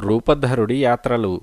రూపధరుడి యాత్రలు.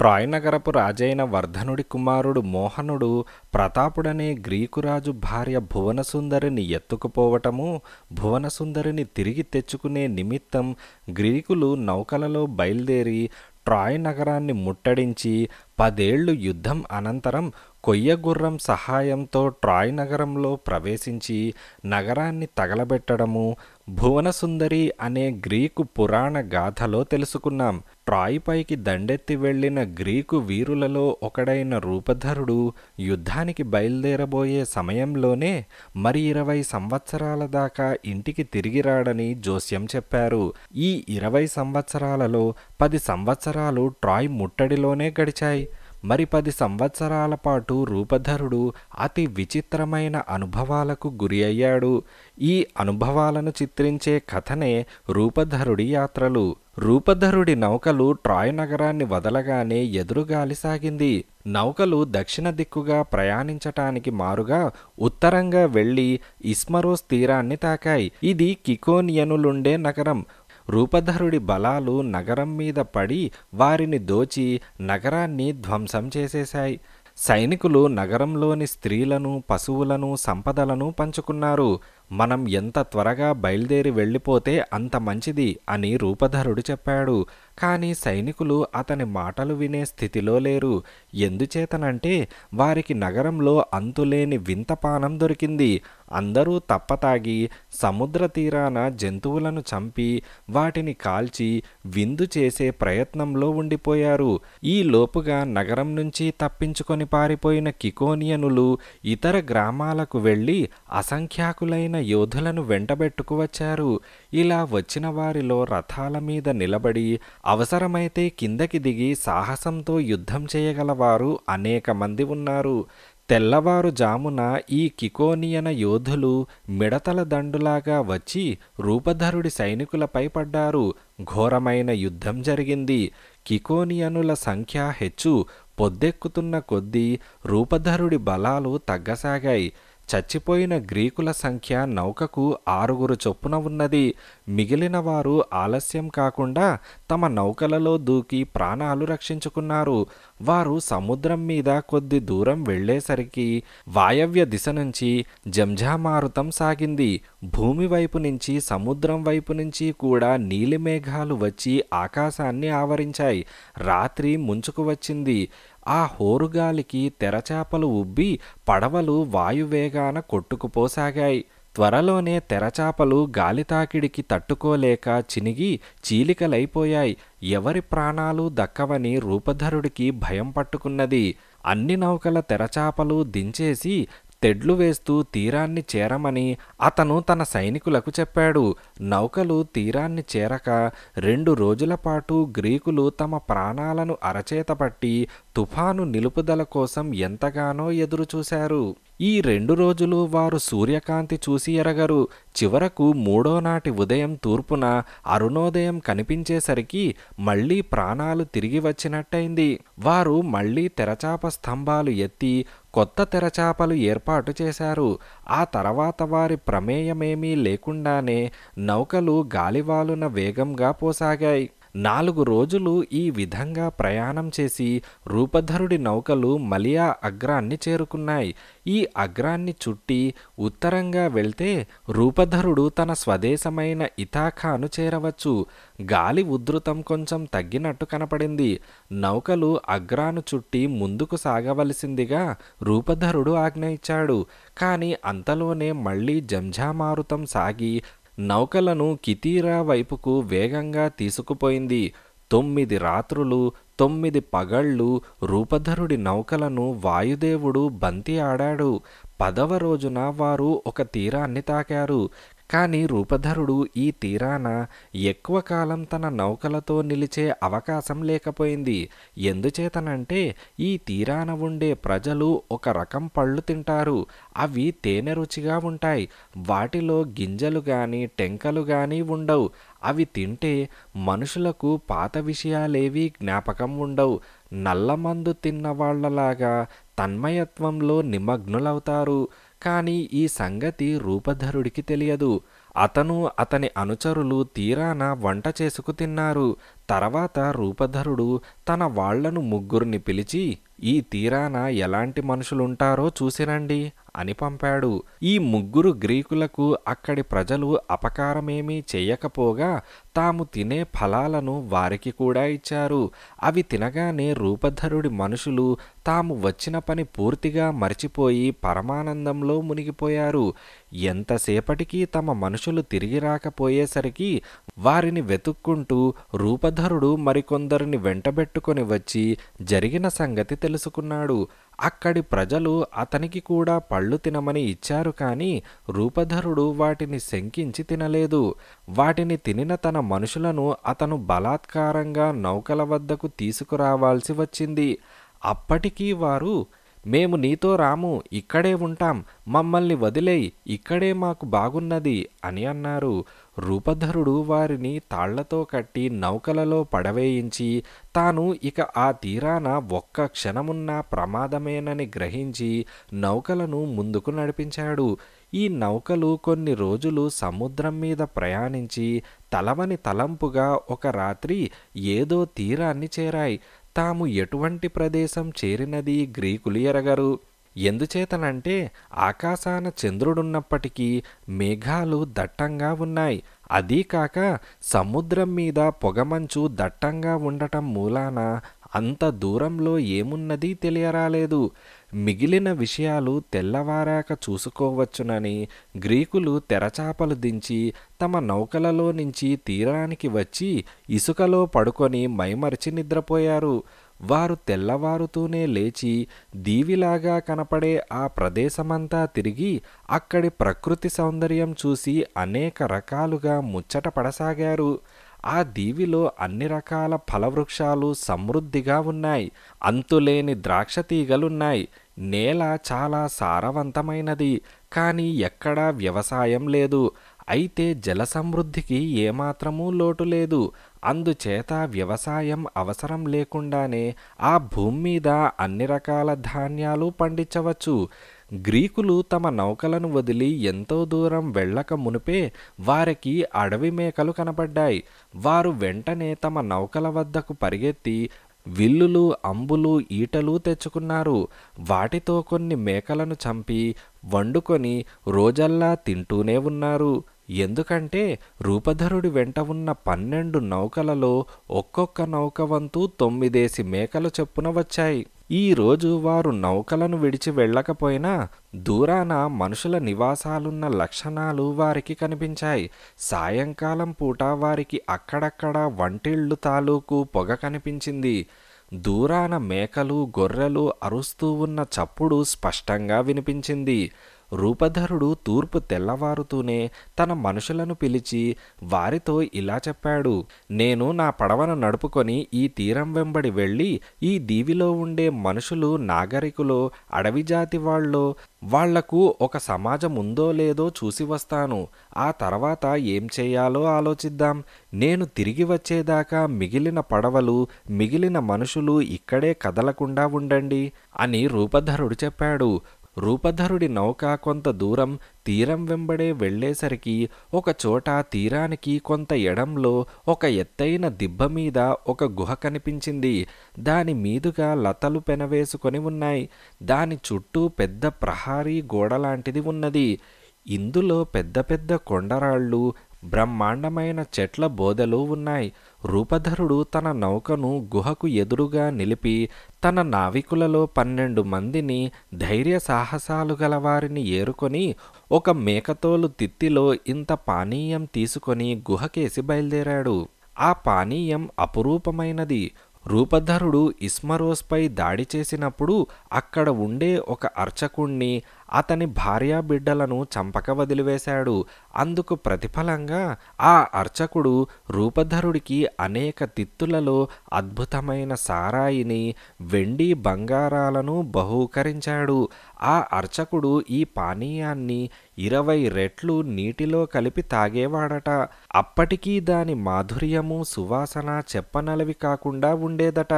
ట్రాయ్ నగరపు రాజైన వర్ధనుడి కుమారుడు మోహనుడు ప్రతాపుడనే గ్రీకురాజు భార్య భువనసుందరిని ఎత్తుకుపోవటము భువనసుందరిని తిరిగి తెచ్చుకునే నిమిత్తం గ్రీకులు నౌకలలో బయలుదేరి ట్రాయ్ నగరాన్ని ముట్టడించి పదేళ్ళు యుద్ధం అనంతరం కొయ్యగుర్రం సహాయంతో ట్రాయ్ నగరంలో ప్రవేశించి నగరాన్ని తగలబెట్టడము భువనసుందరి అనే గ్రీకు పురాణ గాథలో తెలుసుకున్నాం. ట్రాయ్ పైకి దండెత్తి వెళ్ళిన గ్రీకు వీరులలో ఒకడైన రూపధరుడు యుద్ధానికి బయలుదేరబోయే సమయంలోనే మరి ఇరవై సంవత్సరాల దాకా ఇంటికి తిరిగి రాడని జోస్యం చెప్పారు. ఈ ఇరవై సంవత్సరాలలో పది సంవత్సరాలు ట్రాయ్ ముట్టడిలోనే గడిచాయి. మరి పది సంవత్సరాల పాటు రూపధరుడు అతి విచిత్రమైన అనుభవాలకు గురి అయ్యాడు. ఈ అనుభవాలను చిత్రించే కథనే రూపధరుడి యాత్రలు. రూపధరుడి నౌకలు ట్రాయ్ నగరాన్ని వదలగానే ఎదురుగాలి సాగింది. నౌకలు దక్షిణ దిక్కుగా ప్రయాణించటానికి మారుగా ఉత్తరంగా వెళ్ళి ఇస్మరోస్ తీరాన్ని తాకాయి. ఇది కికోనియనులుండే నగరం. రూపధరుడి బలాలు నగరం మీద పడి వారిని దోచి నగరాన్ని ధ్వంసం చేసేశాయి. సైనికులు నగరంలోని స్త్రీలను పశువులను సంపదలను పంచుకున్నారు. మనం ఎంత త్వరగా బయలుదేరి వెళ్ళిపోతే అంత మంచిది అని రూపధరుడు చెప్పాడు. కానీ సైనికులు అతని మాటలు వినే స్థితిలో లేరు. ఎందుచేతనంటే వారికి నగరంలో అంతులేని వింతపానం దొరికింది. అందరూ తప్పతాగి సముద్ర తీరాన జంతువులను చంపి వాటిని కాల్చి విందు చేసే ప్రయత్నంలో ఉండిపోయారు. ఈ లోపుగా నగరం నుంచి తప్పించుకొని పారిపోయిన కికోనియనులు ఇతర గ్రామాలకు వెళ్ళి అసంఖ్యాకులైన యోధులను వెంటబెట్టుకు వచ్చారు. ఇలా వచ్చిన వారిలో రథాల మీద నిలబడి అవసరమైతే కిందకి దిగి సాహసంతో యుద్ధం చేయగలవారు అనేక మంది ఉన్నారు. తెల్లవారుజామున ఈ కికోనియన యోధులు మిడతల దండులాగా వచ్చి రూపధరుడి సైనికులపై పడ్డారు. ఘోరమైన యుద్ధం జరిగింది. కికోనియనుల సంఖ్య హెచ్చు పొద్దెక్కుతున్న కొద్దీ రూపధరుడి బలాలు తగ్గసాగాయి. చచ్చిపోయిన గ్రీకుల సంఖ్య నౌకకు ఆరుగురు చొప్పున ఉన్నది. మిగిలిన వారు ఆలస్యం కాకుండా తమ నౌకలలో దూకి ప్రాణాలు రక్షించుకున్నారు. వారు సముద్రం మీద కొద్ది దూరం వెళ్ళేసరికి వాయవ్య దిశ నుంచి జంఝామారుతం సాగింది. భూమి వైపు నుంచి సముద్రం వైపు నుంచి కూడా నీలిమేఘాలు వచ్చి ఆకాశాన్ని ఆవరించాయి. రాత్రి ముంచుకు వచ్చింది. ఆ హోరుగాలికి తెరచాపలు ఉబ్బి పడవలు వాయువేగాన కొట్టుకుపోసాగాయి. త్వరలోనే తెరచాపలు గాలితాకిడికి తట్టుకోలేక చినిగి చీలికలైపోయాయి. ఎవరి ప్రాణాలు దక్కవని రూపధరుడికి భయం పట్టుకున్నది. అన్ని నౌకల తెరచాపలు దించేసి తెడ్లు వేస్తూ తీరాన్ని చేరమని అతను తన సైనికులకు చెప్పాడు. నౌకలు తీరాన్ని చేరక రెండు రోజుల పాటు గ్రీకులు తమ ప్రాణాలను అరచేతపట్టి తుఫాను నిలుపుదల కోసం ఎంతగానో ఎదురుచూశారు. ఈ రెండు రోజులు వారు సూర్యకాంతి చూసి ఎరగరు. చివరకు మూడో నాటి ఉదయం తూర్పున అరుణోదయం కనిపించేసరికి మళ్ళీ ప్రాణాలు తిరిగి వచ్చినట్టయింది. వారు మళ్ళీ తెరచాప స్తంభాలు ఎత్తి కొత్త తెరచాపలు ఏర్పాటు చేశారు. ఆ తర్వాత వారి ప్రమేయమేమీ లేకుండానే నౌకలు గాలివాలున వేగంగా పోసాగాయి. నాలుగు రోజులు ఈ విధంగా ప్రయాణం చేసి రూపధరుడి నౌకలు మలియా అగ్రాన్ని చేరుకున్నాయి. ఈ అగ్రాన్ని చుట్టి ఉత్తరంగా వెళ్తే రూపధరుడు తన స్వదేశమైన ఇథాఖాను చేరవచ్చు. గాలి ఉధృతం కొంచెం తగ్గినట్టు కనపడింది. నౌకలు అగ్రాను చుట్టి ముందుకు సాగవలసిందిగా రూపధరుడు ఆజ్ఞ ఇచ్చాడు. కానీ అంతలోనే మళ్ళీ జంఝామారుతం సాగి నౌకలను కితీరా వైపుకు వేగంగా తీసుకుపోయింది. తొమ్మిది రాత్రులు తొమ్మిది పగళ్ళు రూపధరుడి నౌకలను వాయుదేవుడు బంతి ఆడాడు. పదవ రోజున వారు ఒక తీరాన్ని తాకారు. కానీ రూపధరుడు ఈ తీరాన ఎక్కువ కాలం తన నౌకలతో నిలిచే అవకాశం లేకపోయింది. ఎందుచేతనంటే ఈ తీరాన ఉండే ప్రజలు ఒక రకం పళ్ళు తింటారు. అవి తేనె రుచిగా ఉంటాయి. వాటిలో గింజలు గాని టెంకలు గాని ఉండవు. అవి తింటే మనుషులకు పాత విషయాలేవీ జ్ఞాపకం ఉండవు. నల్లమందు తిన్నవాళ్ళలాగా తన్మయత్వంలో నిమగ్నులవుతారు. కానీ ఈ సంగతి రూపధరుడికి తెలియదు. అతను అతని అనుచరులు తీరాన వంట చేసుకు తిన్నారు. తర్వాత రూపధరుడు తన వాళ్ళను ముగ్గురిని పిలిచి ఈ తీరాన ఎలాంటి మనుషులుంటారో చూసిరండి అని పంపాడు. ఈ ముగ్గురు గ్రీకులకు అక్కడి ప్రజలు అపకారమేమీ చెయ్యకపోగా తాము తినే ఫలాలను వారికి కూడా ఇచ్చారు. అవి తినగానే రూపధరుడి మనుషులు తాము వచ్చిన పని పూర్తిగా మరిచిపోయి పరమానందంలో మునిగిపోయారు. ఎంతసేపటికి తమ మనుషులు తిరిగి రాకపోయేసరికి వారిని వెతుక్కుంటూ రూపధరుడు మరికొందరిని వెంటబెట్టుకొని వచ్చి జరిగిన సంగతి తెలుసుకున్నాడు. అక్కడి ప్రజలు అతనికి కూడా పళ్ళు తినమని ఇచ్చారు కానీ రూపధరుడు వాటిని శంకించి తినలేదు. వాటిని తినిన తన మనుషులను అతను బలాత్కారంగా నౌకల వద్దకు తీసుకురావాల్సి వచ్చింది. అప్పటికీ వారు మేము నీతో రాము ఇక్కడే ఉంటాం మమ్మల్ని వదిలేయి ఇక్కడే మాకు బాగున్నది అని అన్నారు. రూపధరుడు వారిని తాళ్ళతో కట్టి నౌకలలో పడవేయించి తాను ఇక ఆ తీరాన ఒక్క క్షణమున్న ప్రమాదమేనని గ్రహించి నౌకలను ముందుకు నడిపించాడు. ఈ నౌకలు కొన్ని రోజులు సముద్రం మీద ప్రయాణించి తలవని తలంపుగా ఒక రాత్రి ఏదో తీరాన్ని చేరాయి. తాము ఎటువంటి ప్రదేశం చేరినది గ్రీకులు ఎరగరు. ఎందుచేతనంటే ఆకాశాన చంద్రుడున్నప్పటికీ మేఘాలు దట్టంగా ఉన్నాయి. అదీకాక సముద్రం మీద పొగమంచు దట్టంగా ఉండటం మూలాన అంత దూరంలో ఏమున్నది తెలియరాలేదు. మిగిలిన విషయాలు తెల్లవారాక చూసుకోవచ్చునని గ్రీకులు తెరచాపలు దించి తమ నౌకలలో నుంచి తీరానికి వచ్చి ఇసుకలో పడుకొని మైమరిచి నిద్రపోయారు. వారు తెల్లవారుతూనే లేచి దీవిలాగా కనపడే ఆ ప్రదేశమంతా తిరిగి అక్కడి ప్రకృతి సౌందర్యం చూసి అనేక రకాలుగా ముచ్చట పడసాగారు. ఆ దీవిలో అన్ని రకాల ఫలవృక్షాలు సమృద్ధిగా ఉన్నాయి. అంతులేని ద్రాక్ష తీగలున్నాయి నేల చాలా సారవంతమైనది. కానీ ఎక్కడా వ్యవసాయం లేదు. అయితే జల సమృద్ధికి ఏమాత్రమూ లోటు లేదు. అందుచేత వ్యవసాయం అవసరం లేకుండానే ఆ భూమి మీద అన్ని రకాల ధాన్యాలు పండించవచ్చు. గ్రీకులు తమ నౌకలను వదిలి ఎంతో దూరం వెళ్ళక మునిపే వారికి అడవి మేకలు కనపడ్డాయి. వారు వెంటనే తమ నౌకల వద్దకు పరిగెత్తి విల్లులు అంబులు ఈటలు తెచ్చుకున్నారు. వాటితో కొన్ని మేకలను చంపి వండుకొని రోజల్లా తింటూనే ఉన్నారు. ఎందుకంటే రూపధరుడి వెంట ఉన్న పన్నెండు నౌకలలో ఒక్కొక్క నౌక వంతు తొమ్మిదేసి మేకలు చెప్పున వచ్చాయి. ఈరోజు వారు నౌకలను విడిచి వెళ్ళకపోయినా దూరాన మనుషుల నివాసాలున్న లక్షణాలు వారికి కనిపించాయి. సాయంకాలం పూట వారికి అక్కడక్కడ వంటిళ్ళు తాలూకు పొగ కనిపించింది. దూరాన మేకలు గొర్రెలు అరుస్తూ ఉన్న చప్పుడు స్పష్టంగా వినిపించింది. రూపధరుడు తూర్పు తెల్లవారుతూనే తన మనుషులను పిలిచి వారితో ఇలా చెప్పాడు నేను నా పడవను నడుపుకొని ఈ తీరం వెంబడి వెళ్ళి ఈ దీవిలో ఉండే మనుషులు నాగరికులో అడవి జాతి వాళ్ళో వాళ్ళకు ఒక సమాజం ఉందో లేదో చూసి వస్తాను. ఆ తర్వాత ఏం చేయాలో ఆలోచిద్దాం. నేను తిరిగి వచ్చేదాకా మిగిలిన పడవలు మిగిలిన మనుషులు ఇక్కడే కదలకుండా ఉండండి అని రూపధరుడు చెప్పాడు. రూపధరుడి నౌక కొంత దూరం తీరం వెంబడే వెళ్ళేసరికి ఒక చోట తీరానికి కొంత ఎడంలో ఒక ఎత్తైన దిబ్బ మీద ఒక గుహ కనిపించింది. దాని మీదుగా లతలు పెనవేసుకొని ఉన్నాయి. దాని చుట్టూ పెద్ద ప్రహారీ గోడలాంటిది ఉన్నది. ఇందులో పెద్ద పెద్ద కొండరాళ్ళు బ్రహ్మాండమైన చెట్ల బోదెలు ఉన్నాయి. రూపధరుడు తన నౌకను గుహకు ఎదురుగా నిలిపి తన నావికులలో పన్నెండు మందిని ధైర్య సాహసాలు గల వారిని ఏరుకొని ఒక మేకతోలు తిత్తిలో ఇంత పానీయం తీసుకొని గుహకేసి బయలుదేరాడు. ఆ పానీయం అపురూపమైనది. రూపధరుడు ఇస్మరోస్పై దాడి చేసినప్పుడు అక్కడ ఉండే ఒక అర్చకుణ్ణి అతని భార్యా బిడ్డలను చంపక వదిలివేశాడు. అందుకు ప్రతిఫలంగా ఆ అర్చకుడు రూపధరుడికి అనేక తిత్తులలో అద్భుతమైన సారాయిని వెండి బంగారాలను బహూకరించాడు. ఆ అర్చకుడు ఈ పానీయాన్ని ఇరవై రెట్లు నీటిలో కలిపి తాగేవాడట. అప్పటికీ దాని మాధుర్యము సువాసన చెప్పనలవి కాకుండా ఉండేదట.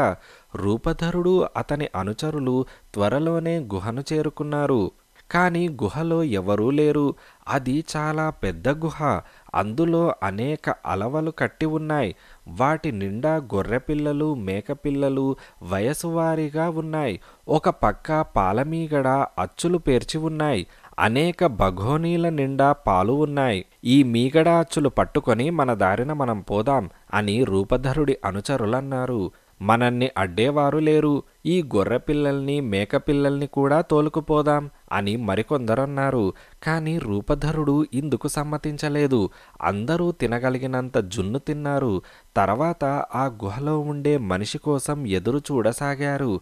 రూపధరుడు అతని అనుచరులు త్వరలోనే గుహను చేరుకున్నారు. కానీ గుహలో ఎవరూ లేరు. అది చాలా పెద్ద గుహ. అందులో అనేక అలవలు కట్టి ఉన్నాయి. వాటి నిండా గొర్రెపిల్లలు మేకపిల్లలు వయసువారీగా ఉన్నాయి. ఒక పక్క పాలమీగడ అచ్చులు పేర్చి ఉన్నాయి. అనేక భగోనీల నిండా పాలు ఉన్నాయి. ఈ మీగడ అచ్చులు పట్టుకొని మన దారిన మనం పోదాం అని రూపధరుడి అనుచరులన్నారు. మనల్ని అడ్డేవారు లేరు. ఈ గొర్రెపిల్లల్ని మేకపిల్లల్ని కూడా తోలుకుపోదాం అని మరికొందరన్నారు. కానీ రూపధరుడు ఇందుకు సమ్మతించలేదు. అందరూ తినగలిగినంత జున్ను తిన్నారు. తర్వాత ఆ గుహలో ఉండే మనిషి కోసం ఎదురు చూడసాగారు.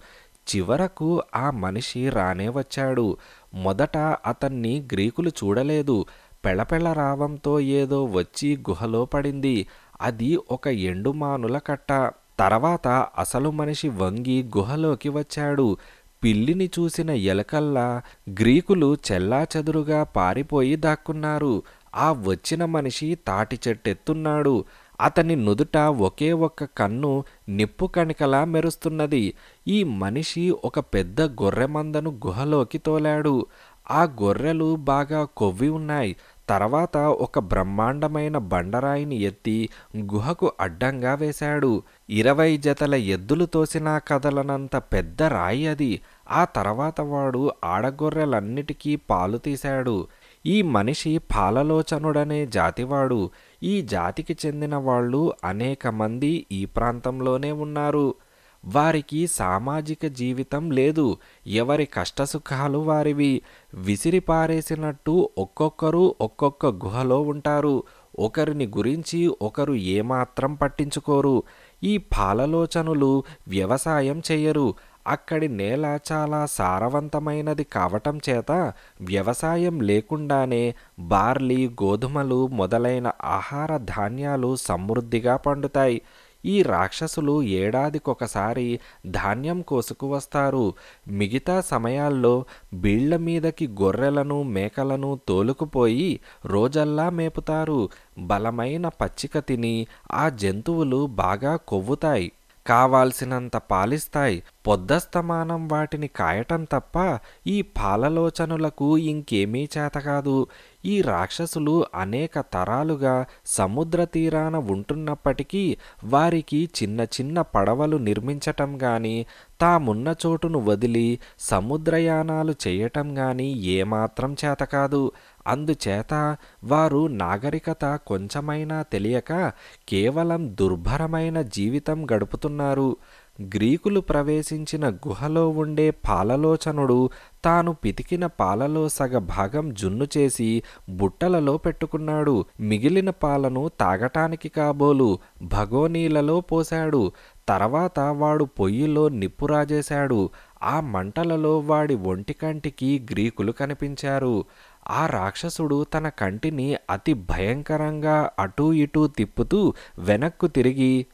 చివరకు ఆ మనిషి రానే వచ్చాడు. మొదట అతన్ని గ్రీకులు చూడలేదు. పెళపెళ రావంతో ఏదో వచ్చి గుహలో పడింది. అది ఒక ఎండుమానుల కట్ట. తర్వాత అసలు మనిషి వంగి గుహలోకి వచ్చాడు. పిల్లిని చూసిన ఎలకల్లా గ్రీకులు చెల్లాచెదురుగా పారిపోయి దాక్కున్నారు. ఆ వచ్చిన మనిషి తాటి చెట్టెత్తున్నాడు. అతని నుదుట ఒకే ఒక్క కన్ను నిప్పు కణికలా మెరుస్తున్నది. ఈ మనిషి ఒక పెద్ద గొర్రెమందను గుహలోకి తోలాడు. ఆ గొర్రెలు బాగా కొవ్వి ఉన్నాయి. తర్వాత ఒక బ్రహ్మాండమైన బండరాయిని ఎత్తి గుహకు అడ్డంగా వేశాడు. ఇరవై జతల ఎద్దులు తోసినా కదలనంత పెద్ద రాయి అది. ఆ తర్వాత వాడు ఆడగొర్రెలన్నిటికీ పాలు తీశాడు. ఈ మనిషి పాలలోచనుడనే జాతివాడు. ఈ జాతికి చెందిన వాళ్ళు అనేక మంది ఈ ప్రాంతంలోనే ఉన్నారు. వారికి సామాజిక జీవితం లేదు. ఎవరి కష్టసుఖాలు వారివి. విసిరిపారేసినట్టు ఒక్కొక్కరు ఒక్కొక్క గుహలో ఉంటారు. ఒకరిని గురించి ఒకరు ఏమాత్రం పట్టించుకోరు. ఈ పాలలోచనులు వ్యవసాయం చేయరు అక్కడి నేల చాలా సారవంతమైనది కావటం చేత వ్యవసాయం లేకుండానే బార్లీ గోధుమలు మొదలైన ఆహార ధాన్యాలు సమృద్ధిగా పండుతాయి. ఈ రాక్షసులు ఏడాదికొకసారి ధాన్యం కోసుకువస్తారు మిగతా సమయాల్లో బీళ్ళ మీదకి గొర్రెలను మేకలను తోలుకుపోయి రోజల్లా మేపుతారు. బలమైన పచ్చిక తిని ఆ జంతువులు బాగా కొవ్వుతాయి. కావాల్సినంత పాలిస్తాయి. పొద్దస్తమానం వాటిని కాయటం తప్ప ఈ పాలలోచనులకు ఇంకేమీ చేతకాదు ఈ రాక్షసులు అనేక తరాలుగా సముద్ర తీరాన ఉంటున్నప్పటికీ వారికి చిన్న చిన్న పడవలు నిర్మించటం గాని తామున్న చోటును వదిలి సముద్రయానాలు చేయటం గాని ఏమాత్రం చేతకాదు అందుచేత వారు నాగరికత కొంచెమైనా తెలియక కేవలం దుర్భరమైన జీవితం గడుపుతున్నారు. గ్రీకులు ప్రవేశించిన గుహలో ఉండే పాలలోచనుడు తాను పితికిన పాలలో సగ భాగం జున్ను చేసి బుట్టలలో పెట్టుకున్నాడు. మిగిలిన పాలను తాగటానికి కాబోలు భగోనీలలో పోశాడు. తర్వాత వాడు పొయ్యిలో నిప్పు రాజేశాడు. ఆ మంటలలో వాడి ఒంటికంటికి గ్రీకులు కనిపించారు. ఆ రాక్షసుడు తన కంటిని అతి భయంకరంగా అటూ ఇటూ తిప్పుతూ వెనక్కు తిరిగి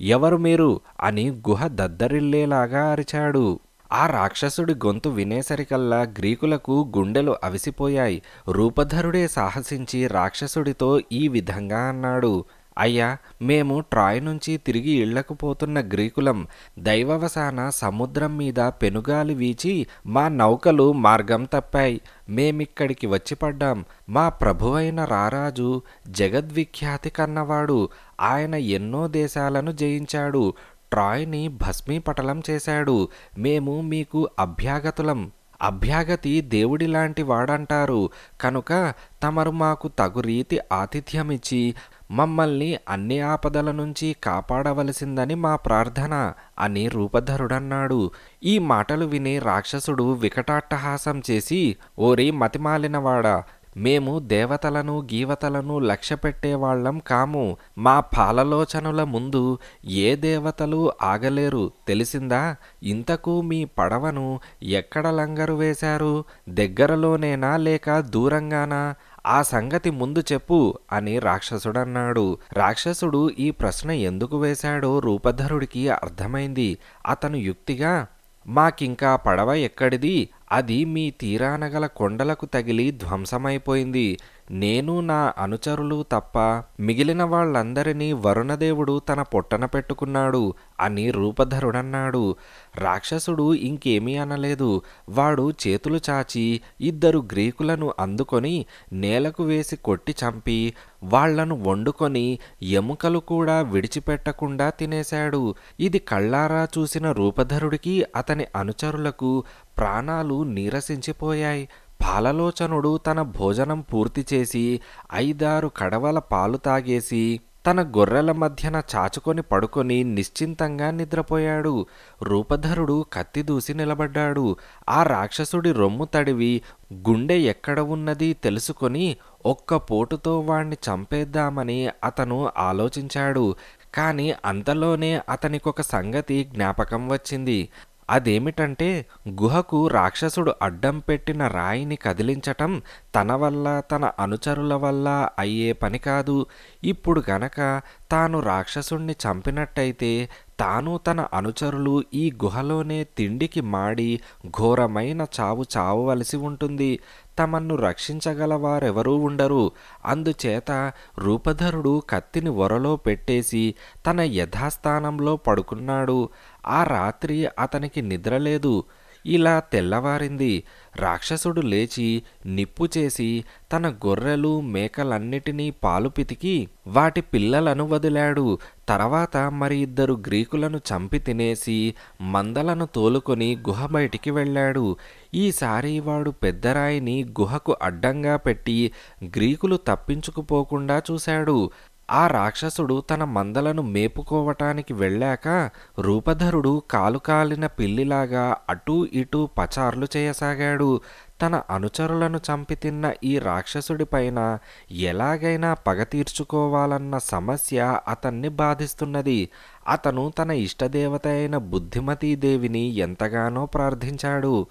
ఎవరు మీరు? అని గుహ దద్దరిల్లేలాగా అరిచాడు. ఆ రాక్షసుడి గొంతు వినేసరికల్లా గ్రీకులకు గుండెలు అవిసిపోయాయి. రూపధరుడే సాహసించి రాక్షసుడితో ఈ విధంగా అన్నాడు అయ్యా మేము ట్రాయ్ నుంచి తిరిగి ఇళ్ళకు పోతున్న గ్రీకులం. దైవవసాన సముద్రం మీద పెనుగాలి వీచి మా నౌకలు మార్గం తప్పాయి. మేమిక్కడికి వచ్చి పడ్డాం. మా ప్రభువైన రారాజు జగద్విఖ్యాతి కన్నవాడు. ఆయన ఎన్నో దేశాలను జయించాడు. ట్రాయ్ని భస్మీపటలం చేశాడు. మేము మీకు అభ్యాగతులం. అభ్యాగతి దేవుడి లాంటి వాడంటారు. కనుక తమరు మాకు తగు రీతి ఆతిథ్యమిచ్చి మమ్మల్ని అన్ని ఆపదల నుంచి కాపాడవలసిందని మా ప్రార్థన అని రూపధరుడన్నాడు. ఈ మాటలు విని రాక్షసుడు వికటాట్టహాసం చేసి ఓరి మతిమాలినవాడా మేము దేవతలను గీవతలను లక్ష్యపెట్టేవాళ్ళం కాము. మా పాలలోచనుల ముందు ఏ దేవతలు ఆగలేరు తెలిసిందా? ఇంతకు మీ పడవను ఎక్కడ లంగరు వేశారు? దగ్గరలోనేనా లేక దూరంగానా? ఆ సంగతి ముందు చెప్పు అని రాక్షసుడన్నాడు. రాక్షసుడు ఈ ప్రశ్న ఎందుకు వేశాడో రూపధరుడికి అర్థమైంది. అతను యుక్తిగా మాకింకా పడవ ఎక్కడిది? అది మీ తీరానగల కొండలకు తగిలి ధ్వంసమైపోయింది. నేను నా అనుచరులు తప్ప మిగిలిన వాళ్ళందరినీ వరుణదేవుడు తన పొట్టన పెట్టుకున్నాడు అని రూపధరుడన్నాడు. రాక్షసుడు ఇంకేమీ అనలేదు. వాడు చేతులు చాచి ఇద్దరు గ్రీకులను అందుకొని నేలకు వేసి కొట్టి చంపి వాళ్ళను వండుకొని ఎముకలు కూడా విడిచిపెట్టకుండా తినేశాడు. ఇది కళ్ళారా చూసిన రూపధరుడికి అతని అనుచరులకు ప్రాణాలు నీరసించిపోయాయి. పాలలోచనుడు తన భోజనం పూర్తి చేసి ఐదారు కడవల పాలు తాగేసి తన గొర్రెల మధ్యన చాచుకొని పడుకొని నిశ్చింతంగా నిద్రపోయాడు. రూపధరుడు కత్తి దూసి నిలబడ్డాడు. ఆ రాక్షసుడి రొమ్ము తడివి గుండె ఎక్కడ ఉన్నది తెలుసుకొని ఒక్క పోటుతో వాణ్ణి చంపేద్దామని అతను ఆలోచించాడు. కానీ అంతలోనే అతనికొక సంగతి జ్ఞాపకం వచ్చింది. అదేమిటంటే గుహకు రాక్షసుడు అడ్డం పెట్టిన రాయిని కదిలించటం తన వల్ల తన అనుచరుల వల్ల అయ్యే పని కాదు. ఇప్పుడు గనక తాను రాక్షసుణ్ణి చంపినట్టయితే తాను తన అనుచరులు ఈ గుహలోనే తిండికి మాడి ఘోరమైన చావు చావవలసి ఉంటుంది. తమన్ను రక్షించగల వారెవరూ ఉండరు. అందుచేత రూపధరుడు కత్తిని వరలో పెట్టేసి తన యథాస్థానంలో పడుకున్నాడు. ఆ రాత్రి అతనికి నిద్రలేదు ఇలా తెల్లవారింది. రాక్షసుడు లేచి నిప్పు చేసి తన గొర్రెలు మేకలన్నిటినీ పాలు పితికి వాటి పిల్లలను వదిలాడు. తర్వాత మరి ఇద్దరు గ్రీకులను చంపి తినేసి మందలను తోలుకొని గుహ బయటికి వెళ్ళాడు. ఈసారి వాడు పెద్దరాయిని గుహకు అడ్డంగా పెట్టి గ్రీకులు తప్పించుకుపోకుండా చూశాడు. ఆ రాక్షసుడు తన మందలను మేపుకోవటానికి వెళ్ళాక రూపధరుడు కాలు కాలిన పిల్లిలాగా అటూ ఇటూ పచార్లు చేయసాగాడు. తన అనుచరులను చంపి తిన్న ఈ రాక్షసుడిపైన ఎలాగైనా పగ తీర్చుకోవాలన్న సమస్య అతన్ని బాధిస్తున్నది. అతను తన ఇష్టదేవత అయిన బుద్ధిమతీదేవిని ఎంతగానో ప్రార్థించాడు.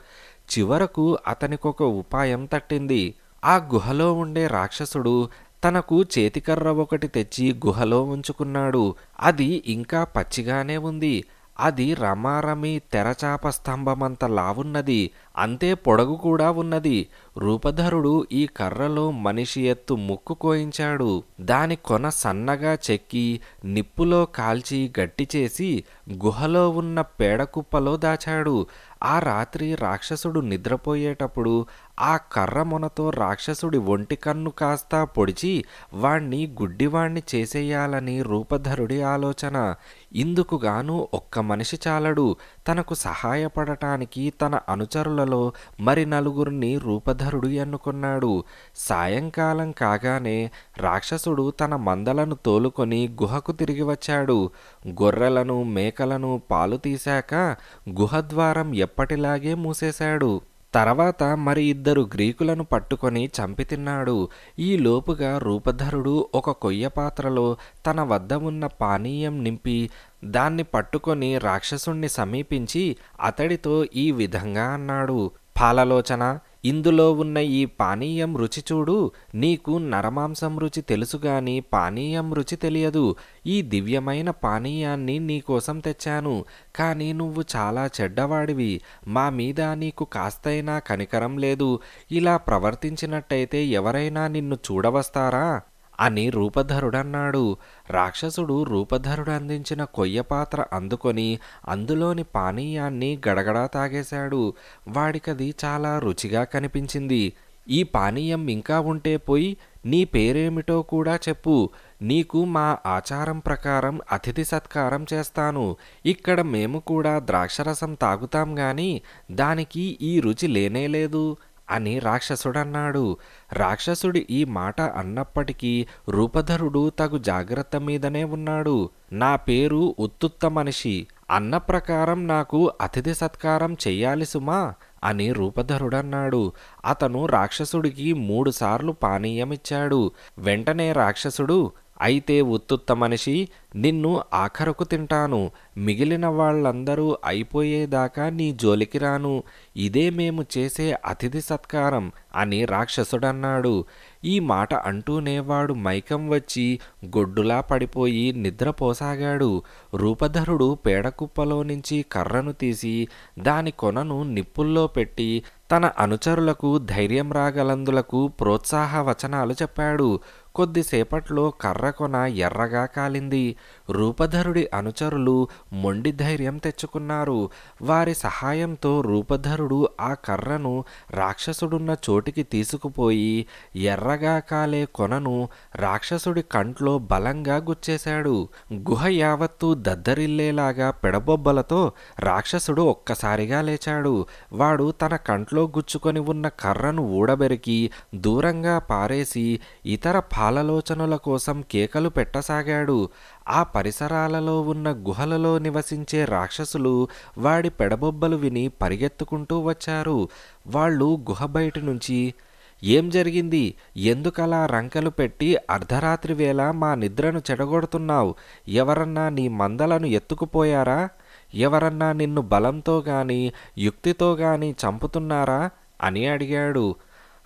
చివరకు అతనికొక ఉపాయం తట్టింది. ఆ గుహలో ఉండే రాక్షసుడు తనకు చేతికర్ర ఒకటి తెచ్చి గుహలో ఉంచుకున్నాడు. అది ఇంకా పచ్చిగానే ఉంది. అది రమారమి తెరచాప స్తంభమంత లావున్నది. అంతే పొడగు కూడా ఉన్నది. రూపధరుడు ఈ కర్రలో మనిషి ఎత్తు ముక్కు కోయించాడు. దాని కొన సన్నగా చెక్కి నిప్పులో కాల్చి గట్టి చేసి గుహలో ఉన్న పేడకుప్పలో దాచాడు. ఆ రాత్రి రాక్షసుడు నిద్రపోయేటప్పుడు ఆ కర్ర మొనతో రాక్షసుడి ఒంటి కన్ను కాస్త పొడిచి వాణ్ణి గుడ్డివాణ్ణి చేసేయాలని రూపధరుడి ఆలోచన. ఇందుకు గాను ఒక్క మనిషి చాలడు. తనకు సహాయపడటానికి తన అనుచరులలో మరి నలుగురిని రూపధరుడు ఎన్నుకున్నాడు. సాయంకాలం కాగానే రాక్షసుడు తన మందలను తోలుకొని గుహకు తిరిగి వచ్చాడు. గొర్రెలను మేకలను పాలు తీశాక గుహద్వారం ఎప్పటిలాగే మూసేశాడు. తర్వాత మరి ఇద్దరు గ్రీకులను పట్టుకొని చంపి తిన్నాడు. ఈ లోపుగా రూపధరుడు ఒక కొయ్య పాత్రలో తన వద్ద ఉన్న పానీయం నింపి దాన్ని పట్టుకొని రాక్షసుణ్ణి సమీపించి అతడితో ఈ విధంగా అన్నాడు. పాలలోచన ఇందులో ఉన్న ఈ పానీయం రుచి చూడు. నీకు నరమాంసం రుచి తెలుసుగాని పానీయం రుచి తెలియదు. ఈ దివ్యమైన పానీయాన్ని నీకోసం తెచ్చాను. కానీ నువ్వు చాలా చెడ్డవాడివి. మా మీద నీకు కాస్తైనా కనికరం లేదు. ఇలా ప్రవర్తించినట్టయితే ఎవరైనా నిన్ను చూడవస్తారా? అని రూపధరుడన్నాడు. రాక్షసుడు రూపధరుడు అందించిన కొయ్య పాత్ర అందుకొని అందులోని పానీయాన్ని గడగడా తాగేశాడు. వాడికది చాలా రుచిగా కనిపించింది. ఈ పానీయం ఇంకా ఉంటే పోయి నీ పేరేమిటో కూడా చెప్పు. నీకు మా ఆచారం ప్రకారం అతిథి సత్కారం చేస్తాను. ఇక్కడ మేము కూడా ద్రాక్షరసం తాగుతాం గాని దానికి ఈ రుచి లేనేలేదు అని రాక్షసుడన్నాడు. రాక్షసుడు ఈ మాట అన్నప్పటికీ రూపధరుడు తగు జాగ్రత్త మీదనే ఉన్నాడు. నా పేరు ఉత్తుత్త మనిషి. అన్న ప్రకారం నాకు అతిథి సత్కారం చెయ్యాలి సుమా అని రూపధరుడన్నాడు. అతను రాక్షసుడికి మూడుసార్లు పానీయమిచ్చాడు. వెంటనే రాక్షసుడు అయితే ఉత్తుత్త మనిషి నిన్ను ఆఖరకు తింటాను. మిగిలిన వాళ్ళందరూ అయిపోయేదాకా నీ జోలికి రాను. ఇదే మేము చేసే అతిథి సత్కారం అని రాక్షసుడన్నాడు. ఈ మాట అంటూనే వాడు మైకం వచ్చి గొడ్డులా పడిపోయి నిద్రపోసాగాడు. రూపధరుడు పేడకుప్పలో నుంచి కర్రను తీసి దాని కొనను నిప్పుల్లో పెట్టి తన అనుచరులకు ధైర్యం రాగలందులకు ప్రోత్సాహ వచనాలు చెప్పాడు. కొద్దిసేపట్లో కర్ర కొన ఎర్రగా కాలింది. రూపధరుడి అనుచరులు మొండి ధైర్యం తెచ్చుకున్నారు. వారి సహాయంతో రూపధరుడు ఆ కర్రను రాక్షసుడున్న చోటికి తీసుకుపోయి ఎర్రగా కాలే కొనను రాక్షసుడి కంట్లో బలంగా గుచ్చేశాడు. గుహ యావత్తూ దద్దరిల్లేలాగా పెడబొబ్బలతో రాక్షసుడు ఒక్కసారిగా లేచాడు. వాడు తన కంట్లో గుచ్చుకొని ఉన్న కర్రను ఊడబెరికి దూరంగా పారేసి ఇతర పాలలోచనల కోసం కేకలు పెట్టసాగాడు. ఆ పరిసరాలలో ఉన్న గుహలలో నివసించే రాక్షసులు వాడి పెడబొబ్బలు విని పరిగెత్తుకుంటూ వచ్చారు. వాళ్ళు గుహ బయట నుంచి ఏం జరిగింది? ఎందుకలా రంకెలు పెట్టి అర్ధరాత్రి వేళ మా నిద్రను చెడగొడుతున్నావు? ఎవరన్నా నీ మందలను ఎత్తుకుపోయారా? ఎవరన్నా నిన్ను బలంతో గాని యుక్తితో గాని చంపుతున్నారా? అని అడిగాడు.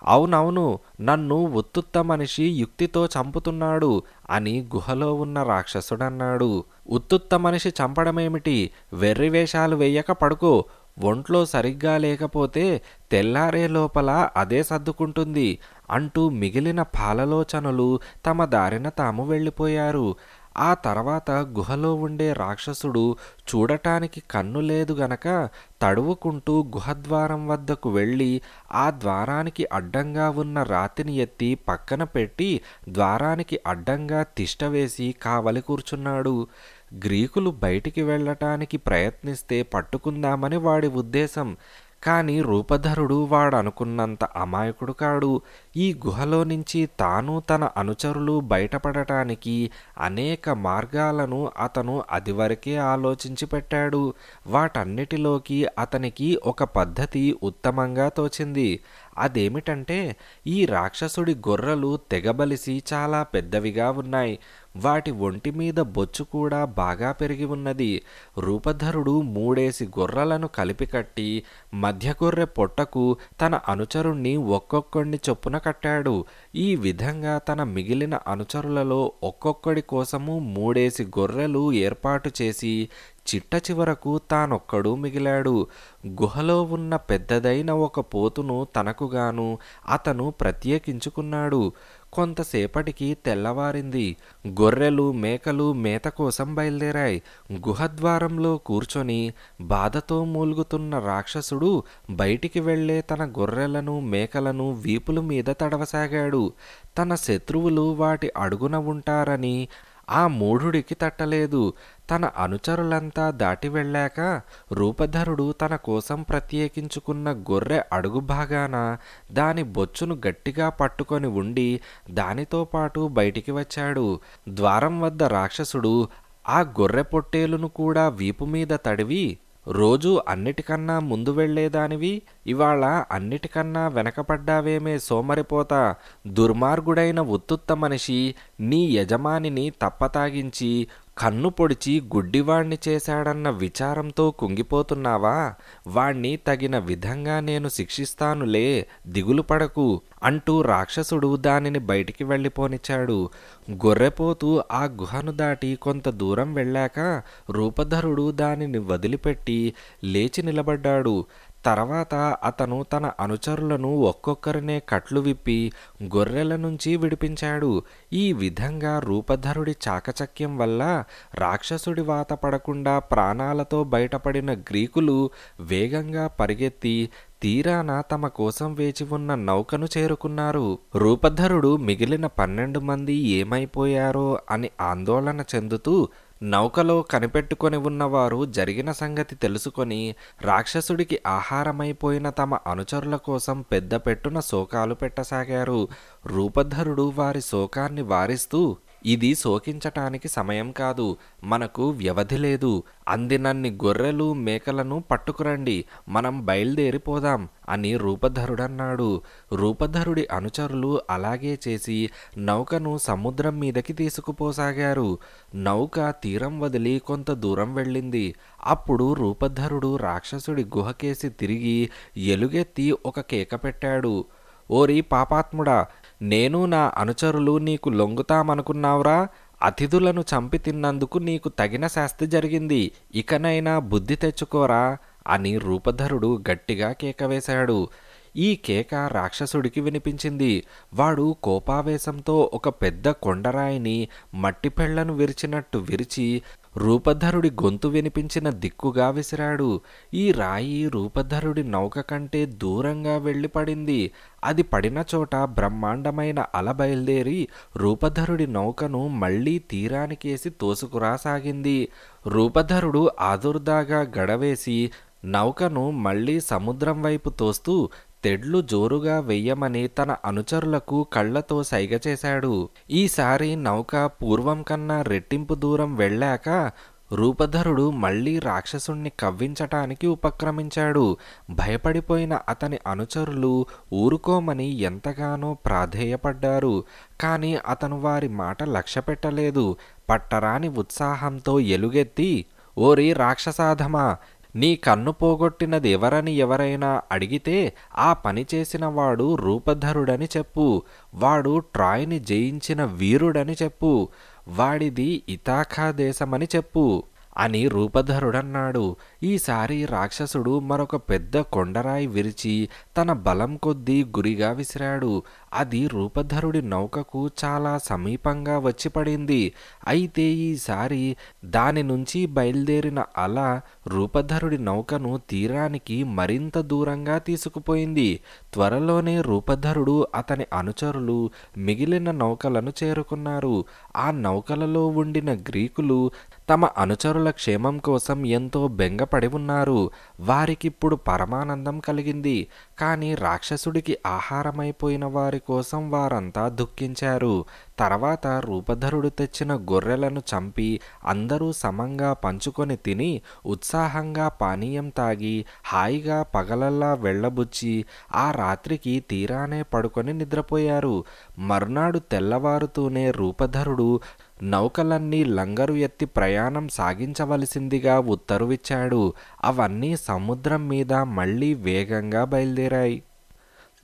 అవునవును నన్ను ఉత్తుత్త మనిషి యుక్తితో చంపుతున్నాడు అని గుహలో ఉన్న రాక్షసుడన్నాడు. ఉత్తుత్త మనిషి చంపడమేమిటి? వెర్రి వేషాలు పడుకో. ఒంట్లో సరిగ్గా లేకపోతే తెల్లారే లోపల అదే సర్దుకుంటుంది అంటూ మిగిలిన పాలలోచనలు తమ దారిన తాము వెళ్ళిపోయారు. ఆ తర్వాత గుహలో ఉండే రాక్షసుడు చూడటానికి కన్ను లేదు గనక తడువుకుంటూ గుహద్వారం వద్దకు వెళ్ళి ఆ ద్వారానికి అడ్డంగా ఉన్న రాతిని ఎత్తి పక్కన పెట్టి ద్వారానికి అడ్డంగా తిష్టవేసి కావలి కూర్చున్నాడు. గ్రీకులు బయటికి వెళ్ళటానికి ప్రయత్నిస్తే పట్టుకుందామని వాడి ఉద్దేశం. కానీ రూపధరుడు వాడనుకున్నంత అమాయకుడు కాడు. ఈ గుహలో నుంచి తాను తన అనుచరులు బయటపడటానికి అనేక మార్గాలను అతను అదివరకే ఆలోచించి పెట్టాడు. వాటన్నిటిలోకి అతనికి ఒక పద్ధతి ఉత్తమంగా తోచింది. అదేమిటంటే ఈ రాక్షసుడి గొర్రెలు తెగబలిసి చాలా పెద్దవిగా ఉన్నాయి. వాటి ఒంటి మీద బొచ్చు కూడా బాగా పెరిగి ఉన్నది. రూపధరుడు మూడేసి గొర్రెలను కలిపి కట్టి మధ్య గొర్రె పొట్టకు తన అనుచరుణ్ణి ఒక్కొక్కడిని చొప్పున కట్టాడు. ఈ విధంగా తన మిగిలిన అనుచరులలో ఒక్కొక్కడి కోసము మూడేసి గొర్రెలు ఏర్పాటు చేసి చిట్ట చివరకు తానొక్కడు మిగిలాడు. గుహలో ఉన్న పెద్దదైన ఒక పోతును తనకుగాను అతను ప్రత్యేకించుకున్నాడు. కొంతసేపటికి తెల్లవారింది. గొర్రెలు మేకలు మేత కోసం బయలుదేరాయి. గుహద్వారంలో కూర్చొని బాధతో మూలుగుతున్న రాక్షసుడు బయటికి వెళ్ళే తన గొర్రెలను మేకలను వీపుల మీద తడవసాగాడు. తన శత్రువులు వాటి అడుగున ఉంటారని ఆ మూఢుడికి తట్టలేదు. తన అనుచరులంతా దాటి వెళ్ళాక రూపధరుడు తన కోసం ప్రత్యేకించుకున్న గొర్రె అడుగు భాగాన దాని బొచ్చును గట్టిగా పట్టుకొని ఉండి దానితో పాటు బయటికి వచ్చాడు. ద్వారం వద్ద రాక్షసుడు ఆ గొర్రె పొట్టేలును కూడా వీపు మీద తడివి రోజు అన్నిటికన్నా ముందు వెళ్ళేదానివి ఇవాళ అన్నిటికన్నా వెనకపడ్డావేమే సోమరిపోత దుర్మార్గుడైన ఉత్తుత్త మనిషి నీ యజమానిని తప్పతాగించి కన్ను పొడిచి గుడ్డివాణ్ణి చేశాడన్న విచారంతో కుంగిపోతున్నావా? వాణ్ణి తగిన విధంగా నేను శిక్షిస్తానులే దిగులు పడకు అంటూ రాక్షసుడు దానిని బయటికి వెళ్ళిపోనిచ్చాడు. గొర్రెపోతు ఆ గుహను దాటి కొంత దూరం వెళ్ళాక రూపధరుడు దానిని వదిలిపెట్టి లేచి నిలబడ్డాడు. తర్వాత అతను తన అనుచరులను ఒక్కొక్కరినే కట్లు విప్పి గొర్రెల నుంచి విడిపించాడు. ఈ విధంగా రూపధరుడి చాకచక్యం వల్ల రాక్షసుడి వాత పడకుండా ప్రాణాలతో బయటపడిన గ్రీకులు వేగంగా పరిగెత్తి తీరాన తమ కోసం వేచి ఉన్న నౌకను చేరుకున్నారు. రూపధరుడు మిగిలిన పన్నెండు మంది ఏమైపోయారో అని ఆందోళన చెందుతూ నౌకలో కనిపెట్టుకొని ఉన్నవారు జరిగిన సంగతి తెలుసుకొని రాక్షసుడికి ఆహారమైపోయిన తమ అనుచరుల కోసం పెద్ద పెట్టున శోకాలు పెట్టసాగారు. రూపధరుడు వారి శోకాన్ని వారిస్తూ ఇది శోకించటానికి సమయం కాదు మనకు వ్యవధి లేదు. అందినన్ని గొర్రెలు మేకలను పట్టుకురండి మనం బయలుదేరిపోదాం అని రూపధరుడన్నాడు. రూపధరుడి అనుచరులు అలాగే చేసి నౌకను సముద్రం మీదకి తీసుకుపోసాగారు. నౌక తీరం వదిలి కొంత దూరం వెళ్ళింది. అప్పుడు రూపధరుడు రాక్షసుడి గుహకేసి తిరిగి ఎలుగెత్తి ఒక కేక పెట్టాడు. ఓరి పాపాత్ముడా నేను నా అనుచరులు నీకు లొంగుతామనుకున్నావురా. అతిథులను చంపి తిన్నందుకు నీకు తగిన శాస్తి జరిగింది. ఇకనైనా బుద్ధి తెచ్చుకోరా అని రూపధరుడు గట్టిగా కేకవేశాడు. ఈ కేక రాక్షసుడికి వినిపించింది. వాడు కోపావేశంతో ఒక పెద్ద కొండరాయిని మట్టిపెళ్ళను విరిచినట్టు విరిచి రూపధరుడి గొంతు వినిపించిన దిక్కుగా విసిరాడు. ఈ రాయి రూపధరుడి నౌక కంటే దూరంగా వెళ్ళి పడింది. అది పడిన చోట బ్రహ్మాండమైన అల బయలుదేరి రూపధరుడి నౌకను మళ్ళీ తీరానికేసి తోసుకురాసాగింది. రూపధరుడు ఆదుర్దాగా గడవేసి నౌకను మళ్ళీ సముద్రం వైపు తోస్తూ తెడ్లు జోరుగా వెయ్యమని తన అనుచరులకు కళ్ళతో సైగ చేశాడు. ఈసారి నౌక పూర్వం కన్నా రెట్టింపు దూరం వెళ్ళాక రూపధరుడు మళ్ళీ రాక్షసుణ్ణి కవ్వించటానికి ఉపక్రమించాడు. భయపడిపోయిన అతని అనుచరులు ఊరుకోమని ఎంతగానో ప్రాధేయపడ్డారు. కానీ అతను వారి మాట లక్ష్యపెట్టలేదు. పట్టరాని ఉత్సాహంతో ఎలుగెత్తి ఓరి రాక్షసాధమా నీ కన్ను పోగొట్టినది ఎవరని ఎవరైనా అడిగితే ఆ పని చేసిన వాడు రూపధరుడని చెప్పు వాడు ట్రాయ్ని జయించిన వీరుడని చెప్పు వాడిది ఇతాఖా దేశమని చెప్పు అని రూపధరుడన్నాడు. ఈసారి రాక్షసుడు మరొక పెద్ద కొండరాయి విరిచి తన బలం కొద్దీ గురిగా విసిరాడు. అది రూపధరుడి నౌకకు చాలా సమీపంగా వచ్చి పడింది. అయితే ఈసారి దాని నుంచి బయలుదేరిన అల రూపధరుడి నౌకను తీరానికి మరింత దూరంగా తీసుకుపోయింది. త్వరలోనే రూపధరుడు అతని అనుచరులు మిగిలిన నౌకలను చేరుకున్నారు. ఆ నౌకలలో ఉండిన గ్రీకులు తమ అనుచరుల క్షేమం కోసం ఎంతో బెంగపడి ఉన్నారు. వారికిప్పుడు పరమానందం కలిగింది. కానీ రాక్షసుడికి ఆహారమైపోయిన వారి కోసం వారంతా దుఃఖించారు. తర్వాత రూపధరుడు తెచ్చిన గొర్రెలను చంపి అందరూ సమంగా పంచుకొని తిని ఉత్సాహంగా పానీయం తాగి హాయిగా పగలల్లా వెళ్ళబుచ్చి ఆ రాత్రికి తీరానే పడుకొని నిద్రపోయారు. మర్నాడు తెల్లవారుతూనే రూపధరుడు నౌకలన్నీ లంగరు ఎత్తి ప్రయాణం సాగించవలసిందిగా ఉత్తరువిచ్చాడు. అవన్నీ సముద్రం మీద మళ్ళీ వేగంగా బయలుదేరాయి.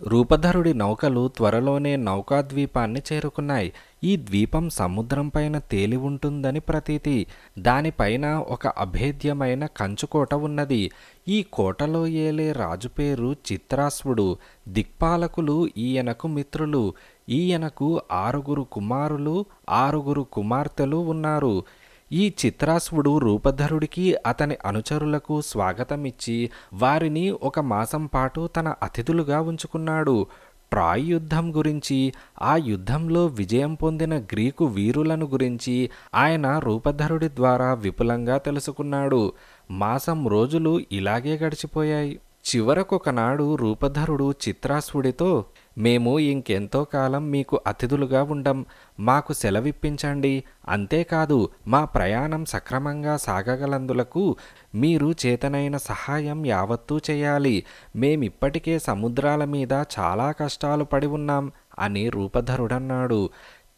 రూపధరుడి నౌకలు త్వరలోనే నౌకాద్వీపాన్ని చేరుకున్నాయి. ఈ ద్వీపం సముద్రం పైన తేలి ఉంటుందని ప్రతీతి. దానిపైన ఒక అభేద్యమైన కంచుకోట ఉన్నది. ఈ కోటలో ఏలే రాజు పేరు చిత్రాశ్వుడు దిక్పాలకులు ఈయనకు మిత్రులు. ఈయనకు ఆరుగురు కుమారులు ఆరుగురు కుమార్తెలు ఉన్నారు. ఈ చిత్రాశ్వుడు రూపధరుడికి అతని అనుచరులకు స్వాగతమిచ్చి వారిని ఒక మాసం పాటు తన అతిథులుగా ఉంచుకున్నాడు. ట్రాయ్ యుద్ధం గురించి ఆ యుద్ధంలో విజయం పొందిన గ్రీకు వీరులను గురించి ఆయన రూపధరుడి ద్వారా విపులంగా తెలుసుకున్నాడు. మాసం రోజులు ఇలాగే గడిచిపోయాయి. చివరకొకనాడు రూపధరుడు చిత్రాసుడితో మేము ఇంకెంతో కాలం మీకు అతిథులుగా ఉండం మాకు సెలవిప్పించండి. అంతేకాదు మా ప్రయాణం సక్రమంగా సాగగలందులకు మీరు చేతనైన సహాయం యావత్తూ చేయాలి. మేమిప్పటికే సముద్రాల మీద చాలా కష్టాలు పడి ఉన్నాం అని రూపధరుడన్నాడు.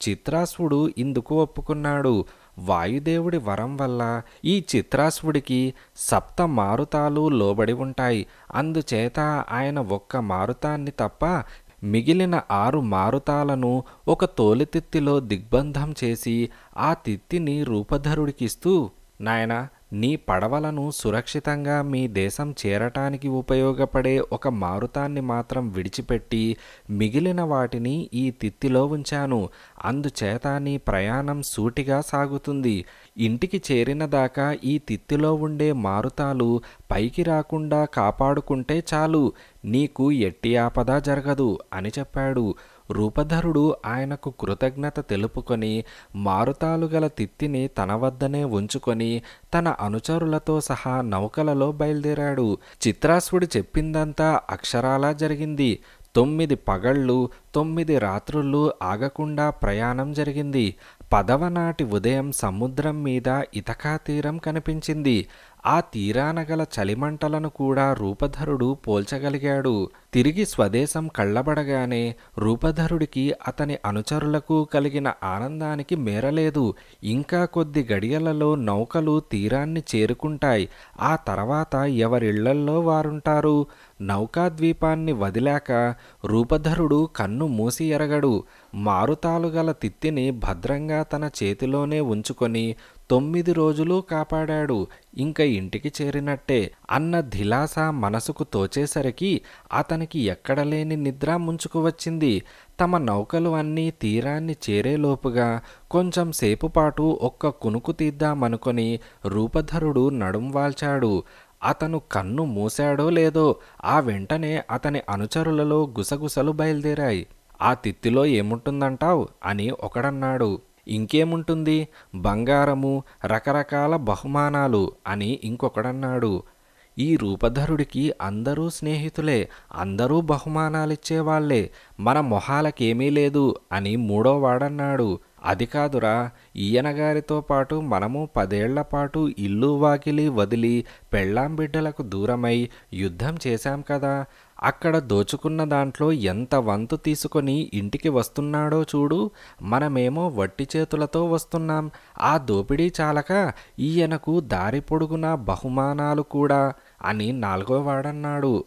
చిత్రాసుడు ఇందుకు ఒప్పుకున్నాడు. వాయుదేవుడి వరం వల్ల ఈ చిత్రాసుడికి సప్త మారుతాలు లోబడి ఉంటాయి. అందుచేత ఆయన ఒక్క మారుతాన్ని తప్ప మిగిలిన ఆరు మారుతాలను ఒక తోలితిత్తిలో దిగ్బంధం చేసి ఆ తిత్తిని రూపధరుడికిస్తూ నాయనా నీ పడవలను సురక్షితంగా మీ దేశం చేరటానికి ఉపయోగపడే ఒక మారుతాన్ని మాత్రం విడిచిపెట్టి మిగిలిన వాటిని ఈ తిత్తిలో ఉంచాను. అందుచేత నీ ప్రయాణం సూటిగా సాగుతుంది. ఇంటికి చేరిన దాకా ఈ తిత్తిలో ఉండే మారుతాలు పైకి రాకుండా కాపాడుకుంటే చాలు. నీకు ఎట్టి ఆపద జరగదు అని చెప్పాడు. రూపధరుడు ఆయనకు కృతజ్ఞత తెలుపుకొని మారుతాలు గల తిత్తిని తన వద్దనే ఉంచుకొని తన అనుచరులతో సహా నౌకలలో బయలుదేరాడు. చిత్రాసుడు చెప్పిందంతా అక్షరాలా జరిగింది. తొమ్మిది పగళ్ళు తొమ్మిది రాత్రులు ఆగకుండా ప్రయాణం జరిగింది. పదవ నాటి ఉదయం సముద్రం మీద ఇతకా తీరం కనిపించింది. ఆ తీరాన గల చలిమంటలను కూడా రూపధరుడు పోల్చగలిగాడు. తిరిగి స్వదేశం కళ్ళబడగానే రూపధరుడికి అతని అనుచరులకు కలిగిన ఆనందానికి మేరలేదు. ఇంకా కొద్ది గడియలలో నౌకలు తీరాన్ని చేరుకుంటాయి. ఆ తర్వాత ఎవరిళ్ళల్లో వారుంటారు? నౌకాద్వీపాన్ని వదిలాక రూపధరుడు కన్ను మూసి ఎరగడు. మారుతాలు గల తిత్తిని భద్రంగా తన చేతిలోనే ఉంచుకొని తొమ్మిది రోజులు కాపాడాడు. ఇంక ఇంటికి చేరినట్టే అన్న ధిలాస మనసుకు తోచేసరికి అతనికి ఎక్కడలేని నిద్ర ముంచుకు వచ్చింది. తమ నౌకలు అన్నీ తీరాన్ని చేరేలోపుగా కొంచెం సేపుపాటు ఒక్క కునుకు తీద్దామనుకొని రూపధరుడు నడుం వాల్చాడు. అతను కన్ను మూశాడో లేదో ఆ వెంటనే అతని అనుచరులలో గుసగుసలు బయలుదేరాయి. ఆ తిత్తిలో ఏముంటుందంటావ్? అని ఒకడన్నాడు. ఇంకేముంటుంది? బంగారము రకరకాల బహుమానాలు అని ఇంకొకడన్నాడు. ఈ రూపధరుడికి అందరూ స్నేహితులే అందరూ బహుమానాలిచ్చేవాళ్ళే. మన మొహాలకేమీ లేదు అని మూడోవాడన్నాడు. అది కాదురా ఈయనగారితో పాటు మనము పదేళ్ళ పాటు ఇల్లు వాకిలి వదిలి పెళ్ళాం బిడ్డలకు దూరమై యుద్ధం చేశాం కదా. అక్కడ దోచుకున్న దాంట్లో ఎంత వంతు తీసుకొని ఇంటికి వస్తున్నాడో చూడు. మనమేమో వట్టి చేతులతో వస్తున్నాం. ఆ దోపిడీ చాలక ఈయనకు దారి పొడుగున బహుమానాలు కూడా అని నాలుగో వాడన్నాడు.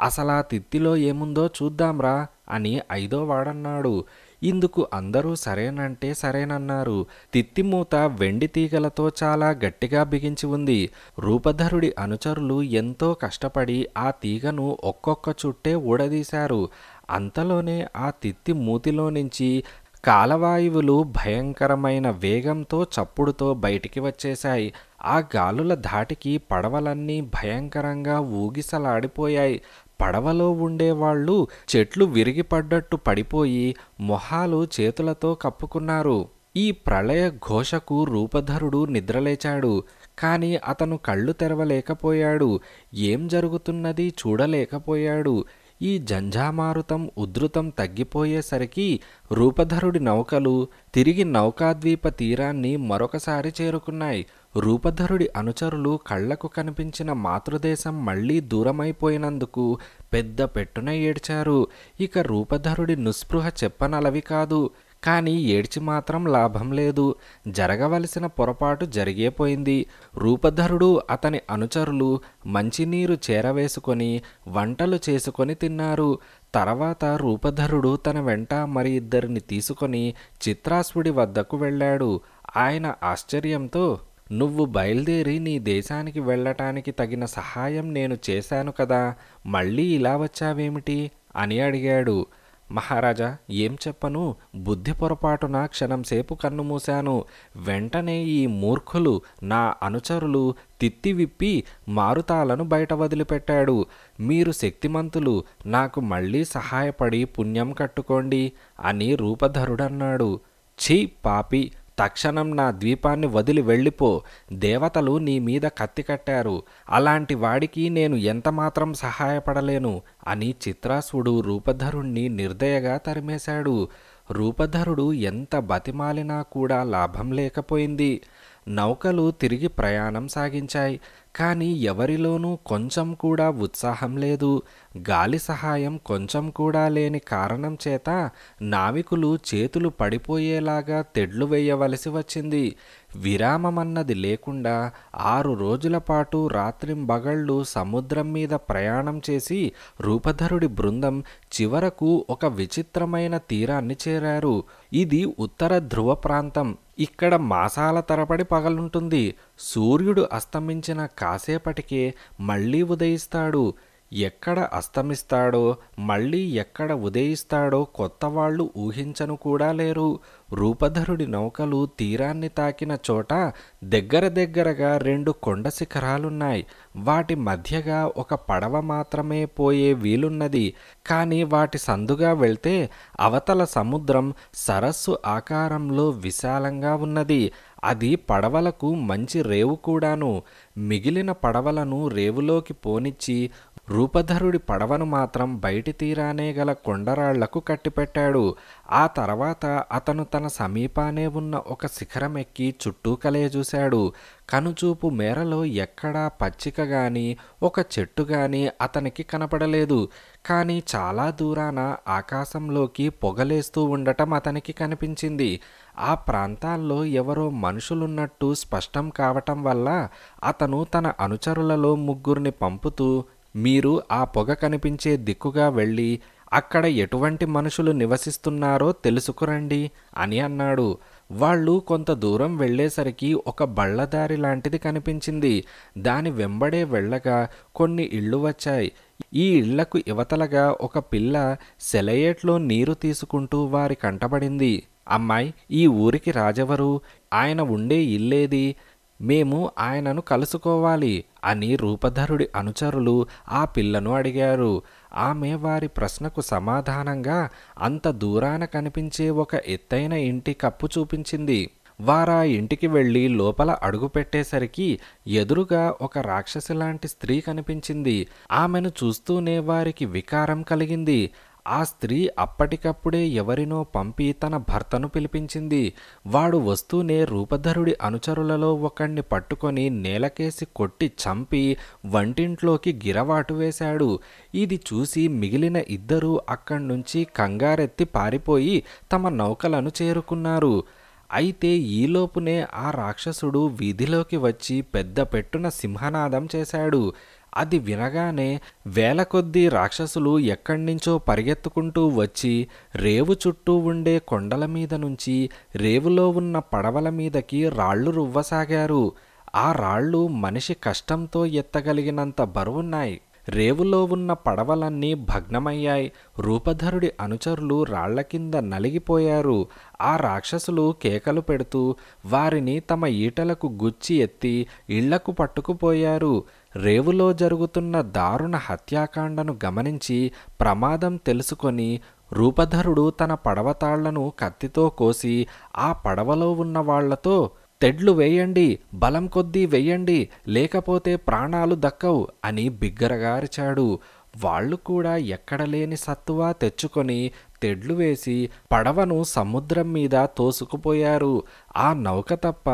అసలా తిత్తిలో ఏముందో చూద్దాంరా అని ఐదో వాడన్నాడు. ఇందుకు అందరూ సరేనంటే సరేనన్నారు. తిత్తిమూత వెండి తీగలతో చాలా గట్టిగా బిగించి ఉంది. రూపధరుడి అనుచరులు ఎంతో కష్టపడి ఆ తీగను ఒక్కొక్క చుట్టే ఊడదీశారు. అంతలోనే ఆ తిత్తి మూతిలో నుంచి కాలవాయువులు భయంకరమైన వేగంతో చప్పుడుతో బయటికి వచ్చేశాయి. ఆ గాలుల ధాటికి పడవలన్నీ భయంకరంగా ఊగిసలాడిపోయాయి. పడవలో ఉండేవాళ్ళు చెట్లు విరిగిపడ్డట్టు పడిపోయి మొహాలు చేతులతో కప్పుకున్నారు. ఈ ప్రళయ ఘోషకు రూపధరుడు నిద్రలేచాడు. కాని అతను కళ్ళు తెరవలేకపోయాడు. ఏం జరుగుతున్నది చూడలేకపోయాడు. ఈ జంఝామారుతం ఉధృతం తగ్గిపోయేసరికి రూపధరుడి నౌకలు తిరిగి నౌకాద్వీప తీరాన్ని మరొకసారి చేరుకున్నాయి. రూపధరుడి అనుచరులు కళ్ళకు కనిపించిన మాతృదేశం మళ్ళీ దూరమైపోయినందుకు పెద్ద పెట్టున ఏడ్చారు. ఇక రూపధరుడి నుస్పృహ చెప్పనలవి కాదు. కానీ ఏడ్చి మాత్రం లాభం లేదు. జరగవలసిన పొరపాటు జరిగేపోయింది రూపధరుడు అతని అనుచరులు మంచినీరు చేరవేసుకొని వంటలు చేసుకొని తిన్నారు. తర్వాత రూపధరుడు తన వెంట మరి ఇద్దరిని తీసుకొని చిత్రాసుడి వద్దకు వెళ్ళాడు. ఆయన ఆశ్చర్యంతో నువ్వు బయలుదేరి నీ దేశానికి వెళ్ళటానికి తగిన సహాయం నేను చేశాను కదా మళ్ళీ ఇలా వచ్చావేమిటి? అని అడిగాడు. మహారాజా ఏం చెప్పను? బుద్ధి పొరపాటున క్షణంసేపు కన్నుమూశాను వెంటనే ఈ మూర్ఖులు నా అనుచరులు తిత్తి విప్పి మారుతాలను బయట వదిలిపెట్టాడు. మీరు శక్తిమంతులు నాకు మళ్ళీ సహాయపడి పుణ్యం కట్టుకోండి అని రూపధరుడన్నాడు. ఛీ పాపి తక్షణం నా ద్వీపాన్ని వదిలి వెళ్ళిపో దేవతలు నీ మీద కత్తి కట్టారు. అలాంటి వాడికి నేను ఎంతమాత్రం సహాయపడలేను అని చిత్రాసుడు రూపధరుణ్ణి నిర్దయగా తరిమేశాడు. రూపధరుడు ఎంత బతిమాలినా కూడా లాభం లేకపోయింది. నౌకలు తిరిగి ప్రయాణం సాగించాయి. కానీ ఎవరిలోనూ కొంచెం కూడా ఉత్సాహం లేదు. గాలి సహాయం కొంచెం కూడా లేని కారణం చేత నావికులు చేతులు పడిపోయేలాగా తెడ్లు వేయవలసి వచ్చింది. విరామమన్నది లేకుండా ఆరు రోజుల పాటు రాత్రింబగళ్ళు సముద్రం మీద ప్రయాణం చేసి రూపధరుడి బృందం చివరకు ఒక విచిత్రమైన తీరాన్ని చేరారు. ఇది ఉత్తర ధ్రువ ప్రాంతం. ఇక్కడ మాసాల తరబడి పగలుంటుంది. సూర్యుడు అస్తమించిన కాసేపటికే మళ్ళీ ఉదయిస్తాడు. ఎక్కడ అస్తమిస్తాడో మళ్ళీ ఎక్కడ ఉదయిస్తాడో కొత్తవాళ్ళు ఊహించను కూడా లేరు. రూపధరుడి నౌకలు తీరాన్ని తాకిన చోట దగ్గర దగ్గరగా రెండు కొండ శిఖరాలున్నాయి. వాటి మధ్యగా ఒక పడవ మాత్రమే పోయే వీలున్నది. కానీ వాటి సందుగా వెళ్తే అవతల సముద్రం సరస్సు ఆకారంలో విశాలంగా ఉన్నది. అది పడవలకు మంచి రేవు కూడాను. మిగిలిన పడవలను రేవులోకి పోనిచ్చి రూపధరుడి పడవను మాత్రం బయటి తీరానే గల కొండరాళ్ళకు కట్టిపెట్టాడు. ఆ తర్వాత అతను తన సమీపానే ఉన్న ఒక శిఖరం ఎక్కి చుట్టూ కలయజూశాడు కనుచూపు మేరలో ఎక్కడా పచ్చిక గాని ఒక చెట్టు గాని అతనికి కనపడలేదు. కానీ చాలా దూరాన ఆకాశంలోకి పొగలేస్తూ ఉండటం అతనికి కనిపించింది. ఆ ప్రాంతాల్లో ఎవరో మనుషులున్నట్టు స్పష్టం కావటం వల్ల అతను తన అనుచరులలో ముగ్గురిని పంపుతూ మీరు ఆ పొగ కనిపించే దిక్కుగా వెళ్ళి అక్కడ ఎటువంటి మనుషులు నివసిస్తున్నారో తెలుసుకురండి అని అన్నాడు. వాళ్ళు కొంత దూరం వెళ్ళేసరికి ఒక బళ్ళదారి లాంటిది కనిపించింది. దాని వెంబడే వెళ్ళగా కొన్ని ఇళ్ళు వచ్చాయి. ఈ ఇళ్ళకు ఇవతలగా ఒక పిల్ల సెలయేట్లో నీరు తీసుకుంటూ వారి కంటబడింది. అమ్మాయి ఈ ఊరికి రాజెవరు? ఆయన ఉండే ఇల్లేది? మేము ఆయనను కలుసుకోవాలి అని రూపధరుడి అనుచరులు ఆ పిల్లను అడిగారు. ఆమె వారి ప్రశ్నకు సమాధానంగా అంత దూరాన కనిపించే ఒక ఎత్తైన ఇంటి కప్పు చూపించింది. వారా ఇంటికి వెళ్ళి లోపల అడుగుపెట్టేసరికి ఎదురుగా ఒక రాక్షసి లాంటి స్త్రీ కనిపించింది. ఆమెను చూస్తూనే వారికి వికారం కలిగింది. ఆ స్త్రీ అప్పటికప్పుడే ఎవరినో పంపి తన భర్తను పిలిపించింది. వాడు వస్తూనే రూపధరుడి అనుచరులలో ఒకణ్ణి పట్టుకొని నేలకేసి కొట్టి చంపి వంటింట్లోకి గిరవాటు వేశాడు. ఇది చూసి మిగిలిన ఇద్దరూ అక్కడి నుంచి కంగారెత్తి పారిపోయి తమ నౌకలను చేరుకున్నారు. అయితే ఈలోపునే ఆ రాక్షసుడు వీధిలోకి వచ్చి పెద్ద పెట్టున సింహనాదం చేశాడు. అది వినగానే వేల కొద్దీ రాక్షసులు ఎక్కడి నుంచో పరిగెత్తుకుంటూ వచ్చి రేవు చుట్టూ ఉండే కొండల మీద నుంచి రేవులో ఉన్న పడవల మీదకి రాళ్ళు రువ్వసాగారు. ఆ రాళ్ళు మనిషి కష్టంతో ఎత్తగలిగినంత బరువున్నాయి. రేవులో ఉన్న పడవలన్నీ భగ్నమయ్యాయి. రూపధరుడి అనుచరులు రాళ్ళ కింద నలిగిపోయారు. ఆ రాక్షసులు కేకలు పెడుతూ వారిని తమ ఈటలకు గుచ్చి ఎత్తి ఇళ్ళకు పట్టుకుపోయారు. రేవులో జరుగుతున్న దారుణ హత్యాకాండను గమనించి ప్రమాదం తెలుసుకొని రూపధరుడు తన పడవతాళ్ళను కత్తితో కోసి ఆ పడవలో ఉన్న వాళ్ళతో తెడ్లు వేయండి బలం కొద్దీ వెయ్యండి లేకపోతే ప్రాణాలు దక్కవు అని బిగ్గరగారిచాడు. వాళ్ళు కూడా ఎక్కడలేని సత్తువా తెచ్చుకొని తెడ్లు వేసి పడవను సముద్రం మీద తోసుకుపోయారు. ఆ నౌక తప్ప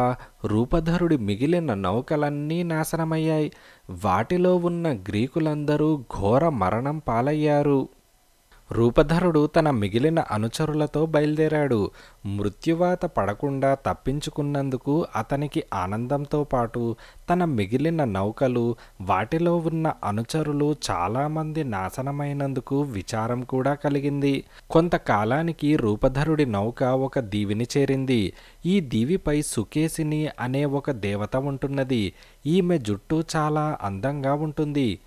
రూపధరుడి మిగిలిన నౌకలన్నీ నాశనమయ్యాయి. వాటిలో ఉన్న గ్రీకులందరూ ఘోర మరణం పాలయ్యారు. రూపధరుడు తన మిగిలిన అనుచరులతో బయలుదేరాడు. మృత్యువాత పడకుండా తప్పించుకున్నందుకు అతనికి ఆనందంతో పాటు తన మిగిలిన నౌకలు వాటిలో ఉన్న అనుచరులు చాలామంది నాశనమైనందుకు విచారం కూడా కలిగింది. కొంతకాలానికి రూపధరుడి నౌక ఒక దీవిని చేరింది. ఈ దీవిపై సుకేసిని అనే ఒక దేవత ఉంటున్నది. ఈమె జుట్టు చాలా అందంగా ఉంటుంది.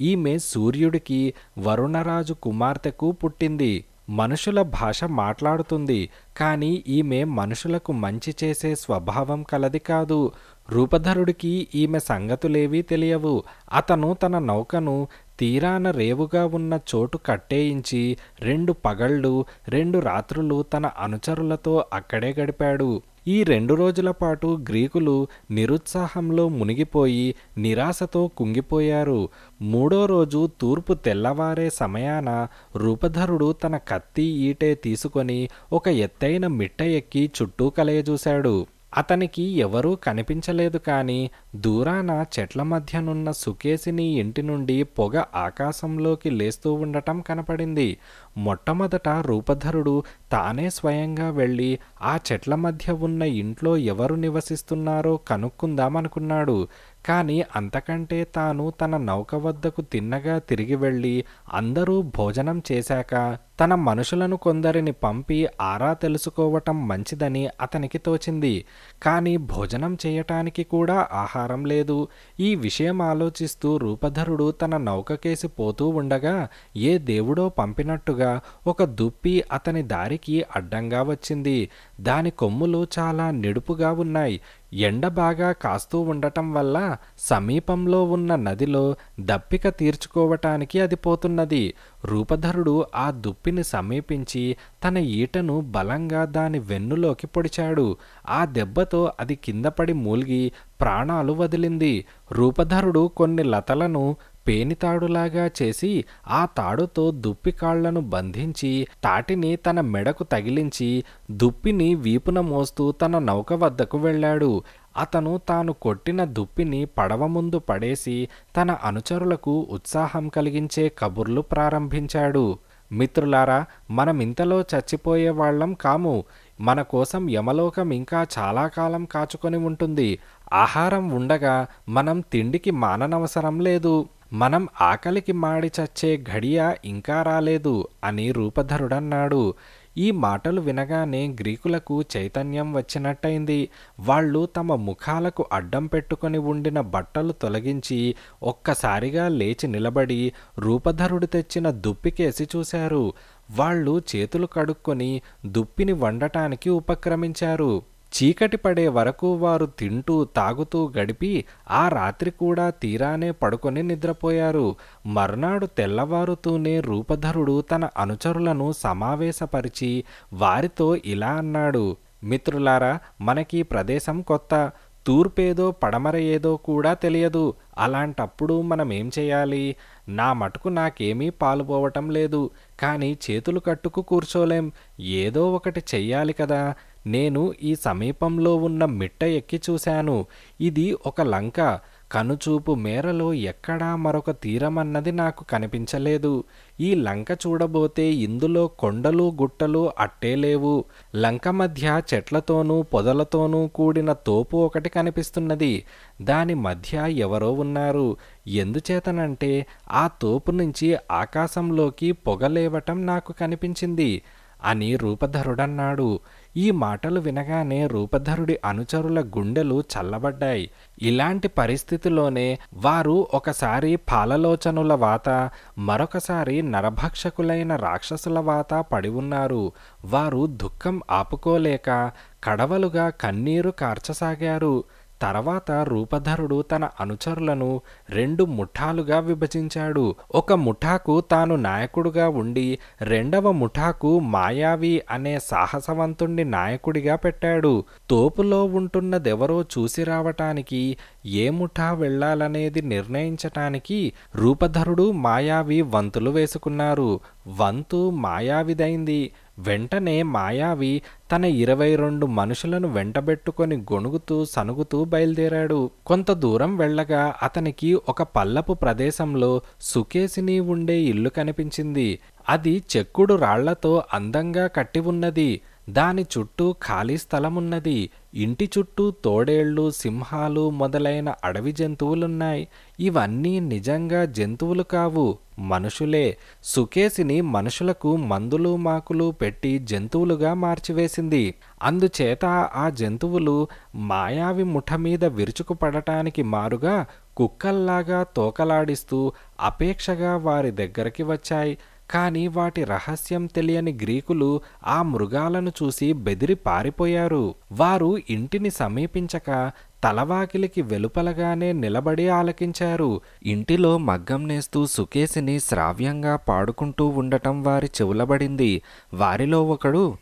ఈమె సూర్యుడికి వరుణరాజు కుమార్తెకు పుట్టింది. మనుషుల భాష మాట్లాడుతుంది. కానీ ఈమె మనుషులకు మంచి చేసే స్వభావం కలది కాదు. రూపధరుడికి ఈమె సంగతులేవీ తెలియవు. అతను తన నౌకను తీరాన రేవుగా ఉన్న చోటు కట్టేయించి రెండు పగళ్ళు రెండు రాత్రులు తన అనుచరులతో అక్కడే గడిపాడు. ఈ రెండు రోజుల పాటు గ్రీకులు నిరుత్సాహంలో మునిగిపోయి నిరాశతో కుంగిపోయారు. మూడో రోజు తూర్పు తెల్లవారే సమయాన రూపధరుడు తన కత్తి ఈటే తీసుకొని ఒక ఎత్తైన మిట్ట ఎక్కి చుట్టూ కలయజూశాడు. అతనికి ఎవరూ కనిపించలేదు కానీ దూరాన చెట్ల మధ్యనున్న సుకేసిని ఇంటి నుండి పొగ ఆకాశంలోకి లేస్తూ ఉండటం కనపడింది. మొట్టమొదట రూపధరుడు తానే స్వయంగా వెళ్ళి ఆ చెట్ల మధ్య ఉన్న ఇంట్లో ఎవరు నివసిస్తున్నారో కనుక్కుందామనుకున్నాడు. కానీ అంతకంటే తాను తన నౌక వద్దకు తిన్నగా తిరిగి వెళ్ళి అందరూ భోజనం చేశాక తన మనుషులను కొందరిని పంపి ఆరా తెలుసుకోవటం మంచిదని అతనికి తోచింది. కానీ భోజనం చేయటానికి కూడా ఆహారం లేదు. ఈ విషయం ఆలోచిస్తూ రూపధరుడు తన నౌకకేసి పోతూ ఉండగా ఏ దేవుడో పంపినట్టుగా ఒక దుప్పి అతని దారికి అడ్డంగా వచ్చింది. దాని కొమ్ములు చాలా నిడుపుగా ఉన్నాయి. ఎండ బాగా కాస్తూ ఉండటం వల్ల సమీపంలో ఉన్న నదిలో దప్పిక తీర్చుకోవటానికి అది పోతున్నది. రూపధరుడు ఆ దుప్పిని సమీపించి తన ఈటను బలంగా దాని వెన్నులోకి పొడిచాడు. ఆ దెబ్బతో అది కిందపడి మూల్గి ప్రాణాలు వదిలింది. రూపధరుడు కొన్ని లతలను పేనితాడులాగా చేసి ఆ తాడుతో దుప్పి కాళ్ళను బంధించి తాటిని తన మెడకు తగిలించి దుప్పిని వీపున మోస్తూ తన నౌక వద్దకు వెళ్ళాడు. అతను తాను కొట్టిన దుప్పిని పడవ ముందు పడేసి తన అనుచరులకు ఉత్సాహం కలిగించే కబుర్లు ప్రారంభించాడు. మిత్రులారా మనం ఇంతలో చచ్చిపోయే వాళ్ళం కాము. మన కోసం యమలోకం ఇంకా చాలా కాలం కాచుకొని ఉంటుంది. ఆహారం ఉండగా మనం తిండికి మాననవసరం లేదు. మనం ఆకలికి మాడి చచ్చే ఘడియ ఇంకా రాలేదు అని రూపధరుడన్నాడు. ఈ మాటలు వినగానే గ్రీకులకు చైతన్యం వచ్చినట్టయింది. వాళ్ళు తమ ముఖాలకు అడ్డం పెట్టుకొని ఉండిన బట్టలు తొలగించి ఒక్కసారిగా లేచి నిలబడి రూపధరుడు తెచ్చిన దుప్పికేసి చూశారు. వాళ్ళు చేతులు కడుక్కొని దుప్పిని వండటానికి ఉపక్రమించారు. చీకటి పడే వరకు వారు తింటూ తాగుతూ గడిపి ఆ రాత్రి కూడా తీరానే పడుకొని నిద్రపోయారు. మర్నాడు తెల్లవారుతూనే రూపధరుడు తన అనుచరులను సమావేశపరిచి వారితో ఇలా అన్నాడు మిత్రులారా మనకీ ప్రదేశం కొత్త. తూర్పేదో పడమర ఏదో కూడా తెలియదు. అలాంటప్పుడు మనం ఏం చేయాలి? నా మటుకు నాకేమీ పాలుపోవటం లేదు. కానీ చేతులు కట్టుకు కూర్చోలేం. ఏదో ఒకటి చెయ్యాలి కదా. నేను ఈ సమీపంలో ఉన్న మిట్ట ఎక్కి చూశాను. ఇది ఒక లంక. కనుచూపు మేరలో ఎక్కడా మరొక తీరమన్నది నాకు కనిపించలేదు. ఈ లంక చూడబోతే ఇందులో కొండలు గుట్టలు అట్టే లేవు. లంక మధ్య చెట్లతోనూ పొదలతోనూ కూడిన తోపు ఒకటి కనిపిస్తున్నది. దాని మధ్య ఎవరో ఉన్నారు. ఎందుచేతనంటే ఆ తోపు నుంచి ఆకాశంలోకి పొగలేవటం నాకు కనిపించింది అని రూపధరుడన్నాడు. ఈ మాటలు వినగానే రూపధరుడి అనుచరుల గుండెలు చల్లబడ్డాయి. ఇలాంటి పరిస్థితిలోనే వారు ఒకసారి పాలలోచనుల వాత మరొకసారి నరభక్షకులైన రాక్షసుల వాత పడి ఉన్నారు. వారు దుఃఖం ఆపుకోలేక కడవలుగా కన్నీరు కార్చసాగారు. తర్వాత రూపధరుడు తన అనుచరులను రెండు ముఠాలుగా విభజించాడు. ఒక ముఠాకు తాను నాయకుడుగా ఉండి రెండవ ముఠాకు మాయావి అనే సాహసవంతుణ్ణి నాయకుడిగా పెట్టాడు. తోపులో ఉంటున్నదెవరో చూసి రావటానికి ఏ ముఠా వెళ్ళాలనేది నిర్ణయించటానికి రూపధరుడు మాయావి వంతులు వేసుకున్నారు. వంతు మాయావిదైంది. వెంటనే మాయావి తన ఇరవై రెండు మనుషులను వెంటబెట్టుకొని గొణుగుతూ సనుగుతూ బయలుదేరాడు. కొంత దూరం వెళ్ళగా అతనికి ఒక పల్లపు ప్రదేశంలో సుకేసిని ఉండే ఇల్లు కనిపించింది. అది చెక్కుడు రాళ్ళతో అందంగా కట్టి ఉన్నది. దాని చుట్టూ ఖాళీ స్థలమున్నది. ఇంటి చుట్టూ తోడేళ్ళు సింహాలు మొదలైన అడవి జంతువులున్నాయి. ఇవన్నీ నిజంగా జంతువులు కావు మనుషులే. సుకేసిని మనుషులకు మందులు మాకులు పెట్టి జంతువులుగా మార్చివేసింది. అందుచేత ఆ జంతువులు మాయావి ముఠ మీద విరుచుకుపడటానికి మారుగా కుక్కల్లాగా తోకలాడిస్తూ అపేక్షగా వారి దగ్గరికి వచ్చాయి. కానీ వాటి రహస్యం తెలియని గ్రీకులు ఆ మృగాలను చూసి బెదిరి పారిపోయారు. వారు ఇంటిని సమీపించక తలవాకిలికి వెలుపలగానే నిలబడి ఆలకించారు. ఇంటిలో మగ్గం నేస్తూ సుకేసిని శ్రావ్యంగా పాడుకుంటూ ఉండటం వారి చెవులబడింది. వారిలో ఒకడు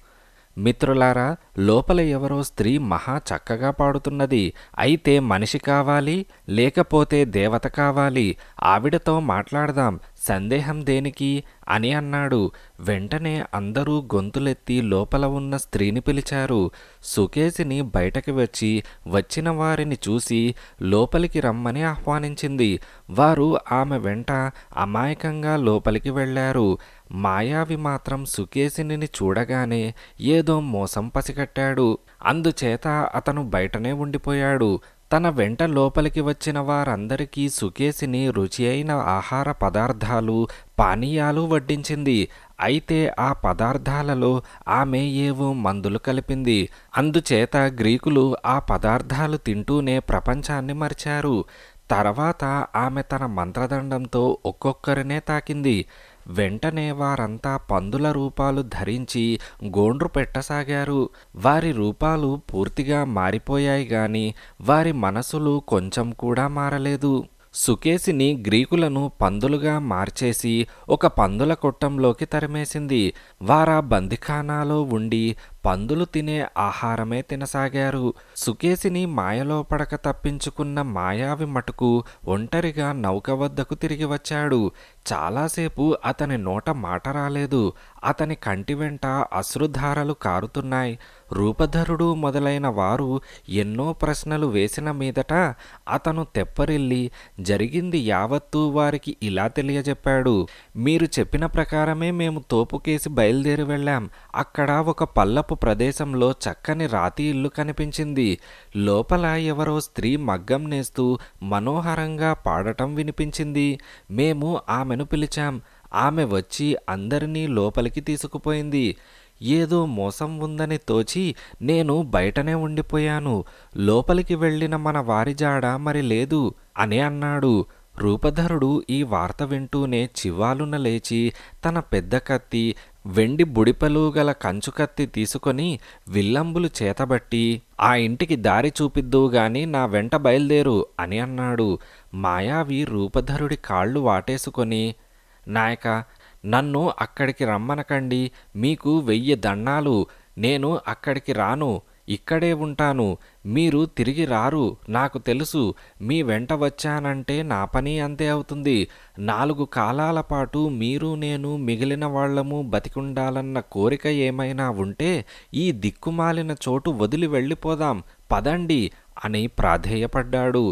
మిత్రులారా లోపల ఎవరో స్త్రీ మహా చక్కగా పాడుతున్నది. అయితే మనిషి కావాలి లేకపోతే దేవత కావాలి? ఆవిడతో మాట్లాడదాం. సందేహం దేనికి? అని అన్నాడు. వెంటనే అందరూ గొంతులెత్తి లోపల ఉన్న స్త్రీని పిలిచారు. సుకేసిని బయటకు వచ్చి వచ్చిన వారిని చూసి లోపలికి రమ్మని ఆహ్వానించింది. వారు ఆమె వెంట అమాయకంగా లోపలికి వెళ్ళారు. మాయావి మాత్రం సుకేశిని చూడగానే ఏదో మోసం పసిగట్టాడు. అందుచేత అతను బయటనే ఉండిపోయాడు. తన వెంట లోపలికి వచ్చిన వారందరికీ సుకేశిని రుచి అయిన ఆహార పదార్థాలు పానీయాలు వడ్డించింది. అయితే ఆ పదార్థాలలో ఆమె ఏవో మందులు కలిపింది. అందుచేత గ్రీకులు ఆ పదార్థాలు తింటూనే ప్రపంచాన్ని మరిచారు. తర్వాత ఆమె తన మంత్రదండంతో ఒక్కొక్కరినే తాకింది. వెంటనే వారంతా పందుల రూపాలు ధరించి గోండ్రు పెట్టసాగారు. వారి రూపాలు పూర్తిగా మారిపోయాయి గాని వారి మనసులు కొంచెం కూడా మారలేదు. సుకేసిని గ్రీకులను పందులుగా మార్చేసి ఒక పందుల కొట్టంలోకి తరిమేసింది. వారా బందిఖానాలో ఉండి పందులు తినే ఆహారమే తినసాగారు. సుకేసిని మాయలో పడక తప్పించుకున్న మాయావి మటుకు ఒంటరిగా నౌక వద్దకు తిరిగి వచ్చాడు. చాలాసేపు అతని నోట మాట రాలేదు. అతని కంటి వెంట అశ్రుధారలు కారుతున్నాయి. రూపధరుడు మొదలైన వారు ఎన్నో ప్రశ్నలు వేసిన మీదట అతను తెప్పరిల్లి జరిగింది యావత్తూ వారికి ఇలా తెలియజెప్పాడు. మీరు చెప్పిన ప్రకారమే మేము తోపుకేసి బయలుదేరి వెళ్ళాం. అక్కడ ఒక పల్లపు ప్రదేశంలో చక్కని రాతి ఇల్లు కనిపించింది. లోపల ఎవరో స్త్రీ మగ్గం నేస్తూ మనోహరంగా పాడటం వినిపించింది. మేము ఆమెను పిలిచాం. ఆమె వచ్చి అందరినీ లోపలికి తీసుకుపోయింది. ఏదో మోసం ఉందని తోచి నేను బయటనే ఉండిపోయాను. లోపలికి వెళ్ళిన మన వారి జాడ మరి లేదు అని అన్నాడు. రూపధరుడు ఈ వార్త వింటూనే చివాలున లేచి తన పెద్ద కత్తి వెండి బుడిపలు గల కంచు కత్తి తీసుకొని విల్లంబులు చేతబట్టి ఆ ఇంటికి దారి చూపిద్దువు గాని నా వెంట బయలుదేరు అని అన్నాడు. మాయావి రూపధరుడి కాళ్ళు వాటేసుకొని నాయక నన్ను అక్కడికి రమ్మనకండి. మీకు వెయ్యి దండాలు. నేను అక్కడికి రాను. ఇక్కడే ఉంటాను మీరు తిరిగి రారు నాకు తెలుసు మీ వెంట వచ్చానంటే నా పని అంతే అవుతుంది. నాలుగు కాలాల పాటు మీరు నేను మిగిలిన వాళ్ళము బతికుండాలన్న కోరిక ఏమైనా ఉంటే ఈ దిక్కుమాలిన చోటు వదిలి వెళ్ళిపోదాం పదండి అని ప్రాధేయపడ్డాడు.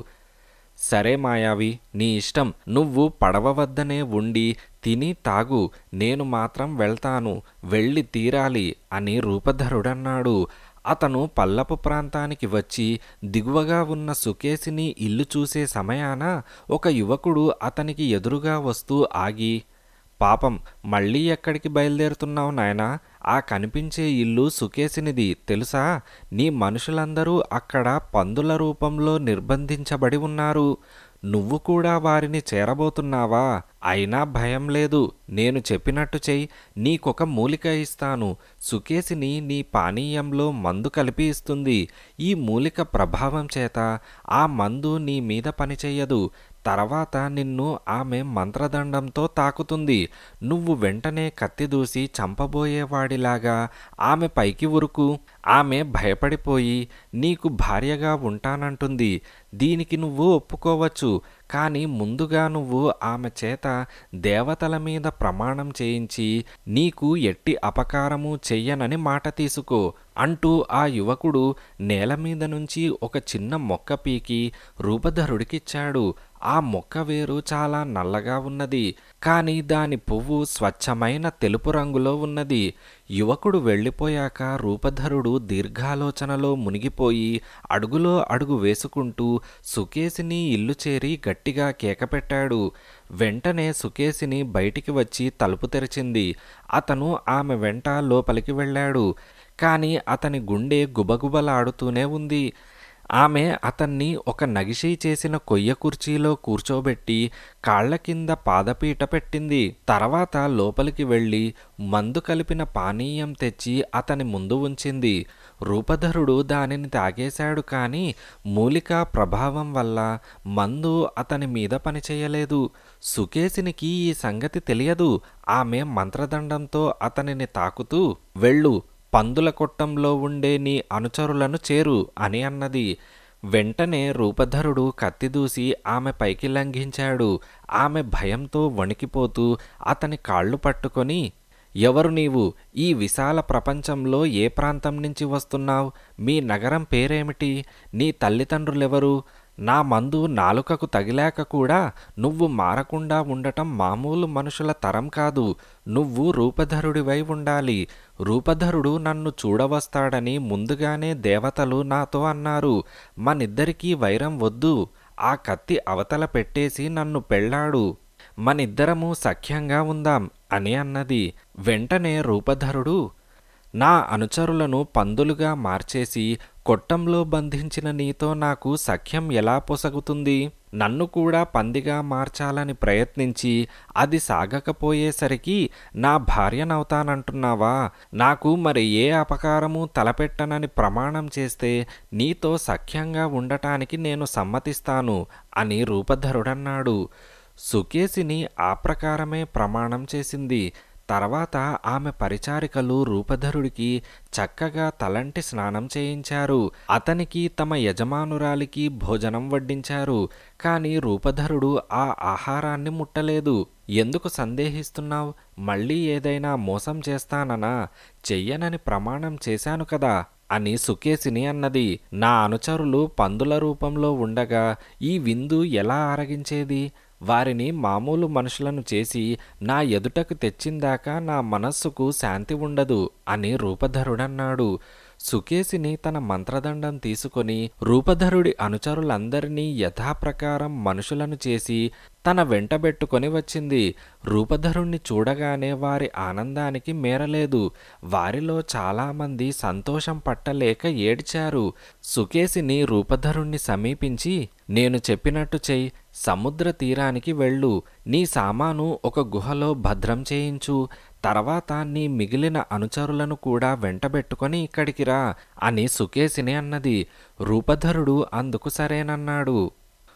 సరే మాయావి నీ ఇష్టం నువ్వు పడవ వద్దనే ఉండి తిని తాగు నేను మాత్రం వెళ్తాను వెళ్ళి తీరాలి అని రూపధరుడన్నాడు. అతను పల్లపు ప్రాంతానికి వచ్చి దిగువగా ఉన్న సుకేసిని ఇల్లు చూసే సమయాన ఒక యువకుడు అతనికి ఎదురుగా వస్తూ ఆగి పాపం మళ్ళీ ఎక్కడికి బయలుదేరుతున్నావు నాయనా? ఆ కనిపించే ఇల్లు సుకేసినిది తెలుసా? నీ మనుషులందరూ అక్కడ పందుల రూపంలో నిర్బంధించబడి ఉన్నారు. నువ్వు కూడా వారిని చేరబోతున్నావా? అయినా భయం లేదు. నేను చెప్పినట్టు చెయ్యి. నీకొక మూలిక ఇస్తాను. సుకేసిని నీ పానీయంలో మందు కలిపి ఇస్తుంది. ఈ మూలిక ప్రభావం చేత ఆ మందు నీ మీద పనిచెయ్యదు తర్వాత నిన్ను ఆమె మంత్రదండంతో తాకుతుంది. నువ్వు వెంటనే కత్తి దూసి చంపబోయేవాడిలాగా ఆమె పైకి ఉరుకు. ఆమె భయపడిపోయి నీకు భార్యగా ఉంటానంటుంది. దీనికి నువ్వు ఒప్పుకోవచ్చు. కానీ ముందుగా నువ్వు ఆమె చేత దేవతల మీద ప్రమాణం చేయించి నీకు ఎట్టి అపకారము చెయ్యనని మాట తీసుకో అంటూ ఆ యువకుడు నేల మీద నుంచి ఒక చిన్న మొక్క పీకి రూపధరుడికిచ్చాడు. ఆ మొక్క వేరు చాలా నల్లగా ఉన్నది. కానీ దాని పువ్వు స్వచ్ఛమైన తెలుపు రంగులో ఉన్నది. యువకుడు వెళ్ళిపోయాక రూపధరుడు దీర్ఘాలోచనలో మునిగిపోయి అడుగులో అడుగు వేసుకుంటూ సుకేసిని ఇల్లు చేరి గట్టిగా కేకపెట్టాడు. వెంటనే సుకేసిని బయటికి వచ్చి తలుపు తెరిచింది. అతను ఆమె వెంట లోపలికి వెళ్ళాడు. కానీ అతని గుండె గుబగుబలాడుతూనే ఉంది. ఆమె అతన్ని ఒక నగిషీ చేసిన కొయ్య కుర్చీలో కూర్చోబెట్టి కాళ్ళ కింద పాదపీట పెట్టింది. తర్వాత లోపలికి వెళ్ళి మందు కలిపిన పానీయం తెచ్చి అతని ముందు ఉంచింది. రూపధరుడు దానిని తాగేశాడు కానీ మూలిక ప్రభావం వల్ల మందు అతని మీద పనిచేయలేదు సుకేసినికి ఈ సంగతి తెలియదు. ఆమె మంత్రదండంతో అతనిని తాకుతూ వెళ్ళు పందుల కొట్టంలో ఉండే నీ అనుచరులను చేరు అని అన్నది. వెంటనే రూపధరుడు కత్తిదూసి ఆమె పైకి లంఘించాడు. ఆమె భయంతో వణికిపోతూ అతని కాళ్ళు పట్టుకొని ఎవరు నీవు? ఈ విశాల ప్రపంచంలో ఏ ప్రాంతం నుంచి వస్తున్నావు? మీ నగరం పేరేమిటి? నీ తల్లిదండ్రులెవరు? నా మందు నాలుకకు తగిలాక కూడా నువ్వు మారకుండా ఉండటం మామూలు మనుషుల తరం కాదు. నువ్వు రూపధరుడివై ఉండాలి. రూపధరుడు నన్ను చూడవస్తాడని ముందుగానే దేవతలు నాతో అన్నారు. మనిద్దరికీ వైరం వద్దు. ఆ కత్తి అవతల పెట్టేసి నన్ను పెళ్ళాడు. మనిద్దరము సఖ్యంగా ఉందాం అని అన్నది. వెంటనే రూపధరుడు నా అనుచరులను పందులుగా మార్చేసి కొట్టంలో బంధించిన నీతో నాకు సఖ్యం ఎలా పొసగుతుంది? నన్ను కూడా పందిగా మార్చాలని ప్రయత్నించి అది సాగకపోయేసరికి నా భార్యనవుతానంటున్నావా? నాకు మరి ఏ అపకారము తలపెట్టనని ప్రమాణం చేస్తే నీతో సఖ్యంగా ఉండటానికి నేను సమ్మతిస్తాను అని రూపధరుడన్నాడు. సుకేసిని ఆ ప్రకారమే ప్రమాణం చేసింది. తర్వాత ఆమె పరిచారికలు రూపధరుడికి చక్కగా తలంటి స్నానం చేయించారు. అతనికి తమ యజమానురాలికి భోజనం వడ్డించారు. కానీ రూపధరుడు ఆ ఆహారాన్ని ముట్టలేదు. ఎందుకు సందేహిస్తున్నావు? మళ్ళీ ఏదైనా మోసం చేస్తాననా? చెయ్యనని ప్రమాణం చేశాను కదా? అని సుకేసిని అన్నది. నా అనుచరులు పందుల రూపంలో ఉండగా ఈ విందు ఎలా ఆరగించేది? వారిని మామూలు మనుషులను చేసి నా ఎదుటకు తెచ్చిందాకా నా మనస్సుకు శాంతి ఉండదు అని రూపధరుడన్నాడు. సుకేసిని తన మంత్రదండం తీసుకొని రూపధరుడి అనుచరులందరినీ యథాప్రకారం మనుషులను చేసి తన వెంటబెట్టుకొని వచ్చింది. రూపధరుణ్ణి చూడగానే వారి ఆనందానికి మేరలేదు. వారిలో చాలామంది సంతోషం పట్టలేక ఏడ్చారు. సుకేసిని రూపధరుణ్ణి సమీపించి నేను చెప్పినట్టు చెయ్యి. సముద్ర తీరానికి వెళ్ళు. నీ సామాను ఒక గుహలో భద్రం చేయించు. తర్వాత నీ మిగిలిన అనుచరులను కూడా వెంటబెట్టుకొని ఇక్కడికి రా అని సుకేసిని అన్నది. రూపధరుడు అందుకు సరేనన్నాడు.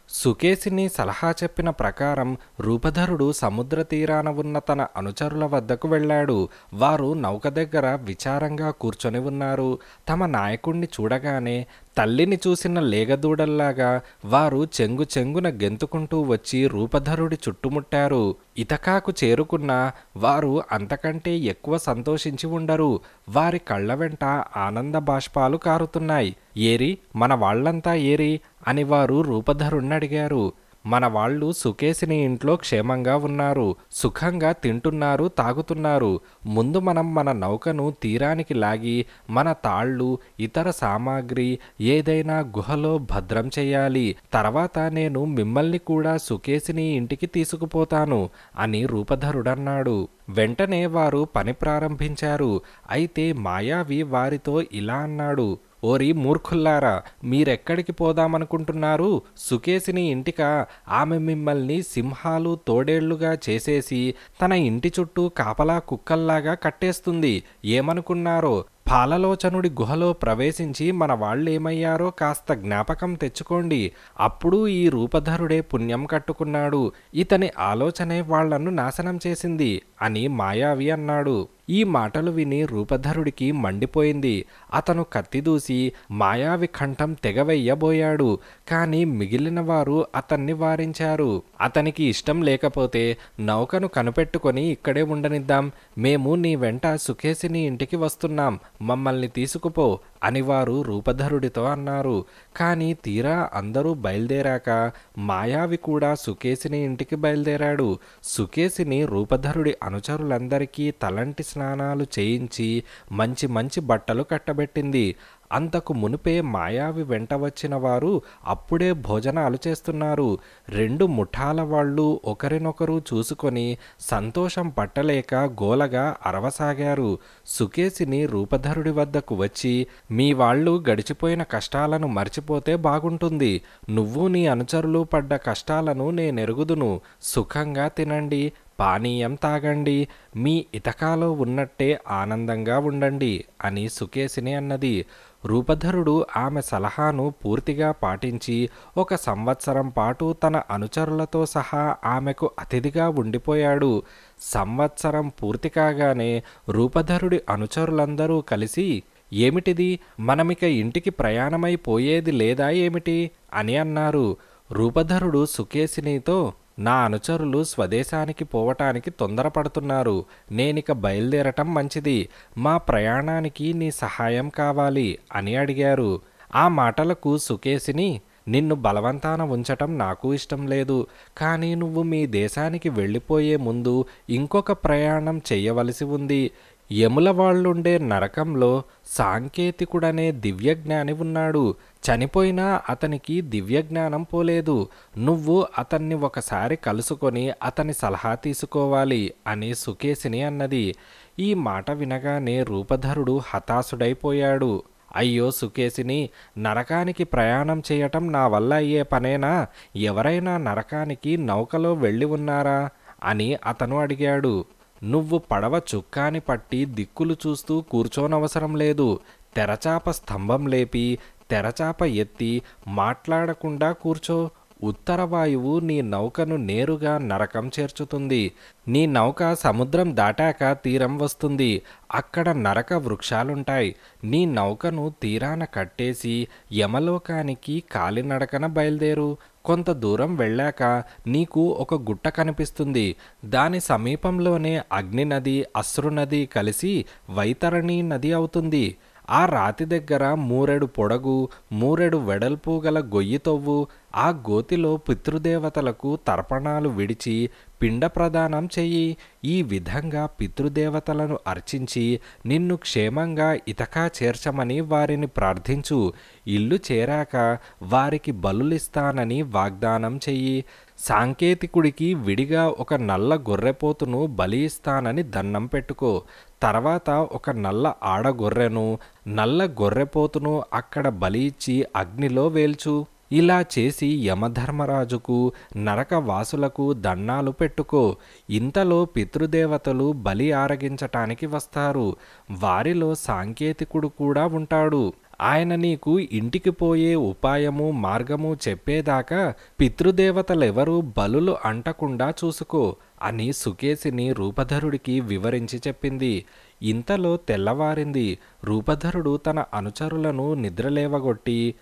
సుకేసిని సలహా చెప్పిన ప్రకారం రూపధరుడు సముద్ర తీరాన ఉన్న తన అనుచరుల వద్దకు వెళ్ళాడు. వారు నౌక దగ్గర విచారంగా కూర్చొని ఉన్నారు. తమ నాయకుణ్ణి చూడగానే తల్లిని చూసిన లేగదూడల్లాగా వారు చెంగు చెంగున గెంతుకుంటూ వచ్చి రూపధరుడి చుట్టుముట్టారు. ఇతకాకు చేరుకున్న వారు అంతకంటే ఎక్కువ సంతోషించి ఉండరు. వారి కళ్ళ వెంట ఆనంద బాష్పాలు కారుతున్నాయి. ఏరి మన వాళ్ళంతా ఏరి అని వారు రూపధరుణ్ణడిగారు మన వాళ్ళు సుకేసిని ఇంట్లో క్షేమంగా ఉన్నారు సుఖంగా తింటున్నారు తాగుతున్నారు. ముందు మనం మన నౌకను తీరానికి లాగి మన తాళ్ళు ఇతర సామాగ్రి ఏదైనా గుహలో భద్రం చేయాలి. తర్వాత నేను మిమ్మల్ని కూడా సుకేసిని ఇంటికి తీసుకుపోతాను అని రూపధరుడన్నాడు. వెంటనే వారు పని ప్రారంభించారు. అయితే మాయావి వారితో ఇలా అన్నాడు. ఓరి మూర్ఖుల్లారా మీరెక్కడికి పోదామనుకుంటున్నారు? సుకేసిని ఇంటిక? ఆమె మిమ్మల్ని సింహాలు తోడేళ్ళుగా చేసేసి తన ఇంటి చుట్టూ కాపలా కుక్కల్లాగా కట్టేస్తుంది. ఏమనుకున్నారో? పాలలోచనుడి గుహలో ప్రవేశించి మన వాళ్ళేమయ్యారో కాస్త జ్ఞాపకం తెచ్చుకోండి. అప్పుడు ఈ రూపధరుడే పుణ్యం కట్టుకున్నాడు. ఇతని ఆలోచనే వాళ్ళను నాశనం చేసింది అని మాయావి అన్నాడు. ఈ మాటలు విని రూపధరుడికి మండిపోయింది. అతను కత్తిదూసి మాయావి కంఠం తెగవెయ్యబోయాడు కాని మిగిలిన వారు అతన్ని వారించారు. అతనికి ఇష్టం లేకపోతే నౌకను కనిపెట్టుకొని ఇక్కడే ఉండనిద్దాం. మేము నీ వెంట సుఖేసిని ఇంటికి వస్తున్నాం. మమ్మల్ని తీసుకుపో. అని వారు రూపధరుడితో అన్నారు. కానీ తీరా అందరూ బయలుదేరాక మాయావి కూడా సుకేసిని ఇంటికి బయలుదేరాడు. సుకేసిని రూపధరుడి అనుచరులందరికీ తలంటి స్నానాలు చేయించి మంచి మంచి బట్టలు కట్టబెట్టింది. అంతకు మునిపే మాయావి వెంట వచ్చిన వారు అప్పుడే భోజనాలు చేస్తున్నారు. రెండు ముఠాల వాళ్ళు ఒకరినొకరు చూసుకొని సంతోషం పట్టలేక గోలగా అరవసాగారు. సుకేసిని రూపధరుడి వద్దకు వచ్చి మీ వాళ్ళు గడిచిపోయిన కష్టాలను మర్చిపోతే బాగుంటుంది. నువ్వు నీ అనుచరులు పడ్డ కష్టాలను నేనెరుగుదును. సుఖంగా తినండి పానీయం తాగండి మీ ఇతకాలో ఉన్నట్టే ఆనందంగా ఉండండి అని సుకేసిని అన్నది. రూపధరుడు ఆమె సలహాను పూర్తిగా పాటించి ఒక సంవత్సరం పాటు తన అనుచరులతో సహా ఆమెకు అతిథిగా ఉండిపోయాడు. సంవత్సరం పూర్తి కాగానే రూపధరుడి అనుచరులందరూ కలిసి ఏమిటిది? మనమిక ఇంటికి ప్రయాణమైపోయేది లేదా ఏమిటి? అని అన్నారు. రూపధరుడు సుకేసినితో నా అనుచరులు స్వదేశానికి పోవటానికి తొందరపడుతున్నారు. నేనిక బయలుదేరటం మంచిది. మా ప్రయాణానికి నీ సహాయం కావాలి అని అడిగారు. ఆ మాటలకు సుకేసిని నిన్ను బలవంతాన ఉంచటం నాకు ఇష్టం లేదు. కానీ నువ్వు మీ దేశానికి వెళ్ళిపోయే ముందు ఇంకొక ప్రయాణం చేయవలసి ఉంది. యముల వాళ్ళుండే నరకంలో సాంకేతికుడనే దివ్యజ్ఞాని ఉన్నాడు. చనిపోయినా అతనికి దివ్యజ్ఞానం పోలేదు. నువ్వు అతన్ని ఒకసారి కలుసుకొని అతని సలహా తీసుకోవాలి అని సుకేశిని అన్నది. ఈ మాట వినగానే రూపధరుడు హతాశుడైపోయాడు. అయ్యో సుకేసిని నరకానికి ప్రయాణం చేయటం నా వల్ల అయ్యే పనేనా? ఎవరైనా నరకానికి నౌకలో వెళ్ళి ఉన్నారా? అని అతను అడిగాడు. నువ్వు పడవ చుక్కాని పట్టి దిక్కులు చూస్తూ కూర్చోనవసరం లేదు. తెరచాప స్తంభం లేపి తెరచాప ఎత్తి మాట్లాడకుండా కూర్చో. ఉత్తర వాయువు నీ నౌకను నేరుగా నరకం చేర్చుతుంది. నీ నౌక సముద్రం దాటాక తీరం వస్తుంది. అక్కడ నరక వృక్షాలుంటాయి. నీ నౌకను తీరాన కట్టేసి యమలోకానికి కాలినడకన బయలుదేరు. కొంత దూరం వెళ్ళాక నీకు ఒక గుట్ట కనిపిస్తుంది. దాని సమీపంలోనే అగ్ని నది అశ్రు నది కలిసి వైతరణి నది అవుతుంది. ఆ రాతి దగ్గర మూరెడు పొడగు మూరెడు వెడల్పు గల గొయ్యి తవ్వు ఆ గోతిలో పితృదేవతలకు తర్పణాలు విడిచి పిండ ప్రదానం చెయ్యి ఈ విధంగా పితృదేవతలను అర్చించి నిన్ను క్షేమంగా ఇతకా చేర్చమని వారిని ప్రార్థించు. ఇల్లు చేరాక వారికి బలులిస్తానని వాగ్దానం చెయ్యి సాంకేతికుడికి విడిగా ఒక నల్ల గొర్రెపోతును బలి ఇస్తానని దండం పెట్టుకో. తర్వాత ఒక నల్ల ఆడగొర్రెను నల్ల గొర్రెపోతును అక్కడ బలి ఇచ్చి అగ్నిలో వేల్చు. ఇలా చేసి యమధర్మరాజుకు నరకవాసులకు దండాలు పెట్టుకో. ఇంతలో పితృదేవతలు బలి ఆరగించటానికి వస్తారు. వారిలో సాంకేతికుడు కూడా ఉంటాడు. ఆయన నీకు ఇంటికి పోయే ఉపాయము మార్గము చెప్పేదాకా పితృదేవతలెవరూ బలులు అంటకుండా చూసుకో అని సుకేసిని రూపధరుడికి వివరించి చెప్పింది. ఇంతలో తెల్లవారింది. రూపధరుడు తన అనుచరులను నిద్రలేవగొట్టి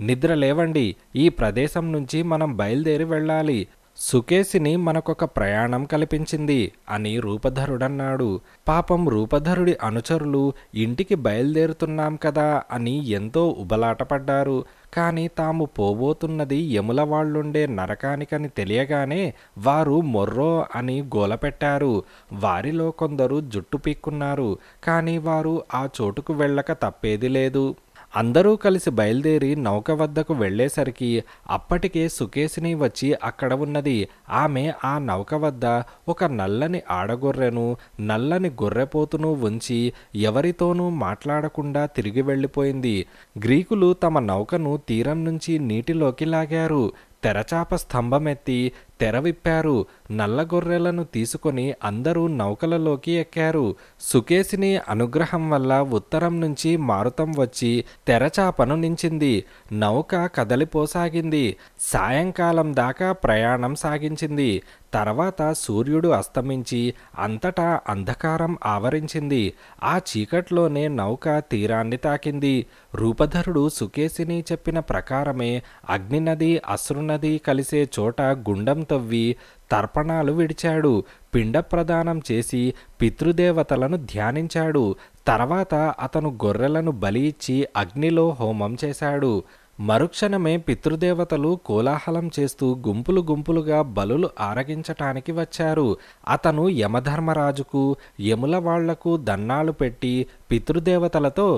నిద్ర లేవండి. ఈ ప్రదేశం నుంచి మనం బయలుదేరి వెళ్ళాలి. సుకేసిని మనకొక ప్రయాణం కల్పించింది అని రూపధరుడన్నాడు. పాపం రూపధరుడి అనుచరులు ఇంటికి బయలుదేరుతున్నాం కదా అని ఎంతో ఉబలాటపడ్డారు. కానీ తాము పోబోతున్నది యముల వాళ్ళుండే నరకానికని తెలియగానే వారు మొర్రో అని గోలపెట్టారు. వారిలో కొందరు జుట్టు పీక్కున్నారు. కానీ వారు ఆ చోటుకు వెళ్ళక తప్పేది లేదు. అందరూ కలిసి బయలుదేరి నౌక వద్దకు వెళ్ళేసరికి అప్పటికే సుకేశిని వచ్చి అక్కడ ఉన్నది. ఆమె ఆ నౌక వద్ద ఒక నల్లని ఆడగొర్రెను నల్లని గొర్రెపోతును ఉంచి ఎవరితోనూ మాట్లాడకుండా తిరిగి వెళ్ళిపోయింది. గ్రీకులు తమ నౌకను తీరం నుంచి నీటిలోకి లాగారు. తెరచాప స్తంభమెత్తి తెర విప్పారు నల్ల గొర్రెలను తీసుకొని అందరూ నౌకలలోకి ఎక్కారు. సుకేసిని అనుగ్రహం వల్ల ఉత్తరం నుంచి మారుతం వచ్చి తెరచాపను నించింది. నౌక కదలిపోసాగింది. సాయంకాలం దాకా ప్రయాణం సాగించింది. తర్వాత సూర్యుడు అస్తమించి అంతటా అంధకారం ఆవరించింది. ఆ చీకట్లోనే నౌక తీరాన్ని తాకింది. రూపధరుడు సుకేసిని చెప్పిన ప్రకారమే అగ్నినది అశ్రునది కలిసే చోట గుండం తవ్వి తర్పణాలు విడిచాడు. పిండ ప్రదానం చేసి పితృదేవతలను ధ్యానించాడు. తర్వాత అతను గొర్రెలను బలి ఇచ్చి అగ్నిలో హోమం చేశాడు. మరుక్షణమే పితృదేవతలు కోలాహలం చేస్తూ గుంపులు గుంపులుగా బలులు ఆరగించటానికి వచ్చారు. అతను యమధర్మరాజుకు యముల వాళ్ళకు దన్నాలు పెట్టి పితృదేవతలతో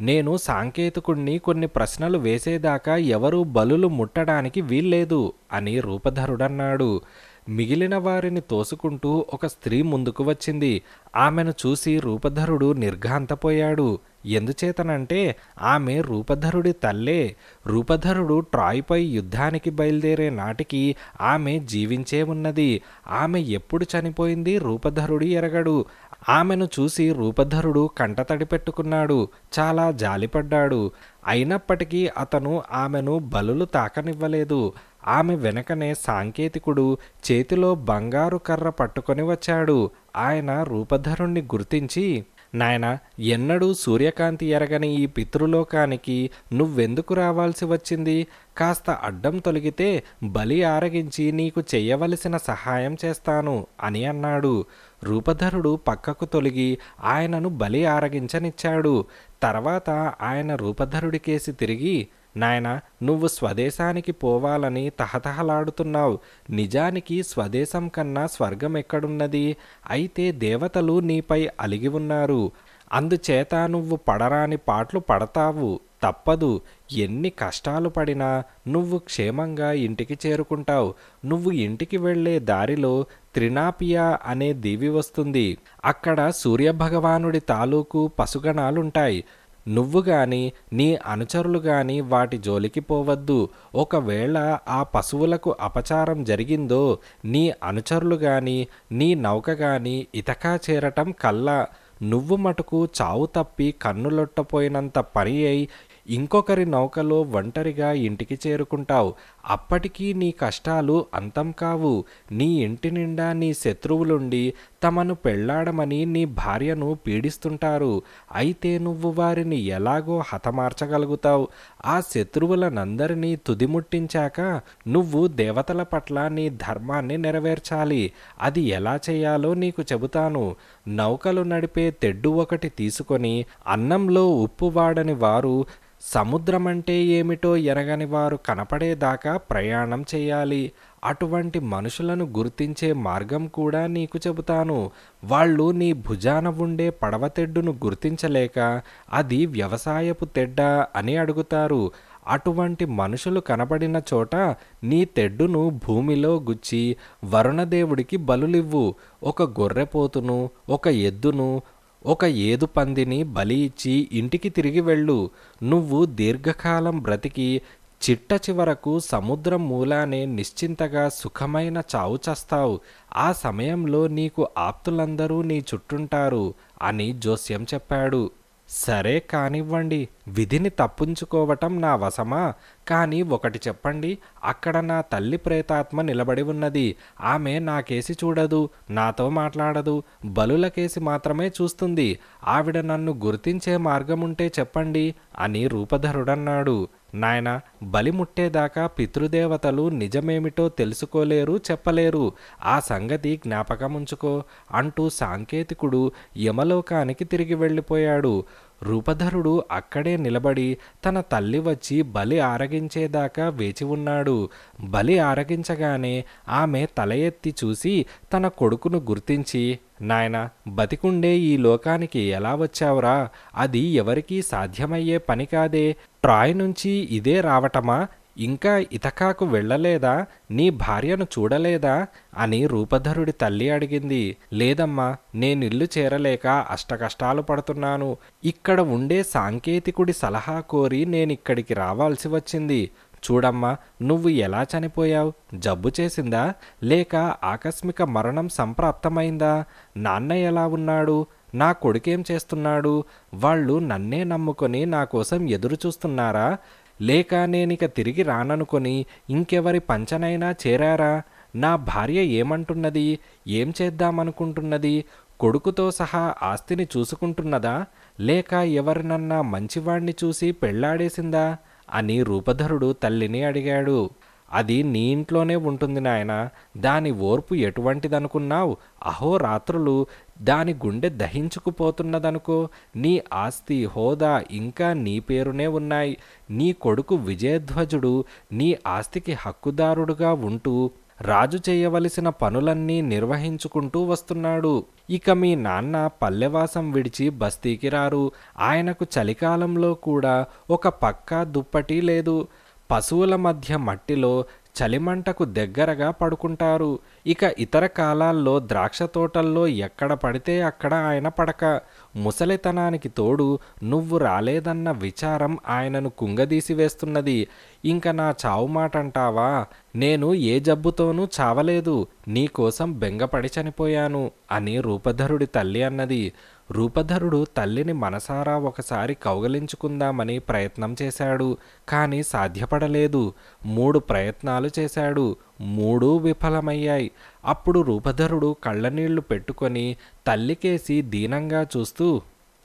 నేను సాంకేతికుణ్ణి కొన్ని ప్రశ్నలు వేసేదాకా ఎవరూ బలులు ముట్టడానికి వీల్లేదు అని రూపధరుడన్నాడు. మిగిలిన వారిని తోసుకుంటూ ఒక స్త్రీ ముందుకు వచ్చింది. ఆమెను చూసి రూపధరుడు నిర్ఘాంతపోయాడు. ఎందుచేతనంటే ఆమె రూపధరుడి తల్లే. రూపధరుడు ట్రాయ్పై యుద్ధానికి బయలుదేరే నాటికి ఆమె జీవించే ఉన్నది. ఆమె ఎప్పుడు చనిపోయింది? రూపధరుడు ఎరగడు. ఆమెను చూసి రూపధరుడు కంటతడి పెట్టుకున్నాడు చాలా జాలిపడ్డాడు. అయినప్పటికీ అతను ఆమెను బలులు తాకనివ్వలేదు. ఆమె వెనకనే సాంకేతికుడు చేతిలో బంగారు కర్ర పట్టుకొని వచ్చాడు. ఆయన రూపధరుణ్ణి గుర్తించి నాయన ఎన్నడూ సూర్యకాంతి ఎరగని ఈ పితృలోకానికి నువ్వెందుకు రావాల్సి వచ్చింది? కాస్త అడ్డం తొలగితే బలి ఆరగించి నీకు చెయ్యవలసిన సహాయం చేస్తాను అని అన్నాడు. రూపధరుడు పక్కకు తొలగి ఆయనను బలి ఆరగించనిచ్చాడు. తర్వాత ఆయన రూపధరుడికేసి తిరిగి నాయన నువ్వు స్వదేశానికి పోవాలని తహతహలాడుతున్నావు. నిజానికి స్వదేశం కన్నా స్వర్గం ఎక్కడున్నది? అయితే దేవతలు నీపై అలిగి ఉన్నారు. అందుచేత నువ్వు పడరాని పాటలు పడతావు. తప్పదు. ఎన్ని కష్టాలు పడినా నువ్వు క్షేమంగా ఇంటికి చేరుకుంటావు. నువ్వు ఇంటికి వెళ్ళే దారిలో త్రినాపియా అనే దీవి వస్తుంది. అక్కడ సూర్యభగవానుడి తాలూకు పసుగణాలుంటాయి నువ్వు గాని నీ అనుచరులు గాని వాటి జోలికి పోవద్దు. ఒకవేళ ఆ పశువులకు అపచారం జరిగిందో నీ అనుచరులు గాని నీ నౌక గాని ఇతకా చేరటం కల్లా. నువ్వు మటుకు చావు తప్పి కన్నులొట్టపోయినంత పని అయి ఇంకొకరి నౌకలో ఒంటరిగా ఇంటికి చేరుకుంటావు. అప్పటికీ నీ కష్టాలు అంతం కావు. నీ ఇంటి నిండా నీ శత్రువులుండి తమను పెళ్ళాడమని నీ భార్యను పీడిస్తుంటారు. అయితే నువ్వు వారిని ఎలాగో హతమార్చగలుగుతావు? ఆ శత్రువులనందరినీ తుదిముట్టించాక నువ్వు దేవతల పట్ల నీ ధర్మాన్ని నెరవేర్చాలి. అది ఎలా చేయాలో నీకు చెబుతాను. నౌకలు నడిపే తెడ్డు ఒకటి తీసుకొని అన్నంలో ఉప్పు వాడని వారు సముద్రమంటే ఏమిటో ఎరగని వారు కనపడేదాకా ప్రయాణం చేయాలి. అటువంటి మనుషులను గుర్తించే మార్గం కూడా నీకు చెబుతాను. వాళ్ళు నీ భుజాన ఉండే పడవ తెడ్డును గుర్తించలేక అది వ్యవసాయపు తెడ్డ అని అడుగుతారు. అటువంటి మనుషులు కనబడిన చోట నీ తెడ్డును భూమిలో గుచ్చి వరుణదేవుడికి బలులివ్వు. ఒక గొర్రెపోతును ఒక ఎద్దును ఒక ఏదు పందిని బలి ఇచ్చి ఇంటికి తిరిగి వెళ్ళు. నువ్వు దీర్ఘకాలం బ్రతికి చిట్ట చివరకు సముద్రం మూలానే నిశ్చింతగా సుఖమైన చావు చస్తావు. ఆ సమయంలో నీకు ఆప్తులందరూ నీ చుట్టుంటారు అని జోస్యం చెప్పాడు. సరే కానివ్వండి విధిని తప్పించుకోవటం నా వశమా? కానీ ఒకటి చెప్పండి అక్కడ నా తల్లి ప్రేతాత్మ నిలబడి ఉన్నది. ఆమె నా కేసి చూడదు నాతో మాట్లాడదు బలుల కేసి మాత్రమే చూస్తుంది. ఆవిడ నన్ను గుర్తించే మార్గముంటే చెప్పండి అని రూపధరుడన్నాడు. నాయన బలి ముట్టేదాకా పితృదేవతలు నిజమేమిటో తెలుసుకోలేరు చెప్పలేరు. ఆ సంగతి జ్ఞాపకముంచుకో అంటూ సాంకేతికుడు యమలోకానికి తిరిగి వెళ్ళిపోయాడు. రూపధరుడు అక్కడే నిలబడి తన తల్లి వచ్చి బలి ఆరగించేదాకా వేచి ఉన్నాడు. బలి ఆరగించగానే ఆమె తల ఎత్తి చూసి తన కొడుకును గుర్తించి నాయన బతికుండే ఈ లోకానికి ఎలా వచ్చావురా? అది ఎవరికీ సాధ్యమయ్యే పని కాదే. ట్రాయ్ నుంచి ఇదే రావటమా? ఇంకా ఇతకాకు వెళ్ళలేదా? నీ భార్యను చూడలేదా? అని రూపధరుడి తల్లి అడిగింది. లేదమ్మా నేనిల్లు చేరలేక అష్టకష్టాలు పడుతున్నాను. ఇక్కడ ఉండే సాంకేతికుడి సలహా కోరి నేనిక్కడికి రావాల్సి వచ్చింది. చూడమ్మా నువ్వు ఎలా చనిపోయావు? జబ్బు చేసిందా? లేక ఆకస్మిక మరణం సంప్రాప్తమైందా? నాన్న ఎలా ఉన్నాడు? నా కొడుకేం చేస్తున్నాడు? వాళ్ళు నన్నే నమ్ముకొని నా కోసం ఎదురు చూస్తున్నారా లేక నేనిక తిరిగి రాననుకొని ఇంకెవరి పంచనైనా చేరారా? నా భార్య ఏమంటున్నది? ఏం చేద్దామనుకుంటున్నది? కొడుకుతో సహా ఆస్తిని చూసుకుంటున్నదా? లేక ఎవరినన్నా మంచివాణ్ణి చూసి పెళ్ళాడేసిందా? అని రూపధరుడు తల్లిని అడిగాడు. అది నీ ఇంట్లోనే ఉంటుంది నాయన. దాని ఓర్పు ఎటువంటిదనుకున్నావు? అహోరాత్రులు దాని గుండె దహించుకుపోతున్నదనుకో. నీ ఆస్తి హోదా ఇంకా నీ పేరునే ఉన్నాయి. నీ కొడుకు విజయధ్వజుడు నీ ఆస్తికి హక్కుదారుడుగా ఉంటూ రాజు చేయవలసిన పనులన్నీ నిర్వహించుకుంటూ వస్తున్నాడు. ఇక మీ నాన్న పల్లెవాసం విడిచి బస్తీకి రారు. ఆయనకు చలికాలంలో కూడా ఒక పక్కా దుప్పటి లేదు. పశువుల మధ్య మట్టిలో చలిమంటకు దగ్గరగా పడుకుంటారు. ఇక ఇతర కాలాల్లో ద్రాక్ష తోటల్లో ఎక్కడ పడితే అక్కడ ఆయన పడక. ముసలితనానికి తోడు నువ్వు రాలేదన్న విచారం ఆయనను కుంగదీసి వేస్తున్నది. ఇంక నా చావు మాట అంటావా నేను ఏ జబ్బుతోనూ చావలేదు. నీకోసం బెంగపడి చనిపోయాను అని రూపధరుడి తల్లి అన్నది. రూపధరుడు తల్లిని మనసారా ఒకసారి కౌగలించుకుందామని ప్రయత్నం చేశాడు కానీ సాధ్యపడలేదు. మూడు ప్రయత్నాలు చేశాడు మూడూ విఫలమయ్యాయి. అప్పుడు రూపధరుడు కళ్ళనీళ్ళు పెట్టుకొని తల్లికేసి దీనంగా చూస్తూ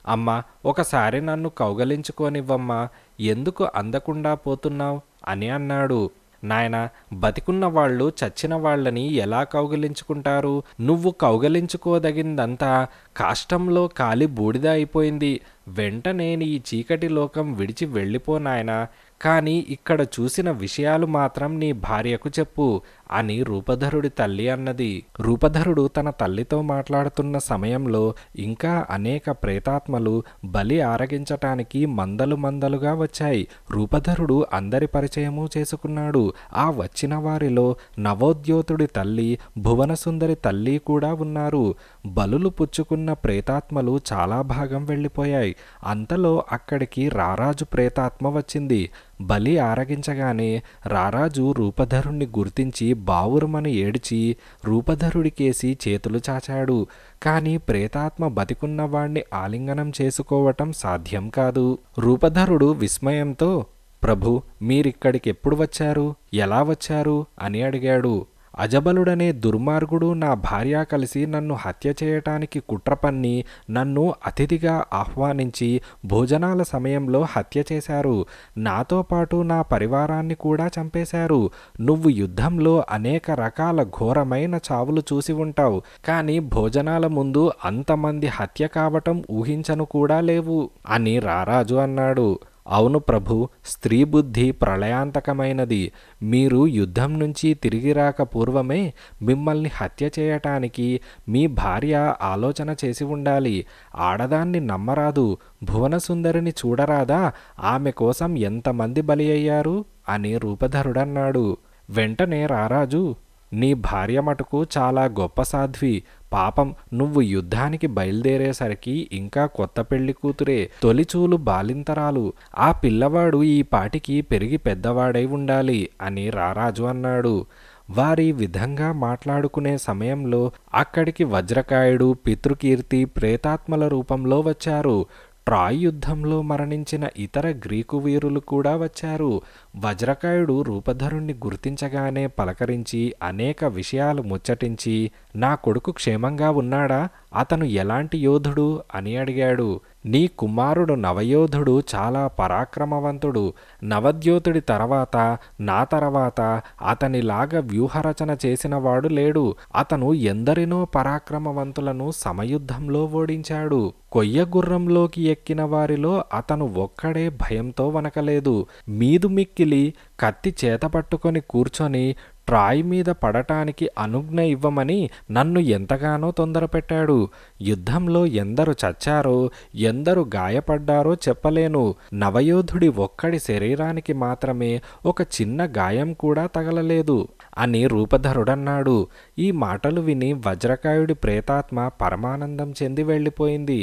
అమ్మా ఒకసారి నన్ను కౌగలించుకోనివ్వమ్మా ఎందుకు అందకుండా పోతున్నావు? అని అన్నాడు. నాయన బతికున్న వాళ్ళు చచ్చిన వాళ్ళని ఎలా కౌగిలించుకుంటారు? నువ్వు కౌగలించుకోదగిందంతా కాష్టంలో కాలి బూడిద అయిపోయింది. వెంటనే నీ చీకటి లోకం విడిచి వెళ్ళిపోనాయనా కానీ ఇక్కడ చూసిన విషయాలు మాత్రం నీ భార్యకు చెప్పు. అని రూపధరుడి తల్లి అన్నది. రూపధరుడు తన తల్లితో మాట్లాడుతున్న సమయంలో ఇంకా అనేక ప్రేతాత్మలు బలి ఆరగించటానికి మందలు మందలుగా వచ్చాయి. రూపధరుడు అందరి పరిచయము చేసుకున్నాడు. ఆ వచ్చిన వారిలో నవోద్యోతుడి తల్లి భువనసుందరి తల్లి కూడా ఉన్నారు. బలులు పుచ్చుకున్న ప్రేతాత్మలు చాలా భాగం వెళ్ళిపోయాయి. అంతలో అక్కడికి రారాజు ప్రేతాత్మ వచ్చింది. బలి ఆరగించగానే రారాజు రూపధరుణ్ణి గుర్తించి బావురమని ఏడిచి రూపధరుడికేసి చేతులు చాచాడు. కానీ ప్రేతాత్మ బతికున్నవాణ్ణి ఆలింగనం చేసుకోవటం సాధ్యం కాదు. రూపధరుడు విస్మయంతో ప్రభు మీరిక్కడికి ఎప్పుడు వచ్చారు? ఎలా వచ్చారు? అని అడిగాడు. అజబలుడనే దుర్మార్గుడు నా భార్య కలిసి నన్ను హత్య చేయటానికి కుట్ర పన్ని నన్ను అతిథిగా ఆహ్వానించి భోజనాల సమయంలో హత్య చేశారు. నాతో పాటు నా పరివారాన్ని కూడా చంపేశారు. నువ్వు యుద్ధంలో అనేక రకాల ఘోరమైన చావులు చూసి ఉంటావు. కానీ భోజనాల ముందు అంతమంది హత్య కావటం ఊహించను కూడా లేవు అని రారాజు అన్నాడు. అవును ప్రభు స్త్రీ బుద్ధి ప్రళయాంతకమైనది. మీరు యుద్ధం నుంచి తిరిగి రాక పూర్వమే మిమ్మల్ని హత్య చేయటానికి మీ భార్య ఆలోచన చేసి ఉండాలి. ఆడదాన్ని నమ్మరాదు. భువనసుందరిని చూడరాదా? ఆమె కోసం ఎంతమంది బలి అయ్యారు? అని రూపధరుడన్నాడు. వెంటనే రారాజు నీ భార్య మటుకు చాలా గొప్ప సాధ్వి. పాపం నువ్వు యుద్ధానికి బయలుదేరేసరికి ఇంకా కొత్త పెళ్ళి కూతురే. తొలిచూలు బాలింతరాలు. ఆ పిల్లవాడు ఈ పాటికి పెరిగి పెద్దవాడై ఉండాలి అని రారాజు అన్నాడు. వారి విధంగా మాట్లాడుకునే సమయంలో అక్కడికి వజ్రకాయుడు పితృకీర్తి ప్రేతాత్మల రూపంలో వచ్చారు. ట్రాయ్ యుద్ధంలో మరణించిన ఇతర గ్రీకు వీరులు కూడా వచ్చారు. వజ్రకాయుడు రూపధరుణ్ణి గుర్తించగానే పలకరించి అనేక విషయాలు ముచ్చటించి నా కొడుకు క్షేమంగా ఉన్నాడా? అతను ఎలాంటి యోధుడు? అని అడిగాడు. నీ కుమారుడు నవయోధుడు చాలా పరాక్రమవంతుడు. నవద్యోతుడి తర్వాత నా తర్వాత అతనిలాగా వ్యూహరచన చేసినవాడు లేడు. అతను ఎందరినో పరాక్రమవంతులను సమయుద్ధంలో ఓడించాడు. కొయ్యగుర్రంలోకి ఎక్కిన వారిలో అతను ఒక్కడే భయంతో వనకలేదు. మీదు మిక్కిలి కత్తి చేతపట్టుకొని కూర్చొని ట్రాయ్ మీద పడటానికి అనుజ్ఞ ఇవ్వమని నన్ను ఎంతగానో తొందరపెట్టాడు. యుద్ధంలో ఎందరు చచ్చారో ఎందరు గాయపడ్డారో చెప్పలేను. నవయోధుడి ఒక్కడి శరీరానికి మాత్రమే ఒక చిన్న గాయం కూడా తగలలేదు అని రూపధరుడన్నాడు. ఈ మాటలు విని వజ్రకాయుడి ప్రేతాత్మ పరమానందం చెంది వెళ్ళిపోయింది.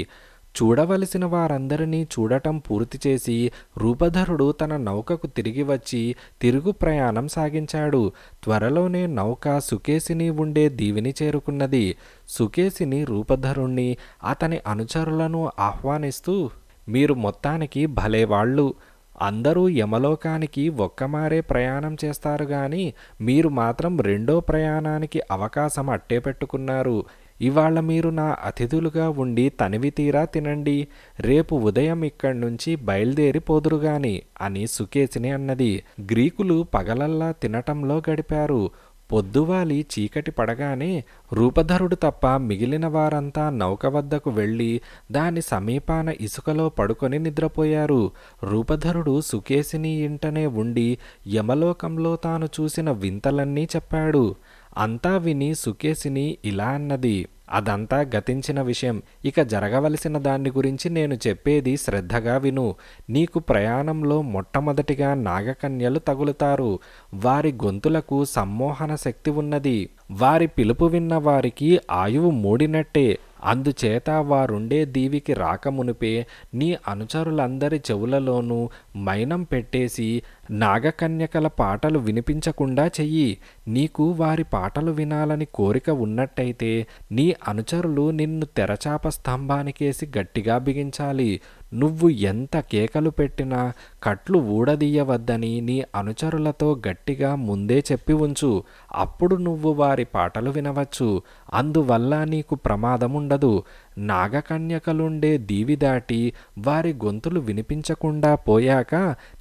చూడవలసిన వారందరినీ చూడటం పూర్తి చేసి రూపధరుడు తన నౌకకు తిరిగి వచ్చి తిరుగు ప్రయాణం సాగించాడు. త్వరలోనే నౌక సుకేసిని ఉండే దీవిని చేరుకున్నది. సుకేసిని రూపధరుణ్ణి అతని అనుచరులను ఆహ్వానిస్తూ మీరు మొత్తానికి భలేవాళ్ళు. అందరూ యమలోకానికి ఒక్కమారే ప్రయాణం చేస్తారు గాని మీరు మాత్రం రెండో ప్రయాణానికి అవకాశం అట్టే పెట్టుకున్నారు. ఇవాళ మీరు నా అతిథులుగా ఉండి తనివి తీరా తినండి. రేపు ఉదయం ఇక్కడి నుంచి బయలుదేరి పోదురుగాని అని సుకేసిని అన్నది. గ్రీకులు పగలల్లా తినటంలో గడిపారు. పొద్దువాలి చీకటి పడగానే రూపధరుడు తప్ప మిగిలిన వారంతా నౌక వద్దకు వెళ్ళి దాని సమీపాన ఇసుకలో పడుకొని నిద్రపోయారు. రూపధరుడు సుకేసిని ఇంటనే ఉండి యమలోకంలో తాను చూసిన వింతలన్నీ చెప్పాడు. అంతా విని సుకేసిని ఇలా అన్నది. అదంతా గతించిన విషయం. ఇక జరగవలసిన దాన్ని గురించి నేను చెప్పేది శ్రద్ధగా విను. నీకు ప్రయాణంలో మొట్టమొదటిగా నాగకన్యలు తగులుతారు. వారి గొంతులకు సమ్మోహన శక్తి ఉన్నది. వారి పిలుపు విన్న వారికి ఆయువు మూడినట్టే. అందుచేత వారుండే దీవికి రాకమునుపే నీ అనుచరులందరి చెవులలోనూ మైనం పెట్టేసి నాగకన్యకల పాటలు వినిపించకుండా చెయ్యి. నీకు వారి పాటలు వినాలని కోరిక ఉన్నట్టయితే నీ అనుచరులు నిన్ను తెరచాప స్తంభానికేసి గట్టిగా బిగించాలి. నువ్వు ఎంత కేకలు పెట్టినా కట్లు ఊడదీయవద్దని నీ అనుచరులతో గట్టిగా ముందే చెప్పి ఉంచు. అప్పుడు నువ్వు వారి పాటలు వినవచ్చు. అందువల్ల నీకు ప్రమాదం ఉండదు నాగకన్యకలుండే దీవి దాటి వారి గొంతులు వినిపించకుండా పోయాక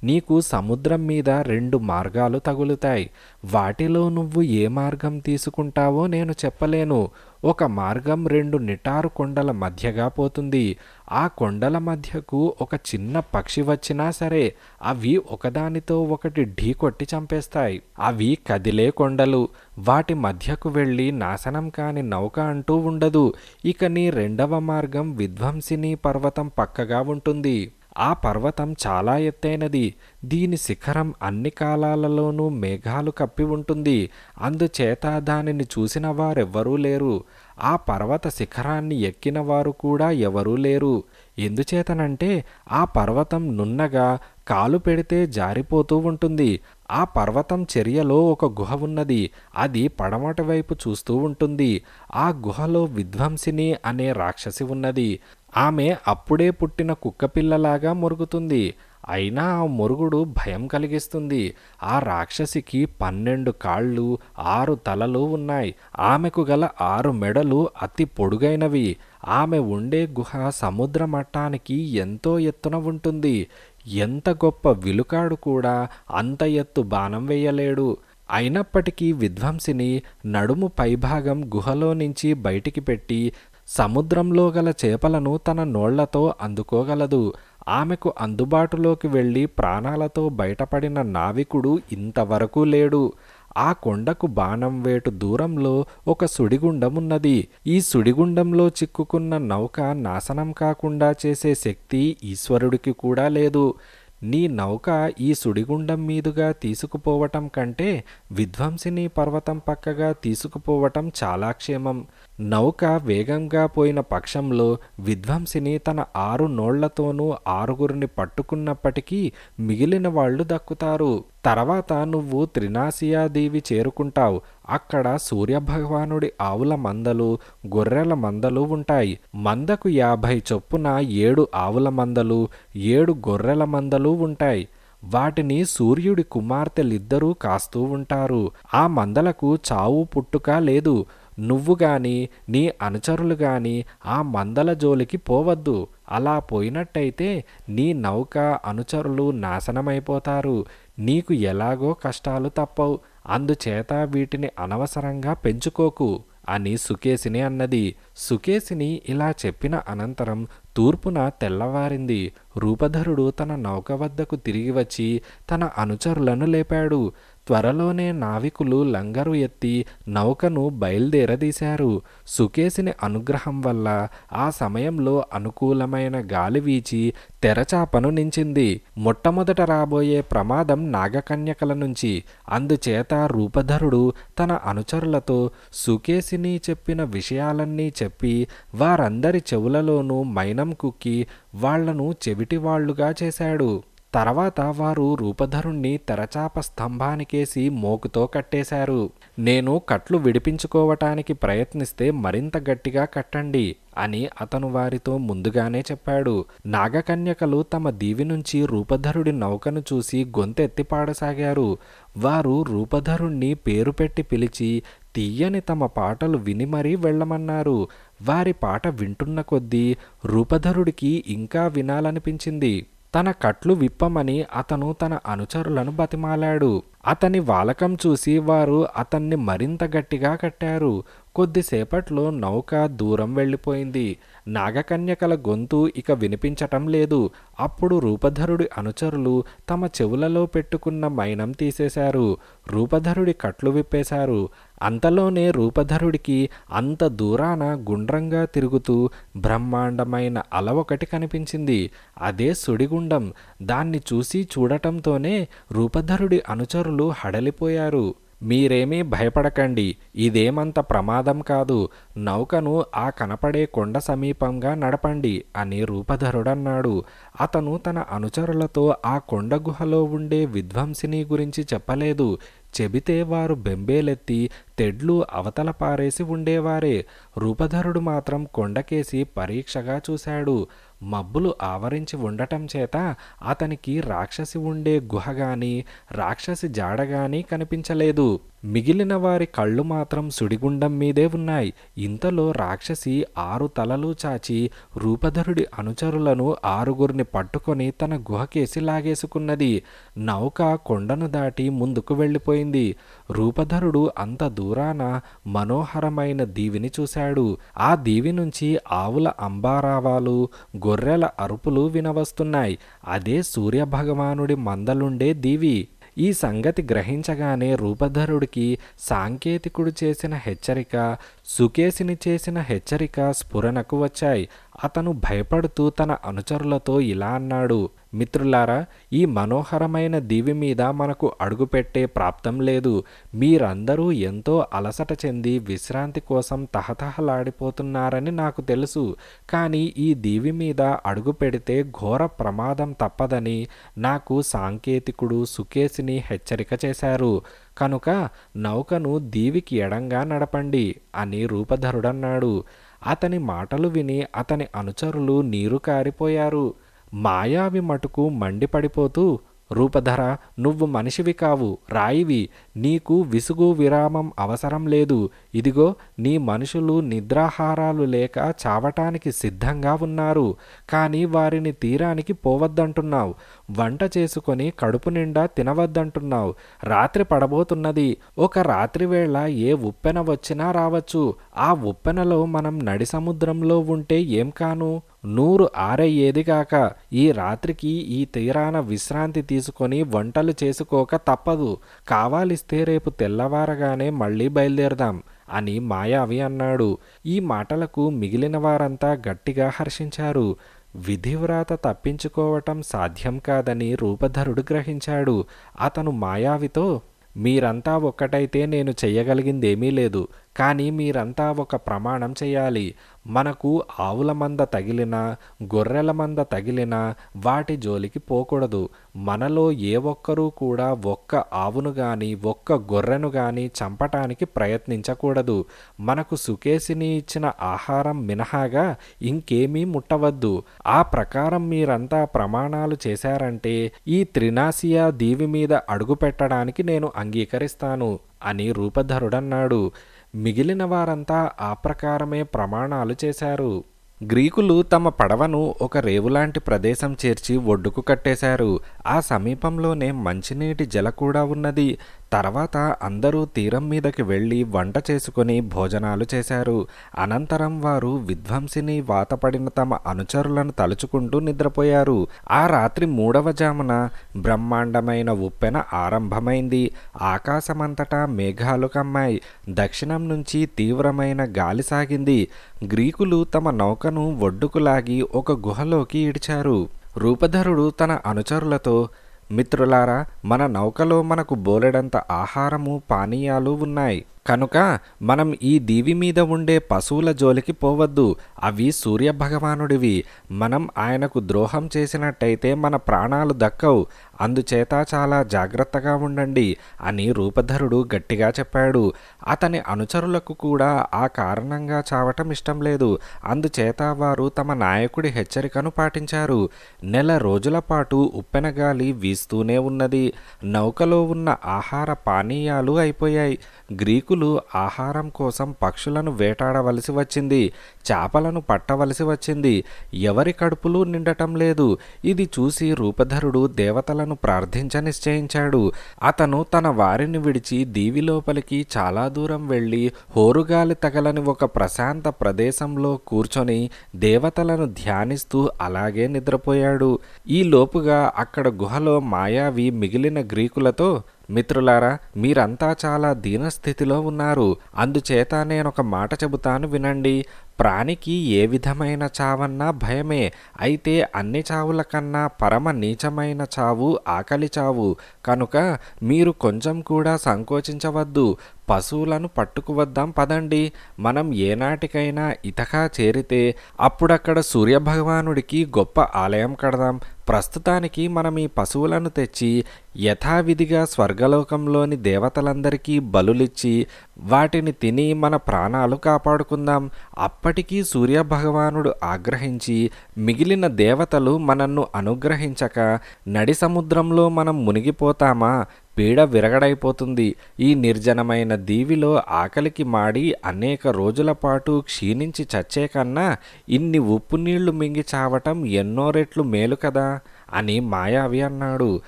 నీకు సముద్రం మీద రెండు మార్గాలు తగులుతాయి. వాటిలో నువ్వు ఏ మార్గం తీసుకుంటావో నేను చెప్పలేను. ఒక మార్గం రెండు నిటారు కొండల మధ్యగా పోతుంది. ఆ కొండల మధ్యకు ఒక చిన్న పక్షి వచ్చినా సరే అవి ఒకదానితో ఒకటి ఢీకొట్టి చంపేస్తాయి. అవి కదిలే కొండలు. వాటి మధ్యకు వెళ్ళి నాశనం కాని నౌక అంటూ ఉండదు. ఇక నీ రెండవ మార్గం విధ్వంసిని పర్వతం పక్కగా ఉంటుంది. ఆ పర్వతం చాలా ఎత్తైనది. దీని శిఖరం అన్ని కాలాలలోనూ మేఘాలు కప్పి ఉంటుంది. అందుచేత దానిని చూసిన వారెవ్వరూ లేరు. ఆ పర్వత శిఖరాన్ని ఎక్కిన వారు కూడా ఎవరూ లేరు. ఎందుచేతనంటే ఆ పర్వతం నున్నగా కాలు పెడితే జారిపోతూ ఉంటుంది. ఆ పర్వతం చర్యలో ఒక గుహ ఉన్నది. అది పడమట వైపు చూస్తూ ఉంటుంది. ఆ గుహలో విధ్వంసిని అనే రాక్షసి ఉన్నది. ఆమె అప్పుడే పుట్టిన కుక్కపిల్లలాగా మురుగుతుంది. అయినా ఆ మురుగుడు భయం కలిగిస్తుంది. ఆ రాక్షసికి పన్నెండు కాళ్ళు ఆరు తలలు ఉన్నాయి. ఆమెకు గల ఆరు మెడలు అతి పొడుగైనవి. ఆమె ఉండే గుహ సముద్ర మట్టానికి ఎంతో ఎత్తున ఉంటుంది. ఎంత గొప్ప విలుకాడు కూడా అంత ఎత్తు బాణం వేయలేడు. అయినప్పటికీ విధ్వంసిని నడుము పైభాగం గుహలో నుంచి బయటికి పెట్టి సముద్రంలో గల చేపలను తన నోళ్ళతో అందుకోగలదు. ఆమెకు అందుబాటులోకి వెళ్ళి ప్రాణాలతో బయటపడిన నావికుడు ఇంతవరకు లేడు. ఆ కొండకు బాణం వేటు దూరంలో ఒక సుడిగుండం ఉన్నది ఈ సుడిగుండంలో చిక్కుకున్న నౌక నాశనం కాకుండా చేసే శక్తి ఈశ్వరుడికి కూడా లేదు. నీ నౌక ఈ సుడిగుండం మీదుగా తీసుకుపోవటం కంటే విధ్వంసిని పర్వతం పక్కగా తీసుకుపోవటం చాలా క్షేమం. నౌక వేగంగా పోయిన పక్షంలో విధ్వంసిని తన ఆరు నోళ్ళతోనూ ఆరుగురిని పట్టుకున్నప్పటికీ మిగిలిన వాళ్ళు దక్కుతారు. తర్వాత నువ్వు త్రినాసియా దేవి చేరుకుంటావు. అక్కడ సూర్యభగవానుడి ఆవుల మందలు గొర్రెల మందలు ఉంటాయి. మందకు యాభై చొప్పున ఏడు ఆవుల మందలు ఏడు గొర్రెల మందలు ఉంటాయి. వాటిని సూర్యుడి కుమార్తెలిద్దరూ కాస్తూ ఉంటారు. ఆ మందలకు చావు పుట్టుక లేదు. నువ్వు గాని నీ అనుచరులు గాని ఆ మందల జోలికి పోవద్దు. అలా పోయినట్టయితే నీ నౌక అనుచరులు నాశనమైపోతారు. నీకు ఎలాగో కష్టాలు తప్పవు. అందుచేత వీటిని అనవసరంగా పెంచుకోకు అని సుకేసిని అన్నది. సుకేసిని ఇలా చెప్పిన అనంతరం తూర్పున తెల్లవారింది. రూపధరుడు తన నౌక వద్దకు తిరిగి వచ్చి తన అనుచరులను లేపాడు. త్వరలోనే నావికులు లంగరు ఎత్తి నౌకను బయలుదేరదీశారు. సుకేసిని అనుగ్రహం వల్ల ఆ సమయంలో అనుకూలమైన గాలి వీచి తెరచాపను నించింది. మొట్టమొదట రాబోయే ప్రమాదం నాగకన్యకల నుంచి. అందుచేత రూపధరుడు తన అనుచరులతో సుకేసిని చెప్పిన విషయాలన్నీ చెప్పి వారందరి చెవులలోనూ మైనం కుక్కి వాళ్ళను చెవిటివాళ్ళుగా చేశాడు. తర్వాత వారు రూపధరుణ్ణి తెరచాప స్తంభానికేసి మోకుతో కట్టేశారు. నేను కట్లు విడిపించుకోవటానికి ప్రయత్నిస్తే మరింత గట్టిగా కట్టండి అని అతను వారితో ముందుగానే చెప్పాడు. నాగకన్యకలు తమ దీవి నుంచి రూపధరుడి నౌకను చూసి గొంతెత్తి పాడసాగారు. వారు రూపధరుణ్ణి పేరు పెట్టి పిలిచి తీయని తమ పాటలు విని మరీ వెళ్ళమన్నారు. వారి పాట వింటున్న కొద్దీ రూపధరుడికి ఇంకా వినాలనిపించింది. తన కట్లు విప్పమని అతను తన అనుచరులను బతిమాలాడు. అతని వాలకం చూసి వారు అతన్ని మరింత గట్టిగా కట్టారు. కొద్దిసేపట్లో నౌక దూరం వెళ్ళిపోయింది. నాగకన్యకల గొంతు ఇక వినిపించటం లేదు. అప్పుడు రూపధరుడి అనుచరులు తమ చెవులలో పెట్టుకున్న మైనం తీసేశారు. రూపధరుడి కట్లు విప్పేశారు. అంతలోనే రూపధరుడికి అంత దూరాన గుండ్రంగా తిరుగుతూ బ్రహ్మాండమైన అల ఒకటి కనిపించింది. అదే సుడిగుండం. దాన్ని చూసి చూడటంతోనే రూపధరుడి అనుచరులు హడలిపోయారు. మీరేమీ భయపడకండి. ఇదేమంత ప్రమాదం కాదు. నౌకను ఆ కనపడే కొండ సమీపంగా నడపండి అని రూపధరుడన్నాడు. అతను తన అనుచరులతో ఆ కొండ గుహలో ఉండే విధ్వంసిని గురించి చెప్పలేదు. చెబితే వారు బెంబేలెత్తి తెడ్లు అవతల పారేసి ఉండేవారే. రూపధరుడు మాత్రం కొండకేసి పరీక్షగా చూశాడు. మబ్బులు ఆవరించి ఉండటం చేత అతనికి రాక్షసి ఉండే గుహ గాని రాక్షసి జాడగాని కనిపించలేదు. మిగిలిన వారి కళ్ళు మాత్రం సుడిగుండం మీదే ఉన్నాయి. ఇంతలో రాక్షసి ఆరు తలలు చాచి రూపధరుడి అనుచరులను ఆరుగురిని పట్టుకొని తన గుహకేసి లాగేసుకున్నది. నౌక కొండను దాటి ముందుకు వెళ్ళిపోయింది. రూపధరుడు అంత దూరాన మనోహరమైన దీవిని చూశాడు. ఆ దీవి నుంచి ఆవుల అంబారావాలు గొర్రెల అరుపులు వినవస్తున్నాయి. అదే సూర్యభగవానుడి మందలుండే దీవి. ఈ సంగతి గ్రహించగానే రూపధరుడికి సాంకేతికుడు చేసిన హెచ్చరిక సుకేసిని చేసిన హెచ్చరిక స్ఫురణకు వచ్చాయి. అతను భయపడుతూ తన అనుచరులతో ఇలా అన్నాడు మిత్రులారా ఈ మనోహరమైన దీవి మీద మనకు అడుగుపెట్టే ప్రాప్తం లేదు. మీరందరూ ఎంతో అలసట చెంది విశ్రాంతి కోసం తహతహలాడిపోతున్నారని నాకు తెలుసు. కానీ ఈ దీవి మీద అడుగు పెడితే ఘోర ప్రమాదం తప్పదని నాకు సాంకేతికుడు సుకేసిని హెచ్చరిక చేశారు. కనుక నౌకను దీవికి ఎడంగా నడపండి అని రూపధరుడన్నాడు. అతని మాటలు విని అతని అనుచరులు నీరు కారిపోయారు. మాయావి మటుకు మండిపడిపోతూ రూపధర నువ్వు మనిషివి కావు రాయివి నీకు విసుగు విరామం అవసరం లేదు. ఇదిగో నీ మనుషులు నిద్రాహారాలు లేక చావటానికి సిద్ధంగా ఉన్నారు. కానీ వారిని తీరానికి పోవద్దంటున్నావు. వంట చేసుకొని కడుపు నిండా తినవద్దంటున్నావు. రాత్రి పడబోతున్నది. ఒక రాత్రి వేళ ఏ ఉప్పెన వచ్చినా రావచ్చు. ఆ ఉప్పెనలో మనం నడి సముద్రంలో ఉంటే ఏం కాను? నూరు ఆరయ్యేదిగాక ఈ రాత్రికి ఈ తీరాన విశ్రాంతి తీసుకొని వంటలు చేసుకోక తప్పదు. కావాలిస్తే రేపు తెల్లవారగానే మళ్ళీ బయలుదేరదాం అని మాయావి అన్నాడు. ఈ మాటలకు మిగిలిన వారంతా గట్టిగా హర్షించారు. విధివ్రాత తప్పించుకోవటం సాధ్యం కాదని రూపధరుడు గ్రహించాడు. అతను మాయావితో మీరంతా ఒక్కటైతే నేను చెయ్యగలిగిందేమీ లేదు. కానీ మీరంతా ఒక ప్రమాణం చేయాలి. మనకు ఆవుల మంద తగిలినా గొర్రెల మంద తగిలినా వాటి జోలికి పోకూడదు. మనలో ఏ ఒక్కరూ కూడా ఒక్క ఆవును గాని ఒక్క గొర్రెను గాని చంపటానికి ప్రయత్నించకూడదు. మనకు సుకేసిని ఇచ్చిన ఆహారం మినహాగా ఇంకేమీ ముట్టవద్దు. ఆ ప్రకారం మీరంతా ప్రమాణాలు చేశారంటే ఈ త్రినాసియా దీవి మీద అడుగు పెట్టడానికి నేను అంగీకరిస్తాను అని రూపధరుడన్నాడు. మిగిలిన వారంతా ఆ ప్రకారమే ప్రమాణాలు చేశారు. గ్రీకులు తమ పడవను ఒక రేవులాంటి ప్రదేశం చేర్చి ఒడ్డుకు కట్టేశారు. ఆ సమీపంలోనే మంచినీటి జల కూడా ఉన్నది. తర్వాత అందరూ తీరం మీదకి వెళ్ళి వంట చేసుకుని భోజనాలు చేశారు. అనంతరం వారు విధ్వంసిని వాతపడిన తమ అనుచరులను తలుచుకుంటూ నిద్రపోయారు. ఆ రాత్రి మూడవ జామున బ్రహ్మాండమైన ఉప్పెన ఆరంభమైంది. ఆకాశమంతటా మేఘాలు కమ్మాయి. దక్షిణం నుంచి తీవ్రమైన గాలి సాగింది. గ్రీకులు తమ నౌకను ఒడ్డుకు లాగి ఒక గుహలోకి ఇడిచారు రూపధరుడు తన అనుచరులతో మిత్రులారా మన నౌకలో మనకు బోలెడంత ఆహారము పానీయాలు ఉన్నాయి. కనుక మనం ఈ దీవి మీద ఉండే పశువుల జోలికి పోవద్దు. అవి సూర్యభగవానుడివి. మనం ఆయనకు ద్రోహం చేసినట్టయితే మన ప్రాణాలు దక్కవు. అందుచేత చాలా జాగ్రత్తగా ఉండండి అని రూపధరుడు గట్టిగా చెప్పాడు. అతని అనుచరులకు కూడా ఆ కారణంగా చావటం ఇష్టం లేదు. అందుచేత వారు తమ నాయకుడి హెచ్చరికను పాటించారు. నెల రోజుల పాటు ఉప్పెనగాలి వీస్తూనే ఉన్నది. నౌకలో ఉన్న ఆహార పానీయాలు అయిపోయాయి. గ్రీకులు ఆహారం కోసం పక్షులను వేటాడవలసి వచ్చింది. చేపలను పట్టవలసి వచ్చింది. ఎవరి కడుపులు నిండటం లేదు. ఇది చూసి రూపధరుడు దేవతలను ప్రార్థించ నిశ్చయించాడు. అతను తన వారిని విడిచి దీవి లోపలికి చాలా దూరం వెళ్ళి హోరుగాలి తగలని ఒక ప్రశాంత ప్రదేశంలో కూర్చొని దేవతలను ధ్యానిస్తూ అలాగే నిద్రపోయాడు. ఈ లోపుగా అక్కడ గుహలో మాయావి మిగిలిన గ్రీకులతో మిత్రులారా మీరంతా చాలా దీనస్థితిలో ఉన్నారు. అందుచేత నేనొక మాట చెబుతాను వినండి. ప్రాణికి ఏ విధమైన చావన్నా భయమే. అయితే అన్ని చావుల కన్నా పరమ నీచమైన చావు ఆకలి చావు. కనుక మీరు కొంచెం కూడా సంకోచించవద్దు. పశువులను పట్టుకువద్దాం పదండి. మనం ఏనాటికైనా ఇతకా చేరితే అప్పుడక్కడ సూర్యభగవానుడికి గొప్ప ఆలయం కడదాం. ప్రస్తుతానికి మనం ఈ పశువులను తెచ్చి యథావిధిగా స్వర్గలోకంలోని దేవతలందరికీ బలులిచ్చి వాటిని తిని మన ప్రాణాలు కాపాడుకుందాం. అప్పటికీ సూర్యభగవానుడు ఆగ్రహించి మిగిలిన దేవతలు మనన్ను అనుగ్రహించక నడి సముద్రంలో మనం మునిగిపోతామా? పీడ విరగడైపోతుంది. ఈ నిర్జనమైన దీవిలో ఆకలికి మాడి అనేక రోజుల పాటు క్షీణించి చచ్చే కన్నా ఇన్ని ఉప్పు నీళ్ళు మింగి చావటం ఎన్నో రెట్లు మేలు కదా? అని మాయావి అన్నాడు.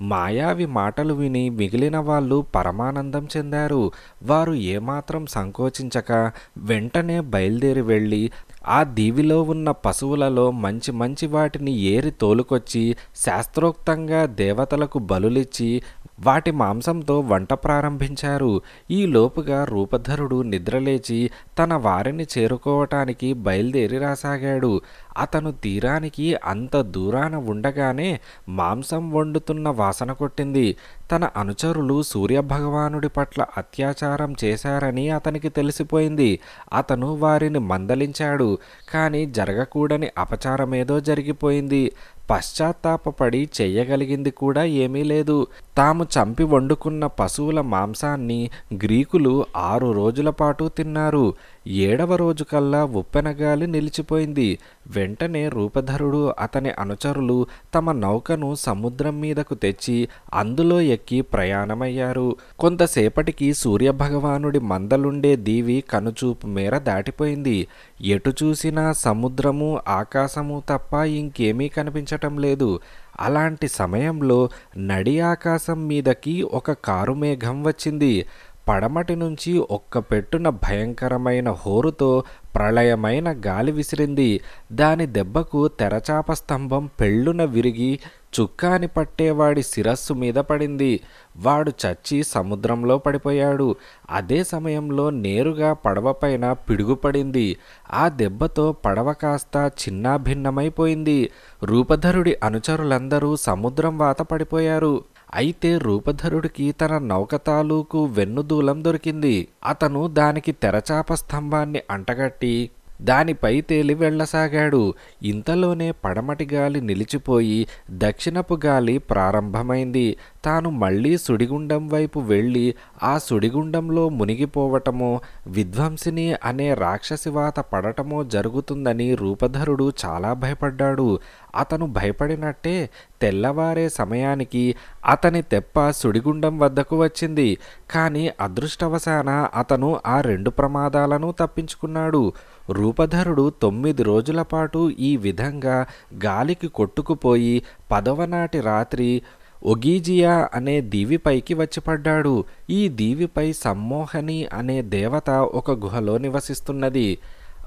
మాయావి మాటలు విని మిగిలిన వాళ్ళు పరమానందం చెందారు. వారు ఏమాత్రం సంకోచించక వెంటనే బయలుదేరి వెళ్ళి ఆ దీవిలో ఉన్న పశువులలో మంచి మంచి వాటిని ఏరి తోలుకొచ్చి శాస్త్రోక్తంగా దేవతలకు బలులిచ్చి వాటి మాంసంతో వంట ప్రారంభించారు. ఈ లోపుగా రూపధరుడు నిద్రలేచి తన వారిని చేరుకోవటానికి బయలుదేరి రాసాగాడు. అతను తీరానికి అంత దూరాన ఉండగానే మాంసం వండుతున్న వాసన కొట్టింది. తన అనుచరులు సూర్యభగవానుడి పట్ల అత్యాచారం చేశారని అతనికి తెలిసిపోయింది. అతను వారిని మందలించాడు. కానీ జరగకూడని అపచారమేదో జరిగిపోయింది. పశ్చాత్తాపడి చెయ్యగలిగింది కూడా ఏమీ లేదు. తాము చంపి వండుకున్న పశువుల మాంసాన్ని గ్రీకులు ఆరు రోజుల పాటు తిన్నారు. ఏడవ రోజుకల్లా ఉప్పెనగాలి నిలిచిపోయింది. వెంటనే రూపధరుడు అతని అనుచరులు తమ నౌకను సముద్రం మీదకు తెచ్చి అందులో ఎక్కి ప్రయాణమయ్యారు. కొంతసేపటికి సూర్యభగవానుడి మందలుండే దీవి కనుచూపు మేర దాటిపోయింది. ఎటు చూసినా సముద్రము ఆకాశము తప్ప ఇంకేమీ కనిపించటం లేదు. అలాంటి సమయంలో నడి ఆకాశం మీదకి ఒక కారు మేఘం వచ్చింది. పడమటి నుంచి ఒక్క పెట్టున భయంకరమైన హోరుతో ప్రళయమైన గాలి విసిరింది. దాని దెబ్బకు తెరచాప స్తంభం పెళ్ళున విరిగి చుక్కాని పట్టేవాడి శిరస్సు మీద పడింది. వాడు చచ్చి సముద్రంలో పడిపోయాడు. అదే సమయంలో నేరుగా పడవపైన పిడుగుపడింది. ఆ దెబ్బతో పడవ కాస్త చిన్నాభిన్నమైపోయింది. రూపధరుడి అనుచరులందరూ సముద్రం వాత పడిపోయారు. అయితే రూపధరుడికి తన నౌక తాలూకు వెన్నుదూలం దొరికింది. అతను దానికి తెరచాప స్తంభాన్ని అంటగట్టి దానిపై తేలి వెళ్ళసాగాడు. ఇంతలోనే పడమటి గాలి నిలిచిపోయి దక్షిణపు గాలి ప్రారంభమైంది. తాను మళ్ళీ సుడిగుండం వైపు వెళ్ళి ఆ సుడిగుండంలో మునిగిపోవటమో విధ్వంసిని అనే రాక్షసివాత పడటమో జరుగుతుందని రూపధరుడు చాలా భయపడ్డాడు. అతను భయపడినట్టే తెల్లవారే సమయానికి అతని తెప్ప సుడిగుండం వద్దకు వచ్చింది. కానీ అదృష్టవశాన అతను ఆ రెండు ప్రమాదాలను తప్పించుకున్నాడు. రూపధరుడు తొమ్మిది రోజుల పాటు ఈ విధంగా గాలికి కొట్టుకుపోయి పదవనాటి రాత్రి ఒగీజియా అనే దీవిపైకి వచ్చిపడ్డాడు ఈ దీవిపై సమ్మోహని అనే దేవత ఒక గుహలో నివసిస్తున్నది.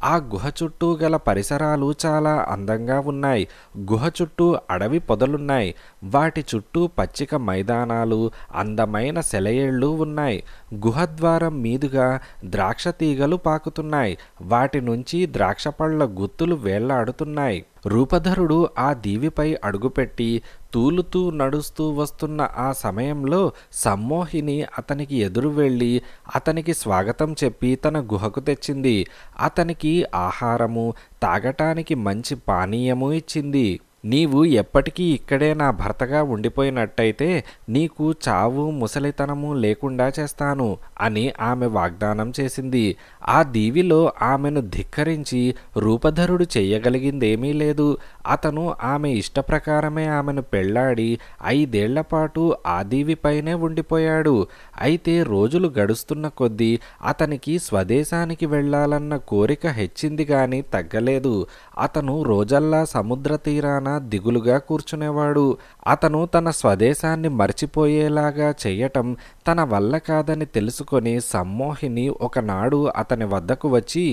ఆ గుహ చుట్టూ గల పరిసరాలు చాలా అందంగా ఉన్నాయి. గుహ చుట్టూ అడవి పొదలున్నాయి. వాటి చుట్టూ పచ్చిక మైదానాలు అందమైన సెలయేళ్ళు ఉన్నాయి. గుహద్వారం మీదుగా ద్రాక్ష తీగలు పాకుతున్నాయి. వాటి నుంచి ద్రాక్ష పళ్ళ గుత్తులు వేళ్ళాడుతున్నాయి రూపధరుడు ఆ దీవిపై అడుగుపెట్టి తూలుతూ నడుస్తూ వస్తున్న ఆ సమయంలో సమ్మోహిని అతనికి ఎదురు వెళ్ళి అతనికి స్వాగతం చెప్పి తన గుహకు తెచ్చింది. అతనికి ఆహారము తాగటానికి మంచి పానీయము ఇచ్చింది. నీవు ఎప్పటికీ ఇక్కడే నా భర్తగా ఉండిపోయినట్టయితే నీకు చావు ముసలితనము లేకుండా చేస్తాను అని ఆమె వాగ్దానం చేసింది. ఆ దీవిలో ఆమెను ధిక్కరించి రూపధరుడు చెయ్యగలిగిందేమీ లేదు. అతను ఆమె ఇష్టప్రకారమే ఆమెను పెళ్ళాడి ఐదేళ్ళ పాటు ఆ దీవిపైనే ఉండిపోయాడు. అయితే రోజులు గడుస్తున్న కొద్దీ అతనికి స్వదేశానికి వెళ్ళాలన్న కోరిక హెచ్చింది గాని తగ్గలేదు. అతను రోజల్లా సముద్ర తీరాన దిగులుగా కూర్చునేవాడు. అతను తన స్వదేశాన్ని మర్చిపోయేలాగా చేయటం తన వల్ల కాదని తెలుసుకొని సమ్మోహిని ఒకనాడు అతని వద్దకు వచ్చి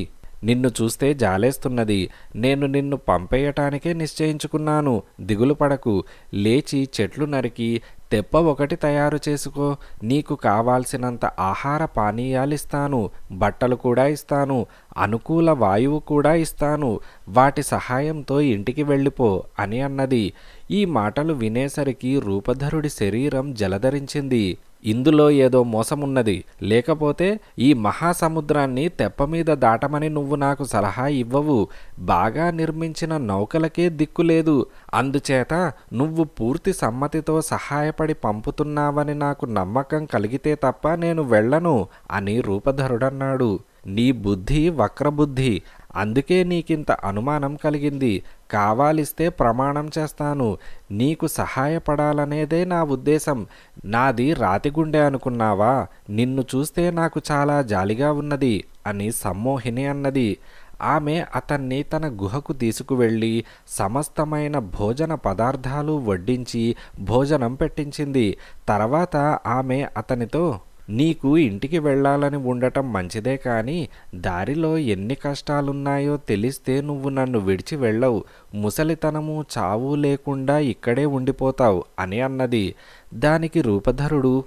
నిన్ను చూస్తే జాలేస్తున్నది. నేను నిన్ను పంపేయటానికే నిశ్చయించుకున్నాను. దిగులు పడకు. లేచి చెట్లు నరికి తెప్ప ఒకటి తయారు చేసుకో. నీకు కావాల్సినంత ఆహార పానీయాలు ఇస్తాను బట్టలు కూడా ఇస్తాను. అనుకూల వాయువు కూడా ఇస్తాను. వాటి సహాయంతో ఇంటికి వెళ్ళిపో అని అన్నది. ఈ మాటలు వినేసరికి రూపధరుడి శరీరం జలధరించింది. ఇందులో ఏదో మోసమున్నది. లేకపోతే ఈ మహాసముద్రాన్ని తెప్ప మీద దాటమని నువ్వు నాకు సలహా ఇవ్వవు. బాగా నిర్మించిన నౌకలకే దిక్కులేదు అందుచేత నువ్వు పూర్తి సమ్మతితో సహాయపడి పంపుతున్నావని నాకు నమ్మకం కలిగితే తప్ప నేను వెళ్ళను అని రూపధరుడన్నాడు. నీ బుద్ధి వక్రబుద్ధి. అందుకే నీకింత అనుమానం కలిగింది. కావాలిస్తే ప్రమాణం చేస్తాను. నీకు సహాయపడాలనేదే నా ఉద్దేశం. నాది రాతిగుండె అనుకున్నావా? నిన్ను చూస్తే నాకు చాలా జాలిగా ఉన్నది అని సమ్మోహిని అన్నది. ఆమె అతన్ని తన గుహకు తీసుకువెళ్ళి సమస్తమైన భోజన పదార్థాలు వడ్డించి భోజనం పెట్టించింది. తర్వాత ఆమె అతనితో నీకు ఇంటికి వెళ్ళాలని ఉండటం మంచిదే కానీ దారిలో ఎన్ని కష్టాలున్నాయో తెలిస్తే నువ్వు నన్ను విడిచి వెళ్ళవు. ముసలితనము చావు లేకుండా ఇక్కడే ఉండిపోతావు అని అన్నది దానికి రూపధరుడు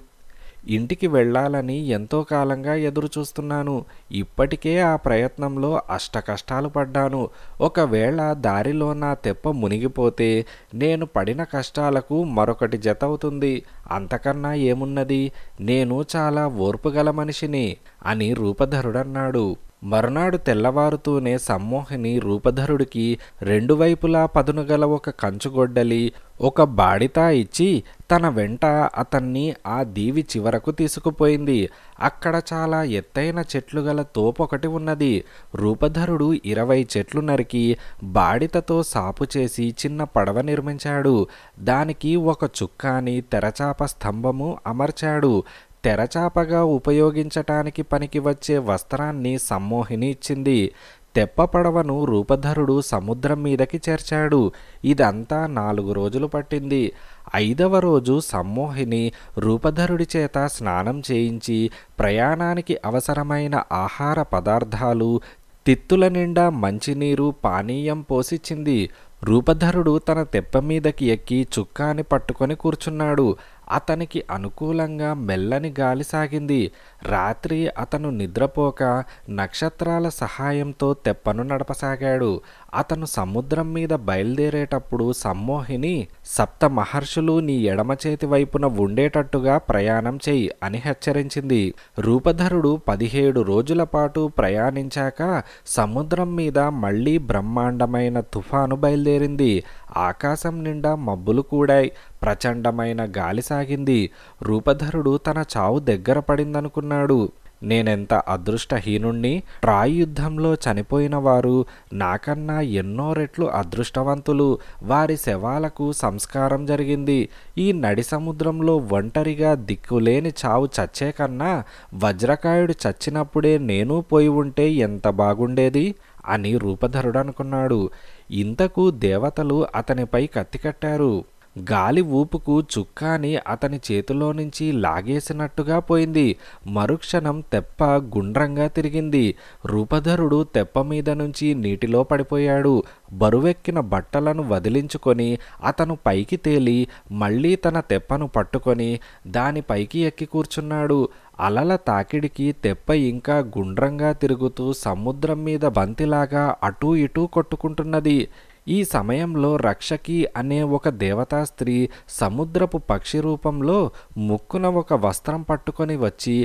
ఇంటికి వెళ్ళాలని ఎంతో కాలంగా ఎదురుచూస్తున్నాను. ఇప్పటికే ఆ ప్రయత్నంలో అష్టకష్టాలు పడ్డాను. ఒకవేళ దారిలో నా తెప్ప మునిగిపోతే నేను పడిన కష్టాలకు మరొకటి జతవుతుంది అంతకన్నా ఏమున్నది? నేను చాలా ఓర్పుగల మనిషిని అని రూపధరుడన్నాడు. మరునాడు తెల్లవారుతూనే సమ్మోహిని రూపధరుడికి రెండు వైపులా పదునుగల ఒక కంచుగొడ్డలి ఒక బాడితా ఇచ్చి తన వెంట అతన్ని ఆ దీవి చివరకు తీసుకుపోయింది. అక్కడ చాలా ఎత్తైన చెట్లు గల తోపొకటి ఉన్నది. రూపధరుడు ఇరవై చెట్లు నరికి బాడితతో సాపు చేసి చిన్న పడవ నిర్మించాడు. దానికి ఒక చుక్కాని తెరచాప స్తంభము అమర్చాడు. తెరచాపగా ఉపయోగించటానికి పనికి వచ్చే వస్త్రాన్ని సమ్మోహిని ఇచ్చింది. తెప్ప పడవను రూపధరుడు సముద్రం మీదకి చేర్చాడు. ఇదంతా నాలుగు రోజులు పట్టింది. ఐదవ రోజు సమ్మోహిని రూపధరుడి చేత స్నానం చేయించి ప్రయాణానికి అవసరమైన ఆహార పదార్థాలు తిత్తుల నిండా మంచినీరు పానీయం పోసిచ్చింది. రూపధరుడు తన తెప్ప మీదకి ఎక్కి చుక్కాని పట్టుకొని కూర్చున్నాడు. అతనికి అనుకూలంగా మెల్లని గాలి సాగింది. రాత్రి అతను నిద్రపోక నక్షత్రాల సహాయంతో తెప్పను నడపసాగాడు. అతను సముద్రం మీద బయలుదేరేటప్పుడు సమ్మోహిని సప్త మహర్షులు నీ ఎడమ చేతి వైపున ఉండేటట్టుగా ప్రయాణం చేయి అని హెచ్చరించింది. రూపధరుడు పదిహేడు రోజుల పాటు ప్రయాణించాక సముద్రం మీద మళ్ళీ బ్రహ్మాండమైన తుఫాను బయలుదేరింది. ఆకాశం నిండా మబ్బులు కూడాయి. ప్రచండమైన గాలి సాగింది. రూపధరుడు తన చావు దగ్గర పడిందనుకున్నాడు. నేనెంత అదృష్టహీనుణ్ణి? ట్రాయ్ యుద్ధంలో చనిపోయిన వారు నాకన్నా ఎన్నో రెట్లు అదృష్టవంతులు. వారి శవాలకు సంస్కారం జరిగింది. ఈ నడి సముద్రంలో ఒంటరిగా దిక్కులేని చావు చచ్చే కన్నా వజ్రకాయుడు చచ్చినప్పుడే నేను పోయి ఉంటే ఎంత బాగుండేది? అని రూపధరుడు అనుకున్నాడు ఇంతకు దేవతలు అతనిపై కత్తి కట్టారు. గాలి ఊపుకు చుక్కాని అతని చేతిలో నుంచి లాగేసినట్టుగా పోయింది. మరుక్షణం తెప్ప గుండ్రంగా తిరిగింది. రూపధరుడు తెప్ప మీద నుంచి నీటిలో పడిపోయాడు. బరువెక్కిన బట్టలను వదిలించుకొని అతను పైకి తేలి మళ్ళీ తన తెప్పను పట్టుకొని దానిపైకి ఎక్కి కూర్చున్నాడు. అలల తాకిడికి తెప్ప ఇంకా గుండ్రంగా తిరుగుతూ సముద్రం మీద బంతిలాగా అటూ ఇటూ కొట్టుకుంటున్నది. ఈ సమయంలో రక్షకి అనే ఒక దేవతా స్త్రీ సముద్రపు పక్షి రూపంలో ముక్కున ఒక వస్త్రం పట్టుకొని వచ్చి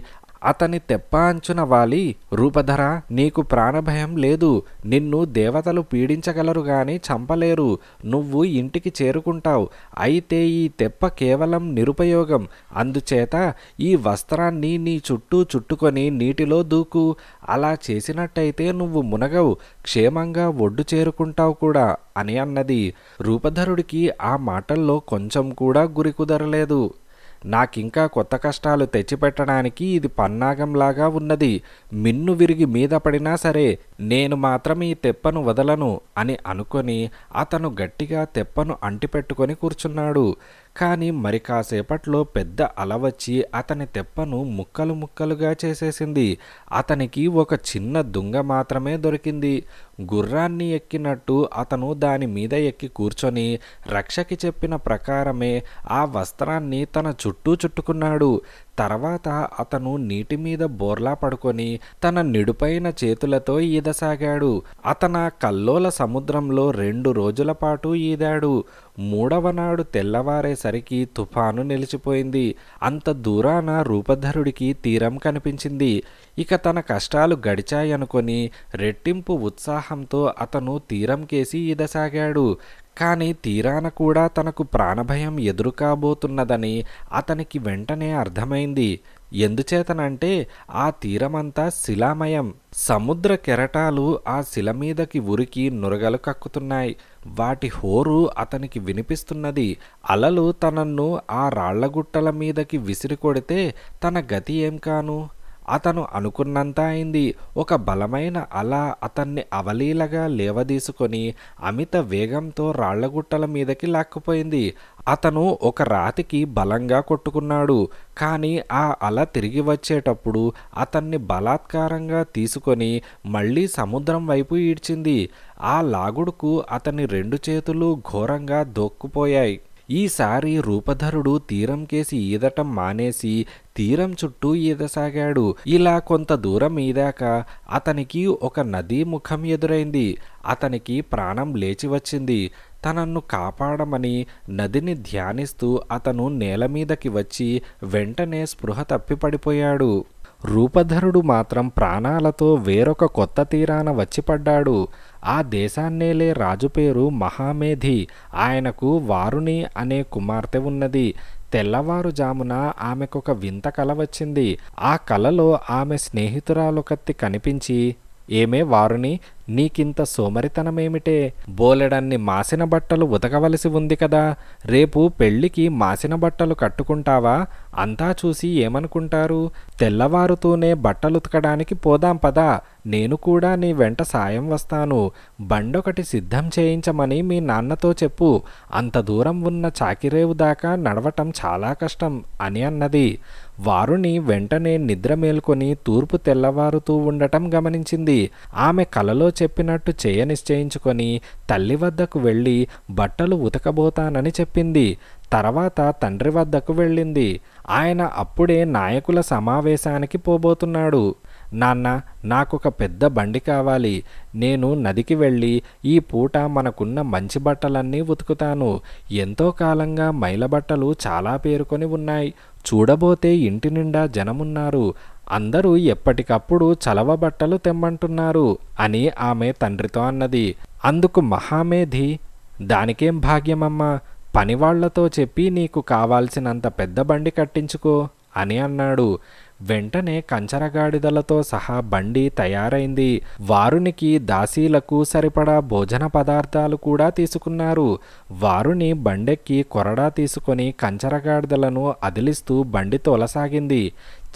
అతని తెప్ప అంచున వాలి రూపధర నీకు ప్రాణభయం లేదు నిన్ను దేవతలు పీడించగలరు గాని చంపలేరు నువ్వు ఇంటికి చేరుకుంటావు అయితే ఈ తెప్ప కేవలం నిరుపయోగం అందుచేత ఈ వస్త్రాన్ని నీ చుట్టూ చుట్టుకొని నీటిలో దూకు అలా చేసినట్టయితే నువ్వు మునగవు క్షేమంగా ఒడ్డు చేరుకుంటావు కూడా అని అన్నది. రూపధరుడికి ఆ మాటల్లో కొంచెం కూడా గురి కుదరలేదు. నాకింకా కొత్త కష్టాలు తెచ్చిపెట్టడానికి ఇది పన్నాగంలాగా ఉన్నది. మిన్ను విరిగి మీద పడినా సరే నేను మాత్రం ఈ తెప్పను వదలను అని అనుకొని అతను గట్టిగా తెప్పను అంటిపెట్టుకొని కూర్చున్నాడు. కానీ మరి కాసేపట్లో పెద్ద అల వచ్చి అతని తెప్పను ముక్కలు ముక్కలుగా చేసేసింది. అతనికి ఒక చిన్న దుంగ మాత్రమే దొరికింది. గుర్రాన్ని ఎక్కినట్టు అతను దాని మీద ఎక్కి కూర్చొని రక్షకి చెప్పిన ప్రకారమే ఆ వస్త్రాన్ని తన చుట్టూ చుట్టుకున్నాడు. తర్వాత అతను నీటి మీద బోర్లా పడుకొని తన నిడుపైన చేతులతో ఈదసాగాడు. అతన కల్లోల సముద్రంలో రెండు రోజుల పాటు ఈదాడు. మూడవ నాడు తెల్లవారేసరికి తుఫాను నిలిచిపోయింది. అంత దూరాన రూపధరుడికి తీరం కనిపించింది. ఇక తన కష్టాలు గడిచాయనుకొని రెట్టింపు ఉత్సాహంతో అతను తీరం కేసి ఈదసాగాడు. కానీ తీరాన కూడా తనకు ప్రాణభయం ఎదురుకాబోతున్నదని అతనికి వెంటనే అర్థమైంది. ఎందుచేతనంటే ఆ తీరమంతా శిలామయం. సముద్ర కెరటాలు ఆ శిల మీదకి ఉరికి నురగలు కక్కుతున్నాయి. వాటి హోరు అతనికి వినిపిస్తున్నది. అలలు తనను ఆ రాళ్ళగుట్టల మీదకి విసిరి కొడితే తన గతి ఏం కాను? అతను అనుకున్నంత అయింది. ఒక బలమైన అల అతన్ని అవలీలగా లేవదీసుకొని అమిత వేగంతో రాళ్ళగుట్టల మీదకి లాక్కుపోయింది. అతను ఒక రాతికి బలంగా కొట్టుకున్నాడు. కానీ ఆ అల తిరిగి వచ్చేటప్పుడు అతన్ని బలాత్కారంగా తీసుకొని మళ్ళీ సముద్రం వైపు ఈడ్చింది. ఆ లాగుడుకు అతని రెండు చేతులు ఘోరంగా దోక్కుపోయాయి. ఈసారి రూపధరుడు తీరం కేసి ఈదటం మానేసి తీరం చుట్టూ ఈదసాగాడు. ఇలా కొంత దూరం ఈదాక అతనికి ఒక నదీ ముఖం ఎదురైంది. అతనికి ప్రాణం లేచి వచ్చింది. తనను కాపాడమని నదిని ధ్యానిస్తూ అతను నేల మీదకి వచ్చి వెంటనే స్పృహ తప్పిపడిపోయాడు రూపధరుడు మాత్రం ప్రాణాలతో వేరొక కొత్త తీరాన వచ్చిపడ్డాడు ఆ దేశాన్నేలే రాజు పేరు మహామేధి. ఆయనకు వారుని అనే కుమార్తె ఉన్నది. తెల్లవారుజామున ఆమెకొక వింత కల వచ్చింది. ఆ కలలో ఆమె స్నేహితురాలొకత్తి కనిపించి ఏమే వారుని? నీకింత సోమరితనమేమిటే? బోలెడన్ని మాసిన బట్టలు ఉతకవలసి ఉంది కదా. రేపు పెళ్ళికి మాసిన బట్టలు కట్టుకుంటావా? అంతా చూసి ఏమనుకుంటారు? తెల్లవారుతూనే బట్టలు ఉతకడానికి పోదాం పదా. నేను కూడా నీ వెంట సాయం వస్తాను. బండొకటి సిద్ధం చేయించమని మీ నాన్నతో చెప్పు. అంత దూరం ఉన్న చాకిరేవు దాకా నడవటం చాలా కష్టం అని అన్నది. వారుని వెంటనే నిద్ర మేల్కొని తూర్పు తెల్లవారుతూ ఉండటం గమనించింది. ఆమె కలలో చెప్పినట్టు చేయ నిశ్చయించుకొని తల్లి వద్దకు వెళ్ళి బట్టలు ఉతకబోతానని చెప్పింది. తర్వాత తండ్రి వద్దకు వెళ్ళింది. ఆయన అప్పుడే నాయకుల సమావేశానికి పోబోతున్నాడు. నాన్న నాకొక పెద్ద బండి కావాలి. నేను నదికి వెళ్ళి ఈ పూట మనకున్న మంచి బట్టలన్నీ ఉతుకుతాను. ఎంతో కాలంగా మైల బట్టలు చాలా పేరుకొని ఉన్నాయి. చూడబోతే ఇంటి నిండా జనమున్నారు. అందరూ ఎప్పటికప్పుడు చలవ బట్టలు తెమ్మంటున్నారు అని ఆమె తండ్రితో అన్నది. అందుకు మహామేధి దానికేం భాగ్యమమ్మా? పనివాళ్ళతో చెప్పి నీకు కావాల్సినంత పెద్ద బండి కట్టించుకో అని అన్నాడు. వెంటనే కంచరగాడిదలతో సహా బండి తయారైంది. వారునికి దాసీలకు సరిపడా భోజన పదార్థాలు కూడా తీసుకున్నారు. వారుని బండెక్కి కొరడా తీసుకొని కంచరగాడిదలను అదిలిస్తూ బండి తోలసాగింది.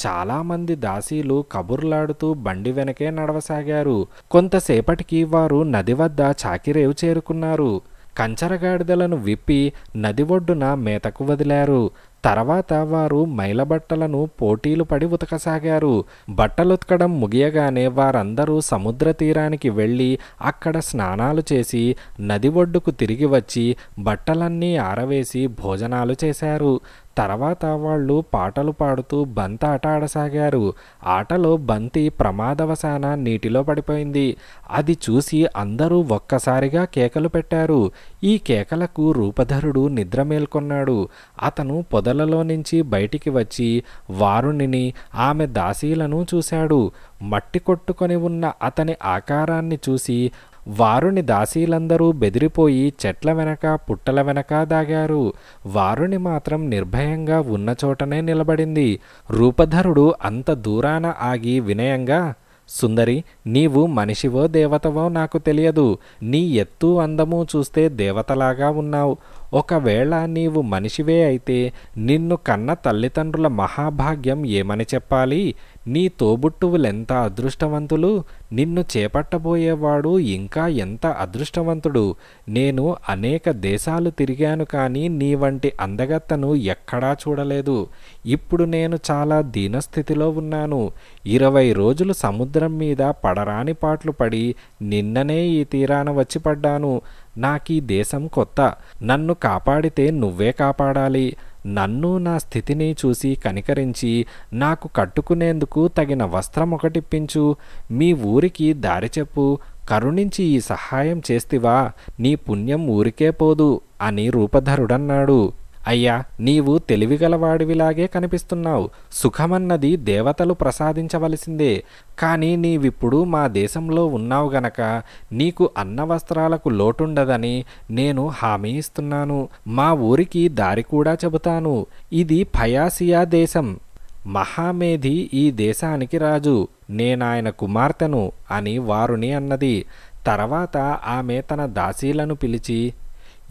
చాలామంది దాసీలు కబుర్లాడుతూ బండి వెనకే నడవసాగారు. కొంతసేపటికి వారు నది వద్ద చాకిరేవు చేరుకున్నారు. కంచరగాడిదలను విప్పి నది ఒడ్డున మేతకు వదిలారు. తర్వాత వారు మైలబట్టలను పోటీలు పడి ఉతకసాగారు. బట్టలుతకడం ముగియగానే వారందరూ సముద్ర తీరానికి వెళ్ళి అక్కడ స్నానాలు చేసి నది ఒడ్డుకు తిరిగి వచ్చి బట్టలన్నీ ఆరవేసి భోజనాలు చేశారు. తర్వాత వాళ్ళు పాటలు పాడుతూ బంత ఆట ఆడసాగారు. ఆటలో బంతి ప్రమాదవశాన నీటిలో పడిపోయింది. అది చూసి అందరూ ఒక్కసారిగా కేకలు పెట్టారు. ఈ కేకలకు రూపధరుడు నిద్ర మేల్కొన్నాడు. అతను పొదలలో నుంచి బయటికి వచ్చి వారుణిని ఆమె దాసీలను చూశాడు. మట్టి కొట్టుకొని ఉన్న అతని ఆకారాన్ని చూసి వారుని దాసీలందరూ బెదిరిపోయి చెట్ల వెనక పుట్టల వెనక దాగారు. వారుని మాత్రం నిర్భయంగా ఉన్న చోటనే నిలబడింది. రూపధరుడు అంత దూరాన ఆగి వినయంగా సుందరి నీవు మనిషివో దేవతవో నాకు తెలియదు. నీ ఎత్తు అందము చూస్తే దేవతలాగా ఉన్నావు. ఒకవేళ నీవు మనిషివే అయితే నిన్ను కన్న తల్లిదండ్రుల మహాభాగ్యం ఏమని చెప్పాలి? నీ తోబుట్టువులెంత అదృష్టవంతులు? నిన్ను చేపట్టబోయేవాడు ఇంకా ఎంత అదృష్టవంతుడు? నేను అనేక దేశాలు తిరిగాను కానీ నీ వంటి అందగత్తను ఎక్కడా చూడలేదు. ఇప్పుడు నేను చాలా దీనస్థితిలో ఉన్నాను. ఇరవై రోజులు సముద్రం మీద పడరాని పాట్లు పడి నిన్ననే ఈ తీరాన వచ్చి పడ్డాను. నాకీ దేశం కొత్త. నన్ను కాపాడితే నువ్వే కాపాడాలి. నన్ను నా స్థితిని చూసి కనికరించి నాకు కట్టుకునేందుకు తగిన వస్త్రం ఒకటిప్పించు. మీ ఊరికి దారి చెప్పు. కరుణించి ఈ సహాయం చేస్తివా. నీ పుణ్యం ఊరికే పోదు అని రూపధరుడన్నాడు. అయ్యా నీవు తెలివిగలవాడివిలాగే కనిపిస్తున్నావు. సుఖమన్నది దేవతలు ప్రసాదించవలసిందే. కానీ నీవిప్పుడు మా దేశంలో ఉన్నావు గనక నీకు అన్న వస్త్రాలకు లోటుండదని నేను హామీ ఇస్తున్నాను. మా ఊరికి దారి కూడా చెబుతాను. ఇది ఫయాసియా దేశం. మహామేధి ఈ దేశానికి రాజు. నేనాయన కుమార్తెను అని వారుని అన్నది. తర్వాత ఆమె తన దాసీలను పిలిచి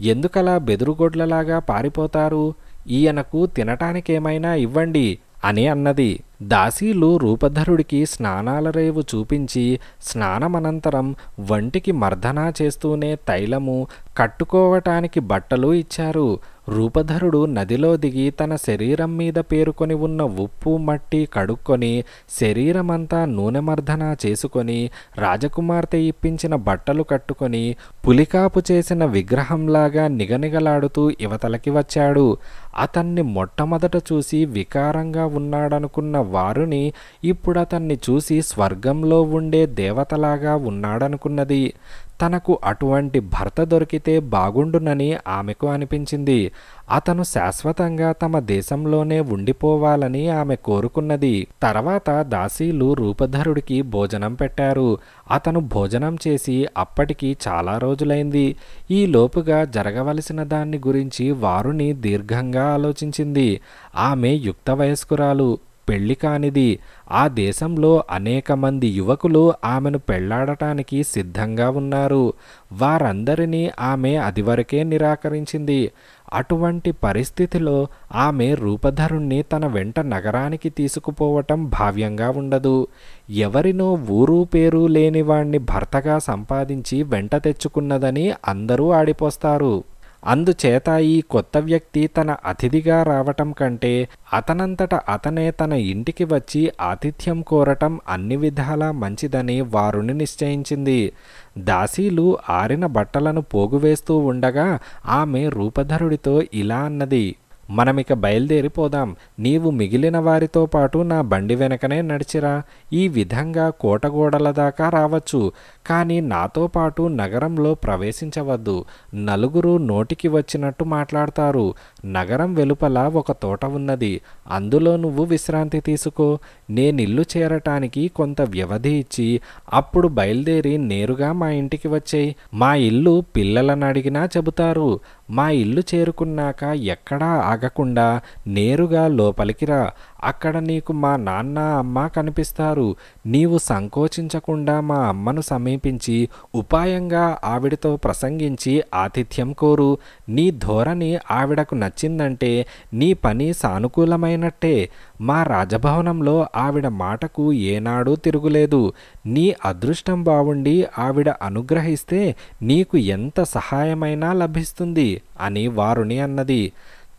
ఎందుకలా బెదురుగొడ్లలాగా పారిపోతారు? ఈయనకు తినటానికేమైనా ఇవ్వండి అని అన్నది. దాసీలు రూపధరుడికి స్నానాల రేవు చూపించి స్నానమనంతరం వంటికి మర్దనా చేస్తూనే తైలము కట్టుకోవటానికి బట్టలు ఇచ్చారు. రూపధరుడు నదిలో దిగి తన శరీరం మీద పేరుకొని ఉన్న ఉప్పు మట్టి కడుక్కొని శరీరమంతా నూనెమర్ధన చేసుకొని రాజకుమార్తె ఇప్పించిన బట్టలు కట్టుకొని పులికాపు చేసిన విగ్రహంలాగా నిగనిగలాడుతూ యువతలకి వచ్చాడు. అతన్ని మొట్టమొదట చూసి వికారంగా ఉన్నాడనుకున్న వారుని ఇప్పుడు అతన్ని చూసి స్వర్గంలో ఉండే దేవతలాగా ఉన్నాడనుకున్నది. తనకు అటువంటి భర్త దొరికితే బాగుండునని ఆమెకు అనిపించింది. అతను శాశ్వతంగా తమ దేశంలోనే ఉండిపోవాలని ఆమె కోరుకున్నది. తర్వాత దాసీలు రూపధరుడికి భోజనం పెట్టారు. అతను భోజనం చేసి అప్పటికి చాలా రోజులైంది. ఈ లోపుగా జరగవలసిన దాన్ని గురించి వారుని దీర్ఘంగా ఆలోచించింది. ఆమె యుక్త వయస్కురాలు. పెళ్ళి కానిది. ఆ దేశంలో అనేక మంది యువకులు ఆమెను పెళ్ళాడటానికి సిద్ధంగా ఉన్నారు. వారందరినీ ఆమె అదివరకే నిరాకరించింది. అటువంటి పరిస్థితిలో ఆమె రూపధరుణ్ణి తన వెంట నగరానికి తీసుకుపోవటం భావ్యంగా ఉండదు. ఎవరినో ఊరు పేరు లేనివాణ్ణి భర్తగా సంపాదించి వెంట తెచ్చుకున్నదని అందరూ ఆడిపోస్తారు. అందుచేత ఈ కొత్త వ్యక్తి తన అతిథిగా రావటం కంటే అతనంతట అతనే తన ఇంటికి వచ్చి ఆతిథ్యం కోరటం అన్ని విధాలా మంచిదని వారుని నిశ్చయించింది. దాసీలు ఆరిన బట్టలను పోగువేస్తూ ఉండగా ఆమె రూపధరుడితో ఇలా అన్నది మనమిక బయలుదేరిపోదాం. నీవు మిగిలిన వారితో పాటు నా బండి వెనకనే నడిచిరా. ఈ విధంగా కోటగోడల దాకా రావచ్చు. కానీ నాతో పాటు నగరంలో ప్రవేశించవద్దు. నలుగురు నోటికి వచ్చినట్టు మాట్లాడతారు. నగరం వెలుపల ఒక తోట ఉన్నది. అందులో నువ్వు విశ్రాంతి తీసుకో. నేనిల్లు చేరటానికి కొంత వ్యవధి ఇచ్చి అప్పుడు బయలుదేరి నేరుగా మా ఇంటికి వచ్చేయి. మా ఇల్లు పిల్లలను అడిగినా చెబుతారు. మా ఇల్లు చేరుకున్నాక ఎక్కడా ఆగకుండా నేరుగా లోపలికి రా. అక్కడ నీకు మా నాన్న అమ్మ కనిపిస్తారు. నీవు సంకోచించకుండా మా అమ్మను సమీపించి ఉపాయంగా ఆవిడతో ప్రసంగించి ఆతిథ్యం కోరు. నీ ధోరణి ఆవిడకు నచ్చిందంటే నీ పని సానుకూలమైనట్టే. మా రాజభవనంలో ఆవిడ మాటకు ఏనాడూ తిరుగులేదు. నీ అదృష్టం బావుండి ఆవిడ అనుగ్రహిస్తే నీకు ఎంత సహాయమైనా లభిస్తుంది అని వారుని అన్నది.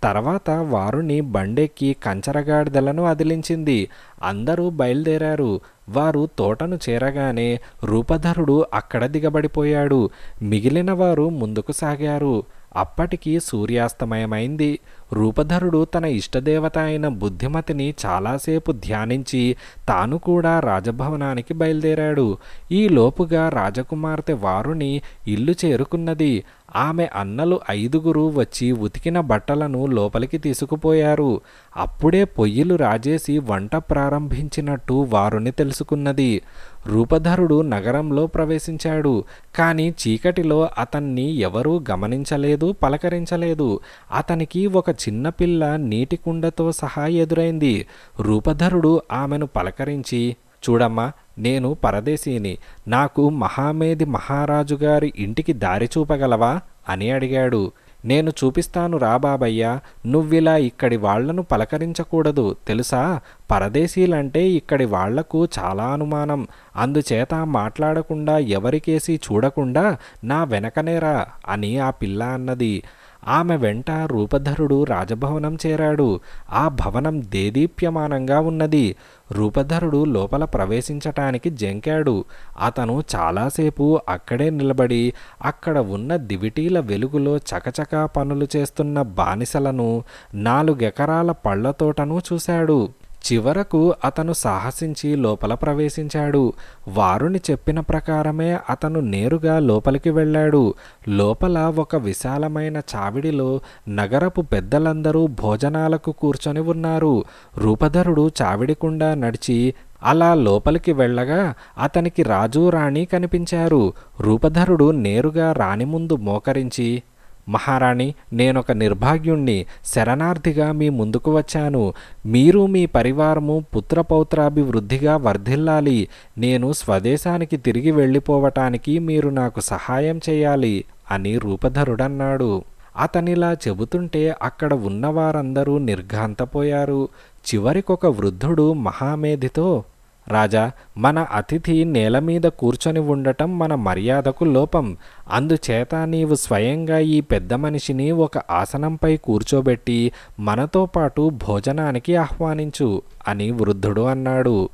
తర్వాత వారుని బండెక్కి కంచరగాడిదలను అదిలించింది. అందరూ బయలుదేరారు. వారు తోటను చేరగానే రూపధరుడు అక్కడ దిగబడిపోయాడు. మిగిలిన వారు ముందుకు సాగారు. అప్పటికి సూర్యాస్తమయమైంది. రూపధరుడు తన ఇష్టదేవత అయిన బుద్ధిమతిని చాలాసేపు ధ్యానించి తాను కూడా రాజభవనానికి బయలుదేరాడు. ఈ లోపుగా రాజకుమార్తె వారుని ఇల్లు చేరుకున్నది. ఆమె అన్నలు ఐదుగురు వచ్చి ఉతికిన బట్టలను లోపలికి తీసుకుపోయారు. అప్పుడే పొయ్యిలు రాజేసి వంట ప్రారంభించినట్టు వారుని తెలుసుకున్నది. రూపధరుడు నగరంలో ప్రవేశించాడు. కానీ చీకటిలో అతన్ని ఎవరూ గమనించలేదు పలకరించలేదు. అతనికి ఒక చిన్నపిల్ల నీటి కుండతో సహా ఎదురైంది. రూపధరుడు ఆమెను పలకరించి చూడమ్మా నేను పరదేశీని. నాకు మహామేధి మహారాజు గారి ఇంటికి దారి చూపగలవా? అని అడిగాడు. నేను చూపిస్తాను రా బాబయ్య నువ్విలా ఇక్కడి వాళ్ళను పలకరించకూడదు తెలుసా? పరదేశీలంటే ఇక్కడి వాళ్ళకు చాలా అనుమానం. అందుచేత మాట్లాడకుండా ఎవరికేసి చూడకుండా నా వెనకనేరా అని ఆ పిల్ల అన్నది. ఆమె వెంట రూపధరుడు రాజభవనం చేరాడు. ఆ భవనం దేదీప్యమానంగా ఉన్నది. రూపధరుడు లోపల ప్రవేశించటానికి జంకాడు. అతను చాలాసేపు అక్కడే నిలబడి అక్కడ ఉన్న దివిటీల వెలుగులో చకచకా పనులు చేస్తున్న బానిసలను నాలుగెకరాల పళ్ళ తోటను చూశాడు. చివరకు అతను సాహసించి లోపల ప్రవేశించాడు. వారుని చెప్పిన ప్రకారమే అతను నేరుగా లోపలికి వెళ్ళాడు. లోపల ఒక విశాలమైన చావిడిలో నగరపు పెద్దలందరూ భోజనాలకు కూర్చొని ఉన్నారు. రూపధరుడు చావిడికుండా నడిచి అలా లోపలికి వెళ్ళగా అతనికి రాజు రాణి కనిపించారు. రూపధరుడు నేరుగా రాణి ముందు మోకరించి మహారాణి నేనొక నిర్భాగ్యుణ్ణి శరణార్థిగా మీ ముందుకు వచ్చాను. మీరు మీ పరివారము పుత్రపౌత్రాభివృద్ధిగా వర్ధిల్లాలి. నేను స్వదేశానికి తిరిగి వెళ్ళిపోవటానికి మీరు నాకు సహాయం చేయాలి అని రూపధరుడన్నాడు. అతనిలా చెబుతుంటే అక్కడ ఉన్నవారందరూ నిర్ఘాంతపోయారు. చివరికొక వృద్ధుడు మహామేధితో రాజా మన అతిథి నేల మీద కూర్చొని ఉండటం మన మర్యాదకు లోపం. అందుచేత నీవు స్వయంగా ఈ పెద్ద మనిషిని ఒక ఆసనంపై కూర్చోబెట్టి మనతో పాటు భోజనానికి ఆహ్వానించు అని వృద్ధుడు అన్నాడు.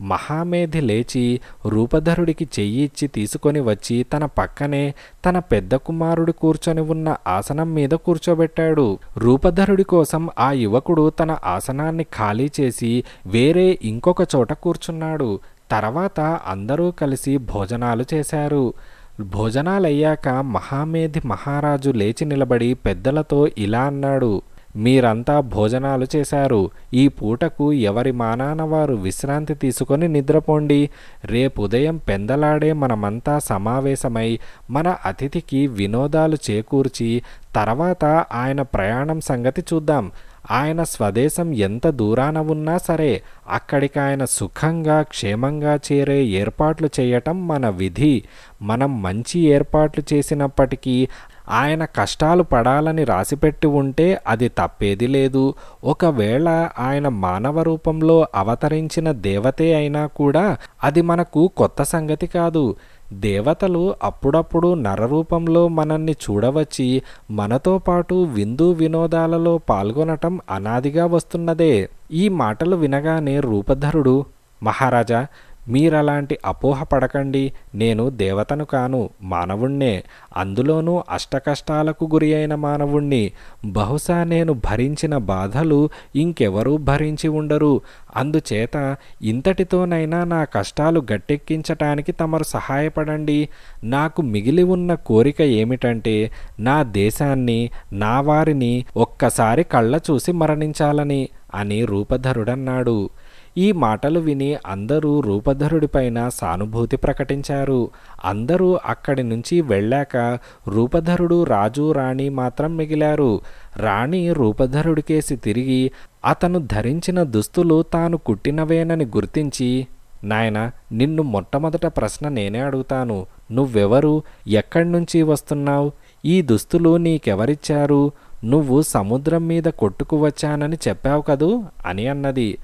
మహామేధి లేచి రూపధరుడికి చెయ్యిచ్చి తీసుకొని వచ్చి తన పక్కనే తన పెద్ద కుమారుడు కూర్చొని ఉన్న ఆసనం మీద కూర్చోబెట్టాడు. రూపధరుడి కోసం ఆ యువకుడు తన ఆసనాన్ని ఖాళీ చేసి వేరే ఇంకొక చోట కూర్చున్నాడు. తర్వాత అందరూ కలిసి భోజనాలు చేశారు. భోజనాలయ్యాక మహామేధి మహారాజు లేచి నిలబడి పెద్దలతో ఇలా అన్నాడు. మీరంతా భోజనాలు చేశారు. ఈ పూటకు ఎవరి మానాన వారు విశ్రాంతి తీసుకొని నిద్రపోండి. రేపు ఉదయం పెందలాడే మనమంతా సమావేశమై మన అతిథికి వినోదాలు చేకూర్చి తర్వాత ఆయన ప్రయాణం సంగతి చూద్దాం. ఆయన స్వదేశం ఎంత దూరాన ఉన్నా సరే అక్కడికి ఆయన సుఖంగా క్షేమంగా చేరే ఏర్పాట్లు చేయటం మన విధి. మనం మంచి ఏర్పాట్లు చేసినప్పటికీ ఆయన కష్టాలు పడాలని రాసిపెట్టి ఉంటే అది తప్పేది లేదు. ఒకవేళ ఆయన మానవ రూపంలో అవతరించిన దేవతే అయినా కూడా అది మనకు కొత్త సంగతి కాదు. దేవతలు అప్పుడప్పుడు నరరూపంలో మనల్ని చూడవచ్చి మనతో పాటు విందు వినోదాలలో పాల్గొనటం అనాదిగా వస్తున్నదే. ఈ మాటలు వినగానే రూపధరుడు మహారాజా మీరలాంటి అపోహ పడకండి. నేను దేవతను కాను మానవుణ్ణే. అందులోనూ అష్టకష్టాలకు గురి అయిన మానవుణ్ణి. బహుశా నేను భరించిన బాధలు ఇంకెవరూ భరించి ఉండరు. అందుచేత ఇంతటితోనైనా నా కష్టాలు గట్టెక్కించటానికి తమరు సహాయపడండి. నాకు మిగిలి ఉన్న కోరిక ఏమిటంటే నా దేశాన్ని నా వారిని ఒక్కసారి కళ్ళ చూసి మరణించాలని అని రూపధరుడన్నాడు. ఈ మాటలు విని అందరూ రూపధరుడిపైన సానుభూతి ప్రకటించారు. అందరూ అక్కడి నుంచి వెళ్ళాక రూపధరుడు రాజు రాణి మాత్రం మిగిలారు. రాణి రూపధరుడికేసి తిరిగి అతను ధరించిన దుస్తులు తాను కుట్టినవేనని గుర్తించి నాయన నిన్ను మొట్టమొదట ప్రశ్న నేనే అడుగుతాను. నువ్వెవరు? ఎక్కడి నుంచి వస్తున్నావు? ఈ దుస్తులు నీకెవరిచ్చారు? నువ్వు సముద్రం మీద కొట్టుకు వచ్చానని చెప్పావు కదూ? అని అన్నది.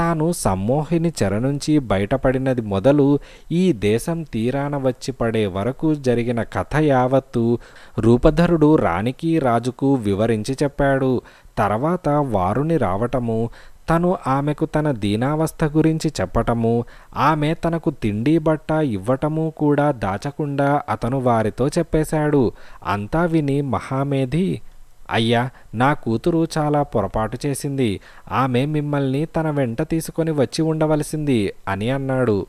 తాను సమ్మోహిని చెర నుంచి బయటపడినది మొదలు ఈ దేశం తీరాన వచ్చి పడే వరకు జరిగిన కథ యావత్తు రూపధరుడు రాణికి రాజుకు వివరించి చెప్పాడు. తర్వాత వారుని రావటము తను ఆమెకు తన దీనావస్థ గురించి చెప్పటము ఆమె తనకు తిండి బట్ట ఇవ్వటము కూడా దాచకుండా అతను వారితో చెప్పేశాడు. అంతా విని మహామేధి అయ్యా నా కూతురు చాలా పొరపాటు చేసింది. ఆమె మిమ్మల్ని తన వెంట తీసుకొని వచ్చి ఉండవలసింది అని అన్నాడు.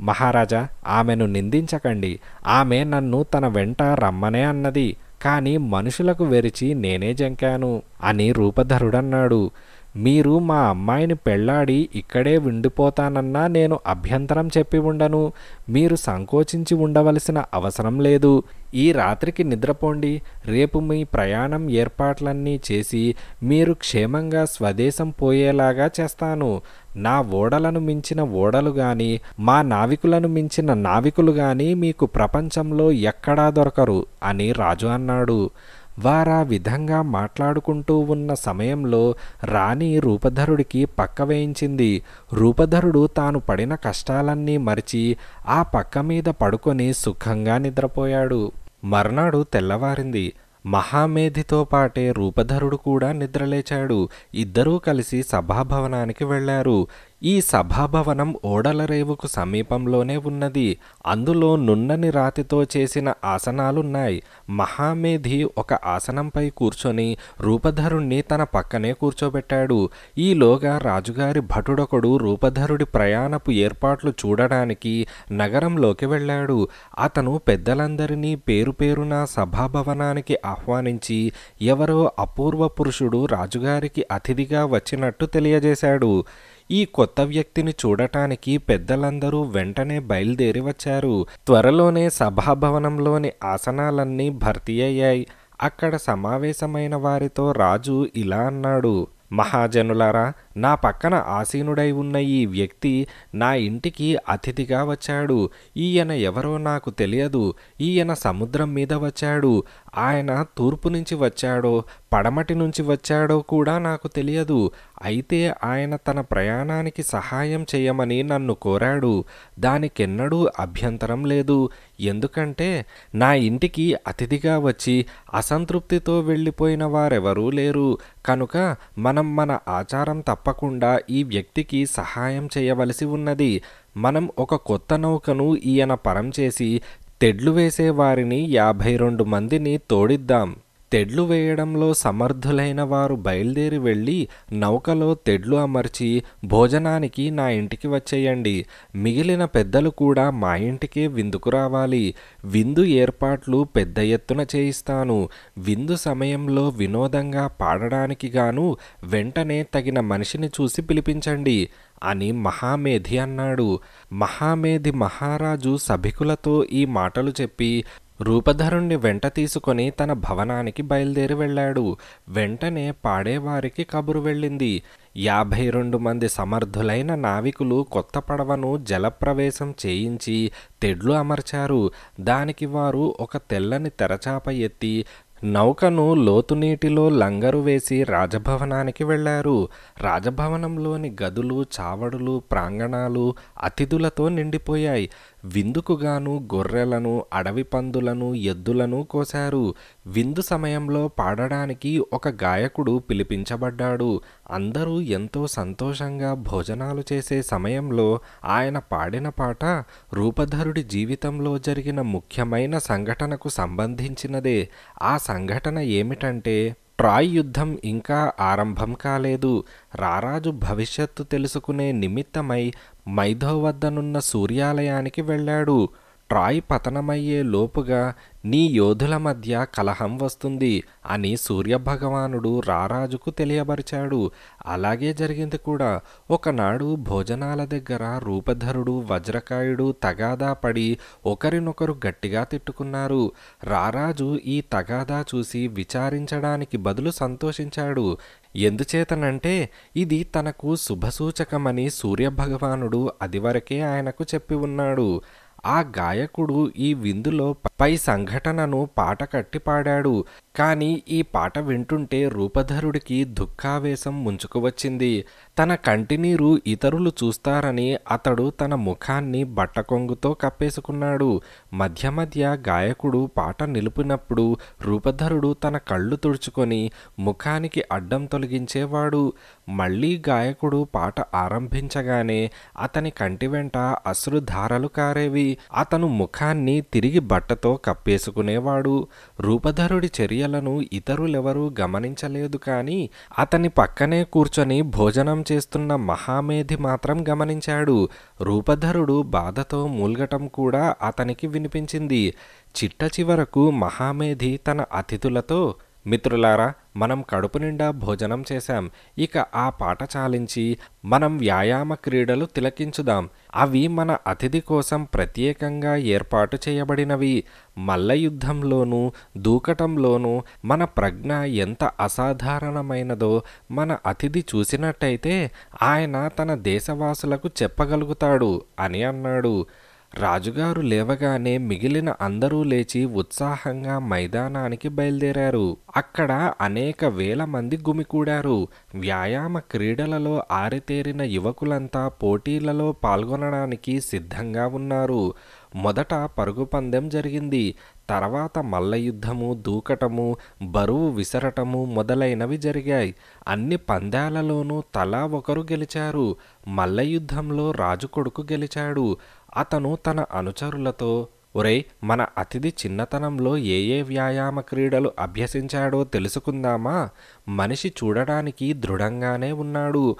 మహారాజా ఆమెను నిందించకండి. ఆమె నన్ను తన వెంట రమ్మనే అన్నది. కానీ మనుషులకు వెరిచి నేనే జంకాను అని రూపధరుడన్నాడు. మీరు మా అమ్మాయిని పెళ్ళాడి ఇక్కడే ఉండిపోతానన్నా నేను అభ్యంతరం చెప్పి ఉండను. మీరు సంకోచించి ఉండవలసిన అవసరం లేదు. ఈ రాత్రికి నిద్రపోండి. రేపు మీ ప్రయాణం ఏర్పాట్లన్నీ చేసి మీరు క్షేమంగా స్వదేశం పోయేలాగా చేస్తాను. నా ఓడలను మించిన ఓడలు గాని మా నావికులను మించిన నావికులు గాని మీకు ప్రపంచంలో ఎక్కడా దొరకరు అని రాజు అన్నాడు. వారా విధంగా మాట్లాడుకుంటూ ఉన్న సమయంలో రాణి రూపధరుడికి పక్క వేయించింది. రూపధరుడు తాను పడిన కష్టాలన్నీ మరిచి ఆ పక్క మీద పడుకొని సుఖంగా నిద్రపోయాడు. మర్నాడు తెల్లవారింది. మహామేధితో పాటే రూపధరుడు కూడా నిద్రలేచాడు. ఇద్దరూ కలిసి సభాభవనానికి వెళ్ళారు. ఈ సభాభవనం ఓడలరేవుకు సమీపంలోనే ఉన్నది. అందులో నున్నని రాతితో చేసిన ఆసనాలున్నాయి. మహామేధి ఒక ఆసనంపై కూర్చొని రూపధరుణ్ణి తన పక్కనే కూర్చోబెట్టాడు. ఈలోగా రాజుగారి భటుడొకడు రూపధరుడి ప్రయాణపు ఏర్పాట్లు చూడడానికి నగరంలోకి వెళ్ళాడు. అతను పెద్దలందరినీ పేరు పేరున సభాభవనానికి ఆహ్వానించి ఎవరో అపూర్వ పురుషుడు రాజుగారికి అతిథిగా వచ్చినట్టు తెలియజేశాడు. ఈ కొత్త వ్యక్తిని చూడటానికి పెద్దలందరూ వెంటనే బయలుదేరి వచ్చారు. త్వరలోనే సభాభవనంలోని ఆసనాలన్నీ భర్తీ అయ్యాయి. అక్కడ సమావేశమైన వారితో రాజు ఇలా అన్నాడు. మహాజనులారా నా పక్కన ఆసీనుడై ఉన్న ఈ వ్యక్తి నా ఇంటికి అతిథిగా వచ్చాడు. ఈయన ఎవరో నాకు తెలియదు. ఈయన సముద్రం మీద వచ్చాడు. ఆయన తూర్పు నుంచి వచ్చాడో పడమటి నుంచి వచ్చాడో కూడా నాకు తెలియదు. అయితే ఆయన తన ప్రయాణానికి సహాయం చేయమని నన్ను కోరాడు. దానికెన్నడూ అభ్యంతరం లేదు. ఎందుకంటే నా ఇంటికి అతిథిగా వచ్చి అసంతృప్తితో వెళ్ళిపోయిన వారెవరూ లేరు. కనుక మనం మన ఆచారం తప్ప తప్పకుండా ఈ వ్యక్తికి సహాయం చేయవలసి ఉన్నది. మనం ఒక కొత్త నౌకను ఈయన పరం చేసి తెడ్లు వేసే వారిని యాభై రెండు మందిని తోడిద్దాం. తెడ్లు వేయడంలో సమర్థులైన వారు బయలుదేరి వెళ్ళి నౌకలో తెడ్లు అమర్చి భోజనానికి నా ఇంటికి వచ్చేయండి. మిగిలిన పెద్దలు కూడా మా ఇంటికే విందుకు రావాలి. విందు ఏర్పాట్లు పెద్ద ఎత్తున చేయిస్తాను. విందు సమయంలో వినోదంగా పాడడానికి గాను వెంటనే తగిన మనిషిని చూసి పిలిపించండి అని మహామేధి అన్నాడు. మహామేధి మహారాజు సభికులతో ఈ మాటలు చెప్పి రూపధరుణ్ణి వెంట తీసుకొని తన భవనానికి బయలుదేరి వెళ్ళాడు. వెంటనే పాడేవారికి కబురు వెళ్ళింది. యాభై రెండు మంది సమర్థులైన నావికులు కొత్త పడవను జలప్రవేశం చేయించి తెడ్లు అమర్చారు. దానికి వారు ఒక తెల్లని తెరచాప ఎత్తి నౌకను లోతునీటిలో లంగరు వేసి రాజభవనానికి వెళ్ళారు రాజభవనంలోని గదులు చావడులు ప్రాంగణాలు అతిథులతో నిండిపోయాయి. విందుకుగాను గొర్రెలను అడవి పందులను ఎద్దులను కోశారు. విందు సమయంలో పాడడానికి ఒక గాయకుడు పిలిపించబడ్డాడు. అందరూ ఎంతో సంతోషంగా భోజనాలు చేసే సమయంలో ఆయన పాడిన పాట రూపధరుడి జీవితంలో జరిగిన ముఖ్యమైన సంఘటనకు సంబంధించినదే. ఆ సంఘటన ఏమిటంటే ట్రాయ్ యుద్ధం ఇంకా ఆరంభం కాలేదు. రారాజు భవిష్యత్తు తెలుసుకునే నిమిత్తమై మైధో వద్దనున్న సూర్యాలయానికి వెళ్ళాడు. ట్రాయ్ పతనమయ్యే లోపుగా నీ యోధుల మధ్య కలహం వస్తుంది అని సూర్యభగవానుడు రారాజుకు తెలియబరిచాడు. అలాగే జరిగింది కూడా. ఒకనాడు భోజనాల దగ్గర రూపధరుడు వజ్రకాయుడు తగాదా పడి ఒకరినొకరు గట్టిగా తిట్టుకున్నారు. రారాజు ఈ తగాదా చూసి విచారించడానికి బదులు సంతోషించాడు. ఎందుచేతనంటే ఇది తనకు శుభసూచకమని సూర్యభగవానుడు అదివరకే ఆయనకు చెప్పి ఉన్నాడు. ఆ గాయకుడు ఈ విందులో పై సంఘటనను పాట కట్టి పాడాడు. కానీ ఈ పాట వింటుంటే రూపధరుడికి దుఃఖావేశం ముంచుకు వచ్చింది తన కంటినీరు ఇతరులు చూస్తారని అతడు తన ముఖాన్ని బట్టకొంగుతో కప్పేసుకున్నాడు. మధ్య మధ్య గాయకుడు పాట నిలిపినప్పుడు రూపధరుడు తన కళ్ళు తుడుచుకొని ముఖానికి అడ్డం తొలగించేవాడు. మళ్ళీ గాయకుడు పాట ఆరంభించగానే అతని కంటి వెంట అశ్రుధారలు కారేవి. అతను ముఖాన్ని తిరిగి బట్టతో కప్పేసుకునేవాడు. రూపధరుడి చర్యలను ఇతరులెవరూ గమనించలేదు కానీ అతని పక్కనే కూర్చొని భోజనం చేస్తున్న మహామేధి మాత్రం గమనించాడు. రూపధరుడు బాధతో మూల్గటం కూడా అతనికి వినిపించింది. చిట్ట చివరకు మహామేధి తన అతిథులతో మిత్రులారా మనం కడుపు నిండా భోజనం చేశాం. ఇక ఆ పాట చాలించి మనం వ్యాయామ క్రీడలు తిలకించుదాం. అవి మన అతిథి కోసం ప్రత్యేకంగా ఏర్పాటు చేయబడినవి. మల్ల యుద్ధంలోనూ దూకటంలోనూ మన ప్రజ్ఞ ఎంత అసాధారణమైనదో మన అతిథి చూసినట్టయితే ఆయన తన దేశవాసులకు చెప్పగలుగుతాడు అని అన్నాడు. రాజుగారు లేవగానే మిగిలిన అందరూ లేచి ఉత్సాహంగా మైదానానికి బయలుదేరారు. అక్కడ అనేక వేల మంది గుమికూడారు. వ్యాయామ క్రీడలలో ఆరితేరిన యువకులంతా పోటీలలో పాల్గొనడానికి సిద్ధంగా ఉన్నారు. మొదట పరుగు పందెం జరిగింది. తర్వాత మల్లయుద్ధము దూకటము బరువు విసరటము మొదలైనవి జరిగాయి. అన్ని పందాలలోనూ తలా ఒకరు గెలిచారు. మల్లయుద్ధంలో రాజు కొడుకు గెలిచాడు. అతను తన అనుచరులతో ఒరేయ్ మన అతిథి చిన్నతనంలో ఏ ఏ వ్యాయామ క్రీడలు అభ్యసించాడో తెలుసుకుందామా? మనిషి చూడడానికి దృఢంగానే ఉన్నాడు.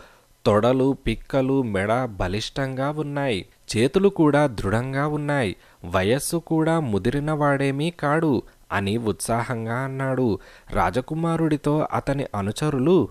తొడలు పిక్కలు మెడ బలిష్టంగా ఉన్నాయి. చేతులు కూడా దృఢంగా ఉన్నాయి. వయస్సు కూడా ముదిరిన వాడేమీ కాడు అని ఉత్సాహంగా అన్నాడు రాజకుమారుడితో అతని అనుచరులు.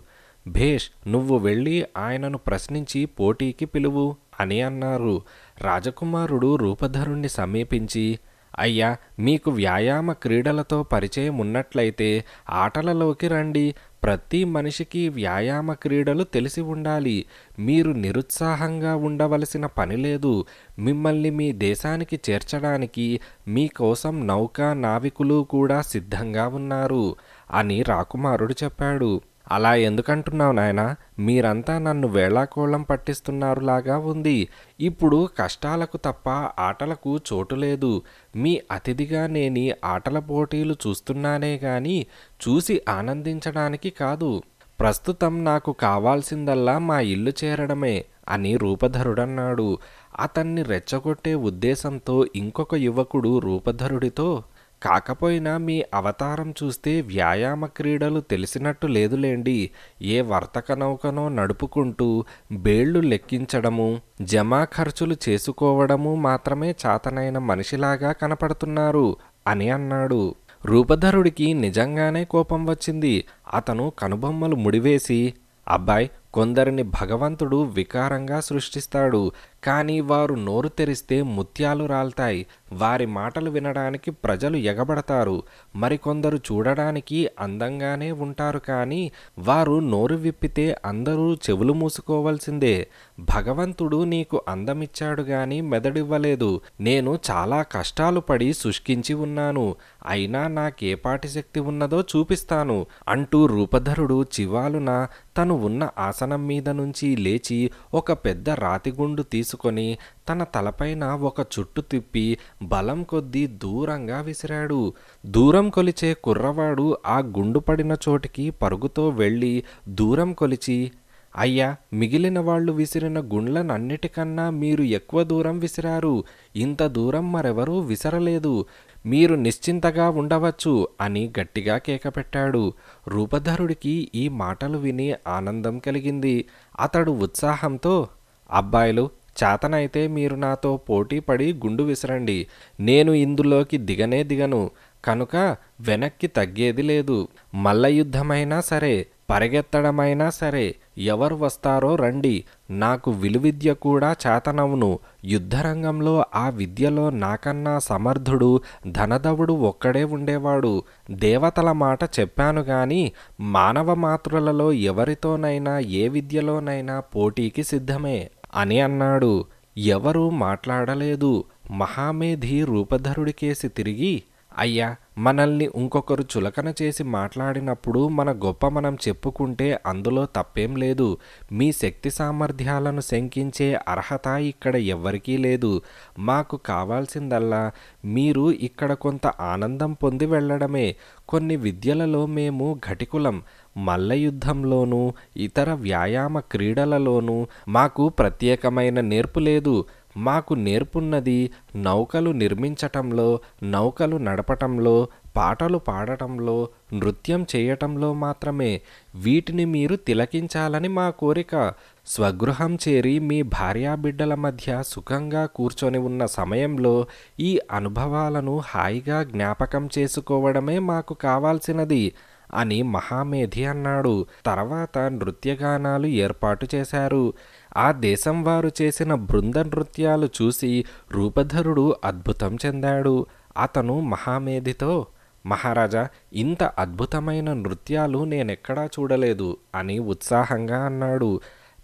భేష్ నువ్వు వెళ్ళి ఆయనను ప్రశ్నించి పోటీకి పిలువు అని అన్నారు. రాజకుమారుడు రూపధరుణ్ణి సమీపించి అయ్యా మీకు వ్యాయామ క్రీడలతో పరిచయం ఉన్నట్లయితే ఆటలలోకి రండి. ప్రతి మనిషికి వ్యాయామ క్రీడలు తెలిసి ఉండాలి. మీరు నిరుత్సాహంగా ఉండవలసిన పని లేదు. మిమ్మల్ని మీ దేశానికి చేర్చడానికి మీకోసం నౌకా నావికులు కూడా సిద్ధంగా ఉన్నారు అని రాకుమారుడు చెప్పాడు. అలా ఎందుకంటున్నావు నాయనా? మీరంతా నన్ను వేళాకోళం పట్టిస్తున్నారులాగా ఉంది. ఇప్పుడు కష్టాలకు తప్ప ఆటలకు చోటు లేదు. మీ అతిథిగా నేని ఆటల పోటీలు చూస్తున్నానే గాని చూసి ఆనందించడానికి కాదు. ప్రస్తుతం నాకు కావాల్సిందల్లా మా ఇల్లు చేరడమే అని రూపధరుడన్నాడు. అతన్ని రెచ్చగొట్టే ఉద్దేశంతో ఇంకొక యువకుడు రూపధరుడితో కాకపోయినా మీ అవతారం చూస్తే వ్యాయామ క్రీడలు తెలిసినట్టు లేదులేండి. ఏ వర్తక నౌకనో నడుపుకుంటూ బేళ్ళు లెక్కించడము జమా ఖర్చులు చేసుకోవడము మాత్రమే చాతనైన మనిషిలాగా కనపడుతున్నారు అని అన్నాడు. రూపధరుడికి నిజంగానే కోపం వచ్చింది. అతను కనుబొమ్మలు ముడివేసి అబ్బాయ్ కొందరిని భగవంతుడు వికారంగా సృష్టిస్తాడు కానీ వారు నోరు తెరిస్తే ముత్యాలు రాల్తాయి. వారి మాటలు వినడానికి ప్రజలు ఎగబడతారు. మరికొందరు చూడడానికి అందంగానే ఉంటారు కానీ వారు నోరు విప్పితే అందరూ చెవులు మూసుకోవాల్సిందే. భగవంతుడు నీకు అందమిచ్చాడు గాని మెదడివ్వలేదు. నేను చాలా కష్టాలు పడి శుష్కించి ఉన్నాను. అయినా నాకేపాటి శక్తి ఉన్నదో చూపిస్తాను. అంటూ రూపధరుడు చివాలున తను ఉన్న ఆసనం మీద నుంచి లేచి ఒక పెద్ద రాతిగుండు తీసుకొని తన తలపైన ఒక చుట్టు తిప్పి బలం కొద్దీ దూరంగా విసిరాడు. దూరం కొలిచే కుర్రవాడు ఆ గుండు పడిన చోటికి పరుగుతో వెళ్ళి దూరం కొలిచి అయ్యా మిగిలిన వాళ్ళు విసిరిన గుండ్లనన్నిటికన్నా మీరు ఎక్కువ దూరం విసిరారు. ఇంత దూరం మరెవరూ విసరలేదు. మీరు నిశ్చింతగా ఉండవచ్చు అని గట్టిగా కేకపెట్టాడు. రూపధరుడికి ఈ మాటలు విని ఆనందం కలిగింది. అతడు ఉత్సాహంతో అబ్బాయిలు చేతనైతే మీరు నాతో పోటీ పడి గుండు విసరండి. నేను ఇందులోకి దిగనే దిగను. కనుక వెనక్కి తగ్గేది లేదు. మల్ల యుద్ధమైనా సరే పరిగెత్తడమైనా సరే ఎవరు వస్తారో రండి. నాకు విలువిద్య కూడా చేతనవును. యుద్ధరంగంలో ఆ విద్యలో నాకన్నా సమర్థుడు ధనదవుడు ఒక్కడే ఉండేవాడు. దేవతల మాట చెప్పాను గాని మానవ మాతృలలో ఎవరితోనైనా ఏ విద్యలోనైనా పోటీకి సిద్ధమే అని అన్నాడు. ఎవరూ మాట్లాడలేదు. మహామేధి రూపధరుడికేసి తిరిగి అయ్యా మనల్ని ఇంకొకరు చులకన చేసి మాట్లాడినప్పుడు మన గొప్ప మనం చెప్పుకుంటే అందులో తప్పేం లేదు. మీ శక్తి సామర్థ్యాలను శంకించే అర్హత ఇక్కడ ఎవ్వరికీ లేదు. మాకు కావాల్సిందల్లా మీరు ఇక్కడ కొంత ఆనందం పొంది వెళ్ళడమే. కొన్ని విద్యలలో మేము ఘటికులం. మల్ల యుద్ధంలోనూ ఇతర వ్యాయామ క్రీడలలోనూ మాకు ప్రత్యేకమైన నేర్పు లేదు. మాకు నేర్పున్నది నౌకలు నిర్మించటంలో నౌకలు నడపటంలో పాటలు పాడటంలో నృత్యం చేయటంలో మాత్రమే. వీటిని మీరు తిలకించాలని మా కోరిక. స్వగృహం చేరి మీ భార్యాబిడ్డల మధ్య సుఖంగా కూర్చొని ఉన్న సమయంలో ఈ అనుభవాలను హాయిగా జ్ఞాపకం చేసుకోవడమే మాకు కావాల్సినది అని మహామేధి అన్నాడు. తర్వాత నృత్యగానాలు ఏర్పాటు చేశారు. ఆ దేశం వారు చేసిన బృంద నృత్యాలు చూసి రూపధరుడు అద్భుతం చెందాడు. అతను మహామేధితో మహారాజా ఇంత అద్భుతమైన నృత్యాలు నేనెక్కడా చూడలేదు అని ఉత్సాహంగా అన్నాడు.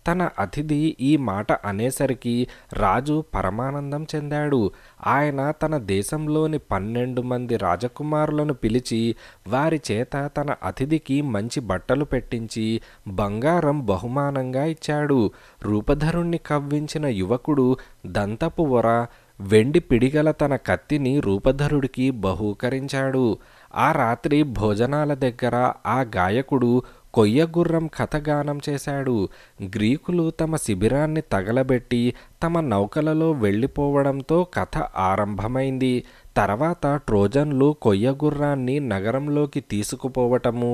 తన అతిథి ఈ మాట అనేసరికి రాజు పరమానందం చెందాడు. ఆయన తన దేశంలోని పన్నెండు మంది రాజకుమారులను పిలిచి వారి చేత తన అతిథికి మంచి బట్టలు పెట్టించి బంగారం బహుమానంగా ఇచ్చాడు. రూపధరుణ్ణి కవ్వించిన యువకుడు దంతపు వర వెండి పిడిగల తన కత్తిని రూపధరుడికి బహూకరించాడు. ఆ రాత్రి భోజనాల దగ్గర ఆ గాయకుడు కొయ్యగుర్రం కథగానం చేశాడు. గ్రీకులు తమ శిబిరాన్ని తగలబెట్టి తమ నౌకలలో వెళ్ళిపోవడంతో కథ ఆరంభమైంది. తర్వాత ట్రోజన్లు కొయ్యగుర్రాన్ని నగరంలోకి తీసుకుపోవటము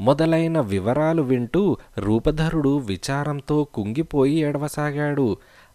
మొదలైన వివరాలు వింటూ రూపధరుడు విచారంతో కుంగిపోయి ఎడవసాగాడు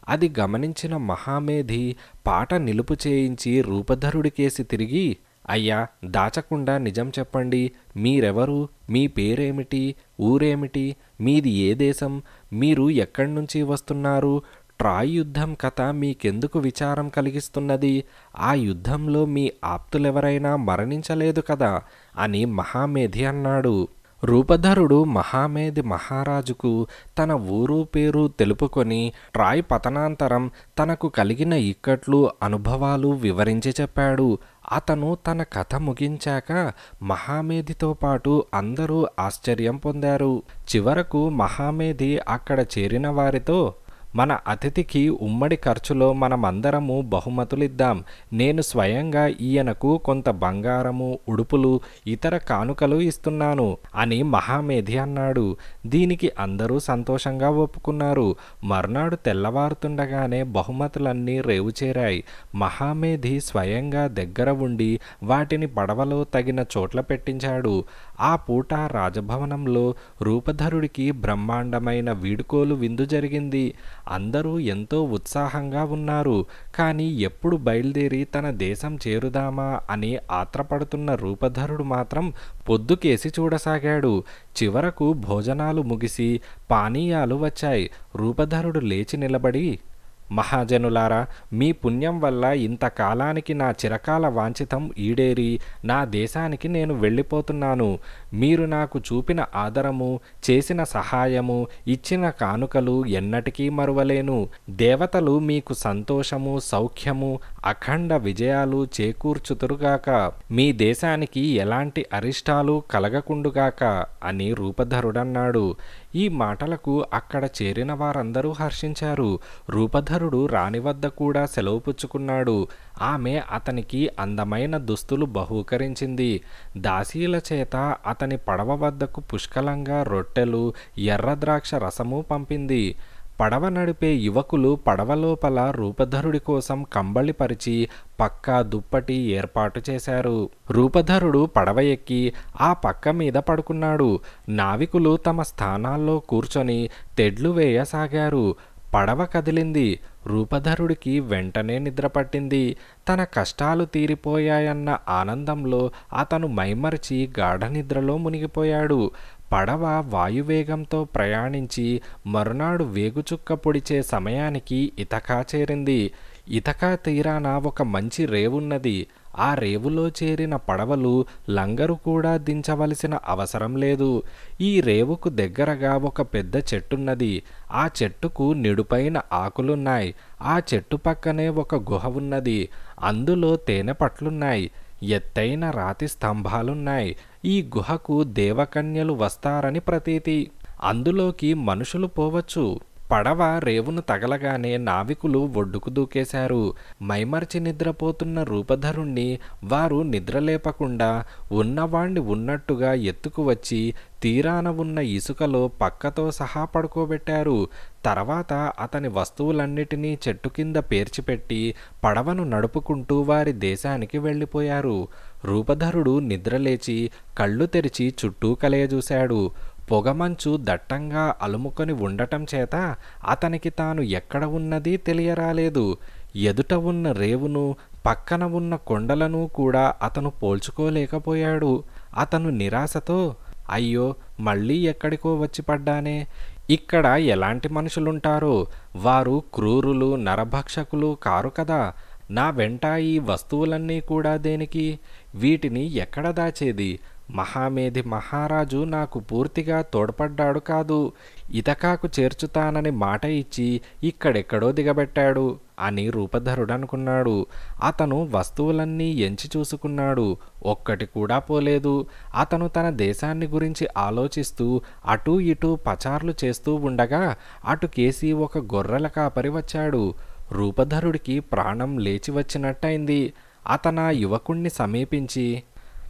అది గమనించిన మహామేధి పాట నిలుపు చేయించి రూపధరుడికేసి తిరిగి అయ్యా దాచకుండా నిజం చెప్పండి. మీరెవరు? మీ పేరేమిటి? ఊరేమిటి? మీది ఏ దేశం? మీరు ఎక్కడి నుంచి వస్తున్నారు? ట్రాయ్ యుద్ధం కథ మీకెందుకు విచారం కలిగిస్తున్నది? ఆ యుద్ధంలో మీ ఆప్తులెవరైనా మరణించలేదు కదా? అని మహామేధి అన్నాడు. రూపధరుడు మహామేధి మహారాజుకు తన ఊరు పేరు తెలుపుకొని ట్రాయ్ పతనాంతరం తనకు కలిగిన ఇక్కట్లు అనుభవాలు వివరించి చెప్పాడు. అతను తన కథ ముగించాక మహామేధితో పాటు అందరూ ఆశ్చర్యం పొందారు. చివరకు మహామేధి అక్కడ చేరిన వారితో మన అతిథికి ఉమ్మడి ఖర్చులో మనమందరము బహుమతులిద్దాం. నేను స్వయంగా ఈయనకు కొంత బంగారము ఉడుపులు ఇతర కానుకలు ఇస్తున్నాను అని మహామేధి అన్నాడు. దీనికి అందరూ సంతోషంగా ఒప్పుకున్నారు. మర్నాడు తెల్లవారుతుండగానే బహుమతులన్నీ రేవు చేరాయి మహామేధి స్వయంగా దగ్గర ఉండి వాటిని పడవలో తగిన చోట్ల పెట్టించాడు. ఆ పూట రాజభవనంలో రూపధరుడికి బ్రహ్మాండమైన వీడుకోలు విందు జరిగింది. అందరూ ఎంతో ఉత్సాహంగా ఉన్నారు. కానీ ఎప్పుడు బయలుదేరి తన దేశం చేరుదామా అని ఆత్రపడుతున్న రూపధరుడు మాత్రం పొద్దుకేసి చూడసాగాడు. చివరకు భోజనాలు ముగిసి పానీయాలు వచ్చాయి. రూపధరుడు లేచి నిలబడి మహాజనులారా మీ పుణ్యం వల్ల ఇంతకాలానికి నా చిరకాల వాంఛితం ఈడేరి నా దేశానికి నేను వెళ్ళిపోతున్నాను. మీరు నాకు చూపిన ఆదరము చేసిన సహాయము ఇచ్చిన కానుకలు ఎన్నటికీ మరువలేను. దేవతలు మీకు సంతోషము సౌఖ్యము అఖండ విజయాలు చేకూర్చుతురుగాక. మీ దేశానికి ఎలాంటి అరిష్టాలు కలగకుండుగాక అని రూపధరుడన్నాడు. ఈ మాటలకు అక్కడ చేరిన వారందరూ హర్షించారు. రూపధరుడు రాణి వద్ద కూడా సెలవు పుచ్చుకున్నాడు. ఆమె అతనికి అందమైన దుస్తులు బహూకరించింది. దాసీల చేత అతని పడవ వద్దకు పుష్కలంగా రొట్టెలు ఎర్ర ద్రాక్ష రసము పంపింది. పడవ నడిపే యువకులు పడవలోపల రూపధరుడి కోసం కంబళి పరిచి పక్కా దుప్పటి ఏర్పాటు చేశారు. రూపధరుడు పడవ ఎక్కి ఆ పక్క మీద పడుకున్నాడు. నావికులు తమ స్థానాల్లో కూర్చొని తెడ్లు వేయసాగారు. పడవ కదిలింది. రూపధరుడికి వెంటనే నిద్ర పట్టింది. తన కష్టాలు తీరిపోయాయన్న ఆనందంలో అతను మైమరిచి గాఢ నిద్రలో మునిగిపోయాడు. పడవ వాయువేగంతో ప్రయాణించి మరునాడు వేగుచుక్క పొడిచే సమయానికి ఇతకా చేరింది. ఇతకా తీరాన ఒక మంచి రేవున్నది. ఆ రేవులో చేరిన పడవలు లంగరు కూడా దించవలసిన అవసరం లేదు. ఈ రేవుకు దగ్గరగా ఒక పెద్ద చెట్టున్నది. ఆ చెట్టుకు నిడుపైన ఆకులున్నాయి. ఆ చెట్టు పక్కనే ఒక గుహ ఉన్నది. అందులో తేనె పట్లున్నాయి. ఎత్తైన రాతి స్తంభాలున్నాయి. ఈ గుహకు దేవకన్యలు వస్తారని ప్రతీతి. అందులోకి మనుషులు పోవచ్చు. పడవ రేవును తగలగానే నావికులు ఒడ్డుకు దూకేశారు. మైమర్చి నిద్రపోతున్న రూపధరుణ్ణి వారు నిద్రలేపకుండా ఉన్నవాణ్ణి ఉన్నట్టుగా ఎత్తుకు వచ్చి తీరాన ఉన్న ఇసుకలో పక్కతో సహా పడుకోబెట్టారు. తర్వాత అతని వస్తువులన్నిటినీ చెట్టు కింద పేర్చిపెట్టి పడవను నడుపుకుంటూ వారి దేశానికి వెళ్ళిపోయారు. రూపధరుడు నిద్రలేచి కళ్ళు తెరిచి చుట్టూ కలయజూశాడు. పొగమంచు దట్టంగా అలుముకొని ఉండటం చేత అతనికి తాను ఎక్కడ ఉన్నది తెలియరాలేదు. ఎదుట ఉన్న రేవును పక్కన ఉన్న కొండలను కూడా అతను పోల్చుకోలేకపోయాడు. అతను నిరాశతో అయ్యో మళ్ళీ ఎక్కడికో వచ్చి పడ్డానే? ఇక్కడ ఎలాంటి మనుషులుంటారో? వారు క్రూరులు నరభక్షకులు కారు కదా. నా వెంట ఈ వస్తువులన్నీ కూడా దేనికి? వీటిని ఎక్కడ దాచేది? మహామేధి మహారాజు నాకు పూర్తిగా తోడ్పడ్డాడు కాదు. ఇతకాకు చేర్చుతానని మాట ఇచ్చి ఇక్కడెక్కడో దిగబెట్టాడు అని రూపధరుడనుకున్నాడు. అతను వస్తువులన్నీ ఎంచి చూసుకున్నాడు. ఒక్కటి కూడా పోలేదు. అతను తన దేశాన్ని గురించి ఆలోచిస్తూ అటూ ఇటూ పచార్లు చేస్తూ ఉండగా అటు కేసి ఒక గొర్రెల కాపరి వచ్చాడు. రూపధరుడికి ప్రాణం లేచి వచ్చినట్టయింది. అతన యువకుణ్ణి సమీపించి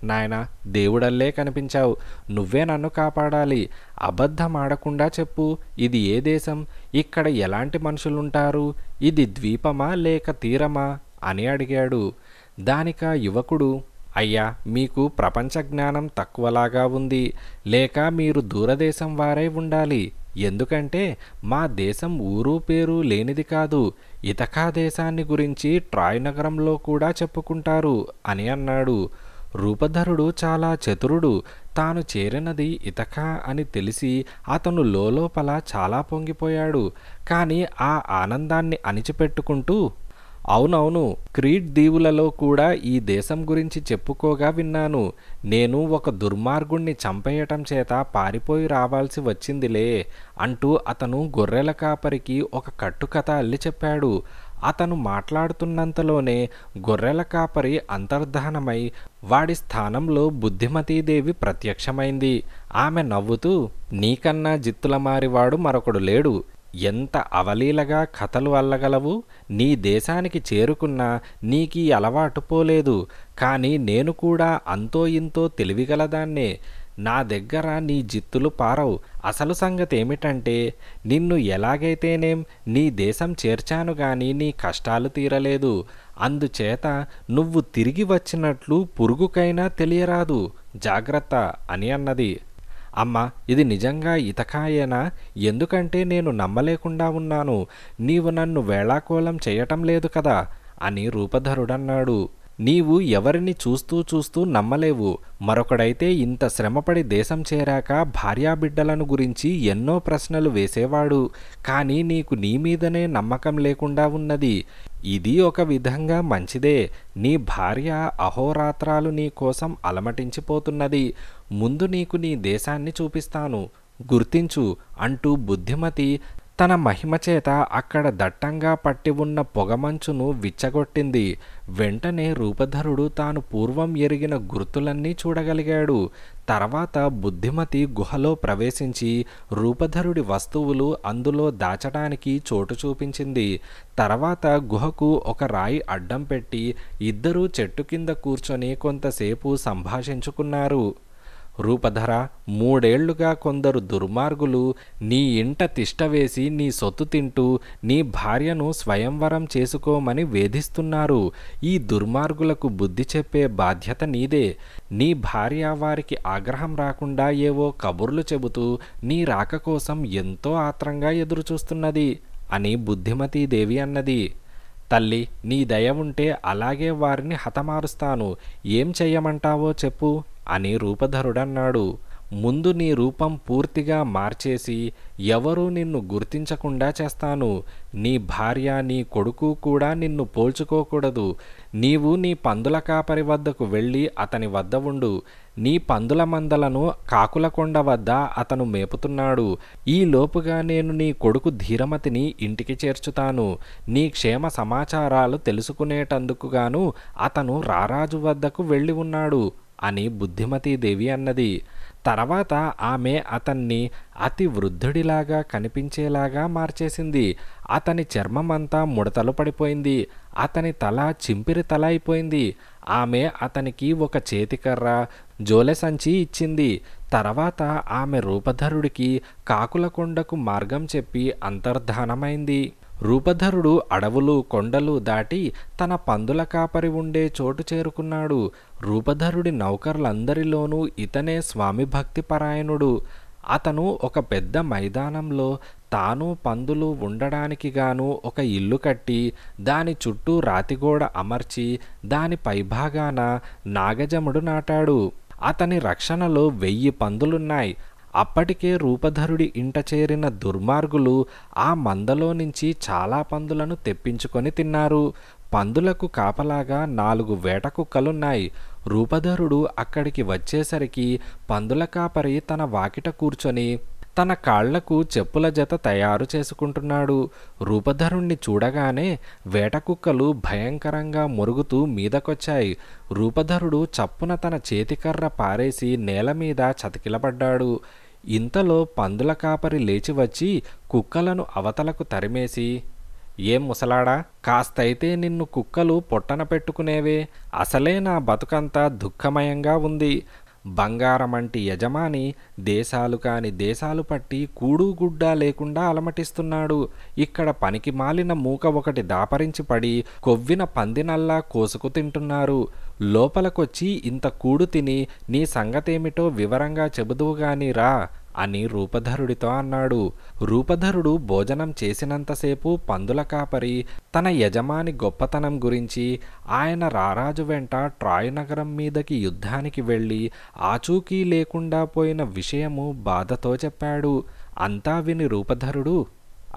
నాయన దేవుడల్లే కనిపించావు. నువ్వే నన్ను కాపాడాలి. అబద్ధమాడకుండా చెప్పు. ఇది ఏ దేశం? ఇక్కడ ఎలాంటి మనుషులుంటారు? ఇది ద్వీపమా లేక తీరమా? అని అడిగాడు. దానిక యువకుడు అయ్యా మీకు ప్రపంచ జ్ఞానం తక్కువలాగా ఉంది. లేక మీరు దూరదేశం వారై ఉండాలి. ఎందుకంటే మా దేశం ఊరు పేరు లేనిది కాదు. ఇతకా దేశాన్ని గురించి ట్రాయ్ నగరంలో కూడా చెప్పుకుంటారు అని అన్నాడు. రూపధరుడు చాలా చతురుడు తాను చేరినది ఇతక అని తెలిసి అతను లోలోపల చాలా పొంగిపోయాడు. కానీ ఆ ఆనందాన్ని అణిచిపెట్టుకుంటూ అవునవును క్రీడ్ దీవులలో కూడా ఈ దేశం గురించి చెప్పుకోగా విన్నాను. నేను ఒక దుర్మార్గుణ్ణి చంపేయటం చేత పారిపోయి రావాల్సి వచ్చిందిలే అంటూ అతను గొర్రెల కాపరికి ఒక కట్టుకథ అల్లి చెప్పాడు. అతను మాట్లాడుతున్నంతలోనే గొర్రెల కాపరి అంతర్ధానమై వాడి స్థానంలో బుద్ధిమతీదేవి ప్రత్యక్షమైంది. ఆమె నవ్వుతూ నీకన్నా జిత్తుల మారివాడు మరొకడు లేడు. ఎంత అవలీలగా కథలు అల్లగలవు. నీ దేశానికి చేరుకున్నా నీకీ అలవాటు పోలేదు. కానీ నేను కూడా అంతో ఇంతో తెలివిగలదాన్నే. నా దగ్గర నీ జిత్తులు పారవు. అసలు సంగతి ఏమిటంటే నిన్ను ఎలాగైతేనేం నీ దేశం చేర్చాను గాని నీ కష్టాలు తీరలేదు. అందుచేత నువ్వు తిరిగి వచ్చినట్లు పురుగుకైనా తెలియరాదు. జాగ్రత్త అని అన్నది. అమ్మ ఇది నిజంగా ఇతకాయేనా? ఎందుకంటే నేను నమ్మలేకుండా ఉన్నాను. నీవు నన్ను వేళాకోళం చేయటం లేదు కదా? అని రూపధరుడన్నాడు. నీవు ఎవరిని చూస్తూ చూస్తూ నమ్మలేవు. మరొకడైతే ఇంత శ్రమపడి దేశం చేరాక భార్యాబిడ్డలను గురించి ఎన్నో ప్రశ్నలు వేసేవాడు. కానీ నీకు నీ మీదనే నమ్మకం లేకుండా ఉన్నది. ఇది ఒక విధంగా మంచిదే. నీ భార్య అహోరాత్రాలు నీ కోసం అలమటించిపోతున్నది. ముందు నీకు నీ దేశాన్ని చూపిస్తాను. గుర్తించు అంటూ బుద్ధిమతి తన మహిమ చేత అక్కడ దట్టంగా పట్టి ఉన్న పొగమంచును విచ్చగొట్టింది. వెంటనే రూపధరుడు తాను పూర్వం ఎరిగిన గుర్తులన్నీ చూడగలిగాడు. తర్వాత బుద్ధిమతి గుహలో ప్రవేశించి రూపధరుడి వస్తువులు అందులో దాచడానికి చోటు చూపించింది. తర్వాత గుహకు ఒక రాయి అడ్డం పెట్టి ఇద్దరూ చెట్టు కింద కూర్చొని కొంతసేపు సంభాషించుకున్నారు. రూపధర మూడేళ్ళుగా కొందరు దుర్మార్గులు నీ ఇంట తిష్టవేసి నీ సొత్తు తింటూ నీ భార్యను స్వయంవరం చేసుకోమని వేధిస్తున్నారు. ఈ దుర్మార్గులకు బుద్ధి చెప్పే బాధ్యత నీదే. నీ భార్య వారికి ఆగ్రహం రాకుండా ఏవో కబుర్లు చెబుతూ నీ రాక కోసం ఎంతో ఆత్రంగా ఎదురుచూస్తున్నది అని బుద్ధిమతీదేవి అన్నది. తల్లి నీ దయ ఉంటే అలాగే వారిని హతమారుస్తాను. ఏం చెయ్యమంటావో చెప్పు. అని రూపధరుడన్నాడు. ముందు నీ రూపం పూర్తిగా మార్చేసి ఎవరూ నిన్ను గుర్తించకుండా చేస్తాను. నీ భార్య నీ కొడుకు కూడా నిన్ను పోల్చుకోకూడదు. నీవు నీ పందుల కాపరి వద్దకు వెళ్ళి అతని వద్ద ఉండు. నీ పందుల మందలను కాకులకొండ వద్ద అతను మేపుతున్నాడు. ఈ లోపుగా నేను నీ కొడుకు ధీరమతిని ఇంటికి చేర్చుతాను. నీ క్షేమ సమాచారాలు తెలుసుకునేటందుకుగాను అతను రారాజు వద్దకు వెళ్ళి ఉన్నాడు. అని బుద్ధిమతీదేవి అన్నది. తర్వాత ఆమె అతన్ని అతి వృద్ధుడిలాగా కనిపించేలాగా మార్చేసింది. అతని చర్మమంతా ముడతలు పడిపోయింది. అతని తల చింపిరి తల అయిపోయింది. ఆమె అతనికి ఒక చేతికర్ర జోలె సంచి ఇచ్చింది. తర్వాత ఆమె రూపధరుడికి కాకులకొండకు మార్గం చెప్పి అంతర్ధానమైంది. రూపధరుడు అడవులు కొండలు దాటి తన పందుల కాపరి ఉండే చోటు చేరుకున్నాడు. రూపధరుడి నౌకర్లందరిలోనూ ఇతనే స్వామి భక్తి పరాయణుడు. అతను ఒక పెద్ద మైదానంలో తాను పందులు ఉండడానికి గాను ఒక ఇల్లు కట్టి దాని చుట్టూ రాతిగోడ అమర్చి దాని పైభాగాన నాగజముడు నాటాడు. అతని రక్షణలో వెయ్యి పందులున్నాయి. అప్పటికే రూపధరుడి ఇంట చేరిన దుర్మార్గులు ఆ మందలో నుంచి చాలా పందులను తెప్పించుకొని తిన్నారు. పందులకు కాపలాగా నాలుగు వేట కుక్కలున్నాయి. రూపధరుడు అక్కడికి వచ్చేసరికి పందుల కాపరి తన వాకిట కూర్చొని తన కాళ్ళకు చెప్పుల జత తయారు చేసుకుంటున్నాడు. రూపధరుణ్ణి చూడగానే వేటకుక్కలు భయంకరంగా మొరుగుతూ మీదకొచ్చాయి. రూపధరుడు చప్పున తన చేతికర్ర పారేసి నేల మీద చతికిలబడ్డాడు. ఇంతలో పందుల కాపరి లేచి వచ్చి కుక్కలను అవతలకు తరిమేసి ఏం ముసలాడా కాస్తైతే నిన్ను కుక్కలు పొట్టన పెట్టుకునేవే. అసలే నా బతుకంతా దుఃఖమయంగా ఉంది. బంగారమంటి యజమాని దేశాలు కాని దేశాలు పట్టి కూడుగుడ్డ లేకుండా అలమటిస్తున్నాడు. ఇక్కడ పనికి మాలిన మూక ఒకటి దాపరించి పడి కొవ్విన పందినల్లా కోసుకు తింటున్నారు. లోపలకొచ్చి ఇంత కూడు తిని నీ సంగతేమిటో వివరంగా చెబుదువుగాని రా. అని రూపధరుడితో అన్నాడు. రూపధరుడు భోజనం చేసినంతసేపు పందుల కాపరి తన యజమాని గొప్పతనం గురించి ఆయన రారాజు వెంట ట్రాయ్ నగరం మీదకి యుద్ధానికి వెళ్ళి ఆచూకీ లేకుండా పోయిన విషయము బాధతో చెప్పాడు. అంతా విని రూపధరుడు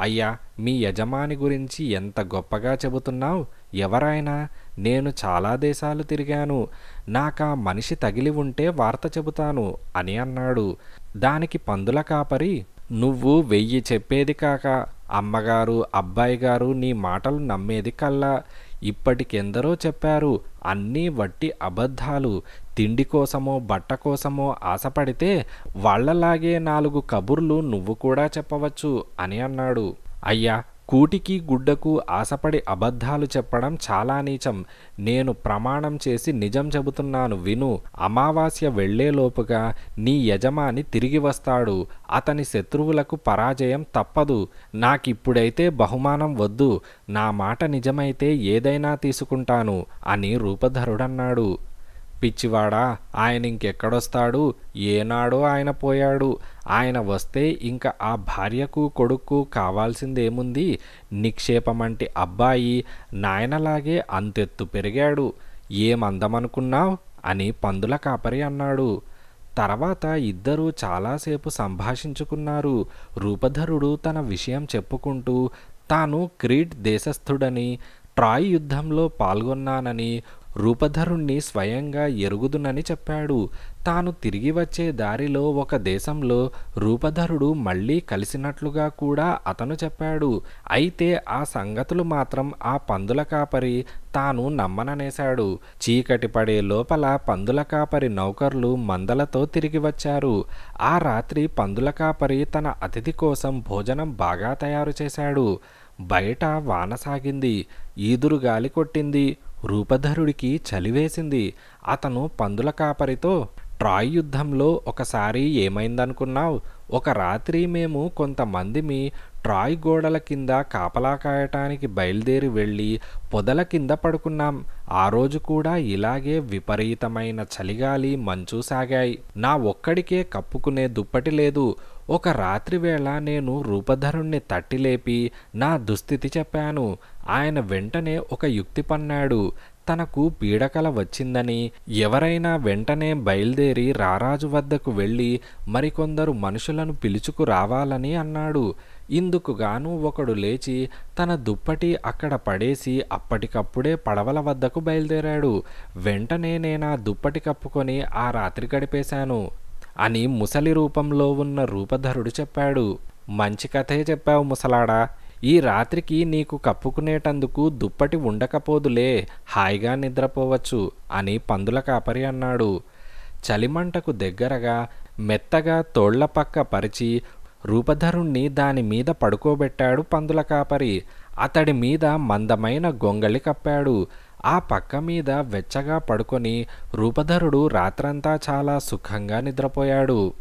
అయ్యా మీ యజమాని గురించి ఎంత గొప్పగా చెబుతున్నావు? ఎవరైనా నేను చాలా దేశాలు తిరిగాను. నాకా మనిషి తగిలి ఉంటే వార్త చెబుతాను అని అన్నాడు. దానికి పందుల కాపరి. నువ్వు వెయ్యి చెప్పేది కాక అమ్మగారు అబ్బాయి గారు నీ మాటలు నమ్మేది కల్లా. ఇప్పటికెందరో చెప్పారు అన్నీ వట్టి అబద్ధాలు. తిండి కోసమో బట్ట కోసమో ఆశపడితే వాళ్ళలాగే నాలుగు కబుర్లు నువ్వు కూడా చెప్పవచ్చు అని అన్నాడు. అయ్యా కూటికి గుడ్డకు ఆశపడి అబద్ధాలు చెప్పడం చాలా నీచం. నేను ప్రమాణం చేసి నిజం చెబుతున్నాను విను. అమావాస్య వెళ్ళేలోపుగా నీ యజమాని తిరిగి వస్తాడు. అతని శత్రువులకు పరాజయం తప్పదు. నాకిప్పుడైతే బహుమానం వద్దు. నా మాట నిజమైతే ఏదైనా తీసుకుంటాను అని రూపధరుడన్నాడు. పిచ్చివాడా ఆయన ఇంకెక్కడొస్తాడు ఏనాడో ఆయన పోయాడు. ఆయన వస్తే ఇంకా ఆ భార్యకు కొడుకు కావాల్సిందేముంది? నిక్షేపమంటి అబ్బాయి నాయనలాగే అంతెత్తు పెరిగాడు. ఏమందమనుకున్నావు? అని పందుల కాపరి అన్నాడు. తర్వాత ఇద్దరూ చాలాసేపు సంభాషించుకున్నారు. రూపధరుడు తన విషయం చెప్పుకుంటూ తాను క్రీట్ దేశస్థుడని ట్రాయ్ యుద్ధంలో పాల్గొన్నానని రూపధరుణ్ణి స్వయంగా ఎరుగుదునని చెప్పాడు. తాను తిరిగి వచ్చే దారిలో ఒక దేశంలో రూపధరుడు మళ్ళీ కలిసినట్లుగా కూడా అతను చెప్పాడు. అయితే ఆ సంగతులు మాత్రం ఆ పందుల కాపరి తాను నమ్మననేశాడు. చీకటి పడే లోపల పందుల కాపరి నౌకర్లు మందలతో తిరిగి వచ్చారు. ఆ రాత్రి పందుల కాపరి తన అతిథి కోసం భోజనం బాగా తయారు చేశాడు. బయట వాన సాగింది. ఈదురు గాలి కొట్టింది. రూపధరుడికి చలివేసింది అతను పందుల కాపరితో ట్రాయ్ యుద్ధంలో ఒకసారి ఏమైందనుకున్నావు? ఒక రాత్రి మేము కొంతమందిమి ట్రాయ్ గోడల కింద కాపలా కాయటానికి బయలుదేరి వెళ్ళి పొదల కింద పడుకున్నాం. ఆ రోజు కూడా ఇలాగే విపరీతమైన చలిగాలి మంచు సాగాయి. నా ఒక్కడికే కప్పుకునే దుప్పటి లేదు. ఒక రాత్రి వేళ నేను రూపధరుణ్ణి తట్టిలేపి నా దుస్థితి చెప్పాను. ఆయన వెంటనే ఒక యుక్తి పన్నాడు. తనకు పీడకల వచ్చిందని ఎవరైనా వెంటనే బయలుదేరి రారాజు వద్దకు వెళ్ళి మరికొందరు మనుషులను పిలుచుకు రావాలని అన్నాడు. ఇందుకు గాను ఒకడు లేచి తన దుప్పటి అక్కడ పడేసి అప్పటికప్పుడే పడవల వద్దకు బయలుదేరాడు. వెంటనే నేనా దుప్పటి కప్పుకొని ఆ రాత్రి గడిపేశాను అని ముసలి రూపంలో ఉన్న రూపధరుడు చెప్పాడు. మంచి కథే చెప్పావు ముసలాడా. ఈ రాత్రికి నీకు కప్పుకునేటందుకు దుప్పటి ఉండకపోదులే హాయిగా నిద్రపోవచ్చు అని పందుల కాపరి అన్నాడు. చలిమంటకు దగ్గరగా మెత్తగా తోళ్ళ పక్క పరిచి రూపధరుణ్ణి దాని మీద పడుకోబెట్టాడు పందుల కాపరి. అతడి మీద మందమైన గొంగళి కప్పాడు. ఆ పక్క మీద వెచ్చగా పడుకొని రూపధరుడు రాత్రంతా చాలా సుఖంగా నిద్రపోయాడు.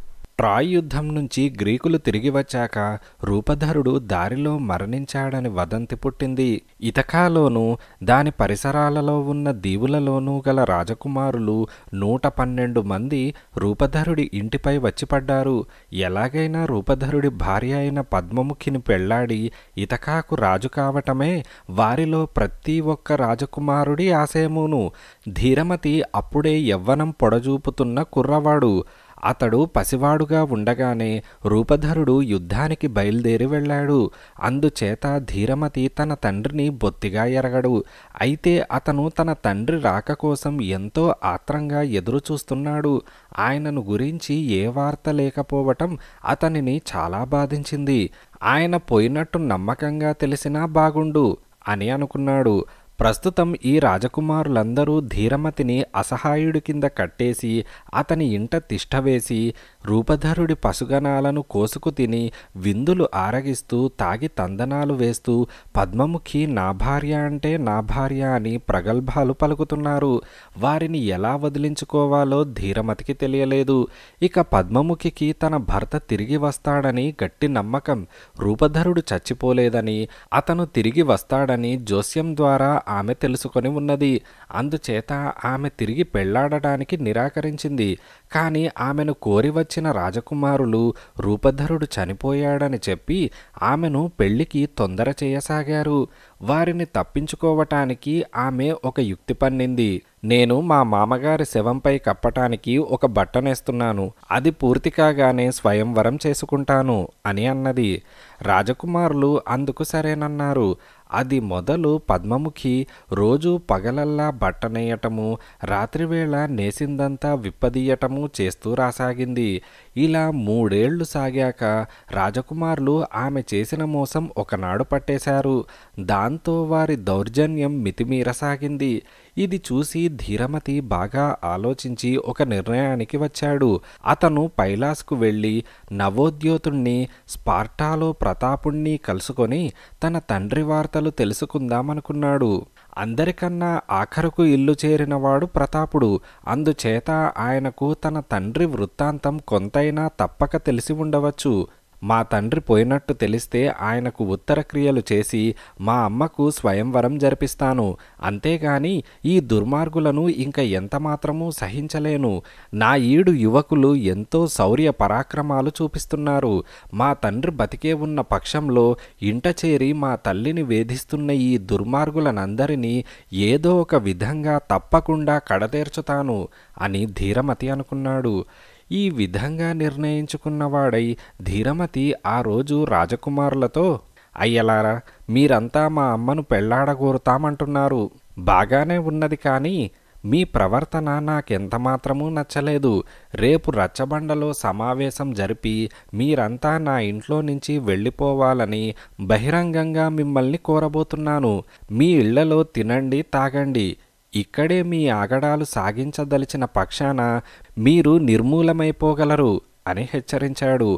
ట్రాయ్ యుద్ధం నుంచి గ్రీకులు తిరిగి వచ్చాక రూపధరుడు దారిలో మరణించాడని వదంతి పుట్టింది. ఇతకాలోనూ దాని పరిసరాలలో ఉన్న దీవులలోనూ గల రాజకుమారులు నూట పన్నెండు మంది రూపధరుడి ఇంటిపై వచ్చిపడ్డారు. ఎలాగైనా రూపధరుడి భార్య అయిన పద్మముఖిని పెళ్ళాడి ఇతకాకు రాజు కావటమే వారిలో ప్రతి ఒక్క రాజకుమారుడి ఆశయమును. ధీరమతి అప్పుడే యవ్వనం పొడజూపుతున్న కుర్రవాడు. అతడు పసివాడుగా ఉండగానే రూపధరుడు యుద్ధానికి బయలుదేరి వెళ్ళాడు. అందుచేత ధీరమతి తన తండ్రిని బొత్తిగా ఎరగడు. అయితే అతను తన తండ్రి రాక కోసం ఎంతో ఆత్రంగా ఎదురుచూస్తున్నాడు. ఆయనను గురించి ఏ వార్త లేకపోవటం అతనిని చాలా బాధించింది. ఆయన పోయినట్టు నమ్మకంగా తెలిసినా బాగుండు అని అనుకున్నాడు. ప్రస్తుతం ఈ రాజకుమారులందరూ ధీరమతిని అసహాయుడి కింద కట్టేసి అతని ఇంట తిష్టవేసి రూపధరుడి పశుగణాలను కోసుకు తిని విందులు ఆరగిస్తూ తాగి తందనాలు వేస్తూ పద్మముఖి నా భార్య అంటే నా భార్య అని ప్రగల్భాలు పలుకుతున్నారు. వారిని ఎలా వదిలించుకోవాలో ధీరమతికి తెలియలేదు. ఇక పద్మముఖికి తన భర్త తిరిగి వస్తాడని గట్టి నమ్మకం రూపధరుడు చచ్చిపోలేదని అతను తిరిగి వస్తాడని జోస్యం ద్వారా ఆమె తెలుసుకొని ఉన్నది. అందుచేత ఆమె తిరిగి పెళ్ళాడడానికి నిరాకరించింది. కానీ ఆమెను కోరి వచ్చిన రాజకుమారులు రూపధరుడు చనిపోయాడని చెప్పి ఆమెను పెళ్ళికి తొందర చేయసాగారు. వారిని తప్పించుకోవటానికి ఆమె ఒక యుక్తి పన్నింది. నేను మా మామగారి శవంపై కప్పటానికి ఒక బట్టనేస్తున్నాను. అది పూర్తి కాగానే స్వయంవరం చేసుకుంటాను అని అన్నది. రాజకుమారులు అందుకు సరేనన్నారు. అది మొదలు పద్మముఖి రోజు పగలల్లా బట్టనేయటము రాత్రివేళ నేసిందంతా విప్పదీయటము చేస్తూ రాసాగింది. ఇలా మూడేళ్ళు సాగాక రాజకుమారులు ఆమె చేసిన మోసం ఒకనాడు పట్టేశారు. దాంతో వారి దౌర్జన్యం మితిమీరసాగింది. ఇది చూసి ధీరమతి బాగా ఆలోచించి ఒక నిర్ణయానికి వచ్చాడు. అతను పైలాస్కు వెళ్ళి నవోద్యోతుణ్ణి స్పార్టాలో ప్రతాపుణ్ణి కలుసుకొని తన తండ్రి వార్తలు తెలుసుకుందామనుకున్నాడు. అందరికన్నా ఆఖరుకు ఇల్లు చేరినవాడు ప్రతాపుడు. అందుచేత ఆయనకు తన తండ్రి వృత్తాంతం కొంతైనా తప్పక తెలిసి ఉండవచ్చు. మా తండ్రి పోయినట్టు తెలిస్తే ఆయనకు ఉత్తర క్రియలు చేసి మా అమ్మకు స్వయంవరం జరిపిస్తాను. అంతేగాని ఈ దుర్మార్గులను ఇంక ఎంతమాత్రమూ సహించలేను. నా ఈడు యువకులు ఎంతో శౌర్య పరాక్రమాలు చూపిస్తున్నారు. మా తండ్రి బతికే ఉన్న పక్షంలో ఇంట చేరి మా తల్లిని వేధిస్తున్న ఈ దుర్మార్గులనందరినీ ఏదో ఒక విధంగా తప్పకుండా కడతేర్చుతాను అని ధీరమతి అనుకున్నాడు. ఈ విధంగా నిర్ణయించుకున్నవాడై ధీరమతి ఆ రోజు రాజకుమారులతో అయ్యలారా మీరంతా మా అమ్మను పెళ్ళాడగోరుతామంటున్నారు. బాగానే ఉన్నది కానీ మీ ప్రవర్తన నాకెంతమాత్రమూ నచ్చలేదు. రేపు రచ్చబండలో సమావేశం జరిపి మీరంతా నా ఇంట్లో నుంచి వెళ్ళిపోవాలని బహిరంగంగా మిమ్మల్ని కోరబోతున్నాను. మీ ఇళ్ళలో తినండి తాగండి. ఇక్కడే మీ ఆగడాలు సాగించదలిచిన పక్షాన మీరు నిర్మూలమైపోగలరు అని హెచ్చరించాడు.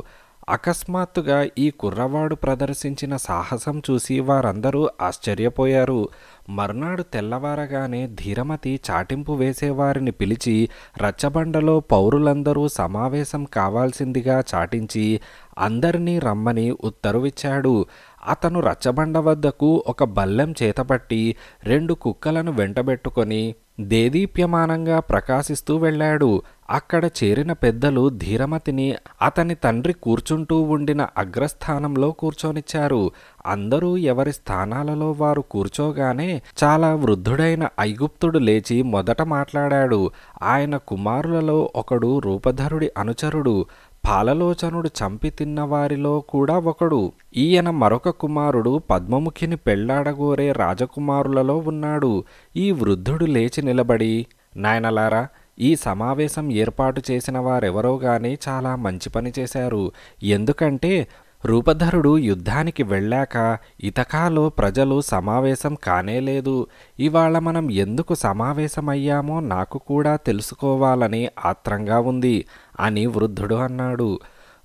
అకస్మాత్తుగా ఈ కుర్రవాడు ప్రదర్శించిన సాహసం చూసి వారందరూ ఆశ్చర్యపోయారు. మర్నాడు తెల్లవారగానే ధీరమతి చాటింపు వేసేవారిని పిలిచి రచ్చబండలో పౌరులందరూ సమావేశం కావాల్సిందిగా చాటించి అందరినీ రమ్మని ఉత్తరువిచ్చాడు అతను రచ్చబండ వద్దకు ఒక బల్లెం చేతపట్టి రెండు కుక్కలను వెంటబెట్టుకొని దేదీప్యమానంగా ప్రకాశిస్తూ వెళ్ళాడు. అక్కడ చేరిన పెద్దలు ధీరమతిని అతని తండ్రి కూర్చుంటూ ఉండిన అగ్రస్థానంలో కూర్చొనిచ్చారు. అందరూ ఎవరి స్థానాలలో వారు కూర్చోగానే చాలా వృద్ధుడైన ఐగుప్తుడు లేచి మొదట మాట్లాడాడు. ఆయన కుమారులలో ఒకడు రూపధరుడి అనుచరుడు. పాలలోచనుడు చంపి తిన్న వారిలో కూడా ఒకడు. ఈయన మరొక కుమారుడు పద్మముఖిని పెళ్ళాడగోరే రాజకుమారులలో ఉన్నాడు. ఈ వృద్ధుడు లేచి నిలబడి నాయనలారా ఈ సమావేశం ఏర్పాటు చేసిన వారెవరో గాని చాలా మంచి పని చేశారు. ఎందుకంటే రూపధరుడు యుద్ధానికి వెళ్ళాక ఇతకాలో ప్రజలు సమావేశం కానేలేదు ఇవాళ మనం ఎందుకు సమావేశమయ్యామో నాకు కూడా తెలుసుకోవాలని ఆత్రంగా ఉంది. అని వృద్ధుడు అన్నాడు.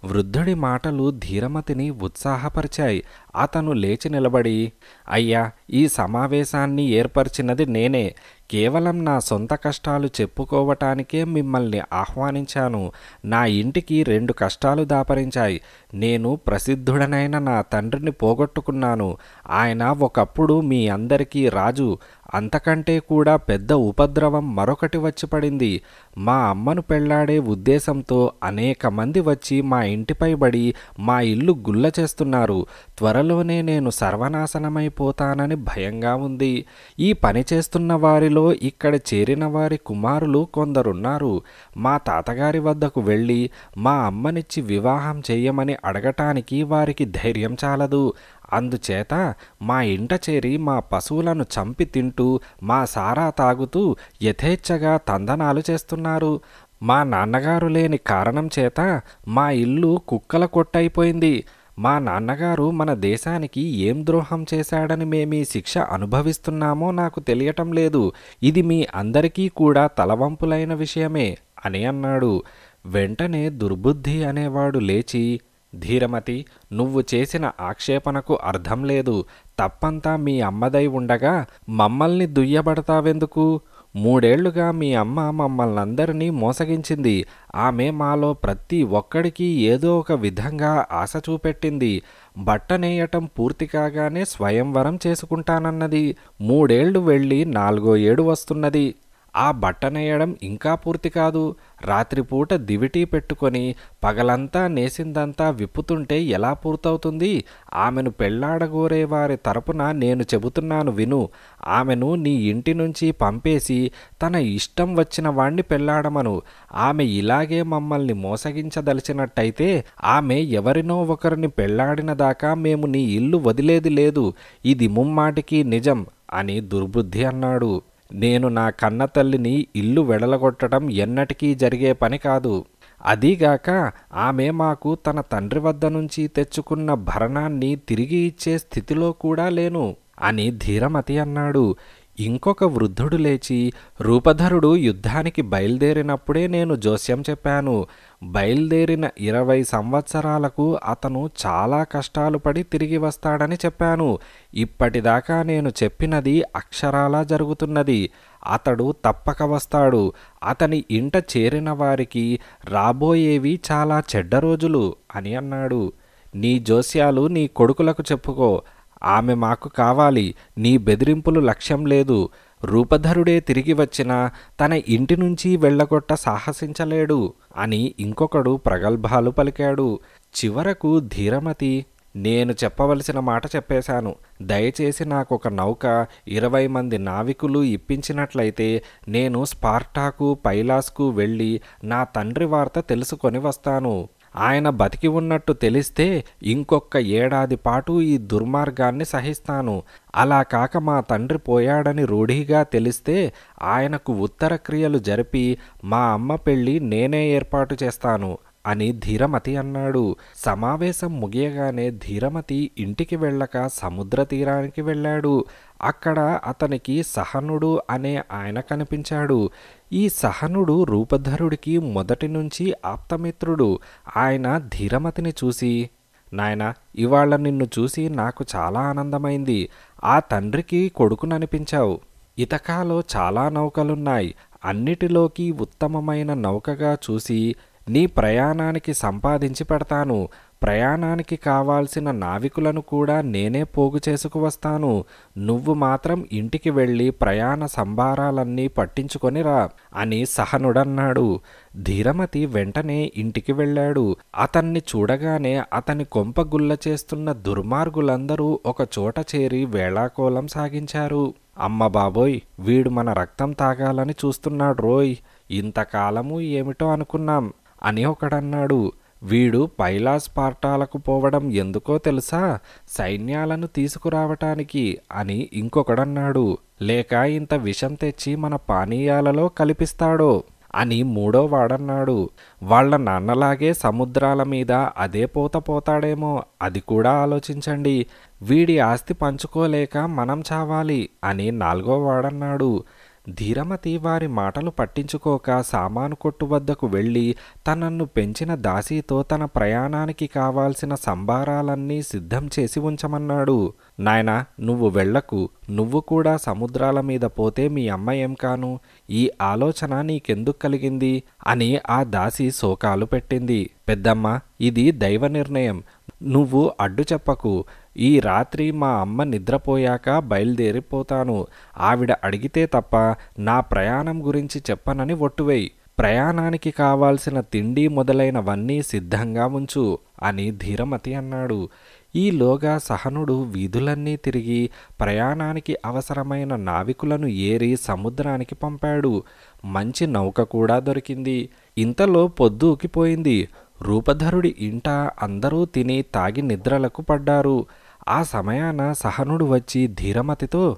వృద్ధుడి మాటలు ధీరమతిని ఉత్సాహపరిచాయి. అతను లేచి నిలబడి అయ్యా ఈ సమావేశాన్ని ఏర్పరిచినది నేనే. కేవలం నా సొంత కష్టాలు చెప్పుకోవటానికే మిమ్మల్ని ఆహ్వానించాను. నా ఇంటికి రెండు కష్టాలు దాపరించాయి. నేను ప్రసిద్ధుడనైన నా తండ్రిని పోగొట్టుకున్నాను. ఆయన ఒకప్పుడు మీ అందరికీ రాజు. అంతకంటే కూడా పెద్ద ఉపద్రవం మరొకటి వచ్చి పడింది. మా అమ్మను పెళ్ళాడే ఉద్దేశంతో అనేక మంది వచ్చి మా ఇంటిపై బడి మా ఇల్లు గుల్ల చేస్తున్నారు. త్వరలోనే నేను సర్వనాశనమైపోతానని భయంగా ఉంది. ఈ పని చేస్తున్న వారిలో ఇక్కడ చేరిన వారి కుమారులు కొందరున్నారు. మా తాతగారి వద్దకు వెళ్ళి మా అమ్మనిచ్చి వివాహం చేయమని అడగటానికి వారికి ధైర్యం చాలదు. అందుచేత మా ఇంట చేరి మా పశువులను చంపి తింటూ మా సారా తాగుతూ యథేచ్ఛగా తందనాలు చేస్తున్నారు. మా నాన్నగారు లేని కారణం చేత మా ఇల్లు కుక్కల కొట్టయిపోయింది. మా నాన్నగారు మన దేశానికి ఏం ద్రోహం చేశాడని మేమీ శిక్ష అనుభవిస్తున్నామో నాకు తెలియటం లేదు. ఇది మీ అందరికీ కూడా తలవంపులైన విషయమే అని అన్నాడు. వెంటనే దుర్బుద్ధి అనేవాడు లేచి ధీరమతి నువ్వు చేసిన ఆక్షేపణకు అర్థం లేదు. తప్పంతా మీ అమ్మదై ఉండగా మమ్మల్ని దుయ్యబడతావెందుకు? మూడేళ్ళుగా మీ అమ్మ మమ్మల్ని అందరినీ మోసగించింది. ఆమె మాలో ప్రతి ఒక్కడికి ఏదో ఒక విధంగా ఆశ చూపెట్టింది. బట్ట నేయటం పూర్తి కాగానే స్వయంవరం చేసుకుంటానన్నది. మూడేళ్ళు వెళ్ళి నాలుగో ఏడు వస్తున్నది. ఆ బట్టనేయడం ఇంకా పూర్తి కాదు. రాత్రిపూట దివిటీ పెట్టుకొని పగలంతా నేసిందంతా విప్పుతుంటే ఎలా పూర్తవుతుంది? ఆమెను పెళ్ళాడగోరే వారి తరపున నేను చెబుతున్నాను విను. ఆమెను నీ ఇంటి నుంచి పంపేసి తన ఇష్టం వచ్చిన వాణ్ణి పెళ్ళాడమను ఆమె ఇలాగే మమ్మల్ని మోసగించదలిచినట్టయితే ఆమె ఎవరినో ఒకరిని పెళ్ళాడిన దాకా మేము నీ ఇల్లు వదిలేది లేదు. ఇది ముమ్మాటికి నిజం అని దుర్బుద్ధి అన్నాడు. నేను నా కన్నతల్లిని ఇల్లు వెడలగొట్టడం ఎన్నటికీ జరిగే పని కాదు. అదీగాక ఆమె మాకు తన తండ్రి వద్ద నుంచి తెచ్చుకున్న భరణాన్ని తిరిగి ఇచ్చే స్థితిలో కూడా లేను అని ధీరమతి అన్నాడు. ఇంకొక వృద్ధుడు లేచి రూపధరుడు యుద్ధానికి బయలుదేరినప్పుడే నేను జోస్యం చెప్పాను. బయలుదేరిన ఇరవై సంవత్సరాలకు అతను చాలా కష్టాలు పడి తిరిగి వస్తాడని చెప్పాను. ఇప్పటిదాకా నేను చెప్పినది అక్షరాలా జరుగుతున్నది. అతడు తప్పక వస్తాడు. అతని ఇంట చేరిన వారికి రాబోయేవి చాలా చెడ్డ రోజులు అని అన్నాడు. నీ జోస్యాలు నీ కొడుకులకు చెప్పుకో. ఆమె మాకు కావాలి నీ బెదిరింపులు లక్ష్యం లేదు. రూపధరుడే తిరిగి వచ్చినా తన ఇంటి నుంచి వెళ్ళగొట్ట సాహసించలేడు అని ఇంకొకడు ప్రగల్భాలు పలికాడు. చివరకు ధీరమతి నేను చెప్పవలసిన మాట చెప్పేశాను. దయచేసి నాకు ఒక నౌక ఇరవై మంది నావికులు ఇప్పించినట్లయితే నేను స్పార్టాకు పైలాస్కు వెళ్ళి నా తండ్రి వార్త తెలుసుకొని వస్తాను. ఆయన బతికి ఉన్నట్టు తెలిస్తే ఇంకొక ఏడాది పాటు ఈ దుర్మార్గాన్ని సహిస్తాను. అలా కాక మా తండ్రి పోయాడని రూఢిగా తెలిస్తే ఆయనకు ఉత్తర క్రియలు జరిపి మా అమ్మ పెళ్ళి నేనే ఏర్పాటు చేస్తాను అని ధీరమతి అన్నాడు. సమావేశం ముగియగానే ధీరమతి ఇంటికి వెళ్ళక సముద్ర తీరానికి వెళ్ళాడు. అక్కడ అతనికి సహనుడు అనే ఆయన కనిపించాడు. ఈ సహనుడు రూపధరుడికి మొదటి నుంచి ఆప్తమిత్రుడు. ఆయన ధీరమతిని చూసి నాయన ఇవాళ నిన్ను చూసి నాకు చాలా ఆనందమైంది. ఆ తండ్రికి కొడుకుననిపించావు. ఇతకాలో చాలా నౌకలున్నాయి. అన్నిటిలోకి ఉత్తమమైన నౌకగా చూసి నీ ప్రయాణానికి సంపాదించి పెడతాను. ప్రయాణానికి కావాల్సిన నావికులను కూడా నేనే పోగు చేసుకువస్తాను నువ్వు మాత్రం ఇంటికి వెళ్ళి ప్రయాణ సంభారాలన్నీ పట్టించుకొని రా అని సహనుడన్నాడు. ధీరమతి వెంటనే ఇంటికి వెళ్ళాడు. అతన్ని చూడగానే అతని కొంప గుల్ల చేస్తున్న దుర్మార్గులందరూ ఒక చోట చేరి వేళాకోలం సాగించారు. అమ్మ బాబోయ్ వీడు మన రక్తం తాగాలని చూస్తున్నాడు రోయ్. ఇంతకాలము ఏమిటో అనుకున్నాం అని ఒకడన్నాడు. వీడు పైలాస్ పార్టాలకు పోవడం ఎందుకో తెలుసా? సైన్యాలను తీసుకురావటానికి అని ఇంకొకడన్నాడు. లేక ఇంత విషం తెచ్చి మన పానీయాలలో కలిపిస్తాడో? అని మూడో వాడన్నాడు. వాళ్ళ నాన్నలాగే సముద్రాల మీద అదే పోత పోతాడేమో అది కూడా ఆలోచించండి. వీడి ఆస్తి పంచుకోలేక మనం చావాలి అని నాలుగో వాడన్నాడు. ధీరమతి వారి మాటలు పట్టించుకోక సామాను కొట్టు వద్దకు వెళ్ళి తనన్ను పెంచిన దాసీతో తన ప్రయాణానికి కావాల్సిన సంభారాలన్నీ సిద్ధం చేసి ఉంచమన్నాడు. నాయనా నువ్వు వెళ్ళకు. నువ్వు కూడా సముద్రాల మీద పోతే మీ అమ్మ ఏం కాను? ఈ ఆలోచన నీకెందుకు కలిగింది? అని ఆ దాసి శోకాలు పెట్టింది. పెద్దమ్మ ఇది దైవ నిర్ణయం. నువ్వు అడ్డు చెప్పకు. ఈ రాత్రి మా అమ్మ నిద్రపోయాక బయలుదేరిపోతాను. ఆవిడ అడిగితే తప్ప నా ప్రయాణం గురించి చెప్పనని ఒట్టువేయి. ప్రయాణానికి కావాల్సిన తిండి మొదలైనవన్నీ సిద్ధంగా ఉంచు అని ధీరమతి అన్నాడు. ఈలోగా సహనుడు వీధులన్నీ తిరిగి ప్రయాణానికి అవసరమైన నావికులను ఏరి సముద్రానికి పంపాడు. మంచి నౌక కూడా దొరికింది. ఇంతలో పొద్దుకిపోయింది రూపధరుడి ఇంట అందరూ తిని తాగి నిద్రలకు పడ్డారు. ఆ సమయాన సహనుడు వచ్చి ధీరమతితో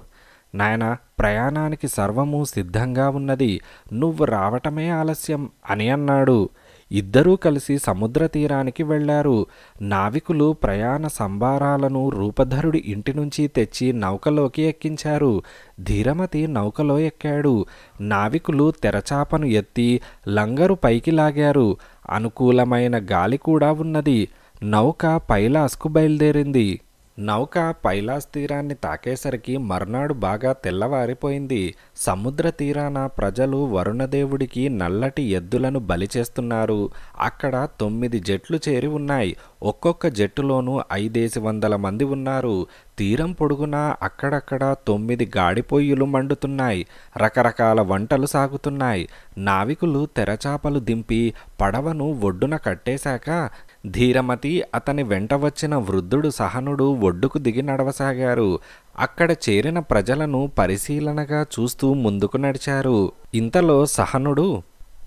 నాయన ప్రయాణానికి సర్వము సిద్ధంగా ఉన్నది. నువ్వు రావటమే ఆలస్యం అని అన్నాడు. ఇద్దరూ కలిసి సముద్ర తీరానికి వెళ్ళారు నావికులు ప్రయాణ సంబారాలను రూపధరుడి ఇంటి నుంచి తెచ్చి నౌకలోకి ఎక్కించారు. ధీరమతి నౌకలో ఎక్కాడు. నావికులు తెరచాపను ఎత్తి లంగరు పైకి లాగారు. అనుకూలమైన గాలి కూడా ఉన్నది. నౌక పైలాస్కు బయలుదేరింది. నౌక పైలాస్ తీరాన్ని తాకేసరికి మర్నాడు బాగా తెల్లవారిపోయింది. సముద్ర తీరాన ప్రజలు వరుణదేవుడికి నల్లటి ఎద్దులను బలి చేస్తున్నారు. అక్కడ తొమ్మిది జట్లు చేరి ఉన్నాయి. ఒక్కొక్క జట్టులోనూ ఐదేసి వందల మంది ఉన్నారు. తీరం పొడుగునా అక్కడక్కడ తొమ్మిది గాడిపొయ్యిలు మండుతున్నాయి. రకరకాల వంటలు సాగుతున్నాయి. నావికులు తెరచాపలు దింపి పడవను ఒడ్డున కట్టేశాక ధీరమతి అతని వెంట వచ్చిన వృద్ధుడు సహనుడు ఒడ్డుకు దిగి నడవసాగారు. అక్కడ చేరిన ప్రజలను పరిశీలనగా చూస్తూ ముందుకు నడిచారు. ఇంతలో సహనుడు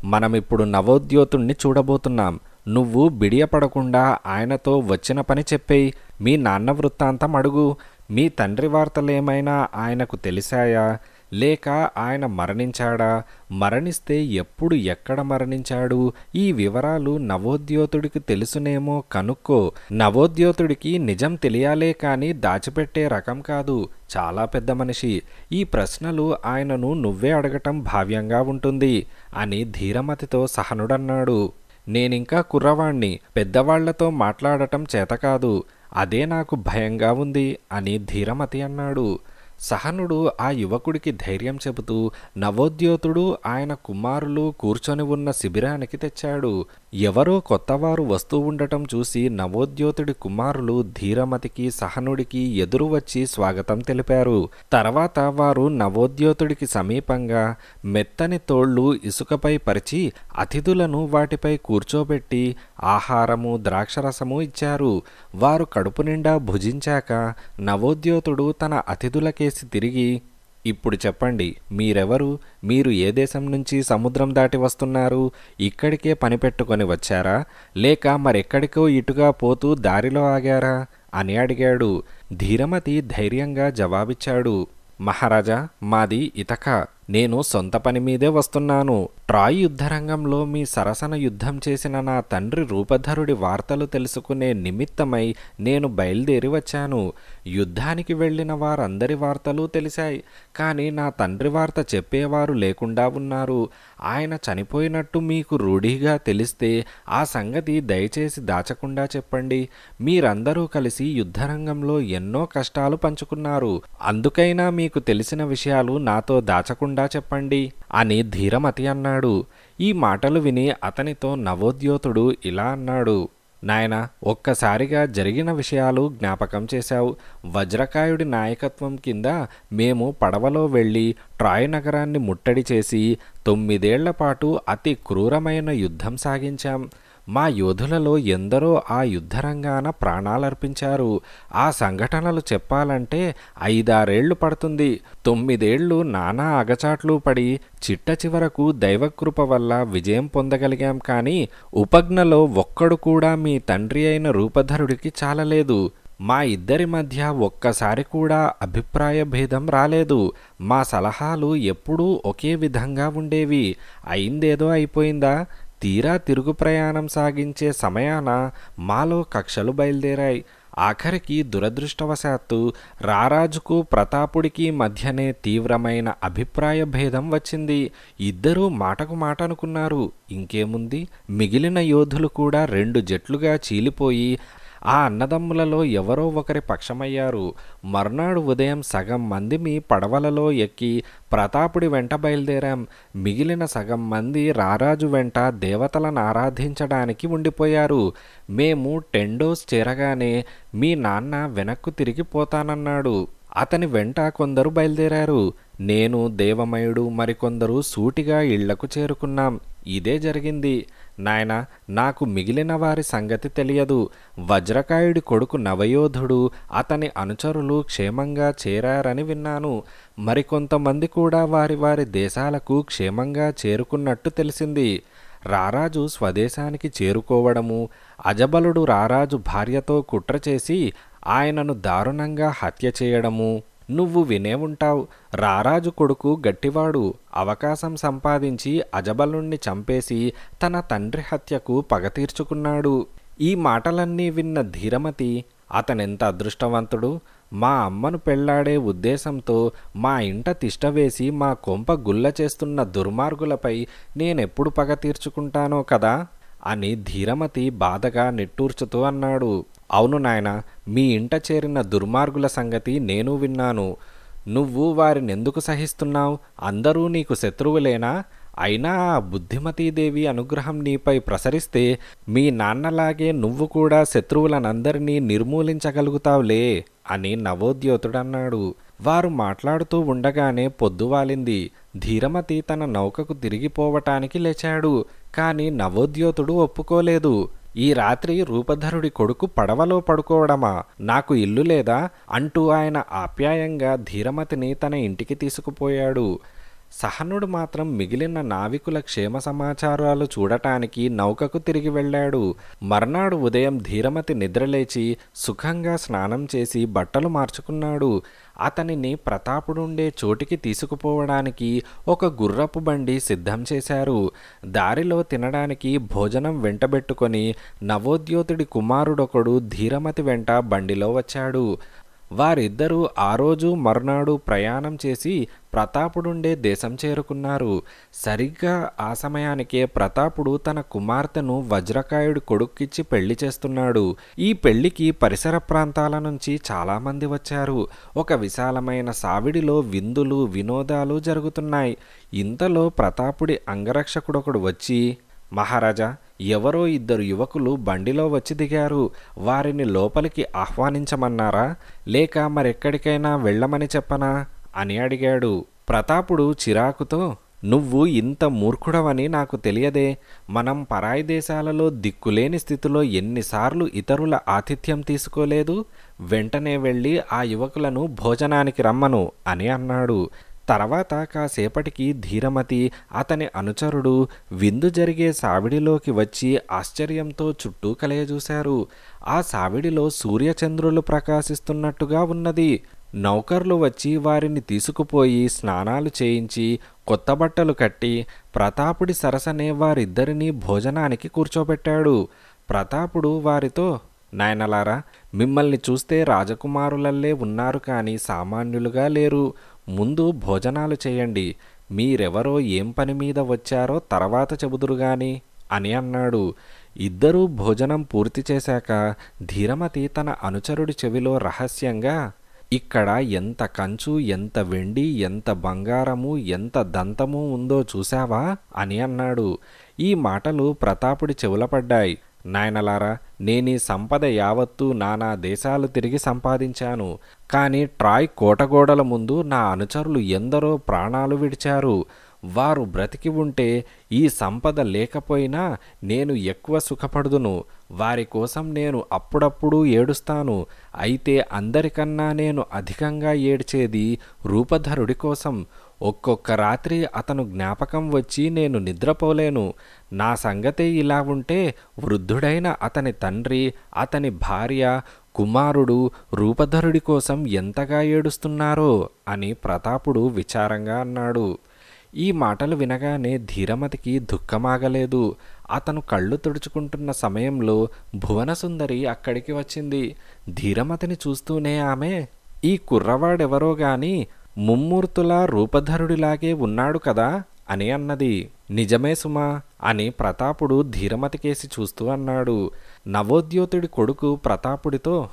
మనమిప్పుడు నవోద్యోతుణ్ణి చూడబోతున్నాం. నువ్వు బిడియపడకుండా ఆయనతో వచ్చిన పని చెప్పేయి. మీ నాన్న వృత్తాంతం అడుగు. మీ తండ్రి వార్తలేమైనా ఆయనకు తెలిసాయా? లేక ఆయన మరణించాడా? మరణిస్తే ఎప్పుడు ఎక్కడ మరణించాడు? ఈ వివరాలు నవోద్యోతుడికి తెలుసునేమో కనుక్కో. నవోద్యోతుడికి నిజం తెలియాలే కాని దాచిపెట్టే రకం కాదు. చాలా పెద్ద మనిషి. ఈ ప్రశ్నలు ఆయనను నువ్వే అడగటం భావ్యంగా ఉంటుంది అని ధీరమతితో సహనుడన్నాడు. నేనింకా కుర్రవాణ్ణి. పెద్దవాళ్ళతో మాట్లాడటం చేతకాదు అదే నాకు భయంగా ఉంది అని ధీరమతి అన్నాడు. సహనుడు ఆ యువకుడికి ధైర్యం చెబుతూ నవోద్యోతుడు ఆయన కుమారులు కూర్చొని ఉన్న శిబిరానికి తెచ్చాడు. ఎవరో కొత్తవారు వస్తూ ఉండటం చూసి నవోద్యోతుడి కుమారులు ధీరమతికి సహనుడికి ఎదురు వచ్చి స్వాగతం తెలిపారు. తర్వాత వారు నవోద్యోతుడికి సమీపంగా మెత్తని తోళ్ళు ఇసుకపై పరిచి అతిథులను వాటిపై కూర్చోబెట్టి ఆహారము ద్రాక్షరసము ఇచ్చారు. వారు కడుపు నిండా భుజించాక నవోద్యోతుడు తన అతిథులకేసి తిరిగి ఇప్పుడు చెప్పండి మీరెవరు? మీరు ఏ దేశం నుంచి సముద్రం దాటి వస్తున్నారు? ఇక్కడికే పని పెట్టుకొని వచ్చారా? లేక మరెక్కడికో ఇటుగా పోతూ దారిలో ఆగారా? అని అడిగాడు. ధీరమతి ధైర్యంగా జవాబిచ్చాడు. మహారాజా మాది ఇతక. నేను సొంత పని మీదే వస్తున్నాను. ట్రాయ్ యుద్ధరంగంలో మీ సరసన యుద్ధం చేసిన నా తండ్రి రూపధరుడి వార్తలు తెలుసుకునే నిమిత్తమై నేను బయలుదేరి వచ్చాను. యుద్ధానికి వెళ్ళిన వారందరి వార్తలు తెలిశాయి. కానీ నా తండ్రి వార్త చెప్పేవారు లేకుండా ఉన్నారు. ఆయన చనిపోయినట్టు మీకు రూఢిగా తెలిస్తే ఆ సంగతి దయచేసి దాచకుండా చెప్పండి. మీరందరూ కలిసి యుద్ధరంగంలో ఎన్నో కష్టాలు పంచుకున్నారు. అందుకైనా మీకు తెలిసిన విషయాలు నాతో దాచకుండా చెప్పండి అని ధీరమతి అన్నాడు. ఈ మాటలు విని అతనితో నవోద్యోతుడు ఇలా అన్నాడు. నాయన ఒక్కసారిగా జరిగిన విషయాలు జ్ఞాపకం చేశావు. వజ్రకాయుడి నాయకత్వం కింద మేము పడవలో వెళ్ళి ట్రాయ్ నగరాన్ని ముట్టడి చేసి తొమ్మిదేళ్ళ పాటు అతి క్రూరమైన యుద్ధం సాగించాం. మా యోధులలో ఎందరో ఆ యుద్ధరంగాన ప్రాణాలర్పించారు. ఆ సంఘటనలు చెప్పాలంటే ఐదారేళ్ళు పడుతుంది. తొమ్మిదేళ్ళు నానా అగచాట్లు పడి చిట్ట చివరకు దైవకృప వల్ల విజయం పొందగలిగాం కానీ ఉపజ్ఞలో ఒక్కడు కూడా మీ తండ్రి అయిన రూపధరుడికి చాలలేదు. మా ఇద్దరి మధ్య ఒక్కసారి కూడా అభిప్రాయ భేదం రాలేదు. మా సలహాలు ఎప్పుడూ ఒకే విధంగా ఉండేవి. అయిందేదో అయిపోయిందా? తీరా తిరుగు ప్రయాణం సాగించే సమయాన మాలో కక్షలు బయలుదేరాయి. ఆఖరికి దురదృష్టవశాత్తు రారాజుకు ప్రతాపుడికి మధ్యనే తీవ్రమైన అభిప్రాయ భేదం వచ్చింది. ఇద్దరూ మాటకు మాట అనుకున్నారు ఇంకేముంది? మిగిలిన యోధులు కూడా రెండు జట్లుగా చీలిపోయి ఆ అన్నదమ్ములలో ఎవరో ఒకరి పక్షమయ్యారు. మర్నాడు ఉదయం సగం మంది మీ పడవలలో ఎక్కి ప్రతాపుడి వెంట బయలుదేరాం. మిగిలిన సగం మంది రారాజు వెంట దేవతలను ఆరాధించడానికి ఉండిపోయారు. మేము టెండోస్ చేరగానే మీ నాన్న వెనక్కు తిరిగిపోతానన్నాడు అతని వెంట కొందరు బయలుదేరారు. నేను దేవమయుడు మరికొందరు సూటిగా ఇళ్ళకు చేరుకున్నాం. ఇదే జరిగింది. నాయన నాకు మిగిలిన వారి సంగతి తెలియదు. వజ్రకాయుడి కొడుకు నవయోధుడు అతని అనుచరులు క్షేమంగా చేరారని విన్నాను. మరికొంతమంది కూడా వారి వారి దేశాలకు క్షేమంగా చేరుకున్నట్టు తెలిసింది. రారాజు స్వదేశానికి చేరుకోవడము అజబలుడు రారాజు భార్యతో కుట్ర చేసి ఆయనను దారుణంగా హత్య చేయడము. నువ్వు వినే ఉంటావు. రారాజు కొడుకు గట్టివాడు. అవకాశం సంపాదించి అజబలుణ్ణి చంపేసి తన తండ్రి హత్యకు పగ తీర్చుకున్నాడు. ఈ మాటలన్నీ విన్న ధీరమతి అతనెంత అదృష్టవంతుడు? మా అమ్మను పెళ్ళాడే ఉద్దేశంతో మా ఇంట తిష్టవేసి మా కొంప గుల్ల చేస్తున్న దుర్మార్గులపై నేనెప్పుడు పగ తీర్చుకుంటానో కదా? అని ధీరమతి బాధగా నిట్టూర్చుతూ అన్నాడు. అవును నాయన మీ ఇంట చేరిన దుర్మార్గుల సంగతి నేను విన్నాను. నువ్వు వారినెందుకు సహిస్తున్నావు? అందరూ నీకు శత్రువులేనా? అయినా ఆ బుద్ధిమతీదేవి అనుగ్రహం నీపై ప్రసరిస్తే మీ నాన్నలాగే నువ్వు కూడా శత్రువులనందరినీ నిర్మూలించగలుగుతావులే అని నవోద్యోతుడన్నాడు. వారు మాట్లాడుతూ ఉండగానే పొద్దువాలింది. ధీరమతి తన నౌకకు తిరిగిపోవటానికి లేచాడు. కాని నవోద్యోతుడు ఒప్పుకోలేదు. ఈ రాత్రి రూపధరుడి కొడుకు పడవలో పడుకోవడమా? నాకు ఇల్లు లేదా? అంటూ ఆయన ఆప్యాయంగా ధీరమతిని తన ఇంటికి తీసుకుపోయాడు. సహనుడు మాత్రం మిగిలిన నావికుల క్షేమ సమాచారాలు చూడటానికి నౌకకు తిరిగి వెళ్ళాడు. మర్నాడు ఉదయం ధీరమతి నిద్రలేచి సుఖంగా స్నానం చేసి బట్టలు మార్చుకున్నాడు. అతనిని ప్రతాపుడుండే చోటికి తీసుకుపోవడానికి ఒక గుర్రపు బండి సిద్ధం చేశారు. దారిలో తినడానికి భోజనం వెంటబెట్టుకొని నవోద్యోతుడి కుమారుడొకడు ధీరమతి వెంట బండిలో వచ్చాడు. వారిద్దరూ ఆ రోజు మరునాడు ప్రయాణం చేసి ప్రతాపుడుండే దేశం చేరుకున్నారు. సరిగ్గా ఆ సమయానికే ప్రతాపుడు తన కుమార్తెను వజ్రకాయుడు కొడుక్కిచ్చి పెళ్ళి చేస్తున్నాడు. ఈ పెళ్ళికి పరిసర ప్రాంతాల నుంచి చాలామంది వచ్చారు. ఒక విశాలమైన సావిడిలో విందులు వినోదాలు జరుగుతున్నాయి. ఇంతలో ప్రతాపుడి అంగరక్షకుడొకడు వచ్చి మహారాజా ఎవరో ఇద్దరు యువకులు బండిలో వచ్చి దిగారు. వారిని లోపలికి ఆహ్వానించమన్నారా? లేక మరెక్కడికైనా వెళ్ళమని చెప్పనా? అని అడిగాడు. ప్రతాపుడు చిరాకుతో నువ్వు ఇంత మూర్ఖుడవని నాకు తెలియదే. మనం పరాయి దేశాలలో దిక్కులేని స్థితిలో ఎన్నిసార్లు ఇతరుల ఆతిథ్యం తీసుకోలేదు. వెంటనే వెళ్ళి ఆ యువకులను భోజనానికి రమ్మను అని అన్నాడు. తర్వాత కాసేపటికి ధీరమతి అతని అనుచరుడు విందు జరిగే సావిడిలోకి వచ్చి ఆశ్చర్యంతో చుట్టూ కలయజూశారు. ఆ సావిడిలో సూర్యచంద్రులు ప్రకాశిస్తున్నట్టుగా ఉన్నది. నౌకర్లు వచ్చి వారిని తీసుకుపోయి స్నానాలు చేయించి కొత్త బట్టలు కట్టి ప్రతాపుడి సరసనే వారిద్దరినీ భోజనానికి కూర్చోబెట్టాడు. ప్రతాపుడు వారితో నాయనలారా మిమ్మల్ని చూస్తే రాజకుమారులల్లే ఉన్నారు కానీ సామాన్యులుగా లేరు. ముందు భోజనాలు చేయండి. మీరెవరో ఏం పని మీద వచ్చారో తర్వాత చెబుదురుగాని అని అన్నాడు. ఇద్దరూ భోజనం పూర్తి చేశాక ధీరమతి తన అనుచరుడి చెవిలో రహస్యంగా ఇక్కడ ఎంత కంచు ఎంత వెండి ఎంత బంగారము ఎంత దంతము ఉందో చూశావా? అని అన్నాడు. ఈ మాటలు ప్రతాపుడి చెవులపడ్డాయి నాయనలారా నేనీ సంపద యావత్తూ నానా దేశాలు తిరిగి సంపాదించాను. కానీ ట్రాయ్ కోటగోడల ముందు నా అనుచరులు ఎందరో ప్రాణాలు విడిచారు. వారు బ్రతికి ఉంటే ఈ సంపద లేకపోయినా నేను ఎక్కువ సుఖపడుదును. వారి కోసం నేను అప్పుడప్పుడు ఏడుస్తాను. అయితే అందరికన్నా నేను అధికంగా ఏడ్చేది రూపధరుడి కోసం. ఒక్కొక్క రాత్రి అతను జ్ఞాపకం వచ్చి నేను నిద్రపోలేను. నా సంగతే ఇలా ఉంటే వృద్ధుడైన అతని తండ్రి అతని భార్య కుమారుడు రూపధరుడి కోసం ఎంతగా ఏడుస్తున్నారో అని ప్రతాపుడు విచారంగా అన్నాడు. ఈ మాటలు వినగానే ధీరమతికి దుఃఖమాగలేదు. అతను కళ్ళు తుడుచుకుంటున్న సమయంలో భువనసుందరి అక్కడికి వచ్చింది. ధీరమతిని చూస్తూనే ఆమె ఈ కుర్రవాడెవరో గాని ముమ్మూర్తుల రూపధరుడిలాగే ఉన్నాడు కదా? అని అన్నది. నిజమే సుమా అని ప్రతాపుడు ధీరమతికేసి చూస్తూ అన్నాడు. నవోద్యోతుడి కొడుకు ప్రతాపుడితో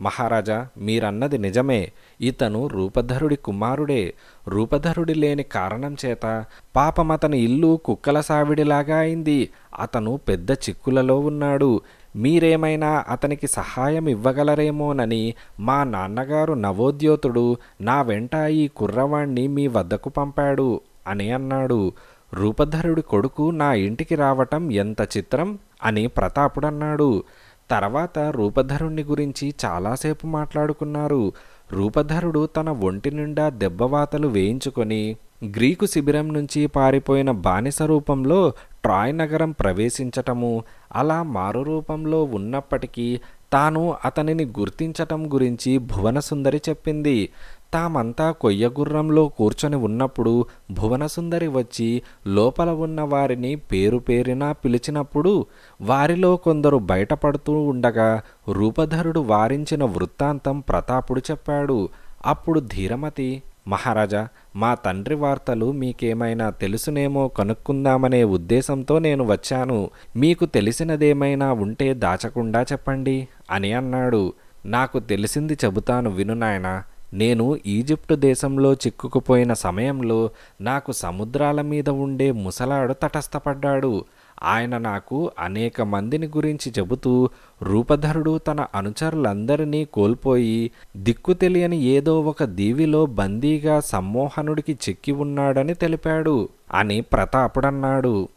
మహారాజా మీరన్నది నిజమే. ఇతను రూపధరుడి కుమారుడే. రూపధరుడి లేని కారణం చేత పాపమతని ఇల్లు కుక్కల సావిడిలాగా అయింది. అతను పెద్ద చిక్కులలో ఉన్నాడు. మీరేమైనా అతనికి సహాయం ఇవ్వగలరేమోనని మా నాన్నగారు నవోద్యోతుడు నా వెంట ఈ కుర్రవాణ్ణి మీ వద్దకు పంపాడు అని అన్నాడు. రూపధరుడి కొడుకు నా ఇంటికి రావటం ఎంత చిత్రం అని ప్రతాపుడన్నాడు. తర్వాత రూపధరుణ్ణి గురించి చాలాసేపు మాట్లాడుకున్నారు. రూపధరుడు తన ఒంటి నిండా దెబ్బవాతలు వేయించుకొని గ్రీకు శిబిరం నుంచి పారిపోయిన బానిస రూపంలో ట్రాయ్ నగరం ప్రవేశించటము అలా మారు రూపంలో ఉన్నప్పటికీ తాను అతనిని గుర్తించటం గురించి భువనసుందరి చెప్పింది. తామంతా కొయ్యగుర్రంలో కూర్చొని ఉన్నప్పుడు భువనసుందరి వచ్చి లోపల ఉన్న వారిని పేరు పేరినా పిలిచినప్పుడు వారిలో కొందరు బయటపడుతూ ఉండగా రూపధరుడు వారించిన వృత్తాంతం ప్రతాపుడు చెప్పాడు. అప్పుడు ధీరమతి మహారాజా మా తండ్రి వార్తలు మీకేమైనా తెలుసునేమో కనుక్కుందామనే ఉద్దేశంతో నేను వచ్చాను. మీకు తెలిసినదేమైనా ఉంటే దాచకుండా చెప్పండి అని అన్నాడు. నాకు తెలిసింది చెబుతాను విను నాయనా. నేను ఈజిప్టు దేశంలో చిక్కుకుపోయిన సమయంలో నాకు సముద్రాల మీద ఉండే ముసలాడు తటస్థపడ్డాడు. ఆయన నాకు అనేక మందిని గురించి చెబుతూ రూపధరుడు తన అనుచరులందరినీ కోల్పోయి దిక్కు తెలియని ఏదో ఒక దీవిలో బందీగా సమ్మోహనుడికి చెక్కి ఉన్నాడని తెలిపాడు అని ప్రతాపుడన్నాడు.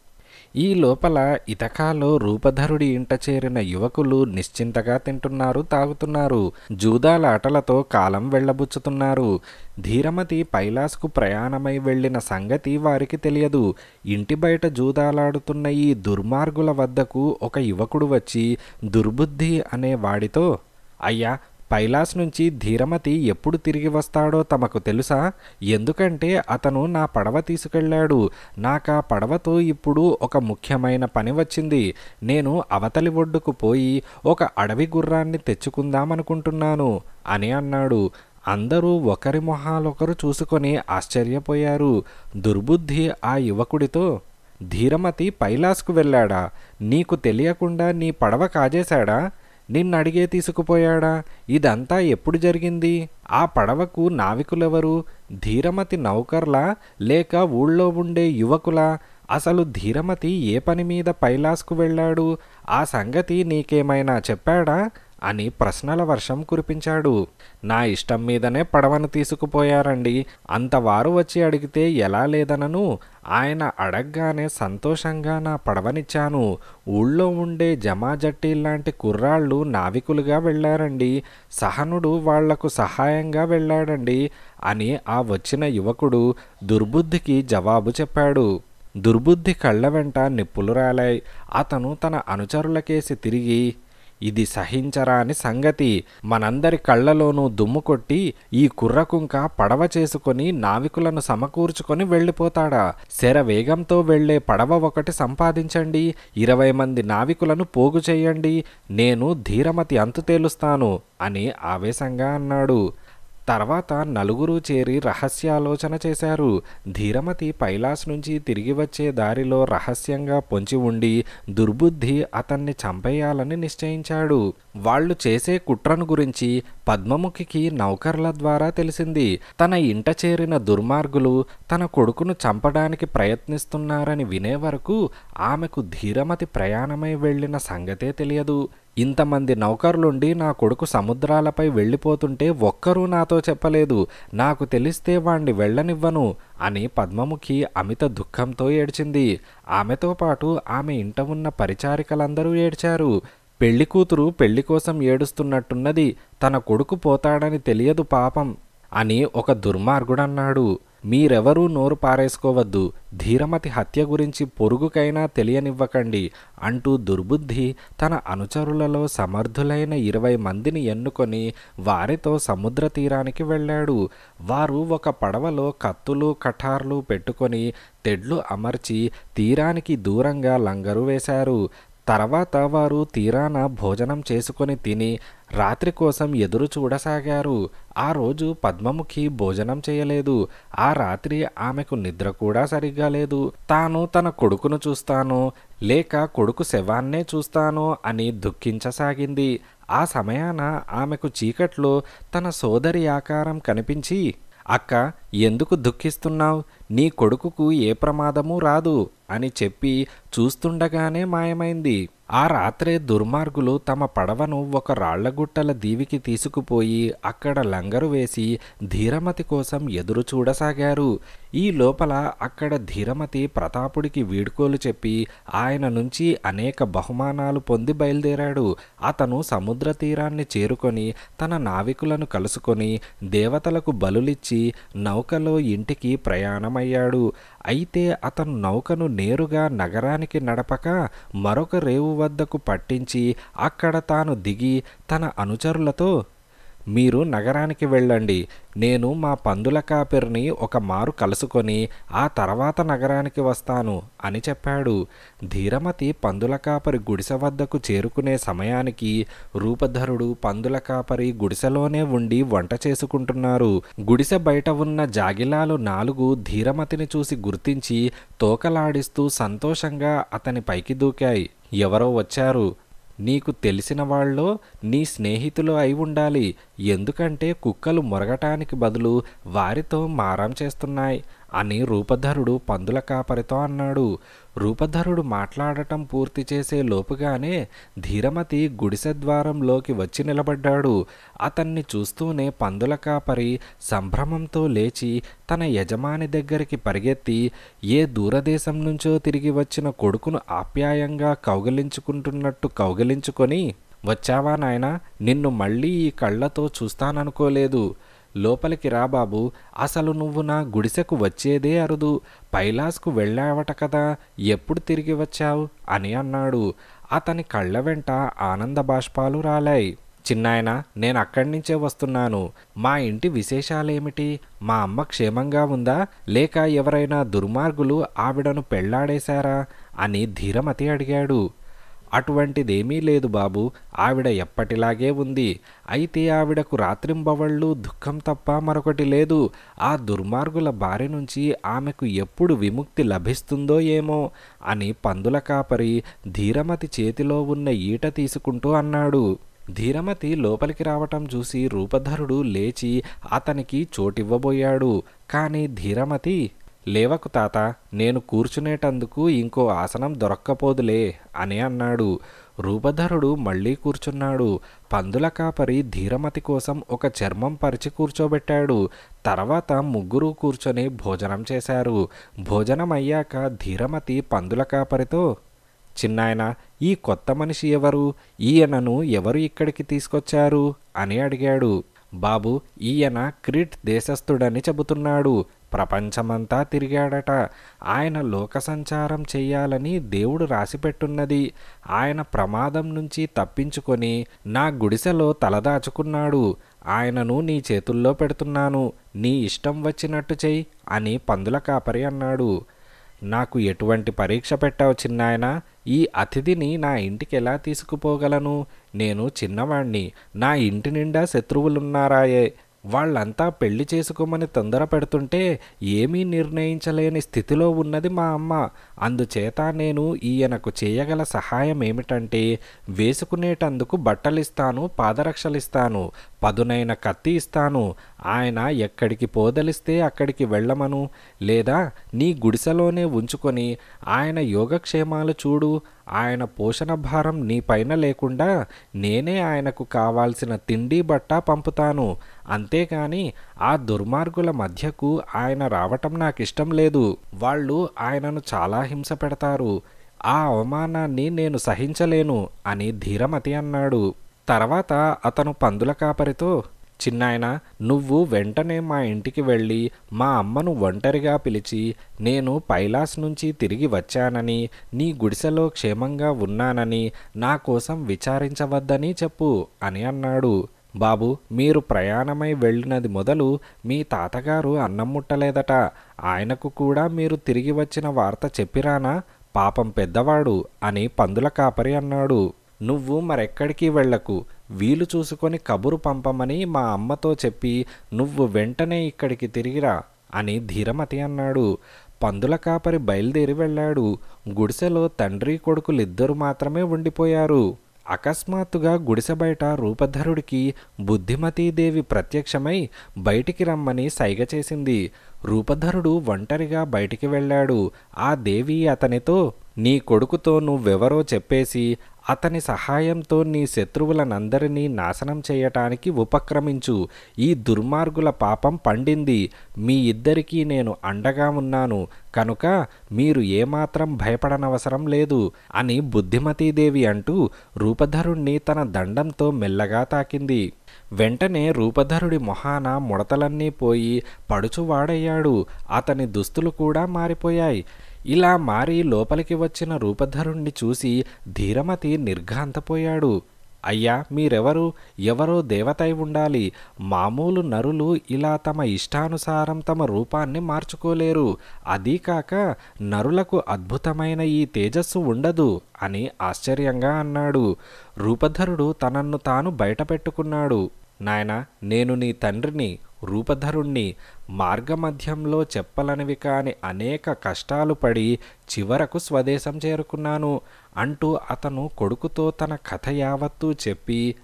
ఈ లోపల ఇతకాలో రూపధరుడి ఇంట చేరిన యువకులు నిశ్చింతగా తింటున్నారు తాగుతున్నారు. జూదాలాటలతో కాలం వెళ్ళబుచ్చుతున్నారు. ధీరమతి పైలాస్కు ప్రయాణమై వెళ్ళిన సంగతి వారికి తెలియదు. ఇంటి బయట జూదాలాడుతున్న ఈ దుర్మార్గుల వద్దకు ఒక యువకుడు వచ్చి దుర్బుద్ధి అనే వాడితో అయ్యా పైలాస్ నుంచి ధీరమతి ఎప్పుడు తిరిగి వస్తాడో తమకు తెలుసా? ఎందుకంటే అతను నా పడవ తీసుకెళ్ళాడు. నాకా పడవతో ఇప్పుడు ఒక ముఖ్యమైన పని వచ్చింది. నేను అవతలి ఒడ్డుకు పోయి ఒక అడవి గుర్రాన్ని తెచ్చుకుందామనుకుంటున్నాను అని అన్నాడు. అందరూ ఒకరి మొహాలొకరు చూసుకొని ఆశ్చర్యపోయారు. దుర్బుద్ధి ఆ యువకుడితో ధీరమతి పైలాస్కు వెళ్ళాడా? నీకు తెలియకుండా నీ పడవ కాజేశాడా? నిన్నడిగే తీసుకుపోయాడా? ఇదంతా ఎప్పుడు జరిగింది? ఆ పడవకు నావికులెవరు? ధీరమతి నౌకర్లా? లేక ఊళ్ళో ఉండే యువకులా? అసలు ధీరమతి ఏ పని మీద పైలాస్కు వెళ్ళాడు? ఆ సంగతి నీకేమైనా చెప్పాడా? అని ప్రశ్నల వర్షం కురిపించాడు. నా ఇష్టం మీదనే పడవను తీసుకుపోయారండి. అంతవారు వచ్చి అడిగితే ఎలా లేదనను. ఆయన అడగగానే సంతోషంగా నా పడవనిచ్చాను. ఊళ్ళో ఉండే జమాజట్టి లాంటి కుర్రాళ్ళు నావికులుగా వెళ్ళారండి. సహనుడు వాళ్ళకు సహాయంగా వెళ్ళాడండి అని ఆ వచ్చిన యువకుడు దుర్బుద్ధికి జవాబు చెప్పాడు. దుర్బుద్ధి కళ్ళ వెంట నిప్పులు రాలాయి. అతను తన అనుచరులకేసి తిరిగి ఇది సహించరాని సంగతి. మనందరి కళ్ళలోనూ దుమ్ము కొట్టి ఈ కుర్రకుంక పడవ చేసుకొని నావికులను సమకూర్చుకొని వెళ్ళిపోతాడా? శర వేగంతో వెళ్ళే పడవ ఒకటి సంపాదించండి. ఇరవై మంది నావికులను పోగు చేయండి. నేను ధీరమతి అంతు తేలుస్తాను అని ఆవేశంగా అన్నాడు. తర్వాత నలుగురు చేరి రహస్యాలోచన చేశారు. ధీరమతి పైలాస్ నుంచి తిరిగి వచ్చే దారిలో రహస్యంగా పొంచి ఉండి దుర్బుద్ధి అతన్ని చంపేయాలని నిశ్చయించాడు. వాళ్ళు చేసే కుట్రను గురించి పద్మముఖికి నౌకర్ల ద్వారా తెలిసింది. తన ఇంట చేరిన దుర్మార్గులు తన కొడుకును చంపడానికి ప్రయత్నిస్తున్నారని వినే వరకు ఆమెకు ధీరమతి ప్రయాణమై వెళ్ళిన సంగతే తెలియదు. ఇంతమంది నౌకర్లుండి నా కొడుకు సముద్రాలపై వెళ్ళిపోతుంటే ఒక్కరూ నాతో చెప్పలేదు. నాకు తెలిస్తే వాణ్ణి వెళ్ళనివ్వను అని పద్మముఖి అమిత దుఃఖంతో ఏడ్చింది. ఆమెతో పాటు ఆమె ఇంట ఉన్న పరిచారికలందరూ ఏడ్చారు. పెళ్ళి కూతురు పెళ్ళి కోసం ఏడుస్తున్నట్టున్నది తన కొడుకు పోతాడని తెలియదు పాపం అని ఒక దుర్మార్గుడన్నాడు. మీరెవరూ నోరు పారేసుకోవద్దు. ధీరమతి హత్య గురించి పొరుగుకైనా తెలియనివ్వకండి. అంటూ దుర్బుద్ధి తన అనుచరులలో సమర్థులైన ఇరవై మందిని ఎన్నుకొని వారితో సముద్ర తీరానికి వెళ్ళాడు. వారు ఒక పడవలో కత్తులు కఠార్లు పెట్టుకొని తెడ్లు అమర్చి తీరానికి దూరంగా లంగరు వేశారు. తర్వాత వారు తీరాన భోజనం చేసుకొని తిని రాత్రి కోసం ఎదురు చూడసాగారు. ఆ రోజు పద్మముఖి భోజనం చేయలేదు. ఆ రాత్రి ఆమెకు నిద్ర కూడా సరిగ్గా లేదు. తాను తన కొడుకును చూస్తాను లేక కొడుకు శవాన్నే చూస్తాను అని దుఃఖించసాగింది. ఆ సమయాన ఆమెకు చీకట్లో తన సోదరి ఆకారం కనిపించి అక్క ఎందుకు దుఃఖిస్తున్నావు? నీ కొడుకుకు ఏ ప్రమాదమూ రాదు అని చెప్పి చూస్తుండగానే మాయమైంది. ఆ రాత్రే దుర్మార్గులు తమ పడవను ఒక రాళ్ళగుట్టల దీవికి తీసుకుపోయి అక్కడ లంగరు వేసి ధీరమతి కోసం ఎదురు చూడసాగారు. ఈ లోపల అక్కడ ధీరమతి ప్రతాపుడికి వీడ్కోలు చెప్పి ఆయన నుంచి అనేక బహుమానాలు పొంది బయలుదేరాడు. అతను సముద్ర తీరాన్ని చేరుకొని తన నావికులను కలుసుకొని దేవతలకు బలులిచ్చి నౌకలో ఇంటికి ప్రయాణమయ్యాడు. అయితే అతను నౌకను నేరుగా నగరానికి నడపక మరొక రేవు వద్దకు పట్టించి అక్కడ తాను దిగి తన అనుచరులతో మీరు నగరానికి వెళ్ళండి. నేను మా పందుల కాపిరిని ఒక మారు కలుసుకొని ఆ తర్వాత నగరానికి వస్తాను అని చెప్పాడు. ధీరమతి పందుల కాపరి గుడిసె వద్దకు చేరుకునే సమయానికి రూపధరుడు పందుల కాపరి గుడిసెలోనే ఉండి వంట చేసుకుంటున్నారు. గుడిసె బయట ఉన్న జాగిలాలు నాలుగు ధీరమతిని చూసి గుర్తించి తోకలాడిస్తూ సంతోషంగా అతని పైకి దూకాయి. ఎవరో వచ్చారు. నీకు తెలిసిన వాళ్ళో నీ స్నేహితులు అయి ఉండాలి. ఎందుకంటే కుక్కలు మొరగటానికి బదులు వారితో మారం చేస్తున్నాయి. అని రూపధరుడు పందుల కాపరితో అన్నాడు. రూపధరుడు మాట్లాడటం పూర్తి చేసే లోపుగానే ధీరమతి గుడిసె ద్వారంలోకి వచ్చి నిలబడ్డాడు. అతన్ని చూస్తూనే పందుల కాపరి సంభ్రమంతో లేచి తన యజమాని దగ్గరికి పరిగెత్తి ఏ దూరదేశం నుంచో తిరిగి వచ్చిన కొడుకును ఆప్యాయంగా కౌగిలించుకుంటున్నట్టు కౌగిలించుకొని వచ్చావా నాయనా? నిన్ను మళ్ళీ ఈ కళ్ళతో చూస్తాననుకోలేదు. లోపలికి రా బాబు అసలు నువ్వు నా గుడిసెకు వచ్చేదే అరుదు. పైలాస్కు వెళ్ళావట కదా ఎప్పుడు తిరిగి వచ్చావు? అని అన్నాడు. అతని కళ్ళ వెంట ఆనంద బాష్పాలు రాలాయి. చిన్నాయన నేను అక్కడి నుంచే వస్తున్నాను. మా ఇంటి విశేషాలేమిటి? మా అమ్మ క్షేమంగా ఉందా? లేక ఎవరైనా దుర్మార్గులు ఆవిడను పెళ్ళాడేశారా? అని ధీరమతి అడిగాడు. అటువంటిదేమీ లేదు బాబు. ఆవిడ ఎప్పటిలాగే ఉంది. అయితే ఆవిడకు రాత్రింబవళ్ళు దుఃఖం తప్ప మరొకటి లేదు. ఆ దుర్మార్గుల బారి నుంచి ఆమెకు ఎప్పుడు విముక్తి లభిస్తుందో ఏమో అని పందుల కాపరి ధీరమతి చేతిలో ఉన్న ఈట తీసుకుంటూ అన్నాడు. ధీరమతి లోపలికి రావటం చూసి రూపధరుడు లేచి అతనికి చోటివ్వబోయాడు. కానీ ధీరమతి లేవకు తాత నేను కూర్చునేటందుకు ఇంకో ఆసనం దొరక్కపోదులే అని అన్నాడు. రూపధరుడు మళ్ళీ కూర్చున్నాడు. పందుల కాపరి ధీరమతి కోసం ఒక చర్మం పరిచి కూర్చోబెట్టాడు. తర్వాత ముగ్గురు కూర్చొని భోజనం చేశారు. భోజనం అయ్యాక ధీరమతి పందుల కాపరితో చిన్నాయన ఈ కొత్త మనిషి ఎవరు? ఈయనను ఎవరు ఇక్కడికి తీసుకొచ్చారు? అని అడిగాడు. బాబు ఈయన క్రీట్ దేశస్థుడని చెబుతున్నాడు. ప్రపంచమంతా తిరిగాడట. ఆయన లోక సంచారం చెయ్యాలని దేవుడు రాసిపెట్టున్నది. ఆయన ప్రమాదం నుంచి తప్పించుకొని నా గుడిసెలో తలదాచుకున్నాడు. ఆయనను నీ చేతుల్లో పెడుతున్నాను. నీ ఇష్టం వచ్చినట్టు చెయ్యి అని పందుల కాపరి అన్నాడు. నాకు ఎటువంటి పరీక్ష పెట్టావు చిన్నాయన? ఈ అతిథిని నా ఇంటికి ఎలా తీసుకుపోగలను? నేను చిన్నవాణ్ణి. నా ఇంటి నిండా శత్రువులున్నారాయే. వాళ్ళంతా పెళ్ళి చేసుకోమని తొందర పెడుతుంటే ఏమీ నిర్ణయించలేని స్థితిలో ఉన్నది మా అమ్మ. అందుచేత నేను ఈయనకు చేయగల సహాయం ఏమిటంటే వేసుకునేటందుకు బట్టలిస్తాను పాదరక్షలిస్తాను. పదునైన కత్తి ఇస్తాను. ఆయన ఎక్కడికి పోదలిస్తే అక్కడికి వెళ్ళమను. లేదా నీ గుడిసెలోనే ఉంచుకొని ఆయన యోగక్షేమాలు చూడు. ఆయన పోషణ భారం నీ పైన లేకుండా నేనే ఆయనకు కావాల్సిన తిండి బట్ట పంపుతాను. అంతేకాని ఆ దుర్మార్గుల మధ్యకు ఆయన రావటం నాకు ఇష్టం లేదు. వాళ్ళు ఆయనను చాలా హింస పెడతారు. ఆ అవమానాన్ని నేను సహించలేను అని ధీరమతి అన్నాడు. తర్వాత అతను పందుల కాపరితో చిన్నాయన నువ్వు వెంటనే మా ఇంటికి వెళ్ళి మా అమ్మను ఒంటరిగా పిలిచి నేను పైలాస్ నుంచి తిరిగి వచ్చానని నీ గుడిసెలో క్షేమంగా ఉన్నానని నా కోసం విచారించవద్దని చెప్పు అని అన్నాడు. బాబు మీరు ప్రయాణమై వెళ్ళినది మొదలు మీ తాతగారు అన్నం ముట్టలేదట. ఆయనకు కూడా మీరు తిరిగి వచ్చిన వార్త చెప్పిరానా? పాపం పెద్దవాడు అని పందుల కాపరి అన్నాడు. నువ్వు మరెక్కడికి వెళ్ళకు. వీలు చూసుకొని కబురు పంపమని మా అమ్మతో చెప్పి నువ్వు వెంటనే ఇక్కడికి తిరిగిరా అని ధీరమతి అన్నాడు. పందుల కాపరి బయలుదేరి వెళ్ళాడు. గుడిసెలో తండ్రి కొడుకులిద్దరు మాత్రమే ఉండిపోయారు. అకస్మాత్తుగా గుడిసె బయట రూపధరుడికి బుద్ధిమతీదేవి ప్రత్యక్షమై బయటికి రమ్మని సైగ చేసింది. రూపధరుడు ఒంటరిగా బయటికి వెళ్ళాడు. ఆ దేవి అతనితో నీ కొడుకుతో నువ్వెవరో చెప్పేసి అతని సహాయంతో నీ శత్రువులనందరినీ నాశనం చేయటానికి ఉపక్రమించు. ఈ దుర్మార్గుల పాపం పండింది. మీ ఇద్దరికీ నేను అండగా ఉన్నాను. కనుక మీరు ఏమాత్రం భయపడనవసరం లేదు అని బుద్ధిమతీదేవి అంటూ రూపధరుణ్ణి తన దండంతో మెల్లగా తాకింది. వెంటనే రూపధరుడి మొహాన ముడతలన్నీ పోయి పడుచువాడయ్యాడు. అతని దుస్తులు కూడా మారిపోయాయి. ఇలా మారి లోపలికి వచ్చిన రూపధరుణ్ణి చూసి ధీరమతి నిర్ఘాంతపోయాడు. అయ్యా మీరెవరు? ఎవరో దేవతై ఉండాలి. మామూలు నరులు ఇలా తమ ఇష్టానుసారం తమ రూపాన్ని మార్చుకోలేరు. అదీ కాక నరులకు అద్భుతమైన ఈ తేజస్సు ఉండదు అని ఆశ్చర్యంగా అన్నాడు. రూపధరుడు తనన్ను తాను బయటపెట్టుకున్నాడు. నాయన నేను నీ తండ్రిని రూపధరుణ్ణి మార్గమధ్యంలో చెప్పలనివి కాని అనేక కష్టాలు పడి చివరకు స్వదేశం చేరుకున్నాను అంటూ అతను కొడుకుతో తన కథ యావత్తూ చెప్పి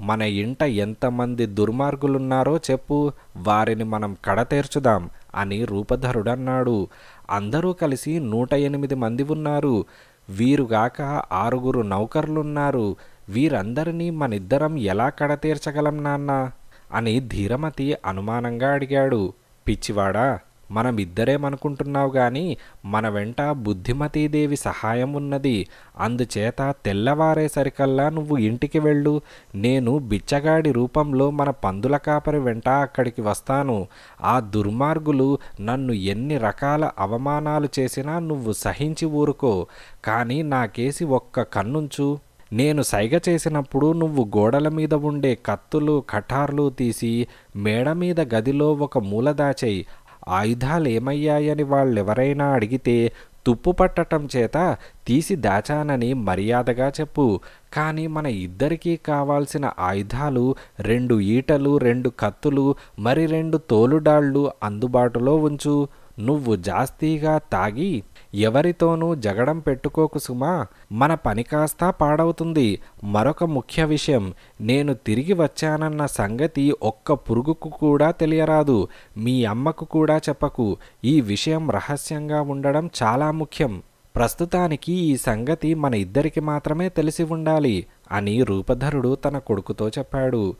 మన ఇంట ఎంతమంది దుర్మార్గులున్నారో చెప్పు వారిని మనం కడతేర్చుదాం అని రూపధరుడన్నాడు. అందరూ కలిసి నూట ఎనిమిది మంది ఉన్నారు. వీరుగాక ఆరుగురు నౌకర్లున్నారు. వీరందరినీ మనిద్దరం ఎలా కడతీర్చగలం నాన్నా? అని ధీరమతి అనుమానంగా అడిగాడు. పిచ్చివాడా మనమిద్దరేమనుకుంటున్నావు గాని మన వెంట బుద్ధిమతీదేవి సహాయం ఉన్నది. అందుచేత తెల్లవారేసరికల్లా నువ్వు ఇంటికి వెళ్ళు. నేను బిచ్చగాడి రూపంలో మన పందుల కాపరి వెంట అక్కడికి వస్తాను. ఆ దుర్మార్గులు నన్ను ఎన్ని రకాల అవమానాలు చేసినా నువ్వు సహించి ఊరుకో. కానీ నాకేసి ఒక్క కన్నుంచు. నేను సైగ చేసినప్పుడు నువ్వు గోడల మీద ఉండే కత్తులు కఠార్లు తీసి మేడ మీద గదిలో ఒక మూల దాచేయి. ఆయుధాలు ఏమయ్యాయని వాళ్ళెవరైనా అడిగితే తుప్పు పట్టటం చేత తీసి దాచానని మర్యాదగా చెప్పు. కానీ మన ఇద్దరికీ కావాల్సిన ఆయుధాలు రెండు ఈటలు రెండు కత్తులు మరి రెండు తోలుడాళ్ళు అందుబాటులో ఉంచు. నువ్వు జాస్తీగా తాగి ఎవరితోనూ జగడం పెట్టుకోకు సుమా. మన పని కాస్తా పాడవుతుంది. మరొక ముఖ్య విషయం నేను తిరిగి వచ్చానన్న సంగతి ఒక్క పురుగుకు కూడా తెలియరాదు. మీ అమ్మకు కూడా చెప్పకు. ఈ విషయం రహస్యంగా ఉండడం చాలా ముఖ్యం. ప్రస్తుతానికి ఈ సంగతి మన ఇద్దరికి మాత్రమే తెలిసి ఉండాలి అని రూపధరుడు తన కొడుకుతో చెప్పాడు.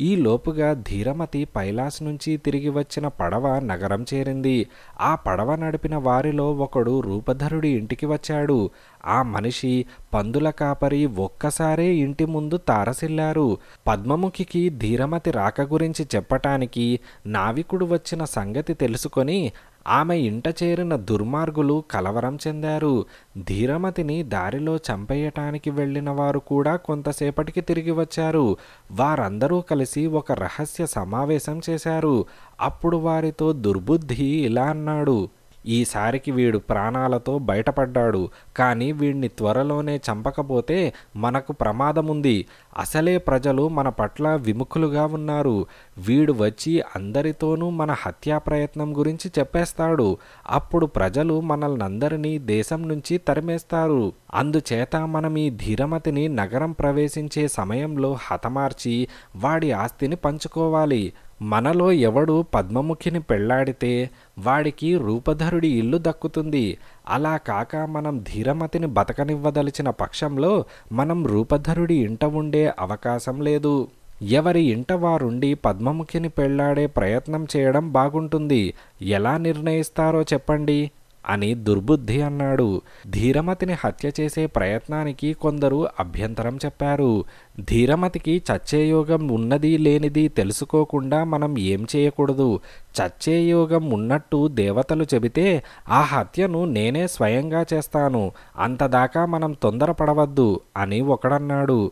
ఈ లోపుగా ధీరమతి పైలాస్ నుంచి తిరిగి వచ్చిన పడవ నగరం చేరింది. ఆ పడవ నడిపిన వారిలో ఒకడు రూపధరుడి ఇంటికి వచ్చాడు. ఆ మనిషి పందుల కాపరి ఒక్కసారే ఇంటి ముందు తారసిల్లారు. పద్మముఖికి ధీరమతి రాక గురించి చెప్పటానికి నావికుడు వచ్చిన సంగతి తెలుసుకొని ఆమె ఇంట చేరిన దుర్మార్గులు కలవరం చెందారు. ధీరమతిని దారిలో చంపేయటానికి వెళ్ళిన వారు కూడా కొంతసేపటికి తిరిగి వచ్చారు. వారందరూ కలిసి ఒక రహస్య సమావేశం చేశారు. అప్పుడు వారితో దుర్బుద్ధి ఇలా అన్నాడు. ఈసారికి వీడు ప్రాణాలతో బయటపడ్డాడు. కానీ వీడిని త్వరలోనే చంపకపోతే మనకు ప్రమాదముంది. అసలే ప్రజలు మన పట్ల విముఖులుగా ఉన్నారు. వీడు వచ్చి అందరితోనూ మన హత్యా ప్రయత్నం గురించి చెప్పేస్తాడు. అప్పుడు ప్రజలు మనల్నందరినీ దేశం నుంచి తరిమేస్తారు. అందుచేత మనం ఈ ధీరమతిని నగరం ప్రవేశించే సమయంలో హతమార్చి వాడి ఆస్తిని పంచుకోవాలి. మనలో ఎవడు పద్మముఖిని పెళ్ళాడితే వాడికి రూపధరుడి ఇల్లు దక్కుతుంది. అలా కాక మనం ధీరమతిని బతకనివ్వదలిచిన పక్షంలో మనం రూపధరుడి ఇంట ఉండే అవకాశం లేదు. ఎవరి ఇంట వారుండి పద్మముఖిని పెళ్ళాడే ప్రయత్నం చేయడం బాగుంటుంది. ఎలా నిర్ణయిస్తారో చెప్పండి. అని దుర్బుద్ధి అన్నాడు. ధీరమతిని హత్య చేసే ప్రయత్నానికి కొందరు అభ్యంతరం చెప్పారు. ధీరమతికి చచ్చే యోగం ఉన్నది లేనిది తెలుసుకోకుండా మనం ఏం చేయకూడదు. చచ్చే యోగం ఉన్నట్టు దేవతలు చెబితే ఆ హత్యను నేనే స్వయంగా చేస్తాను. అంతదాకా మనం తొందరపడవద్దు అని ఒకడన్నాడు.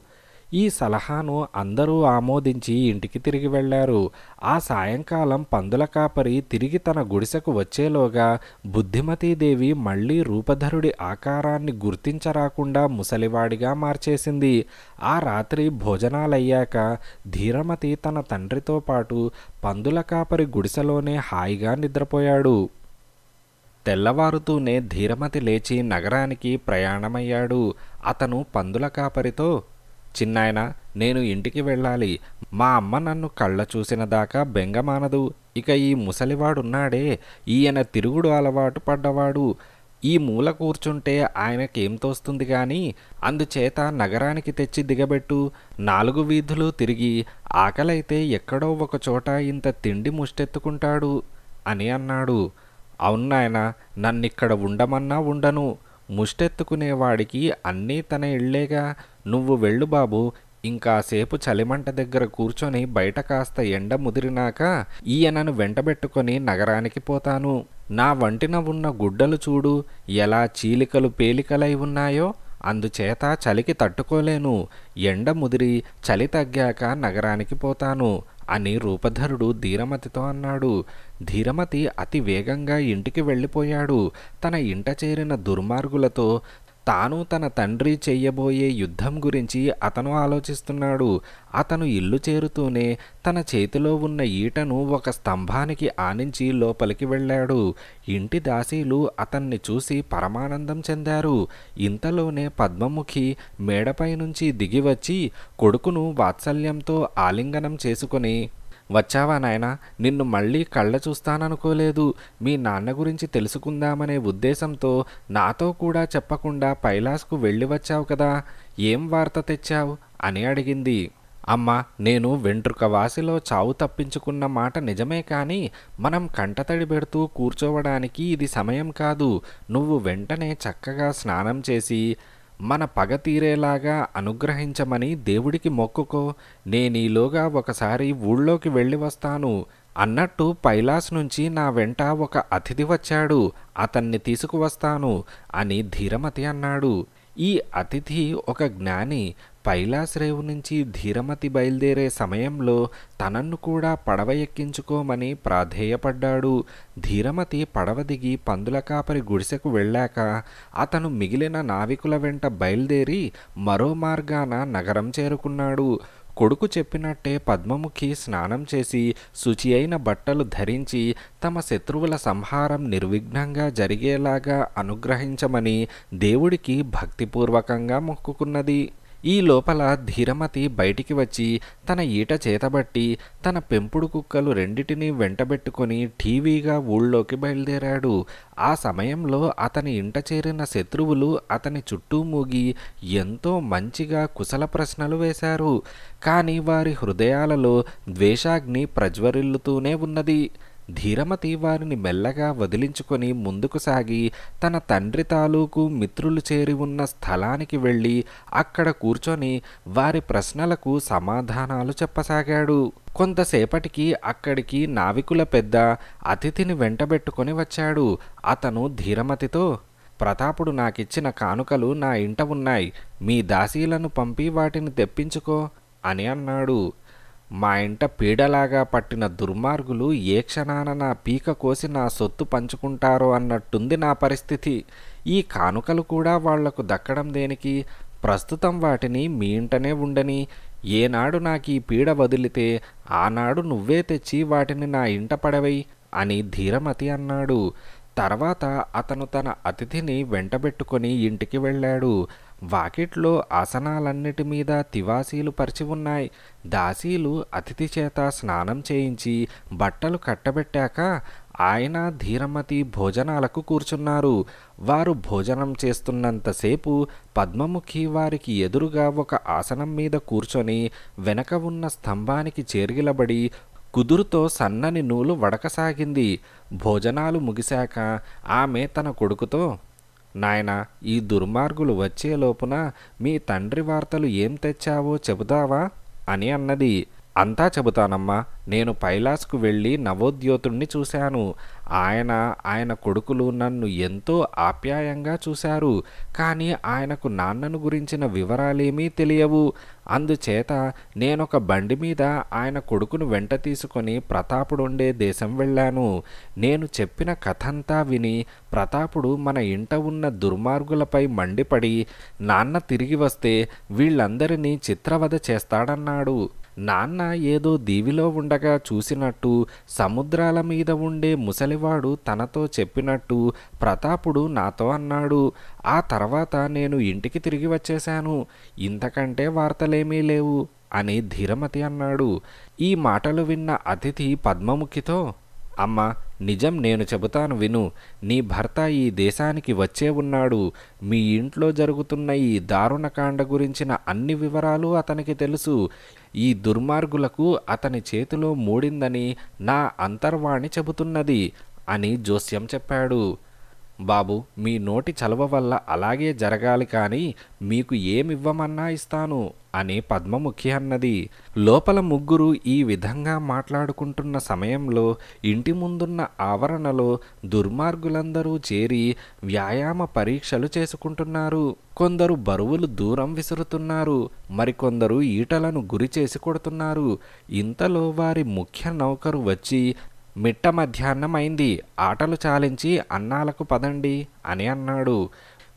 ఈ సలహాను అందరూ ఆమోదించి ఇంటికి తిరిగి వెళ్ళారు ఆ సాయంకాలం పందుల కాపరి తిరిగి తన గుడిసెకు వచ్చేలోగా బుద్ధిమతీదేవి మళ్ళీ రూపధరుడి ఆకారాన్ని గుర్తించరాకుండా ముసలివాడిగా మార్చేసింది. ఆ రాత్రి భోజనాలయ్యాక ధీరమతి తన తండ్రితో పాటు పందుల కాపరి గుడిసెలోనే హాయిగా నిద్రపోయాడు. తెల్లవారుతూనే ధీరమతి లేచి నగరానికి ప్రయాణమయ్యాడు. అతను పందుల కాపరితో చిన్నాయన నేను ఇంటికి వెళ్ళాలి. మా అమ్మ నన్ను కళ్ళ చూసిన దాకా బెంగమానదు ఇక ఈ ముసలివాడున్నాడే. ఈయన తిరుగుడు అలవాటు పడ్డవాడు. ఈ మూల కూర్చుంటే ఆయనకేం తోస్తుంది గాని అందుచేత నగరానికి తెచ్చి దిగబెట్టు. నాలుగు వీధులు తిరిగి ఆకలైతే ఎక్కడో ఒక చోట ఇంత తిండి ముష్టెత్తుకుంటాడు అని అన్నాడు. అవునాయన నన్నిక్కడ ఉండమన్నా ఉండను. ముష్టెత్తుకునేవాడికి అన్నీ తన ఇళ్ళేగా. నువ్వు వెళ్ళు బాబు ఇంకాసేపు చలిమంట దగ్గర కూర్చొని బయట కాస్త ఎండ ముదిరినాక ఈయనను వెంటబెట్టుకొని నగరానికి పోతాను. నా వంటిన ఉన్న గుడ్డలు చూడు ఎలా చీలికలు పేలికలై ఉన్నాయో. అందుచేత చలికి తట్టుకోలేను. ఎండ ముదిరి చలి తగ్గాక నగరానికి పోతాను అని రూపధరుడు ధీరమతితో అన్నాడు. ధీరమతి అతి వేగంగా ఇంటికి వెళ్ళిపోయాడు. తన ఇంట చేరిన దుర్మార్గులతో తాను తన తండ్రి చెయ్యబోయే యుద్ధం గురించి అతను ఆలోచిస్తున్నాడు. అతను ఇల్లు చేరుతూనే తన చేతిలో ఉన్న ఈటను ఒక స్తంభానికి ఆనించి లోపలికి వెళ్ళాడు. ఇంటి దాసీలు అతన్ని చూసి పరమానందం చెందారు. ఇంతలోనే పద్మముఖి మేడపై నుంచి దిగివచ్చి కొడుకును వాత్సల్యంతో ఆలింగనం చేసుకొని వచ్చావా నాయనా? నిన్ను మళ్ళీ కళ్ళ చూస్తాననుకోలేదు. మీ నాన్న గురించి తెలుసుకుందామనే ఉద్దేశంతో నాతో కూడా చెప్పకుండా పైలాస్కు వెళ్ళి వచ్చావు కదా. ఏం వార్త తెచ్చావు? అని అడిగింది. అమ్మా నేను వెంట్రుక వాసిలో చావు తప్పించుకున్న మాట నిజమే కానీ మనం కంటతడి పెడుతూ కూర్చోవడానికి ఇది సమయం కాదు. నువ్వు వెంటనే చక్కగా స్నానం చేసి మన పగ తీరేలాగా అనుగ్రహించమని దేవుడికి మొక్కుకో నేనీలోగా ఒకసారి ఊళ్ళోకి వెళ్ళి వస్తాను. అన్నట్టు పైలాస్ నుంచి నా వెంట ఒక అతిథి వచ్చాడు. అతన్ని తీసుకువస్తాను అని ధీరమతి అన్నాడు. ఈ అతిథి ఒక జ్ఞాని పైలాస్ రేవు నుంచి ధీరమతి బయలుదేరే సమయంలో తనన్ను కూడా పడవ ఎక్కించుకోమని ప్రాధేయపడ్డాడు. ధీరమతి పడవ దిగి పందుల కాపరి గుడిసెకు వెళ్ళాక అతను మిగిలిన నావికుల వెంట బయలుదేరి మరో మార్గాన నగరం చేరుకున్నాడు. కొడుకు చెప్పినట్టే పద్మముఖి స్నానం చేసి శుచి అయిన బట్టలు ధరించి తమ శత్రువుల సంహారం నిర్విఘ్నంగా జరిగేలాగా అనుగ్రహించమని దేవుడికి భక్తిపూర్వకంగా మొక్కుకున్నది. ఈ లోపల ధీరమతి బయటికి వచ్చి తన ఈట చేతబట్టి తన పెంపుడు కుక్కలు రెండిటిని వెంటబెట్టుకొని టీవీగా ఊళ్ళోకి బయలుదేరాడు. ఆ సమయంలో అతని ఇంట చేరిన శత్రువులు అతని చుట్టూ మూగి ఎంతో మంచిగా కుశల ప్రశ్నలు వేశారు. కానీ వారి హృదయాలలో ద్వేషాగ్ని ప్రజ్వరిల్లుతూనే ఉన్నది. ధీరమతి వారిని మెల్లగా వదిలించుకొని ముందుకు సాగి తన తండ్రి తాలూకు మిత్రులు చేరి ఉన్న స్థలానికి వెళ్ళి అక్కడ కూర్చొని వారి ప్రశ్నలకు సమాధానాలు చెప్పసాగాడు. కొంతసేపటికి అక్కడికి నావికుల పెద్ద అతిథిని వెంటబెట్టుకొని వచ్చాడు. అతను ధీరమతితో ప్రతాపుడు నాకిచ్చిన కానుకలు నా ఇంట ఉన్నాయి. మీ దాసీలను పంపి వాటిని తెప్పించుకో అని అన్నాడు. మా ఇంట పీడలాగా పట్టిన దుర్మార్గులు ఏ క్షణాన నా పీక కోసి నా సొత్తు పంచుకుంటారో అన్నట్టుంది నా పరిస్థితి. ఈ కానుకలు కూడా వాళ్ళకు దక్కడం దేనికి? ప్రస్తుతం వాటిని మీ ఇంటనే ఉండని. ఏనాడు నాకు ఈ పీడ వదిలితే ఆనాడు నువ్వే తెచ్చి వాటిని నా ఇంట పడవై అని ధీరమతి అన్నాడు. తర్వాత అతను తన అతిథిని వెంటబెట్టుకొని ఇంటికి వెళ్ళాడు. వాకిట్లో ఆసనాలన్నిటి మీద తివాసీలు పరిచి ఉన్నాయి. దాసీలు అతిథి చేత స్నానం చేయించి బట్టలు కట్టబెట్టాక ఆయన ధీరమతి భోజనాలకు కూర్చున్నారు. వారు భోజనం చేస్తున్నంతసేపు పద్మముఖి వారికి ఎదురుగా ఒక ఆసనం మీద కూర్చొని వెనక ఉన్న స్తంభానికి చేరిగిలబడి కుదురుతో సన్నని నూలు వడకసాగింది. భోజనాలు ముగిశాక ఆమె తన కొడుకుతో నాయనా ఈ దుర్మార్గులు వచ్చే లోపున మీ తండ్రి వార్తలు ఏం తెచ్చావో చెబుదావా అని అన్నది. అంతా చెబుతానమ్మా నేను పైలాస్కు వెళ్ళి నవోద్యోతుణ్ణి చూశాను. ఆయన ఆయన కొడుకులు నన్ను ఎంతో ఆప్యాయంగా చూశారు కానీ ఆయనకు నాన్నను గురించిన వివరాలేమీ తెలియవు. అందుచేత నేనొక బండి మీద ఆయన కొడుకును వెంట తీసుకొని ప్రతాపుడుండే దేశం వెళ్ళాను. నేను చెప్పిన కథంతా విని ప్రతాపుడు మన ఇంట ఉన్న దుర్మార్గులపై మండిపడి నాన్న తిరిగి వస్తే వీళ్ళందరినీ చిత్రవధ చేస్తాడన్నాడు. నాన్న ఏదో దీవిలో ఉండగా చూసినట్టు సముద్రాల మీద ఉండే ముసలివాడు తనతో చెప్పినట్టు ప్రతాపుడు నాతో అన్నాడు ఆ తర్వాత నేను ఇంటికి తిరిగి వచ్చేశాను ఇంతకంటే వార్తలేమీ లేవు అని ధీరమతి అన్నాడు. ఈ మాటలు విన్న అతిథి పద్మముఖితో అమ్మ నిజం నేను చెబుతాను విను. నీ భర్త ఈ దేశానికి వచ్చే ఉన్నాడు. మీ ఇంట్లో జరుగుతున్న ఈ దారుణకాండ గురించిన అన్ని వివరాలు అతనికి తెలుసు. ఈ దుర్మార్గులకు అతని చేతిలో మూడిందని నా అంతర్వాణి చెబుతున్నది అని జోస్యం చెప్పాడు. బాబు మీ నోటి చలవ వల్ల అలాగే జరగాలి కానీ మీకు ఏమివ్వమన్నా ఇస్తాను అని పద్మముఖి అన్నది. లోపల ముగ్గురు ఈ విధంగా మాట్లాడుకుంటున్న సమయంలో ఇంటి ముందున్న ఆవరణలో దుర్మార్గులందరూ చేరి వ్యాయామ పరీక్షలు చేసుకుంటున్నారు. కొందరు బరువులు దూరం విసురుతున్నారు. మరికొందరు ఈటలను గురి చేసి కొడుతున్నారు. ఇంతలో వారి ముఖ్య నౌకరు వచ్చి మిట్ట మధ్యాహ్నం అయింది ఆటలు చాలించి అన్నాలకు పదండి అని అన్నాడు.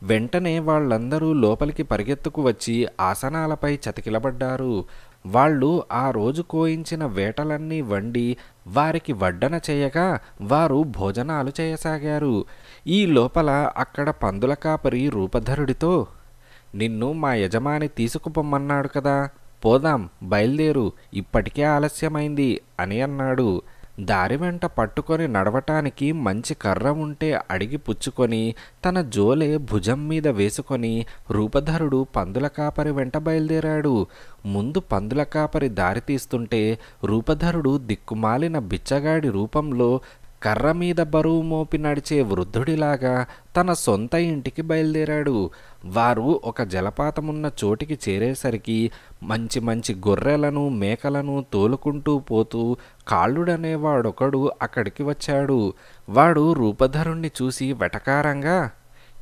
వెంటనే వాళ్ళందరూ లోపలికి పరిగెత్తుకు వచ్చి ఆసనాలపై చతికిలబడ్డారు. వాళ్ళు ఆ రోజు కోయించిన వేటలన్నీ వండి వారికి వడ్డన చేయగా వారు భోజనాలు చేయసాగారు. ఈ లోపల అక్కడ పందుల కాపరి రూపధరుడితో నిన్ను మా యజమాని తీసుకుపొమ్మన్నాడు కదా పోదాం బయలుదేరు ఇప్పటికే ఆలస్యమైంది అని అన్నాడు. దారి వెంట పట్టుకొని నడవటానికి మంచి కర్ర ఉంటే అడిగి పుచ్చుకొని తన జోలే భుజం మీద వేసుకొని రూపధరుడు పందుల కాపరి వెంట బయలుదేరాడు. ముందు పందుల కాపరి దారి తీస్తుంటే రూపధరుడు దిక్కుమాలిన బిచ్చగాడి రూపంలో కర్ర మీద బరువు మోపి నడిచే వృద్ధుడిలాగా తన సొంత ఇంటికి బయలుదేరాడు. వారు ఒక జలపాతమున్న చోటికి చేరేసరికి మంచి మంచి గొర్రెలను మేకలను తోలుకుంటూ పోతూ కాళ్ళుడనేవాడొకడు అక్కడికి వచ్చాడు. వాడు రూపధరుణ్ణి చూసి వెటకారంగా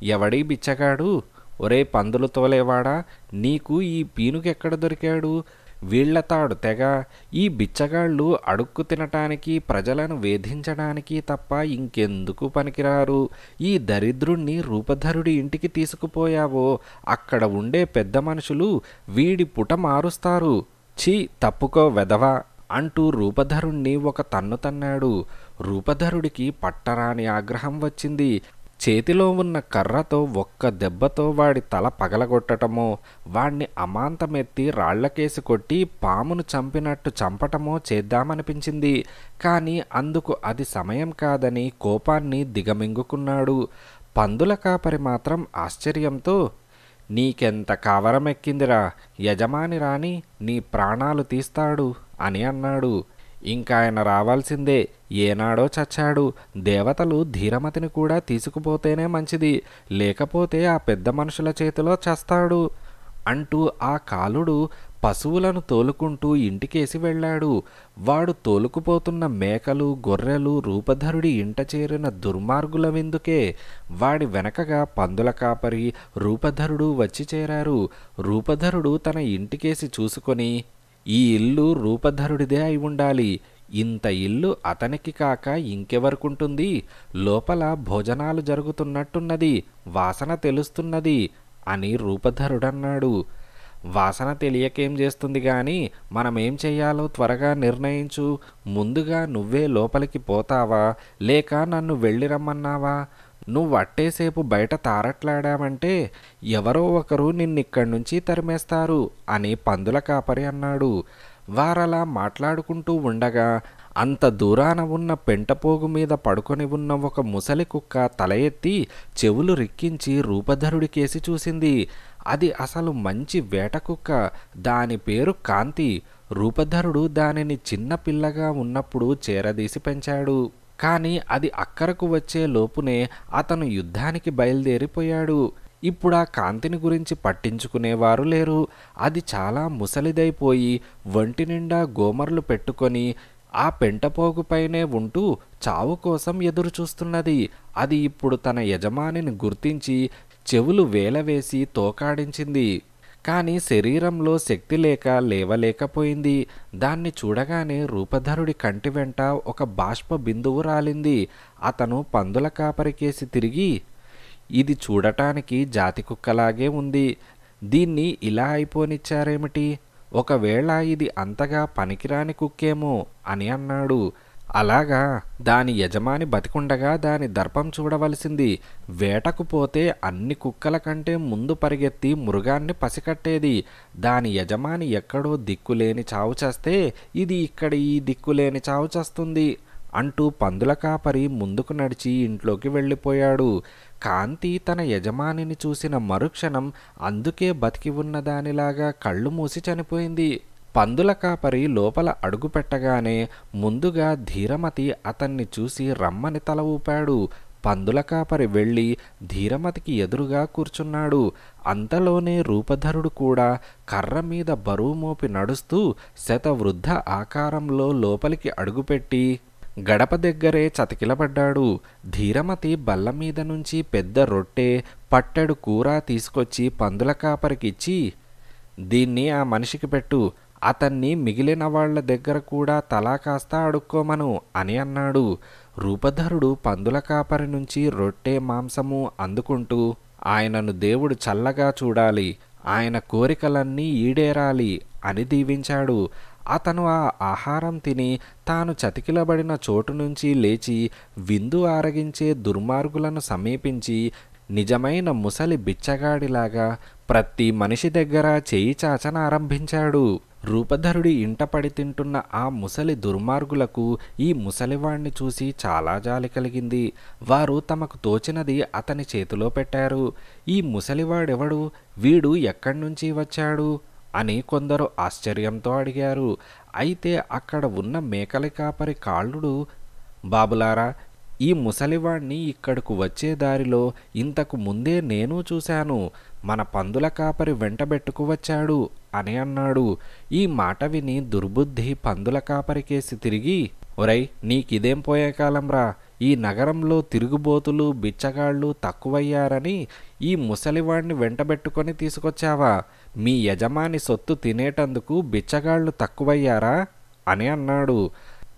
ఎవడీ బిచ్చగాడు? ఒరే పందులు తోలేవాడా? నీకు ఈ పీనుకెక్కడ దొరికాడు? వీళ్ళతాడు తెగ. ఈ బిచ్చగాళ్ళు అడుక్కు తినటానికి ప్రజలను వేధించడానికి తప్ప ఇంకెందుకు పనికిరారు? ఈ దరిద్రుణ్ణి రూపధరుడి ఇంటికి తీసుకుపోయావో? అక్కడ ఉండే పెద్ద మనుషులు వీడి పుట మారుస్తారు. ఛీ తప్పుకో వెదవా అంటూ రూపధరుణ్ణి ఒక తన్ను తన్నాడు. రూపధరుడికి పట్టరాని ఆగ్రహం వచ్చింది. చేతిలో ఉన్న కర్రతో ఒక్క దెబ్బతో వాడి తల పగలగొట్టటమో వాణ్ణి అమాంతమెత్తి రాళ్ళకేసి కొట్టి పామును చంపినట్టు చంపటమో చేద్దామనిపించింది. కానీ అందుకు అది సమయం కాదని కోపాన్ని దిగమింగుకున్నాడు. పందుల కాపరి మాత్రం ఆశ్చర్యంతో నీకెంత కావరమెక్కిందిరా యజమాని రాని నీ ప్రాణాలు తీస్తాడు అని అన్నాడు. ఇంకా ఆయన రావాల్సిందే. ఏనాడో చచ్చాడు. దేవతలు ధీరమతిని కూడా తీసుకుపోతేనే మంచిది. లేకపోతే ఆ పెద్ద మనుషుల చేతిలో చస్తాడు. అంటూ ఆ కాలుడు పశువులను తోలుకుంటూ ఇంటికేసి వెళ్ళాడు. వాడు తోలుకుపోతున్న మేకలు గొర్రెలు రూపధరుడి ఇంట చేరిన దుర్మార్గుల విందుకే వాడి వెనకగా పందుల కాపరి రూపధరుడు వచ్చి చేరారు. రూపధరుడు తన ఇంటికేసి చూసుకొని ఈ ఇల్లు రూపధరుడిదే అయి ఉండాలి. ఇంత ఇల్లు అతనికి కాక ఇంకెవరికుంటుంది? లోపల భోజనాలు జరుగుతున్నట్టున్నది వాసన తెలుస్తున్నది అని రూపధరుడన్నాడు. వాసన తెలియకేం చేస్తుంది కానీ మనమేం చెయ్యాలో త్వరగా నిర్ణయించు. ముందుగా నువ్వే లోపలికి పోతావా? లేక నన్ను వెళ్ళి రమ్మన్నావా? నువ్వు అట్టేసేపు బయట తారట్లాడావంటే ఎవరో ఒకరు నిన్నిక్కడి నుంచి తరిమేస్తారు అని పందుల కాపరి అన్నాడు. వారలా మాట్లాడుకుంటూ ఉండగా అంత దూరాన ఉన్న పెంటపోగు మీద పడుకొని ఉన్న ఒక ముసలి కుక్క తల ఎత్తి చెవులు రిక్కించి రూపధరుడికేసి చూసింది. అది అసలు మంచి వేట కుక్క. దాని పేరు కాంతి. రూపధరుడు దానిని చిన్న పిల్లగా ఉన్నప్పుడు చేరదీసి పెంచాడు. కానీ అది అక్కరకు వచ్చే లోపునే అతను యుద్ధానికి బయలుదేరిపోయాడు. ఇప్పుడు ఆ కాంతిని గురించి పట్టించుకునేవారు లేరు. అది చాలా ముసలిదైపోయి ఒంటి నిండా గోమర్లు పెట్టుకొని ఆ పెంటపోగుపైనే ఉంటూ చావు కోసం ఎదురుచూస్తున్నది. అది ఇప్పుడు తన యజమానిని గుర్తించి చెవులు వేలవేసి తోకాడించింది. కానీ శరీరంలో శక్తి లేక లేవలేకపోయింది. దాన్ని చూడగానే రూపధరుడి కంటి వెంట ఒక బాష్ప బిందువు రాలింది. అతను పందుల కాపరికేసి తిరిగి ఇది చూడటానికి జాతి కుక్కలాగే ఉంది. దీన్ని ఇలా అయిపోనిచ్చారేమిటి? ఒకవేళ ఇది అంతగా పనికిరాని కుక్కేమో అని అన్నాడు. అలాగా దాని యజమాని బతికుండగా దాని దర్పం చూడవలసింది. వేటకు పోతే అన్ని కుక్కల కంటే ముందు పరిగెత్తి మృగాన్ని పసికట్టేది. దాని యజమాని ఎక్కడో దిక్కులేని చావు చేస్తే ఇది ఇక్కడ ఈ దిక్కులేని చావు చేస్తుంది అంటూ పందుల కాపరి ముందుకు నడిచి ఇంట్లోకి వెళ్ళిపోయాడు. కాంతి తన యజమానిని చూసిన మరుక్షణం అందుకే బతికి ఉన్న దానిలాగా కళ్ళు మూసి చనిపోయింది. పందుల కాపరి లోపల అడుగు పెట్టగానే ముందుగా ధీరమతి అతన్ని చూసి రమ్మని తల ఊపాడు. పందుల కాపరి వెళ్ళి ధీరమతికి ఎదురుగా కూర్చున్నాడు. అంతలోనే రూపధరుడు కూడా కర్ర మీద బరువు మోపి నడుస్తూ శతవృద్ధ ఆకారంలో లోపలికి అడుగుపెట్టి గడప దగ్గరే చతికిలబడ్డాడు ధీరమతి బల్ల మీద నుంచి పెద్ద రొట్టె పట్టెడు కూర తీసుకొచ్చి పందుల కాపరికిచ్చి దీన్ని ఆ మనిషికి పెట్టు. అతన్ని మిగిలిన వాళ్ళ దగ్గర కూడా తలా కాస్త అడుక్కోమను అని అన్నాడు. రూపధరుడు పందుల కాపరి నుంచి రొట్టె మాంసము అందుకుంటూ ఆయనను దేవుడు చల్లగా చూడాలి ఆయన కోరికలన్నీ ఈడేరాలి అని దీవించాడు. అతను ఆ ఆహారం తిని తాను చతికిలబడిన చోటు నుంచి లేచి విందు ఆరగించే దుర్మార్గులను సమీపించి నిజమైన ముసలి బిచ్చగాడిలాగా ప్రతి మనిషి దగ్గర చేయి చాచన ఆరంభించాడు. రూపధరుడి ఇంట పడి తింటున్న ఆ ముసలి దుర్మార్గులకు ఈ ముసలివాణ్ణి చూసి చాలా జాలి కలిగింది. వారు తమకు తోచినది అతని చేతిలో పెట్టారు. ఈ ముసలివాడెవడు? వీడు ఎక్కడి నుంచి వచ్చాడు? అని కొందరు ఆశ్చర్యంతో అడిగారు. అయితే అక్కడ ఉన్న మేకలి కాపరి కాళ్ళుడు బాబులారా ఈ ముసలివాణ్ణి ఇక్కడకు వచ్చే దారిలో ఇంతకు ముందే నేను చూశాను. మన పందుల కాపరి వెంటబెట్టుకు వచ్చాడు అని అన్నాడు. ఈ మాట విని దుర్బుద్ధి పందుల కాపరికేసి తిరిగి ఒరై నీకిదేం పోయే కాలంరా ఈ నగరంలో తిరుగుబోతులు బిచ్చగాళ్ళు తక్కువయ్యారని ఈ ముసలివాణ్ణి వెంటబెట్టుకొని తీసుకొచ్చావా? మీ యజమాని సొత్తు తినేటందుకు బిచ్చగాళ్ళు తక్కువయ్యారా? అని అన్నాడు.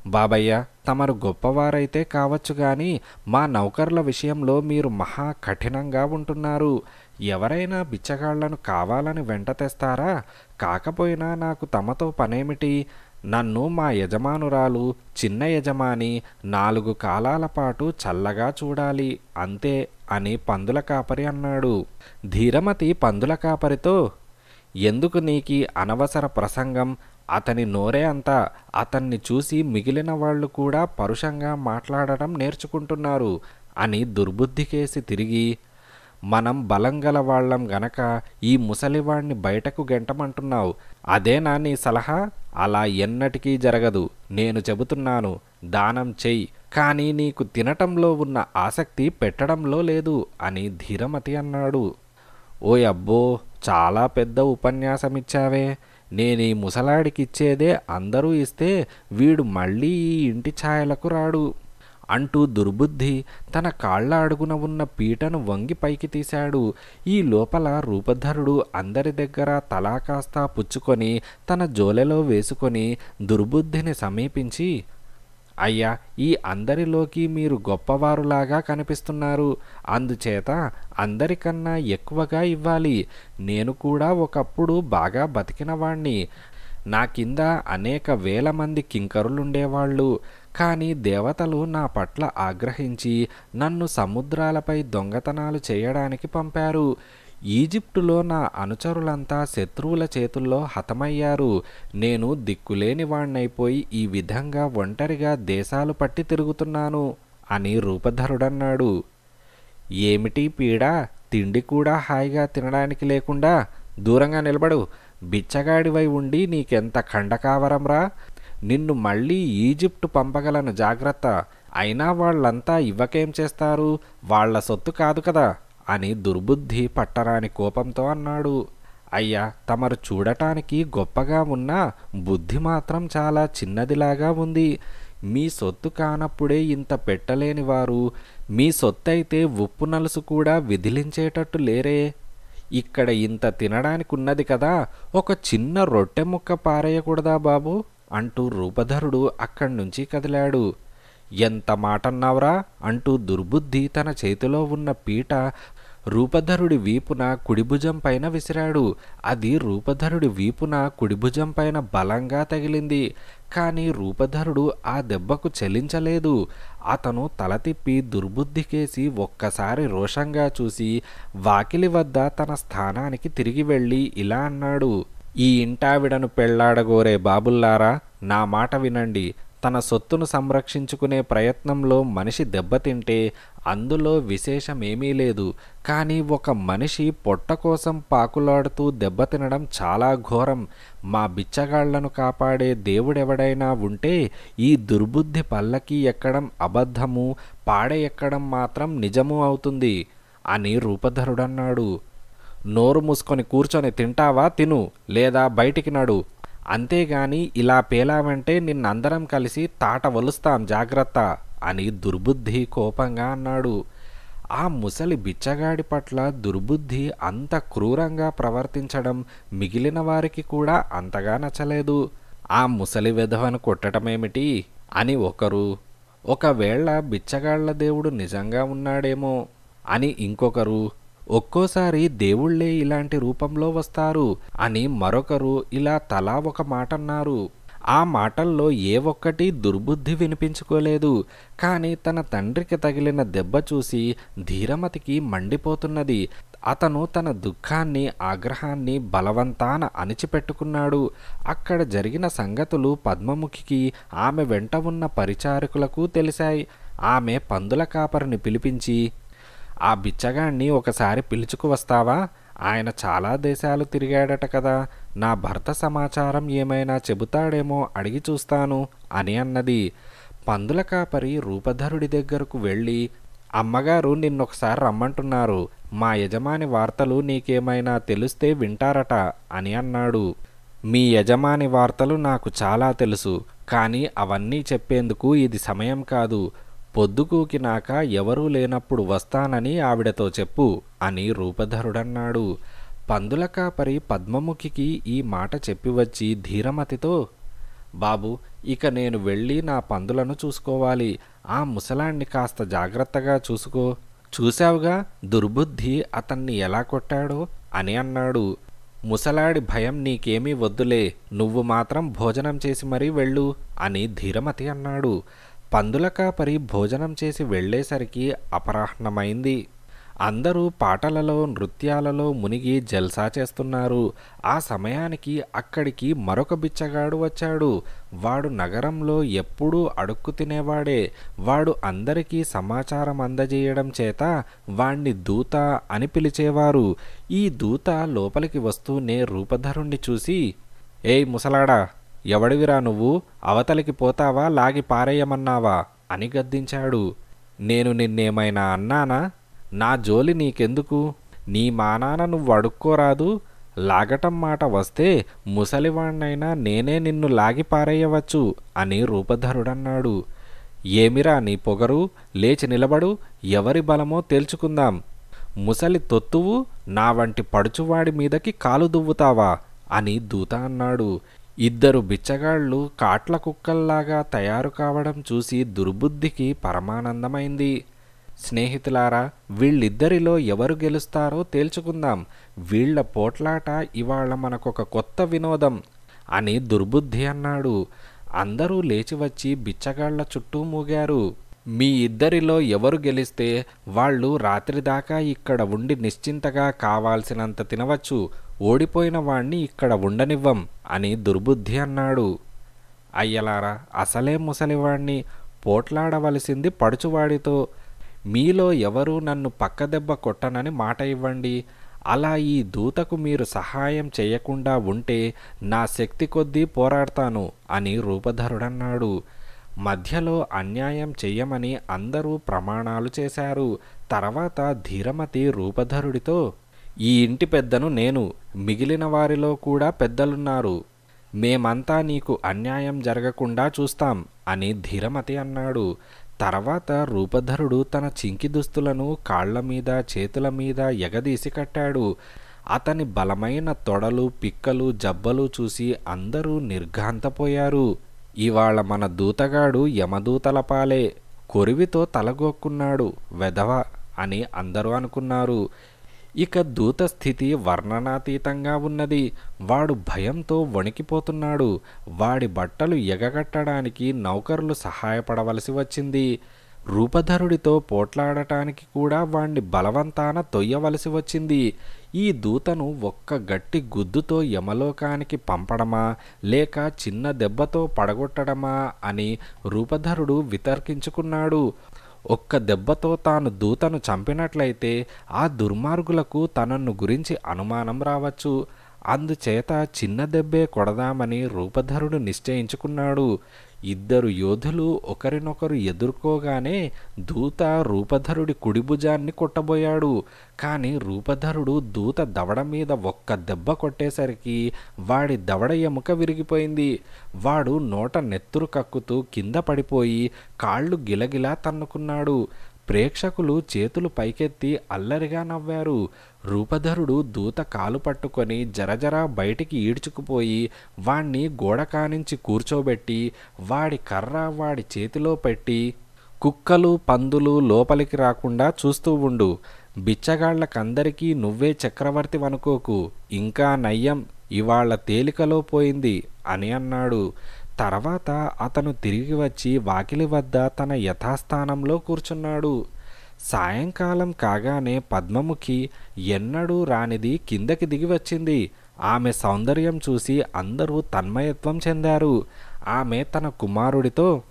బాబయ్య తమరు గొప్పవారైతే కావచ్చు కానీ మా నౌకర్ల విషయంలో మీరు మహా కఠినంగా ఉంటున్నారు. ఎవరైనా బిచ్చగాళ్ళను కావాలని వెంట తెస్తారా? కాకపోయినా నాకు తమతో పనేమిటి? నన్ను మా యజమానురాలు చిన్న యజమాని నాలుగు కాలాల పాటు చల్లగా చూడాలి అంతే అని పందుల కాపరి అన్నాడు. ధీరమతి పందుల కాపరితో ఎందుకు నీకి అనవసర ప్రసంగం? అతని నోరే అంతా. అతన్ని చూసి మిగిలిన వాళ్ళు కూడా పరుషంగా మాట్లాడటం నేర్చుకుంటున్నారు అని దుర్బుద్ధికేసి తిరిగి మనం బలం గల వాళ్ళం గనక ఈ ముసలివాణ్ణి బయటకు గెంటమంటున్నావు. అదేనా నీ సలహా? అలా ఎన్నటికీ జరగదు. నేను చెబుతున్నాను దానం చెయ్యి. కానీ నీకు తినటంలో ఉన్న ఆసక్తి పెట్టడంలో లేదు అని ధీరమతి అన్నాడు. ఓయబ్బో అబ్బో చాలా పెద్ద ఉపన్యాసమిచ్చావే. నేను ఈ ముసలాడికిచ్చేదే అందరూ ఇస్తే వీడు మళ్ళీ ఈ ఇంటి ఛాయలకు రాడు. అంటూ దుర్బుద్ధి తన కాళ్ళ అడుగున ఉన్న పీటను వంగి పైకి తీశాడు. ఈ లోపల రూపధరుడు అందరి దగ్గర తలా కాస్త పుచ్చుకొని తన జోలెలో వేసుకొని దుర్బుద్ధిని సమీపించి అయ్యా ఈ అందరిలోకి మీరు గొప్పవారులాగా కనిపిస్తున్నారు. అందుచేత అందరికన్నా ఎక్కువగా ఇవ్వాలి. నేను కూడా ఒకప్పుడు బాగా బతికినవాణ్ణి నా కింద అనేక వేల మంది కింకరులుండేవాళ్ళు. కానీ దేవతలు నా పట్ల ఆగ్రహించి నన్ను సముద్రాలపై దొంగతనాలు చేయడానికి పంపారు. ఈజిప్టులో నా అనుచరులంతా శత్రువుల చేతుల్లో హతమయ్యారు. నేను దిక్కులేని వాణ్ణైపోయి ఈ విధంగా ఒంటరిగా దేశాలు పట్టి తిరుగుతున్నాను అని రూపధరుడన్నాడు. ఏమిటి పీడ? తిండి కూడా హాయిగా తినడానికి లేకుండా దూరంగా నిలబడు. బిచ్చగాడివై ఉండి నీకెంత ఖండకావరంరా? నిన్ను మళ్ళీ ఈజిప్టు పంపగలను జాగ్రత్త. అయినా వాళ్ళంతా ఇవ్వకేం చేస్తారు? వాళ్ళ సొత్తు కాదు కదా. అని దుర్బుద్ధి పట్టరాని కోపంతో అన్నాడు. అయ్యా తమరు చూడటానికి గొప్పగా ఉన్నా బుద్ధి మాత్రం చాలా చిన్నదిలాగా ఉంది. మీ సొత్తు కానప్పుడే ఇంత పెట్టలేని వారు మీ సొత్తైతే ఉప్పు నలుసు కూడా విధిలించేటట్టు లేరే. ఇక్కడ ఇంత తినడానికి ఉన్నది కదా ఒక చిన్న రొట్టె ముక్క పారేయకూడదా బాబు? అంటూ రూపధరుడు అక్కడి నుంచి కదిలాడు. ఎంత మాటన్నావురా? అంటూ దుర్బుద్ధి తన చేతిలో ఉన్న పీట రూపధరుడి వీపున కుడిభుజం పైన విసిరాడు. అది రూపధరుడి వీపున కుడిభుజం పైన బలంగా తగిలింది. కానీ రూపధరుడు ఆ దెబ్బకు చలించలేదు. అతను తల తిప్పి దుర్బుద్ధికేసి ఒక్కసారి రోషంగా చూసి వాకిలి వద్ద తన స్థానానికి తిరిగి వెళ్ళి ఇలా అన్నాడు. ఈ ఇంటావిడను పెళ్ళాడగోరే బాబుల్లారా నా మాట వినండి. తన సొత్తును సంరక్షించుకునే ప్రయత్నంలో మనిషి దెబ్బతింటే అందులో విశేషమేమీ లేదు. కానీ ఒక మనిషి పొట్ట కోసం పాకులాడుతూ దెబ్బతినడం చాలా ఘోరం. మా బిచ్చగాళ్ళను కాపాడే దేవుడెవడైనా ఉంటే ఈ దుర్బుద్ధి పల్లకి ఎక్కడం అబద్ధము పాడె ఎక్కడం మాత్రం నిజము అవుతుంది అని రూపధరుడన్నాడు. నోరు మూసుకొని కూర్చొని తింటావా? తిను. లేదా బయటికి నడు. అంతేగాని ఇలా పేలావంటే నిన్నందరం కలిసి తాట వలుస్తాం జాగ్రత్త అని దుర్బుద్ధి కోపంగా అన్నాడు. ఆ ముసలి బిచ్చగాడి పట్ల దుర్బుద్ధి అంత క్రూరంగా ప్రవర్తించడం మిగిలిన వారికి కూడా అంతగా నచ్చలేదు. ఆ ముసలి విధవను కొట్టటమేమిటి? అని ఒకరు ఒకవేళ బిచ్చగాళ్ళ దేవుడు నిజంగా ఉన్నాడేమో అని ఇంకొకరు ఒక్కోసారి దేవుళ్ళే ఇలాంటి రూపంలో వస్తారు అని మరొకరు ఇలా తలా ఒక మాటన్నారు. ఆ మాటల్లో ఏ ఒక్కటి దుర్బుద్ధి వినిపించుకోలేదు. కానీ తన తండ్రికి తగిలిన దెబ్బ చూసి ధీరమతికి మండిపోతున్నది. అతను తన దుఃఖాన్ని ఆగ్రహాన్ని బలవంతాన అణిచిపెట్టుకున్నాడు. అక్కడ జరిగిన సంగతులు పద్మముఖికి ఆమె వెంట ఉన్న పరిచారకులకు తెలిసాయి ఆమె పందుల కాపరిని పిలిపించి ఆ బిచ్చగాణ్ణి ఒకసారి పిలుచుకు వస్తావా? ఆయన చాలా దేశాలు తిరిగాడట కదా. నా భర్త సమాచారం ఏమైనా చెబుతాడేమో అడిగి చూస్తాను అని అన్నది. పందుల కాపరి రూపధరుడి దగ్గరకు వెళ్ళి అమ్మగారు నిన్నొకసారి రమ్మంటున్నారు మా యజమాని వార్తలు నీకేమైనా తెలిస్తే వింటారట అని అన్నాడు. మీ యజమాని వార్తలు నాకు చాలా తెలుసు కానీ అవన్నీ చెప్పేందుకు ఇది సమయం కాదు. పొద్దుకూకినాక ఎవరూ లేనప్పుడు వస్తానని ఆవిడతో చెప్పు అని రూపధరుడన్నాడు. పందుల కాపరి పద్మముఖికి ఈ మాట చెప్పి వచ్చి ధీరమతితో బాబు ఇక నేను వెళ్ళి నా పందులను చూసుకోవాలి. ఆ ముసలాన్ని కాస్త జాగ్రత్తగా చూసుకో. చూశావుగా దుర్బుద్ధి అతన్ని ఎలా కొట్టాడో అని అన్నాడు. ముసలాడి భయం నీకేమీ వద్దులే. నువ్వు మాత్రం భోజనం చేసి మరీ వెళ్ళు అని ధీరమతి అన్నాడు. పందుల కాపరి భోజనం చేసి వెళ్ళేసరికి అపరాహ్నమైంది. అందరూ పాటలలో నృత్యాలలో మునిగి జల్సా చేస్తున్నారు. ఆ సమయానికి అక్కడికి మరొక బిచ్చగాడు వచ్చాడు. వాడు నగరంలో ఎప్పుడూ అడుక్కు తినేవాడే. వాడు అందరికీ సమాచారం అందజేయడం చేత వాణ్ణి దూత అని పిలిచేవారు. ఈ దూత లోపలికి వస్తూనే రూపధరుణ్ణి చూసి ఏయ్ ముసలాడా ఎవడివిరా నువ్వు? అవతలికి పోతావా? లాగి పారేయమన్నావా? అని గద్దించాడు. నేను నిన్నేమైనా అన్నానా? నా జోలి నీకెందుకు? నీ మానాన నువ్వు అడుక్కోరాదు. లాగటం మాట వస్తే ముసలివాణ్ణైనా నేనే నిన్ను లాగి పారేయవచ్చు అని రూపధరుడన్నాడు. ఏమిరా నీ పొగరు? లేచి నిలబడు. ఎవరి బలమో తేల్చుకుందాం. ముసలి తొత్తువు నా వంటి పడుచువాడి మీదకి కాలు దువ్వుతావా? అని దూత అన్నాడు. ఇద్దరు బిచ్చగాళ్ళు కాట్ల కుక్కల్లాగా తయారు కావడం చూసి దుర్బుద్ధికి పరమానందమైంది. స్నేహితులారా వీళ్ళిద్దరిలో ఎవరు గెలుస్తారో తేల్చుకుందాం. వీళ్ళ పోట్లాట ఇవాళ మనకొక కొత్త వినోదం అని దుర్బుద్ధి అన్నాడు. అందరూ లేచి వచ్చి బిచ్చగాళ్ళ చుట్టూ మూగారు. మీ ఇద్దరిలో ఎవరు గెలిస్తే వాళ్ళు రాత్రి దాకా ఇక్కడ ఉండి నిశ్చింతగా కావాల్సినంత తినవచ్చు. ఓడిపోయిన వాణ్ణి ఇక్కడ ఉండనివ్వం అని దుర్బుద్ధి అన్నాడు. అయ్యలారా అసలే ముసలివాణ్ణి పోట్లాడవలసింది పడుచువాడితో మీలో ఎవరు నన్ను పక్కదెబ్బ కొట్టనని మాట ఇవ్వండి. అలా ఈ దూతకు మీరు సహాయం చేయకుండా ఉంటే నా శక్తి కొద్దీ పోరాడతాను అని రూపధరుడన్నాడు. మధ్యలో అన్యాయం చెయ్యమని అందరూ ప్రమాణాలు చేశారు. తర్వాత ధీరమతి రూపధరుడితో ఈ ఇంటి పెద్దను నేను మిగిలిన వారిలో కూడా పెద్దలున్నారు. మేమంతా నీకు అన్యాయం జరగకుండా చూస్తాం అని ధీరమతి అన్నాడు. తర్వాత రూపధరుడు తన చింకి దుస్తులను కాళ్ళ మీద చేతుల మీద ఎగదీసి కట్టాడు. అతని బలమైన తొడలు పిక్కలు జబ్బలు చూసి అందరూ నిర్ఘాంతపోయారు. ఇవాళ మన దూతగాడు యమదూతల పాలే కొరివితో తలగొక్కున్నాడు. వెధవ అని అందరూ అనుకున్నారు. ఇక దూత స్థితి వర్ణనాతీతంగా ఉన్నది. వాడు భయంతో వణికిపోతున్నాడు. వాడి బట్టలు ఎగగట్టడానికి నౌకర్లు సహాయపడవలసి వచ్చింది. రూపధరుడితో పోట్లాడటానికి కూడా వాణ్ణి బలవంతాన తొయ్యవలసి వచ్చింది. ఈ దూతను ఒక్క గట్టి గుద్దుతో యమలోకానికి పంపడమా? లేక చిన్న దెబ్బతో పడగొట్టడమా? అని రూపధరుడు వితర్కించుకున్నాడు. ఒక్క దెబ్బతో తాను దూతను చంపినట్లయితే ఆ దుర్మార్గులకు తనను గురించి అనుమానం రావచ్చు. అందుచేత చిన్న దెబ్బే కొడదామని రూపధరుడు నిశ్చయించుకున్నాడు. ఇద్దరు యోధులు ఒకరినొకరు ఎదుర్కోగానే దూత రూపధరుడి కుడి భుజాన్ని కొట్టబోయాడు. కానీ రూపధరుడు దూత దవడ మీద ఒక్క దెబ్బ కొట్టేసరికి వాడి దవడ ఎముక విరిగిపోయింది. వాడు నోట నెత్తురు కక్కుతూ కింద పడిపోయి కాళ్ళు గిలగిలా తన్నుకున్నాడు. ప్రేక్షకులు చేతులు పైకెత్తి అల్లరిగా నవ్వారు. రూపధరుడు దూత కాలు పట్టుకొని జరజరా బయటికి ఈడ్చుకుపోయి వాణ్ణి గోడకానించి కూర్చోబెట్టి వాడి కర్ర వాడి చేతిలో పెట్టి కుక్కలు పందులు లోపలికి రాకుండా చూస్తూ ఉండు. బిచ్చగాళ్ళకందరికీ నువ్వే చక్రవర్తి అనుకోకు ఇంకా నయ్యం ఇవాళ తేలికలో పోయింది అని అన్నాడు. తర్వాత అతను తిరిగి వచ్చి వాకిలి వద్ద తన యథాస్థానంలో కూర్చున్నాడు. సాయంకాలం కాగానే పద్మముఖి ఎన్నడూ రానిది కిందకి దిగి వచ్చింది. ఆమె సౌందర్యం చూసి అందరూ తన్మయత్వం చెందారు. ఆమె తన కుమారుడితో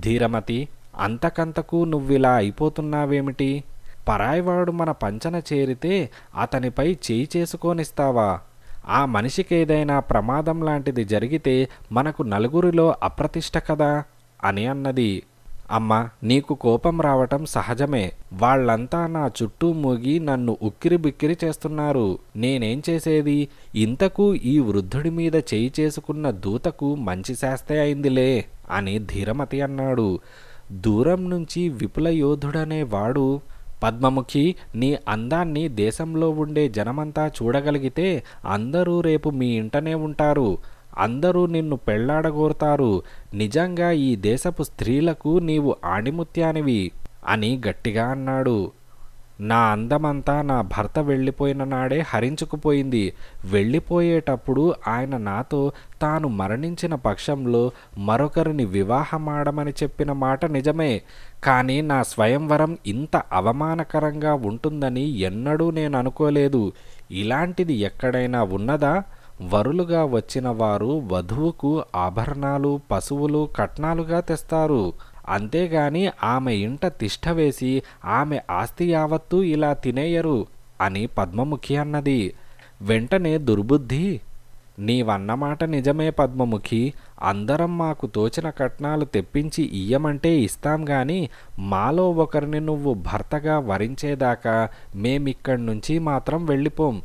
ధీరమతి అంతకంతకు నువ్విలా అయిపోతున్నావేమిటి? పరాయివాడు మన పంచన చేరితే అతనిపై చేయి చేసుకోనిస్తావా? ఆ మనిషికేదైనా ప్రమాదం లాంటిది జరిగితే మనకు నలుగురిలో అప్రతిష్ట కదా? అని అన్నది. అమ్మా నీకు కోపం రావటం సహజమే. వాళ్ళంతా నా చుట్టూ మూగి నన్ను ఉక్కిరి బిక్కిరి చేస్తున్నారు. నేనేం చేసేది? ఇంతకు ఈ వృద్ధుడి మీద చేయి చేసుకున్న దూతకు మంచి శాస్తే అయిందిలే అని ధీరమతి అన్నాడు. దూరం నుంచి విపుల యోధుడనే వాడు. పద్మముఖి నీ అందాన్ని దేశంలో ఉండే జనమంతా చూడగలిగితే అందరూ రేపు మీ ఇంటనే ఉంటారు. అందరూ నిన్ను పెళ్ళాడగోరుతారు. నిజంగా ఈ దేశపు స్త్రీలకు నీవు ఆణిముత్యానివి అని గట్టిగా అన్నాడు. నా అందమంతా నా భర్త వెళ్ళిపోయిన నాడే హరించుకుపోయింది. వెళ్ళిపోయేటప్పుడు ఆయన నాతో తాను మరణించిన పక్షంలో మరొకరిని వివాహమాడమని చెప్పిన మాట నిజమే. కానీ నా స్వయంవరం ఇంత అవమానకరంగా ఉంటుందని ఎన్నడూ నేను అనుకోలేదు. ఇలాంటిది ఎక్కడైనా ఉన్నదా? వరులుగా వచ్చిన వారు వధువుకు ఆభరణాలు పశువులు కట్నాలుగా తెస్తారు. అంతేగాని ఆమె ఇంట తిష్ట వేసి ఆమె ఆస్తి యావత్తూ ఇలా తినేయరు అని పద్మముఖి అన్నది. వెంటనే దుర్బుద్ధి? నీవన్నమాట నిజమే పద్మముఖి. అందరం మాకు తోచిన కట్నాలు తెప్పించి ఇయ్యమంటే ఇస్తాం గాని మాలో ఒకరిని నువ్వు భర్తగా వరించేదాకా మేమిక్కడి నుంచి మాత్రం వెళ్ళిపోం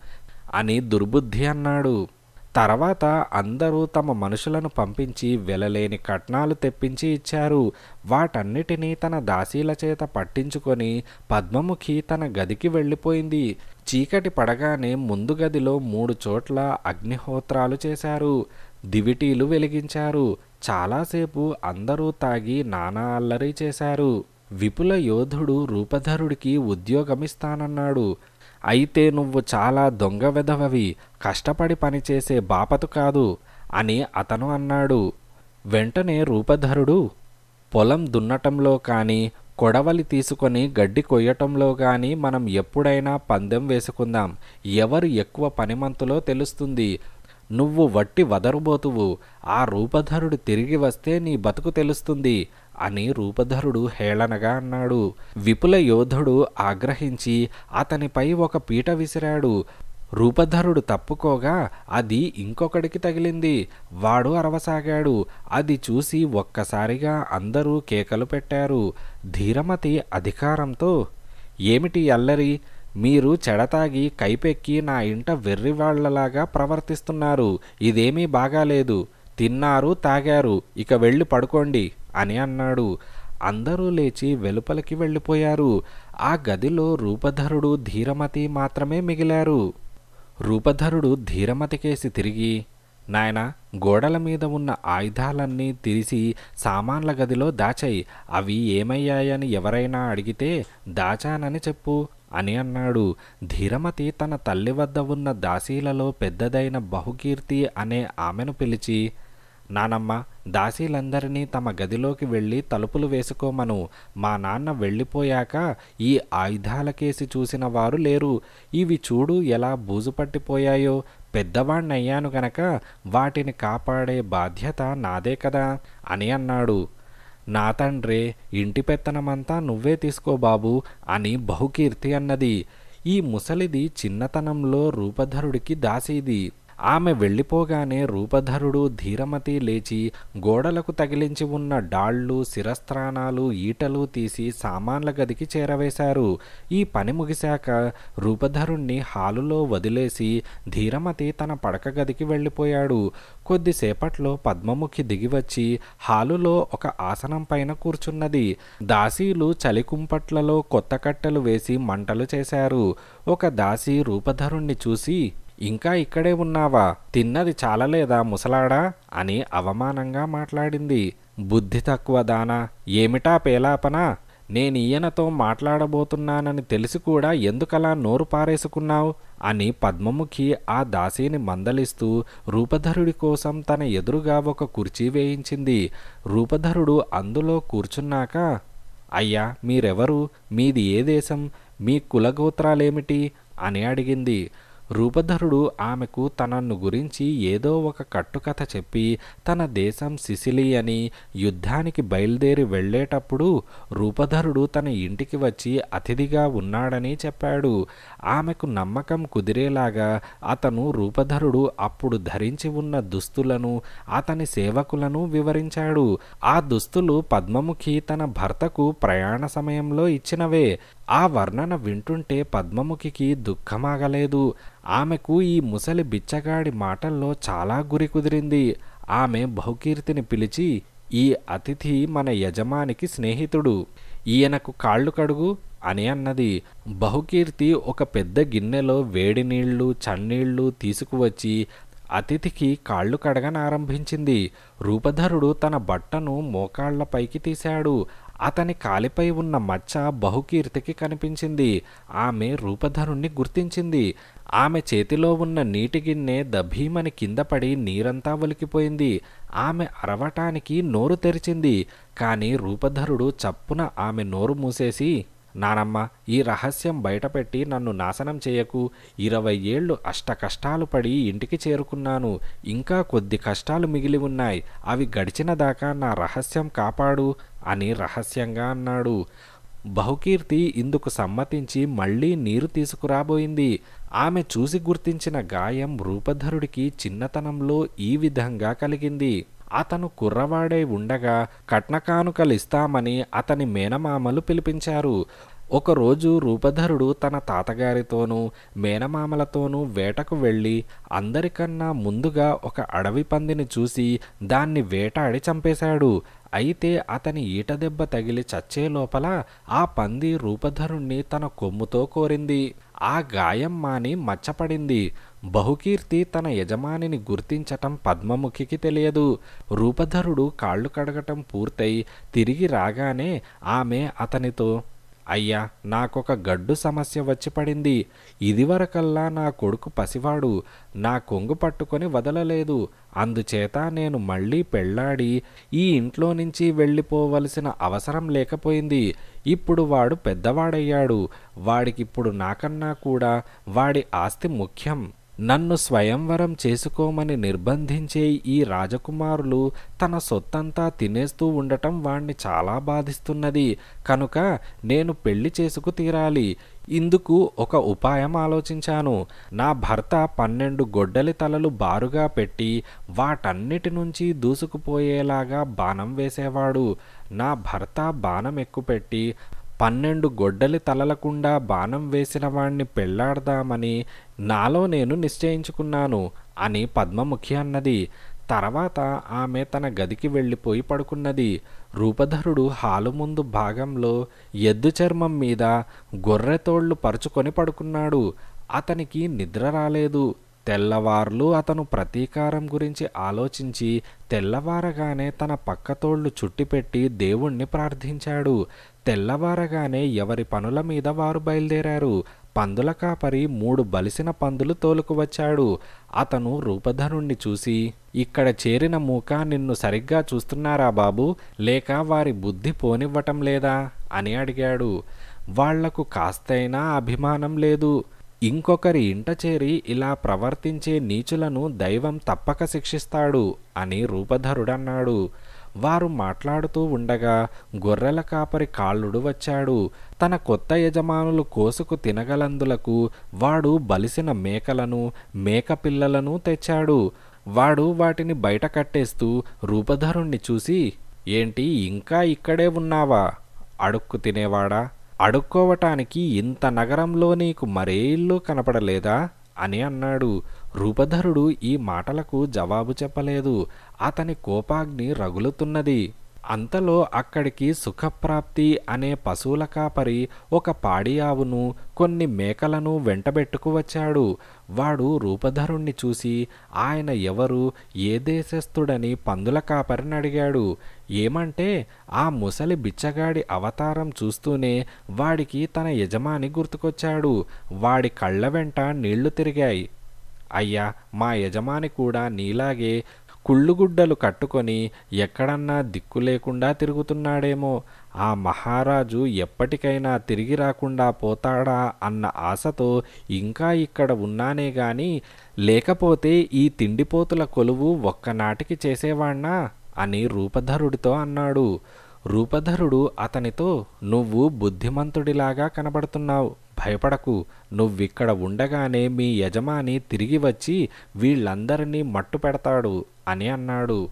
అని దుర్బుద్ధి అన్నాడు. తర్వాత అందరూ తమ మనుషులను పంపించి వెలలేని కట్నాలు తెప్పించి ఇచ్చారు. వాటన్నిటినీ తన దాసీల చేత పట్టించుకొని పద్మముఖి తన గదికి వెళ్ళిపోయింది. చీకటి పడగానే ముందు గదిలో మూడు చోట్ల అగ్నిహోత్రాలు చేశారు. దివిటీలు వెలిగించారు. చాలాసేపు అందరూ తాగి నానా అల్లరి చేశారు. విపుల యోధుడు రూపధరుడికి ఉద్యోగమిస్తానన్నాడు. అయితే నువ్వు చాలా దొంగ వెధవవి కష్టపడి పనిచేసే బాపతు కాదు అని అతను అన్నాడు. వెంటనే రూపధరుడు పొలం దున్నటంలో కానీ కొడవలి తీసుకొని గడ్డి కొయ్యటంలో కానీ మనం ఎప్పుడైనా పందెం వేసుకుందాం. ఎవరు ఎక్కువ పనిమంతులో తెలుస్తుంది. నువ్వు వట్టి వదరుబోతువు. ఆ రూపధరుడు తిరిగి వస్తే నీ బతుకు తెలుస్తుంది. అని రూపధరుడు హేళనగా అన్నాడు. విపుల యోధుడు ఆగ్రహించి అతనిపై ఒక పీట విసిరాడు. రూపధరుడు తప్పుకోగా అది ఇంకొకడికి తగిలింది. వాడు అరవసాగాడు. అది చూసి ఒక్కసారిగా అందరూ కేకలు పెట్టారు. ధీరమతి అధికారంతో ఏమిటి అల్లరి? మీరు చెడతాగి కైపెక్కి నా ఇంట వెర్రివాళ్ళలాగా ప్రవర్తిస్తున్నారు. ఇదేమీ బాగాలేదు. తిన్నారు తాగారు. ఇక వెళ్ళి పడుకోండి. అని అన్నాడు. అందరూ లేచి వెలుపలికి వెళ్ళిపోయారు. ఆ గదిలో రూపధరుడు ధీరమతి మాత్రమే మిగిలారు. రూపధరుడు ధీరమతికేసి తిరిగి నాయన గోడల మీద ఉన్న ఆయుధాలన్నీ తీసి సామాన్ల గదిలో దాచాయి. అవి ఏమయ్యాయని ఎవరైనా అడిగితే దాచానని చెప్పు అని అన్నాడు. ధీరమతి తన తల్లి వద్ద ఉన్న దాసీలలో పెద్దదైన బహుకీర్తి అనే ఆమెను పిలిచి నానమ్మ దాసీలందరినీ తమ గదిలోకి వెళ్ళి తలుపులు వేసుకోమను. మా నాన్న వెళ్ళిపోయాక ఈ ఆయుధాలకేసి చూసిన వారు లేరు. ఇవి చూడు ఎలా బూజు పట్టిపోయాయో పెద్దవాణ్ణయ్యాను గనక వాటిని కాపాడే బాధ్యత నాదే కదా అని అన్నాడు. నా తండ్రే ఇంటి పెత్తనమంతా నువ్వే తీసుకో బాబు అని బహుకీర్తి అన్నది. ఈ ముసలిది చిన్నతనంలో రూపధరుడికి దాసీది. ఆమె వెళ్ళిపోగానే రూపధరుడు ధీరమతి లేచి గోడలకు తగిలించి ఉన్న డాళ్ళు శిరస్త్రాణాలు ఈటలు తీసి సామాన్ల గదికి చేరవేశారు. ఈ పని ముగిశాక రూపధరుణ్ణి హాలులో వదిలేసి ధీరమతి తన పడక గదికి వెళ్ళిపోయాడు. కొద్దిసేపట్లో పద్మముఖి దిగివచ్చి హాలులో ఒక ఆసనం పైన కూర్చున్నది. దాసీలు చలికుంపట్లలో కొత్త కట్టెలు వేసి మంటలు చేశారు. ఒక దాసి రూపధరుణ్ణి చూసి ఇంకా ఇక్కడే ఉన్నావా? తిన్నది చాలలేదా ముసలాడా? అని అవమానంగా మాట్లాడింది. బుద్ధి తక్కువ దానా? ఏమిటా పేలాపన? నేను ఈయనతో మాట్లాడబోతున్నానని తెలిసి కూడా ఎందుకలా నోరు పారేసుకున్నావు? అని పద్మముఖి ఆ దాసీని మందలిస్తూ రూపధరుడి కోసం తన ఎదురుగా ఒక కుర్చీ వేయించింది. రూపధరుడు అందులో కూర్చున్నాక అయ్యా మీరెవరు? మీది ఏ దేశం? మీ కులగోత్రాలేమిటి? అని అడిగింది. రూపధరుడు ఆమెకు తనను గురించి ఏదో ఒక కట్టుకథ చెప్పి తన దేశం సిసిలి అని యుద్ధానికి బయలుదేరి వెళ్ళేటప్పుడు రూపధరుడు తన ఇంటికి వచ్చి అతిథిగా ఉన్నాడని చెప్పాడు. ఆమెకు నమ్మకం కుదిరేలాగా అతను రూపధరుడు అప్పుడు ధరించి ఉన్న దుస్తులను అతని సేవకులను వివరించాడు. ఆ దుస్తులు పద్మముఖి తన భర్తకు ప్రయాణ సమయంలో ఇచ్చినవే. ఆ వర్ణన వింటుంటే పద్మముఖికి దుఃఖమాగలేదు. ఆమెకు ఈ ముసలి బిచ్చగాడి మాటల్లో చాలా గురి కుదిరింది. ఆమె బహుకీర్తిని పిలిచి ఈ అతిథి మన యజమానికి స్నేహితుడు. ఈయనకు కాళ్ళు కడుగు అని అన్నది. బహుకీర్తి ఒక పెద్ద గిన్నెలో వేడి నీళ్ళు చన్నీళ్ళు తీసుకువచ్చి అతిథికి కాళ్ళు కడగనారంభించింది. రూపధరుడు తన బట్టను మోకాళ్ళపైకి తీశాడు. అతని కాలిపై ఉన్న మచ్చ బహుకీర్తికి కనిపించింది. ఆమె రూపధరుణ్ణి గుర్తించింది. ఆమె చేతిలో ఉన్న నీటి గిన్నె దభీమని కింద పడి నీరంతా ఒలికిపోయింది. ఆమె అరవటానికి నోరు తెరిచింది. కానీ రూపధరుడు చప్పున ఆమె నోరు మూసేసి నానమ్మ ఈ రహస్యం బయటపెట్టి నన్ను నాశనం చేయకు. ఇరవై ఏళ్ళు అష్ట కష్టాలు పడి ఇంటికి చేరుకున్నాను. ఇంకా కొద్ది కష్టాలు మిగిలి ఉన్నాయి. అవి గడిచిన దాకా నా రహస్యం కాపాడు. అని రహస్యంగా అన్నాడు. బహుకీర్తి ఇందుకు సమ్మతించి మళ్ళీ నీరు తీసుకురాబోయింది. ఆమె చూసి గుర్తించిన గాయం రూపధరుడికి చిన్నతనంలో ఈ విధంగా కలిగింది. అతను కుర్రవాడై ఉండగా కట్నకానుకలిస్తామని అతని మేనమామలు పిలిపించారు. ఒకరోజు రూపధరుడు తన తాతగారితోనూ మేనమామలతోనూ వేటకు వెళ్ళి అందరికన్నా ముందుగా ఒక అడవి పందిని చూసి దాన్ని వేటాడి చంపేశాడు. అయితే అతని ఈట దెబ్బ తగిలి చచ్చే లోపల ఆ పంది రూపధరుణ్ణి తన కొమ్ముతో కోరింది. ఆ గాయం మాని మచ్చపడింది. బహుకీర్తి తన యజమానిని గుర్తించటం పద్మముఖికి తెలియదు. రూపధరుడు కాళ్ళు కడగటం పూర్తయి తిరిగి రాగానే ఆమె అతనితో అయ్యా నాకొక గడ్డు సమస్య వచ్చి పడింది. ఇదివరకల్లా నా కొడుకు పసివాడు నా కొంగు పట్టుకొని వదలలేదు. అందుచేత నేను మళ్ళీ పెళ్ళాడి ఈ ఇంట్లో నుంచి వెళ్ళిపోవలసిన అవసరం లేకపోయింది. ఇప్పుడు వాడు పెద్దవాడయ్యాడు. వాడికిప్పుడు నాకన్నా కూడా వాడి ఆస్తి ముఖ్యం. నన్ను స్వయంవరం చేసుకోమని నిర్బంధించే ఈ రాజకుమారులు తన సొత్తంతా తినేస్తూ ఉండటం వాణ్ణి చాలా బాధిస్తున్నది. కనుక నేను పెళ్ళి చేసుకు తీరాలి. ఇందుకు ఒక ఉపాయం ఆలోచించాను. నా భర్త పన్నెండు గొడ్డలి తలలు బారుగా పెట్టి వాటన్నిటి నుంచి దూసుకుపోయేలాగా బాణం వేసేవాడు. నా భర్త బాణం ఎక్కుపెట్టి పన్నెండు గొడ్డలి తలలకుండా బాణం వేసిన వాణ్ణి పెళ్ళాడదామని నాలో నేను నిశ్చయించుకున్నాను అని పద్మముఖి అన్నది. తర్వాత ఆమె తన గదికి వెళ్ళిపోయి పడుకున్నది. రూపధరుడు హాలు ముందు భాగంలో ఎద్దు చర్మం మీద గొర్రెతోళ్ళు పరుచుకొని పడుకున్నాడు. అతనికి నిద్ర రాలేదు. తెల్లవార్లు అతను ప్రతీకారం గురించి ఆలోచించి తెల్లవారగానే తన పక్కతోళ్ళు చుట్టిపెట్టి దేవుణ్ణి ప్రార్థించాడు. తెల్లవారగానే ఎవరి పనుల మీద వారు బయలుదేరారు. పందుల కాపరి మూడు బలిసిన పందులు తోలుకువచ్చాడు అతను రూపధరుణ్ణి చూసి ఇక్కడ చేరిన మూక నిన్ను సరిగ్గా చూస్తున్నారా బాబు? లేక వారి బుద్ధి పోనివ్వటం లేదా? అని అడిగాడు. వాళ్ళకు కాస్తైనా అభిమానం లేదు. ఇంకొకరి ఇంట చేరి ఇలా ప్రవర్తించే నీచులను దైవం తప్పక శిక్షిస్తాడు అని రూపధరుడన్నాడు. వారు మాట్లాడుతూ ఉండగా గొర్రెల కాపరి కాళ్ళుడు వచ్చాడు. తన కొత్త యజమానులు కోసుకు తినగలందులకు వాడు బలిసిన మేకలను మేక పిల్లలను తెచ్చాడు. వాడు వాటిని బయట కట్టేస్తూ రూపధరుణ్ణి చూసి ఏంటి ఇంకా ఇక్కడే ఉన్నావా? అడుక్కు తినేవాడా? అడుక్కోవటానికి ఇంత నగరంలో నీకు మరే ఇల్లు కనపడలేదా? అని అన్నాడు. రూపధరుడు ఈ మాటలకు జవాబు చెప్పలేదు. అతని కోపాగ్ని రగులుతున్నది. అంతలో అక్కడికి సుఖప్రాప్తి అనే పశువుల కాపరి ఒక పాడి ఆవును కొన్ని మేకలను వెంటబెట్టుకు వచ్చాడు. వాడు రూపధరుణ్ణి చూసి ఆయన ఎవరు ఏ దేశస్థుడని పందుల కాపరిని అడిగాడు. ఏమంటే ఆ ముసలి బిచ్చగాడి అవతారం చూస్తూనే వాడికి తన యజమాని గుర్తుకొచ్చాడు. వాడి కళ్ళ వెంట నీళ్ళు తిరిగాయి. అయ్యా మా యజమాని కూడా నీలాగే కుళ్ళుగుడ్డలు కట్టుకొని ఎక్కడన్నా దిక్కు లేకుండా తిరుగుతున్నాడేమో. ఆ మహారాజు ఎప్పటికైనా తిరిగి రాకుండా పోతాడా అన్న ఆశతో ఇంకా ఇక్కడ ఉన్నానే గాని లేకపోతే ఈ తిండిపోతుల కొలువు ఒక్కనాటికి చేసేవాణ్ణా? అని రూపధరుడితో అన్నాడు. రూపధరుడు అతనితో నువ్వు బుద్ధిమంతుడిలాగా కనబడుతున్నావు. భయపడకు. నువ్విక్కడ ఉండగానే మీ యజమాని తిరిగి వచ్చి వీళ్ళందరినీ మట్టు పెడతాడు అని అన్నాడు.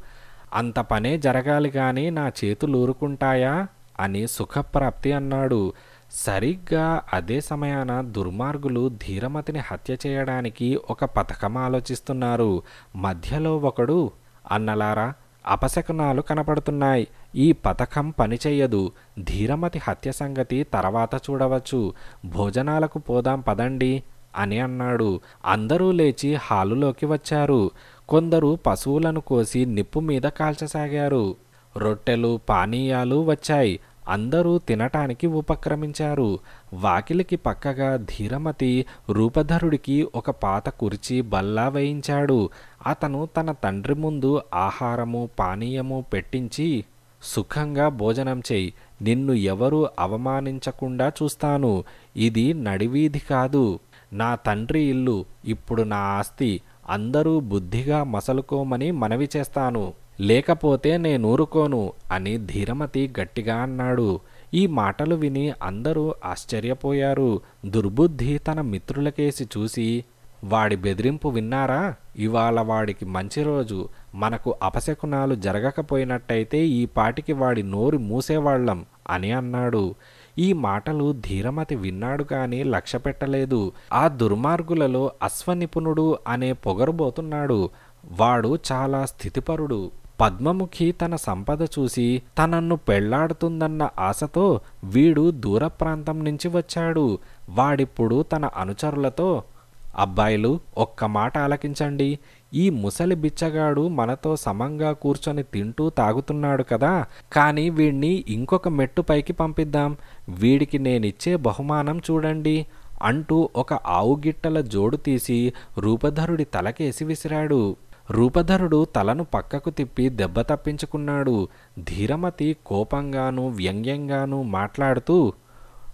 అంత పనే జరగాలి కానీ నా చేతులు ఊరుకుంటాయా? అని సుఖప్రాప్తి అన్నాడు. సరిగ్గా అదే సమయాన దుర్మార్గులు ధీరమతిని హత్య చేయడానికి ఒక పథకం ఆలోచిస్తున్నారు. మధ్యలో ఒకడు అన్నలారా అపశకునాలు కనపడుతున్నాయి. ఈ పథకం పనిచేయదు ధీరమతి హత్య సంగతి తర్వాత చూడవచ్చు. భోజనాలకు పోదాం పదండి అని అన్నాడు. అందరూ లేచి హాలులోకి వచ్చారు. కొందరు పశువులను కోసి నిప్పు మీద కాల్చసాగారు. రొట్టెలు పానీయాలు వచ్చాయి. అందరూ తినటానికి ఉపక్రమించారు. వాకిలికి పక్కగా ధీరమతి రూపధరుడికి ఒక పాత కుర్చీ బల్లా వేయించాడు. అతను తన తండ్రి ముందు ఆహారము పానీయము పెట్టించి సుఖంగా భోజనం చేయి. నిన్ను ఎవరు అవమానించకుండా చూస్తాను. ఇది నడివీధి కాదు. నా తండ్రి ఇల్లు. ఇప్పుడు నా ఆస్తి. అందరూ బుద్ధిగా మసలుకోమని మనవి చేస్తాను. లేకపోతే నేనూరుకోను అని ధీరమతి గట్టిగా అన్నాడు. ఈ మాటలు విని అందరూ ఆశ్చర్యపోయారు. దుర్బుద్ధి తన మిత్రులకేసి చూసి వాడి బెదిరింపు విన్నారా? ఇవాళ వాడికి మంచి రోజు. మనకు అపశకునాలు జరగకపోయినట్టయితే ఈ పాటికి వాడి నోరు మూసేవాళ్ళం అని అన్నాడు. ఈ మాటలు ధీరమతి విన్నాడు కాని లక్ష్య పెట్టలేదు ఆ దుర్మార్గులలో అశ్వనిపుణుడు అనే పొగరుబోతున్నాడు. వాడు చాలా స్థితిపరుడు. పద్మముఖి తన సంపద చూసి తనన్ను పెళ్ళాడుతుందన్న ఆశతో వీడు దూర ప్రాంతం నుంచి వచ్చాడు. వాడిప్పుడు తన అనుచరులతో అబ్బాయిలు ఒక్క మాట ఆలకించండి. ఈ ముసలి బిచ్చగాడు మనతో సమంగా కూర్చొని తింటూ తాగుతున్నాడు కదా. కానీ వీణ్ణి ఇంకొక మెట్టు పైకి పంపిద్దాం. వీడికి నేనిచ్చే బహుమానం చూడండి అంటూ ఒక ఆవుగిట్టల జోడు తీసి రూపధరుడి తలకేసి విసిరాడు. రూపధరుడు తలను పక్కకు తిప్పి దెబ్బ తప్పించుకున్నాడు. ధీరమతి కోపంగాను వ్యంగ్యంగాను మాట్లాడుతూ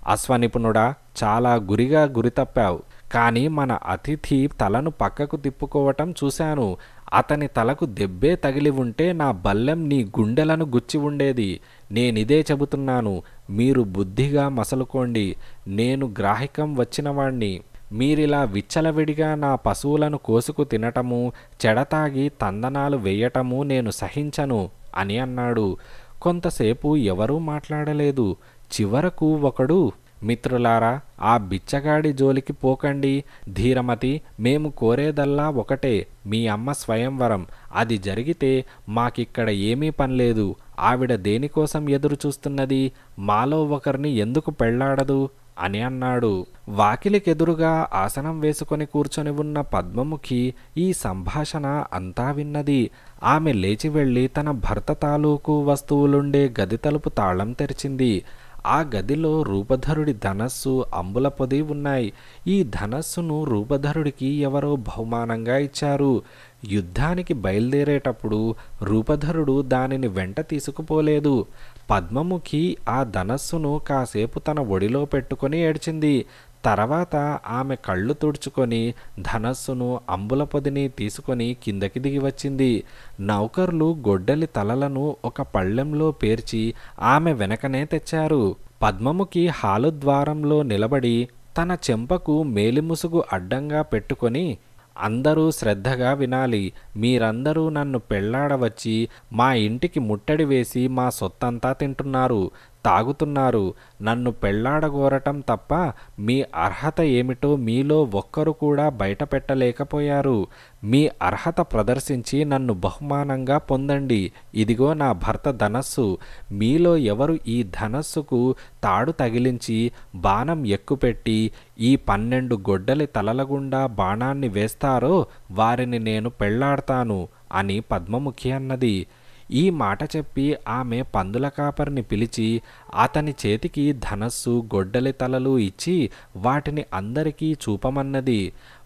అశ్వనిపుణుడా చాలా గురిగా గురి తప్పావు. కానీ మన అతిథి తలను పక్కకు తిప్పుకోవటం చూశాను. అతని తలకు దెబ్బే తగిలి ఉంటే నా బల్లెం నీ గుండెలను గుచ్చి ఉండేది. నేనిదే చెబుతున్నాను. మీరు బుద్ధిగా మసలుకోండి నేను గ్రాహికం వచ్చినవాణ్ణి. మీరిలా విచ్చలవిడిగా నా పశువులను కోసుకు తినటము చెడతాగి తందనాలు వేయటము నేను సహించను అని అన్నాడు. కొంతసేపు ఎవరూ మాట్లాడలేదు. చివరకు ఒకడు మిత్రులారా ఆ బిచ్చగాడి జోలికి పోకండి. ధీరమతి మేము కోరేదల్లా ఒకటే. మీ అమ్మ స్వయంవరం. అది జరిగితే మాకిక్కడ ఏమీ పనిలేదు. ఆవిడ దేనికోసం ఎదురు చూస్తున్నది? మాలో ఒకరిని ఎందుకు పెళ్ళాడదు? అని అన్నాడు. వాకిలికెదురుగా ఆసనం వేసుకొని కూర్చొని ఉన్న పద్మముఖి ఈ సంభాషణ అంతా విన్నది. ఆమె లేచి వెళ్ళి తన భర్త తాలూకు వస్తువులుండే గది తలుపు తాళం తెరిచింది. ఆ గదిలో రూపధరుడి ధనస్సు అంబుల పొది ఉన్నాయి. ఈ ధనస్సును రూపధరుడికి ఎవరో బహుమానంగా ఇచ్చారు. యుద్ధానికి బయలుదేరేటప్పుడు రూపధరుడు దానిని వెంట తీసుకుపోలేదు. పద్మముఖి ఆ ధనస్సును కాసేపు తన ఒడిలో పెట్టుకొని ఏడ్చింది. తర్వాత ఆమె కళ్ళు తుడుచుకొని ధనస్సును అంబుల పొదిని తీసుకొని కిందకి దిగి వచ్చింది. నౌకర్లు గొడ్డలి తలలను ఒక పళ్ళెంలో పేర్చి ఆమె వెనకనే తెచ్చారు. పద్మముఖి హాలు ద్వారంలో నిలబడి తన చెంపకు మేలిముసుగు అడ్డంగా పెట్టుకొని అందరూ శ్రద్ధగా వినాలి. మీరందరూ నన్ను పెళ్ళాడవచ్చి మా ఇంటికి ముట్టడి వేసి మా సొత్తంతా తింటున్నారు తాగుతున్నారు. నన్ను పెళ్ళాడగోరటం తప్ప మీ అర్హత ఏమిటో మీలో ఒక్కరు కూడా బయట పెట్టలేకపోయారు మీ అర్హత ప్రదర్శించి నన్ను బహుమానంగా పొందండి. ఇదిగో నా భర్త ధనస్సు. మీలో ఎవరు ఈ ధనస్సుకు తాడు తగిలించి బాణం ఎక్కుపెట్టి ఈ పన్నెండు గొడ్డలి తలల గుండా బాణాన్ని వేస్తారో వారిని నేను పెళ్ళాడతాను అని పద్మముఖి అన్నది. ఈ మాట చెప్పి ఆమె పందుల కాపరిని పిలిచి అతని చేతికి ధనస్సు గొడ్డలి తలలు ఇచ్చి వాటిని అందరికీ చూపమన్నది.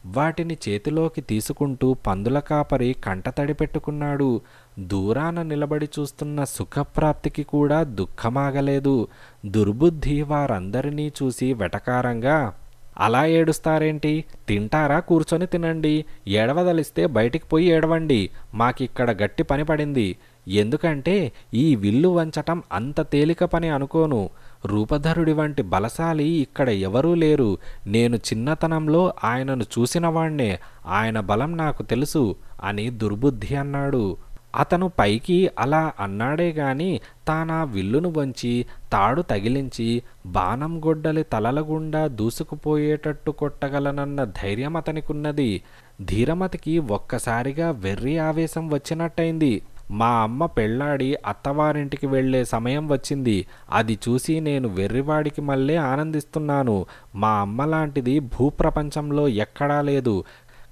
వాటిని చేతిలోకి తీసుకుంటూ పందుల కాపరి కంటతడి పెట్టుకున్నాడు. దూరాన నిలబడి చూస్తున్న సుఖప్రాప్తికి కూడా దుఃఖమాగలేదు. దుర్బుద్ధి వారందరినీ చూసి వెటకారంగా అలా ఏడుస్తారేంటి? తింటారా? కూర్చొని తినండి. ఏడవదలిస్తే బయటికి పోయి ఏడవండి. మాకిక్కడ గట్టి పని పడింది. ఎందుకంటే ఈ విల్లు వంచటం అంత తేలిక పని అనుకోను. రూపధరుడి వంటి బలశాలి ఇక్కడ ఎవరూ లేరు. నేను చిన్నతనంలో ఆయనను చూసినవాణ్ణే. ఆయన బలం నాకు తెలుసు అని దుర్బుద్ధి అన్నాడు. అతను పైకి అలా అన్నాడే గాని తానా విల్లును వంచి తాడు తగిలించి బాణం గొడ్డలి తలల గుండా దూసుకుపోయేటట్టు కొట్టగలనన్న ధైర్యం అతనికున్నది. ధీరమతికి ఒక్కసారిగా వెర్రి ఆవేశం వచ్చినట్టయింది. మా అమ్మ పెళ్ళాడి అత్తవారింటికి వెళ్ళే సమయం వచ్చింది. అది చూసి నేను వెర్రివాడికి మళ్ళీ ఆనందిస్తున్నాను. మా అమ్మ లాంటిది భూప్రపంచంలో ఎక్కడా లేదు.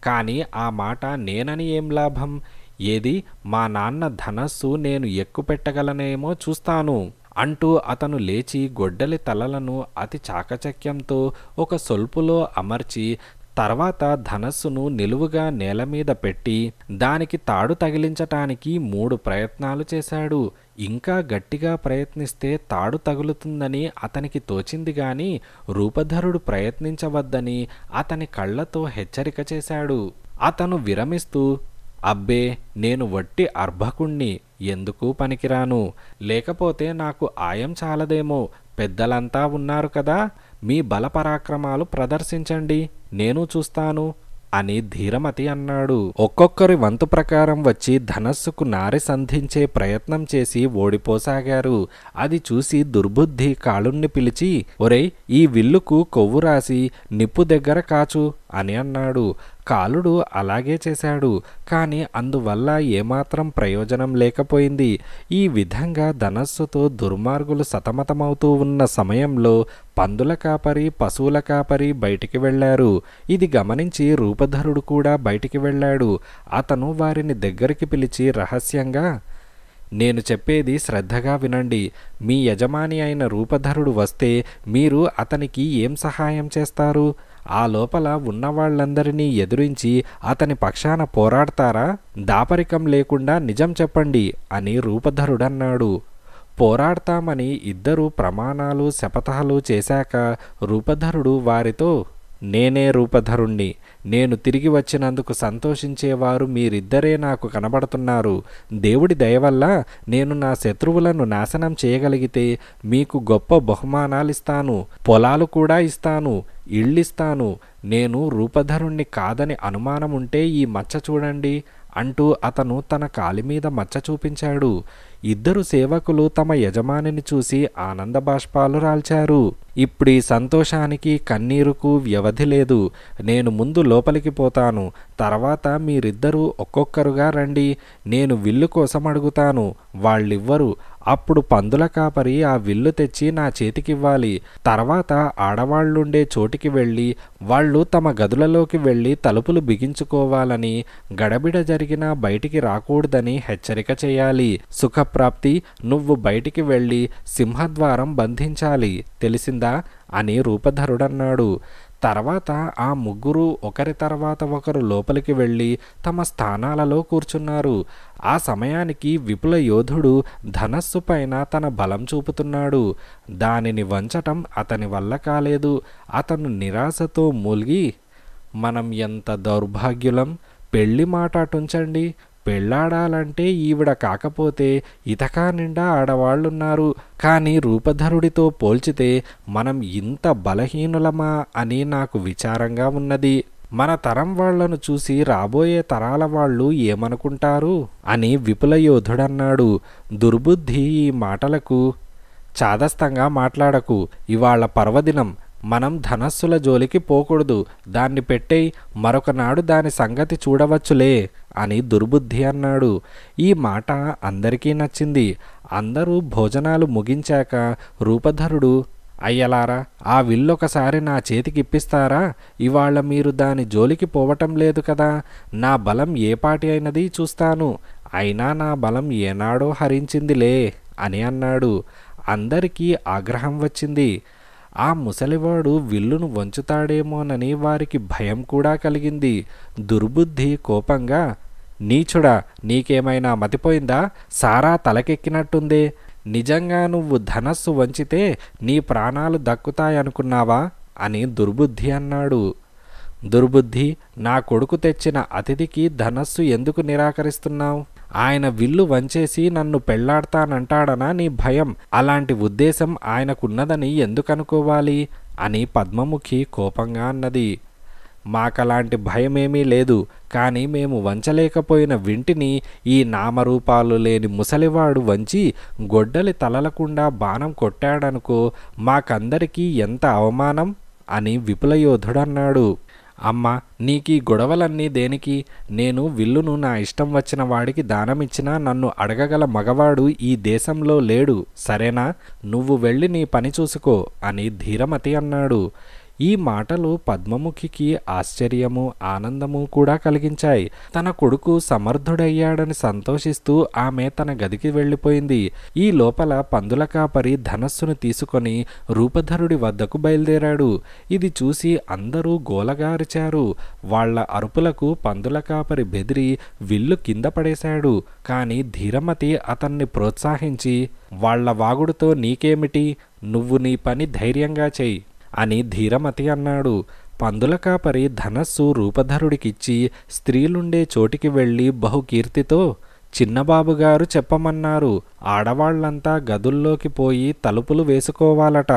కానీ ఆ మాట నేనని ఏం లాభం? ఏది? మా నాన్న ధనస్సు నేను ఎక్కుపెట్టగలనేమో చూస్తాను. అంటూ అతను లేచి గొడ్డలి తలలను అతి చాకచక్యంతో ఒక సొల్పులో అమర్చి తర్వాత ధనస్సును నిలువుగా నేల మీద పెట్టి దానికి తాడు తగిలించటానికి మూడు ప్రయత్నాలు చేశాడు. ఇంకా గట్టిగా ప్రయత్నిస్తే తాడు తగులుతుందని అతనికి తోచింది గాని రూపధరుడు ప్రయత్నించవద్దని అతని కళ్ళతో హెచ్చరిక చేశాడు. అతను విరమిస్తూ అబ్బే నేను వట్టి అర్భకుణ్ణి ఎందుకు పనికిరాను? లేకపోతే నాకు ఆయం చాలదేమో పెద్దలంతా ఉన్నారు కదా? మీ బలపరాక్రమాలు ప్రదర్శించండి నేను చూస్తాను అని ధీరమతి అన్నాడు. ఒక్కొక్కరి వంతు ప్రకారం వచ్చి ధనస్సుకు నారి సంధించే ప్రయత్నం చేసి ఓడిపోసాగారు. అది చూసి దుర్బుద్ధి కాళుణ్ణి పిలిచి ఒరేయ్ ఈ విల్లుకు కొవ్వు రాసి నిప్పు దగ్గర కాచు అని అన్నాడు. కాలుడు అలాగే చేశాడు. కానీ అందువల్ల ఏమాత్రం ప్రయోజనం లేకపోయింది. ఈ విధంగా ధనస్సుతో దుర్మార్గులు సతమతమవుతూ ఉన్న సమయంలో పందుల కాపరి పశువుల కాపరి బయటికి వెళ్ళారు ఇది గమనించి రూపధరుడు కూడా బయటికి వెళ్ళాడు. అతను వారిని దగ్గరికి పిలిచి రహస్యంగా నేను చెప్పేది శ్రద్ధగా వినండి. మీ యజమాని అయిన రూపధరుడు వస్తే మీరు అతనికి ఏం సహాయం చేస్తారు? ఆ లోపల ఉన్నవాళ్ళందరినీ ఎదురించి అతని పక్షాన పోరాడతారా? దాపరికం లేకుండా నిజం చెప్పండి అని రూపధరుడన్నాడు. పోరాడతామని ఇద్దరు ప్రమాణాలు శపథాలు చేశాక రూపధరుడు వారితో నేనే రూపధరుణ్ణి. నేను తిరిగి వచ్చినందుకు సంతోషించేవారు మీరిద్దరే నాకు కనబడుతున్నారు. దేవుడి దయవల్ల నేను నా శత్రువులను నాశనం చేయగలిగితే మీకు గొప్ప బహుమానాలిస్తాను. పొలాలు కూడా ఇస్తాను. ఇళ్ళిస్తాను. నేను రూపధరుణ్ణి కాదని అనుమానం ఉంటే ఈ మచ్చ చూడండి అంటూ అతను తన కాలి మీద మచ్చ చూపించాడు. ఇద్దరు సేవకులు తమ యజమానిని చూసి ఆనంద బాష్పాలు రాల్చారు. ఇప్పుడు ఈ సంతోషానికి కన్నీరుకు వ్యవధి లేదు. నేను ముందు లోపలికి పోతాను. తర్వాత మీరిద్దరూ ఒక్కొక్కరుగా రండి. నేను విల్లు కోసం అడుగుతాను. వాళ్ళివ్వరు. అప్పుడు పందుల కాపరి ఆ విల్లు తెచ్చి నా చేతికివ్వాలి. తర్వాత ఆడవాళ్ళుండే చోటికి వెళ్ళి వాళ్ళు తమ గదులలోకి వెళ్ళి తలుపులు బిగించుకోవాలని గడబిడ జరిగినా బయటికి రాకూడదని హెచ్చరిక చేయాలి. సుఖ ప్రాప్తి నువ్వు బయటికి వెళ్ళి సింహద్వారం బంధించాలి. తెలిసిందా? అని రూపధరుడన్నాడు. తర్వాత ఆ ముగ్గురు ఒకరి తర్వాత ఒకరు లోపలికి వెళ్ళి తమ స్థానాలలో కూర్చున్నారు. ఆ సమయానికి విపుల యోధుడు ధనస్సు పైన తన బలం చూపుతున్నాడు. దానిని వంచటం అతని వల్ల కాలేదు. అతను నిరాశతో మూల్గి మనం ఎంత దౌర్భాగ్యులం? పెళ్ళి మాట అటుంచండి. పెళ్ళాడాలంటే ఈవిడ కాకపోతే ఇతకా నిండా ఆడవాళ్ళున్నారు కానీ రూపధరుడితో పోల్చితే మనం ఇంత బలహీనులమా అని నాకు విచారంగా ఉన్నది. మన తరం వాళ్ళను చూసి రాబోయే తరాల వాళ్ళు ఏమనుకుంటారు? అని విపుల యోధుడన్నాడు. దుర్బుద్ధి ఈ మాటలకు. చాదస్తంగా మాట్లాడకు. ఇవాళ పర్వదినం. మనం ధనస్సుల జోలికి పోకూడదు. దాన్ని పెట్టేయి మరొకనాడు దాని సంగతి చూడవచ్చులే అని దుర్బుద్ధి అన్నాడు. ఈ మాట అందరికీ నచ్చింది. అందరూ భోజనాలు ముగించాక రూపధరుడు అయ్యలారా ఆ విల్లొకసారి నా చేతికిప్పిస్తారా? ఇవాళ మీరు దాని జోలికి పోవటం లేదు కదా. నా బలం ఏ పాటి అయినది చూస్తాను. అయినా నా బలం ఏనాడో హరించిందిలే అని అన్నాడు. అందరికీ ఆగ్రహం వచ్చింది. ఆ ముసలివాడు విల్లును వంచుతాడేమోనని వారికి భయం కూడా కలిగింది. దుర్బుద్ధి కోపంగా నీచుడా నీకేమైనా మతిపోయిందా? సారా తలకెక్కినట్టుందే. నిజంగా నువ్వు ధనస్సు వంచితే నీ ప్రాణాలు దక్కుతాయనుకున్నావా? అని దుర్బుద్ధి అన్నాడు. దుర్బుద్ధి నా కొడుకు తెచ్చిన అతిథికి ధనస్సు ఎందుకు నిరాకరిస్తున్నావు? ఆయన విల్లు వంచేసి నన్ను పెళ్ళాడతానంటాడనా నీ భయం? అలాంటి ఉద్దేశం ఆయనకున్నదని ఎందుకనుకోవాలి? అని పద్మముఖి కోపంగా అన్నది. మాకలాంటి భయమేమీ లేదు కానీ మేము వంచలేకపోయిన వింటిని ఈ నామరూపాలు లేని ముసలివాడు వంచి గొడ్డలి తలలకుండా బాణం కొట్టాడనుకో మాకందరికీ ఎంత అవమానం? అని విపులయోధుడన్నాడు. అమ్మ నీకీ గొడవలన్నీ దేనికి? నేను విల్లును నా ఇష్టం వచ్చిన వాడికి దానమిచ్చినా నన్ను అడగగల మగవాడు ఈ దేశంలో లేడు. సరేనా? నువ్వు వెళ్ళి నీ పని చూసుకో అని ధీరమతి అన్నాడు. ఈ మాటలు పద్మముఖికి ఆశ్చర్యము ఆనందము కూడా కలిగించాయి. తన కొడుకు సమర్థుడయ్యాడని సంతోషిస్తూ ఆమె తన గదికి వెళ్ళిపోయింది. ఈ లోపల పందుల కాపరి ధనస్సును తీసుకొని రూపధరుడి వద్దకు బయలుదేరాడు. ఇది చూసి అందరూ గోలగారిచారు. వాళ్ళ అరుపులకు పందుల కాపరి బెదిరి విల్లు కింద పడేశాడు. కాని ధీరమతి అతన్ని ప్రోత్సాహించి వాళ్ళ వాగుడుతో నీకేమిటి? నువ్వు నీ పని ధైర్యంగా చెయ్యి. అని ధీరమతి అన్నాడు. పందుల కాపరి ధనస్సు రూపధరుడికిచ్చి స్త్రీలుండే చోటికి వెళ్ళి బహుకీర్తితో చిన్నబాబుగారు చెప్పమన్నారు. ఆడవాళ్ళంతా గదుల్లోకి పోయి తలుపులు వేసుకోవాలట.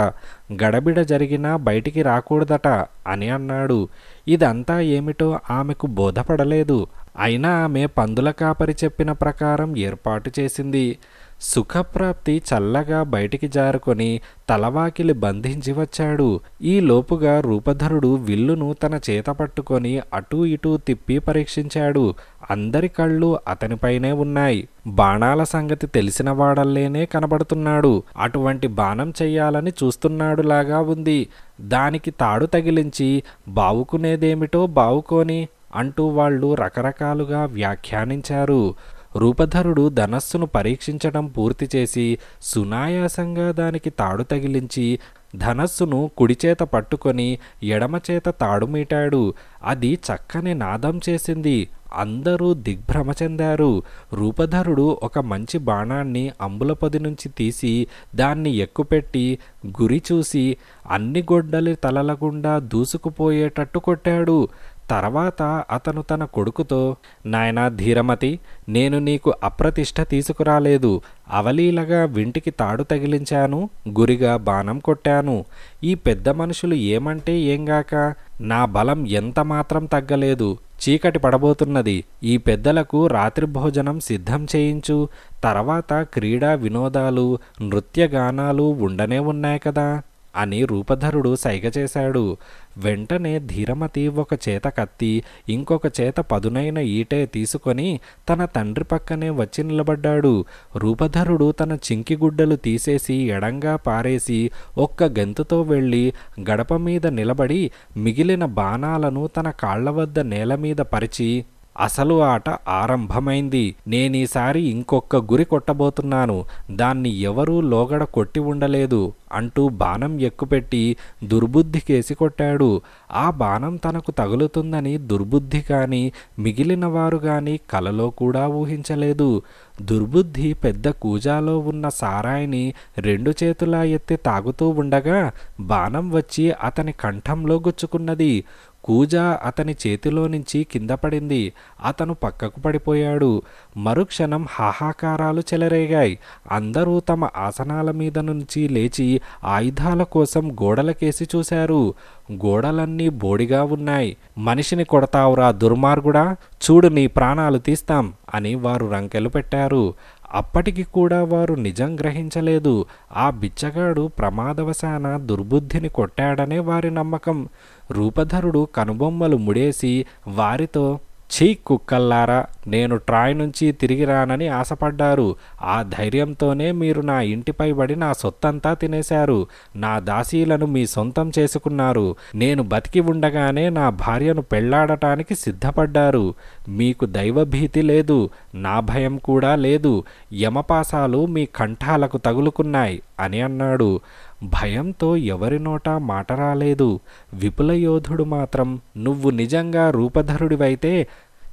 గడబిడ జరిగినా బయటికి రాకూడదట అని అన్నాడు. ఇదంతా ఏమిటో ఆమెకు బోధపడలేదు. అయినా ఆమె పందుల కాపరి చెప్పిన ప్రకారం ఏర్పాటు చేసింది. సుఖప్రాప్తి చల్లగా బయటికి జారుకొని తలవాకిలి బంధించి వచ్చాడు. ఈ లోపుగా రూపధరుడు విల్లును తన చేత పట్టుకొని అటూ ఇటూ తిప్పి పరీక్షించాడు. అందరి కళ్ళు అతనిపైనే ఉన్నాయి. బాణాల సంగతి తెలిసిన వాడల్లేనే కనబడుతున్నాడు. అటువంటి బాణం చెయ్యాలని చూస్తున్నాడులాగా ఉంది. దానికి తాడు తగిలించి బావుకునేదేమిటో బావుకోని అంటూ వాళ్ళు రకరకాలుగా వ్యాఖ్యానించారు. రూపధరుడు ధనస్సును పరీక్షించడం పూర్తి చేసి సునాయాసంగా దానికి తాడు తగిలించి ధనస్సును కుడిచేత పట్టుకొని ఎడమచేత తాడు మీటాడు. అది చక్కని నాదం చేసింది. అందరూ దిగ్భ్రమ చెందారు. రూపధరుడు ఒక మంచి బాణాన్ని అంబులపొది నుంచి తీసి దాన్ని ఎక్కుపెట్టి గురి చూసి అన్ని గొడ్డలి తలల గుండా దూసుకుపోయేటట్టు కొట్టాడు. తర్వాత అతను తన కొడుకుతో నాయనా ధీరమతి నేను నీకు అప్రతిష్ట తీసుకురాలేదు. అవలీలగా వింటికి తాడు తగిలించాను గురిగా బాణం కొట్టాను. ఈ పెద్ద మనుషులు ఏమంటే ఏంగాక? నా బలం ఎంత మాత్రం తగ్గలేదు. చీకటి పడబోతున్నది. ఈ పెద్దలకు రాత్రి భోజనం సిద్ధం చేయించు. తర్వాత క్రీడా వినోదాలు నృత్యగానాలు ఉండనే ఉన్నాయి కదా. అని రూపధరుడు సైగ చేశాడు. వెంటనే ధీరమతి ఒక చేత కత్తి ఇంకొక చేత పదునైన ఈటే తీసుకొని తన తండ్రి పక్కనే వచ్చి నిలబడ్డాడు. రూపధరుడు తన చింకిగుడ్డలు తీసేసి ఎడంగా పారేసి ఒక్క గెంతుతో వెళ్ళి గడప మీద నిలబడి మిగిలిన బాణాలను తన కాళ్ళ వద్ద నేల మీద పరిచి అసలు ఆట ఆరంభమైంది. నేనీసారి ఇంకొక్క గురి కొట్టబోతున్నాను. దాన్ని ఎవరూ లోగడ కొట్టి ఉండలేదు అంటూ బాణం ఎక్కుపెట్టి దుర్బుద్ధికేసి కొట్టాడు. ఆ బాణం తనకు తగులుతుందని దుర్బుద్ధి కాని మిగిలిన వారు గాని కలలో కూడా ఊహించలేదు. దుర్బుద్ధి పెద్ద కూజాలో ఉన్న సారాయిని రెండు చేతులా ఎత్తి తాగుతూ ఉండగా బాణం వచ్చి అతని కంఠంలో గుచ్చుకున్నది. కూజ అతని చేతిలో నుంచి కింద పడింది. అతను పక్కకు పడిపోయాడు. మరుక్షణం హాహాకారాలు చెలరేగాయి. అందరూ తమ ఆసనాల మీద నుంచి లేచి ఆయుధాల కోసం గోడలకేసి చూశారు. గోడలన్నీ బోడిగా ఉన్నాయి. మనిషిని కొడతావురా దుర్మార్గుడా. చూడు నీ ప్రాణాలు తీస్తాం అని వారు రంకెలు పెట్టారు. అప్పటికి కూడా వారు నిజం గ్రహించలేదు. ఆ బిచ్చగాడు ప్రమాదవశాన దుర్బుద్ధిని కొట్టాడనే వారి నమ్మకం. రూపధరుడు కనుబొమ్మలు ముడేసి వారితో ఛీ కుక్కల్లారా నేను ట్రాయ్ నుంచి తిరిగి రానని ఆశపడ్డారు. ఆ ధైర్యంతోనే మీరు నా ఇంటిపై పడి నా సొత్తంతా తినేశారు. నా దాసీలను మీ సొంతం చేసుకున్నారు. నేను బతికి ఉండగానే నా భార్యను పెళ్ళాడటానికి సిద్ధపడ్డారు. మీకు దైవభీతి లేదు నా భయం కూడా లేదు. యమపాసాలు మీ కంఠాలకు తగులుకున్నాయి అని అన్నాడు. భయంతో ఎవరి నోటా మాట రాలేదు. విపులయోధుడు మాత్రం నువ్వు నిజంగా రూపధరుడివైతే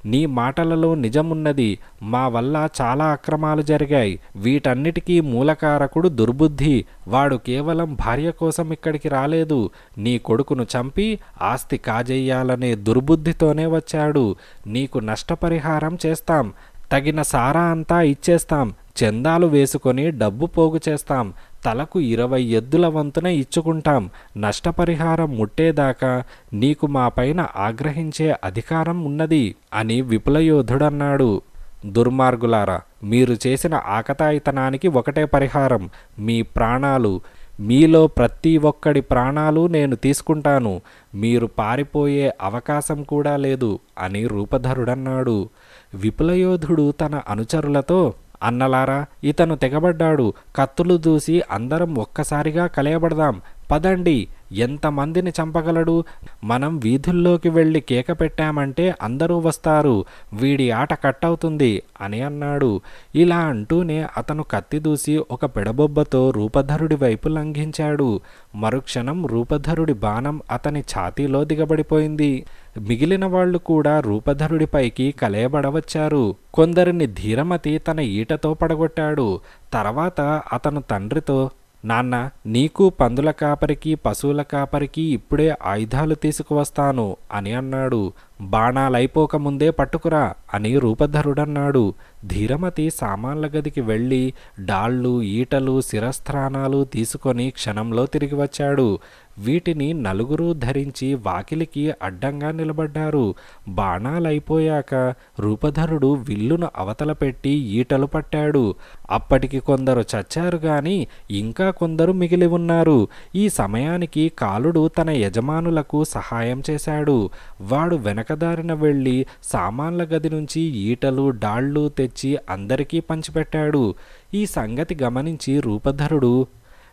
నీ మాటలలో నిజమున్నది. మా వల్ల చాలా అక్రమాలు జరిగాయి. వీటన్నిటికీ మూలకారకుడు దుర్బుద్ధి. వాడు కేవలం భార్య కోసం ఇక్కడికి రాలేదు. నీ కొడుకును చంపి ఆస్తి కాజేయాలనే దుర్బుద్ధితోనే వచ్చాడు. నీకు నష్టపరిహారం చేస్తాం. తగిన సారా అంతా ఇచ్చేస్తాం. చందాలు వేసుకొని డబ్బు పోగు చేస్తాం. తలకు ఇరవై ఎద్దుల వంతున ఇచ్చుకుంటాం. నష్టపరిహారం ముట్టేదాకా నీకు మాపైన ఆగ్రహించే అధికారం ఉన్నది అని విపులయోధుడన్నాడు. దుర్మార్గులారా మీరు చేసిన ఆకతాయితనానికి ఒకటే పరిహారం. మీ ప్రాణాలు మీలో ప్రతి ఒక్కడి ప్రాణాలు నేను తీసుకుంటాను. మీరు పారిపోయే అవకాశం కూడా లేదు అని రూపధరుడన్నాడు. విపులయోధుడు తన అనుచరులతో అన్నలారా ఇతను తెగబడ్డాడు. కత్తులు దూసి అందరం ఒక్కసారిగా కలయబడదాం. పదండి. ఎంతమందిని చంపగలడు? మనం వీధుల్లోకి వెళ్ళి కేక పెట్టామంటే అందరూ వస్తారు. వీడి ఆట కట్టవుతుంది అని అన్నాడు. ఇలా అంటూనే అతను కత్తి దూసి ఒక పెడబొబ్బతో రూపధరుడి వైపు లంఘించాడు. మరుక్షణం రూపధరుడి బాణం అతని ఛాతీలో దిగబడిపోయింది. మిగిలిన వాళ్ళు కూడా రూపధరుడిపైకి కలయబడవచ్చారు. కొందరిని ధీరమతి తన ఈటతో పడగొట్టాడు. తర్వాత అతను తండ్రితో నాన్న నీకు పందుల కాపరికి పశువుల కాపరికి ఇప్పుడే ఆయుధాలు తీసుకువస్తాను అని అన్నాడు. బాణాలైపోకముందే పట్టుకురా అని రూపధరుడన్నాడు. ధీరమతి సామాన్ల గదికి వెళ్ళి డాళ్ళు ఈటలు శిరస్త్రాణాలు తీసుకొని క్షణంలో తిరిగి వచ్చాడు. వీటిని నలుగురు ధరించి వాకిలికి అడ్డంగా నిలబడ్డారు. బాణాలైపోయాక రూపధరుడు విల్లును అవతల పెట్టి ఈటలు పట్టాడు. అప్పటికి కొందరు చచ్చారు గాని ఇంకా కొందరు మిగిలి ఉన్నారు. ఈ సమయానికి కాలుడు తన యజమానులకు సహాయం చేశాడు. వాడు వెనకదారిన వెళ్ళి సామాన్ల గది నుంచి ఈటలు డాళ్ళు తెచ్చి అందరికీ పంచిపెట్టాడు. ఈ సంగతి గమనించి రూపధరుడు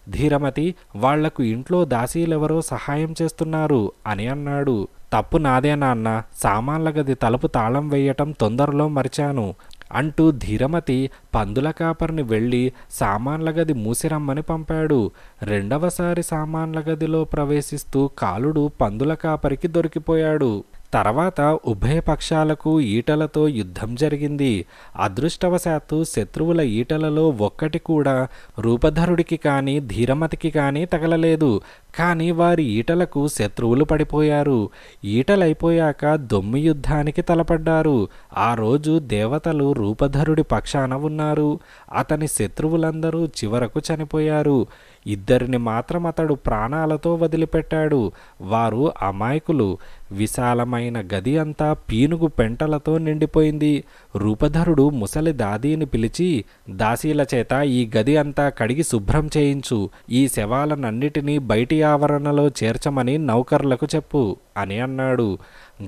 ధీరమతి వాళ్ళకు ఇంట్లో దాసీలెవరో సహాయం చేస్తున్నారు అని అన్నాడు. తప్పు నాదే నాన్న సామాన్ల గది తలుపు తాళం వేయటం తొందరలో మరిచాను అంటూ ధీరమతి పందుల కాపరిని వెళ్ళి సామాన్ల గది మూసిరమ్మని పంపాడు. రెండవసారి సామాన్ల గదిలో ప్రవేశిస్తూ కాలుడు పందుల కాపరికి దొరికిపోయాడు. తర్వాత ఉభయ పక్షాలకు ఈటలతో యుద్ధం జరిగింది. అదృష్టవశాత్తు శత్రువుల ఈటలలో ఒక్కటి కూడా రూపధరుడికి కానీ ధీరమతికి కానీ తగలలేదు. కానీ వారి ఈటలకు శత్రువులు పడిపోయారు. ఈటలైపోయాక దొమ్మి యుద్ధానికి తలపడ్డారు. ఆ రోజు దేవతలు రూపధరుడి పక్షాన ఉన్నారు. అతని శత్రువులందరూ చివరకు చనిపోయారు. ఇద్దరిని మాత్రం అతడు ప్రాణాలతో వదిలిపెట్టాడు. వారు అమాయకులు. విశాలమైన గది అంతా పీనుగు పెంటలతో నిండిపోయింది. రూపధరుడు ముసలి దాదీని పిలిచి దాసీల చేత ఈ గది అంతా కడిగి శుభ్రం చేయించు. ఈ శవాలనన్నిటినీ బయటి ఆవరణలో చేర్చమని నౌకర్లకు చెప్పు అని అన్నాడు.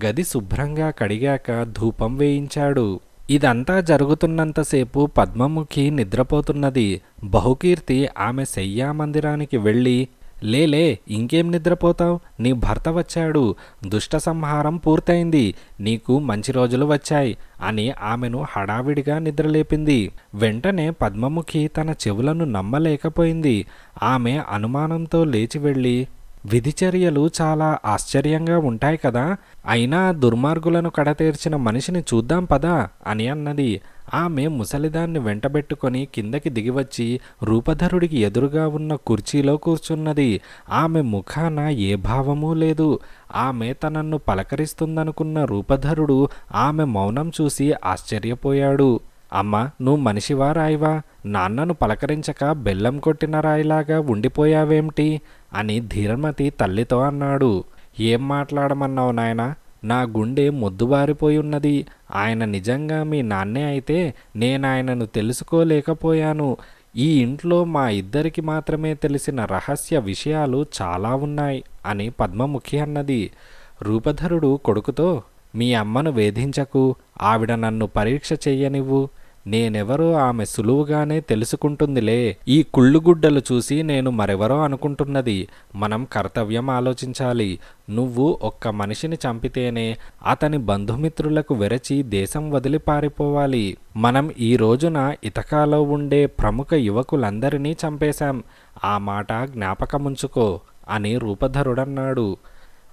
గది శుభ్రంగా కడిగాక ధూపం వేయించాడు. ఇదంతా జరుగుతున్నంతసేపు పద్మముఖి నిద్రపోతున్నది. బహుకీర్తి ఆమె శయ్యా మందిరానికి వెళ్ళి లేలే ఇంకేం నిద్రపోతావు? నీ భర్త వచ్చాడు. దుష్ట సంహారం పూర్తయింది. నీకు మంచి రోజులు వచ్చాయి అని ఆమెను హడావిడిగా నిద్రలేపింది. వెంటనే పద్మముఖి తన చెవులను నమ్మలేకపోయింది. ఆమె అనుమానంతో లేచి వెళ్ళి విధిచర్యలు చాలా ఆశ్చర్యంగా ఉంటాయి కదా. అయినా దుర్మార్గులను కడతీర్చిన మనిషిని చూద్దాం పదా అని అన్నది. ఆమె ముసలిదాన్ని వెంటబెట్టుకొని కిందకి దిగివచ్చి రూపధరుడికి ఎదురుగా ఉన్న కుర్చీలో కూర్చున్నది. ఆమె ముఖాన ఏ భావమూ లేదు. ఆమె తనన్ను పలకరిస్తుందనుకున్న రూపధరుడు ఆమె మౌనం చూసి ఆశ్చర్యపోయాడు. అమ్మ నువ్వు మనిషివా రాయివా? నాన్నను పలకరించక బెల్లం కొట్టిన రాయిలాగా ఉండిపోయావేమిటి అని ధీరమతి తల్లితో అన్నాడు. ఏం మాట్లాడమన్నావు నాయనా? నా గుండె మొద్దుబారిపోయి ఉన్నది ఆయన నిజంగా మీ నాన్నే అయితే నేనాయనను తెలుసుకోలేకపోయాను. ఈ ఇంట్లో మా ఇద్దరికి మాత్రమే తెలిసిన రహస్య విషయాలు చాలా ఉన్నాయి అని పద్మముఖి అన్నది. రూపధరుడు కొడుకుతో మీ అమ్మను వేధించకు. ఆవిడ నన్ను పరీక్ష చెయ్యనివ్వు. నేనెవరో ఆమె సులువుగానే తెలుసుకుంటుందిలే. ఈ కుళ్ళుగుడ్డలు చూసి నేను మరెవరో అనుకుంటున్నది? మనం కర్తవ్యం ఆలోచించాలి. నువ్వు ఒక్క మనిషిని చంపితేనే అతని బంధుమిత్రులకు వెరచి దేశం వదిలి పారిపోవాలి. మనం ఈ రోజున ఇతకాలో ఉండే ప్రముఖ యువకులందరినీ చంపేశాం. ఆ మాట జ్ఞాపకముంచుకో అని రూపధరుడన్నాడు.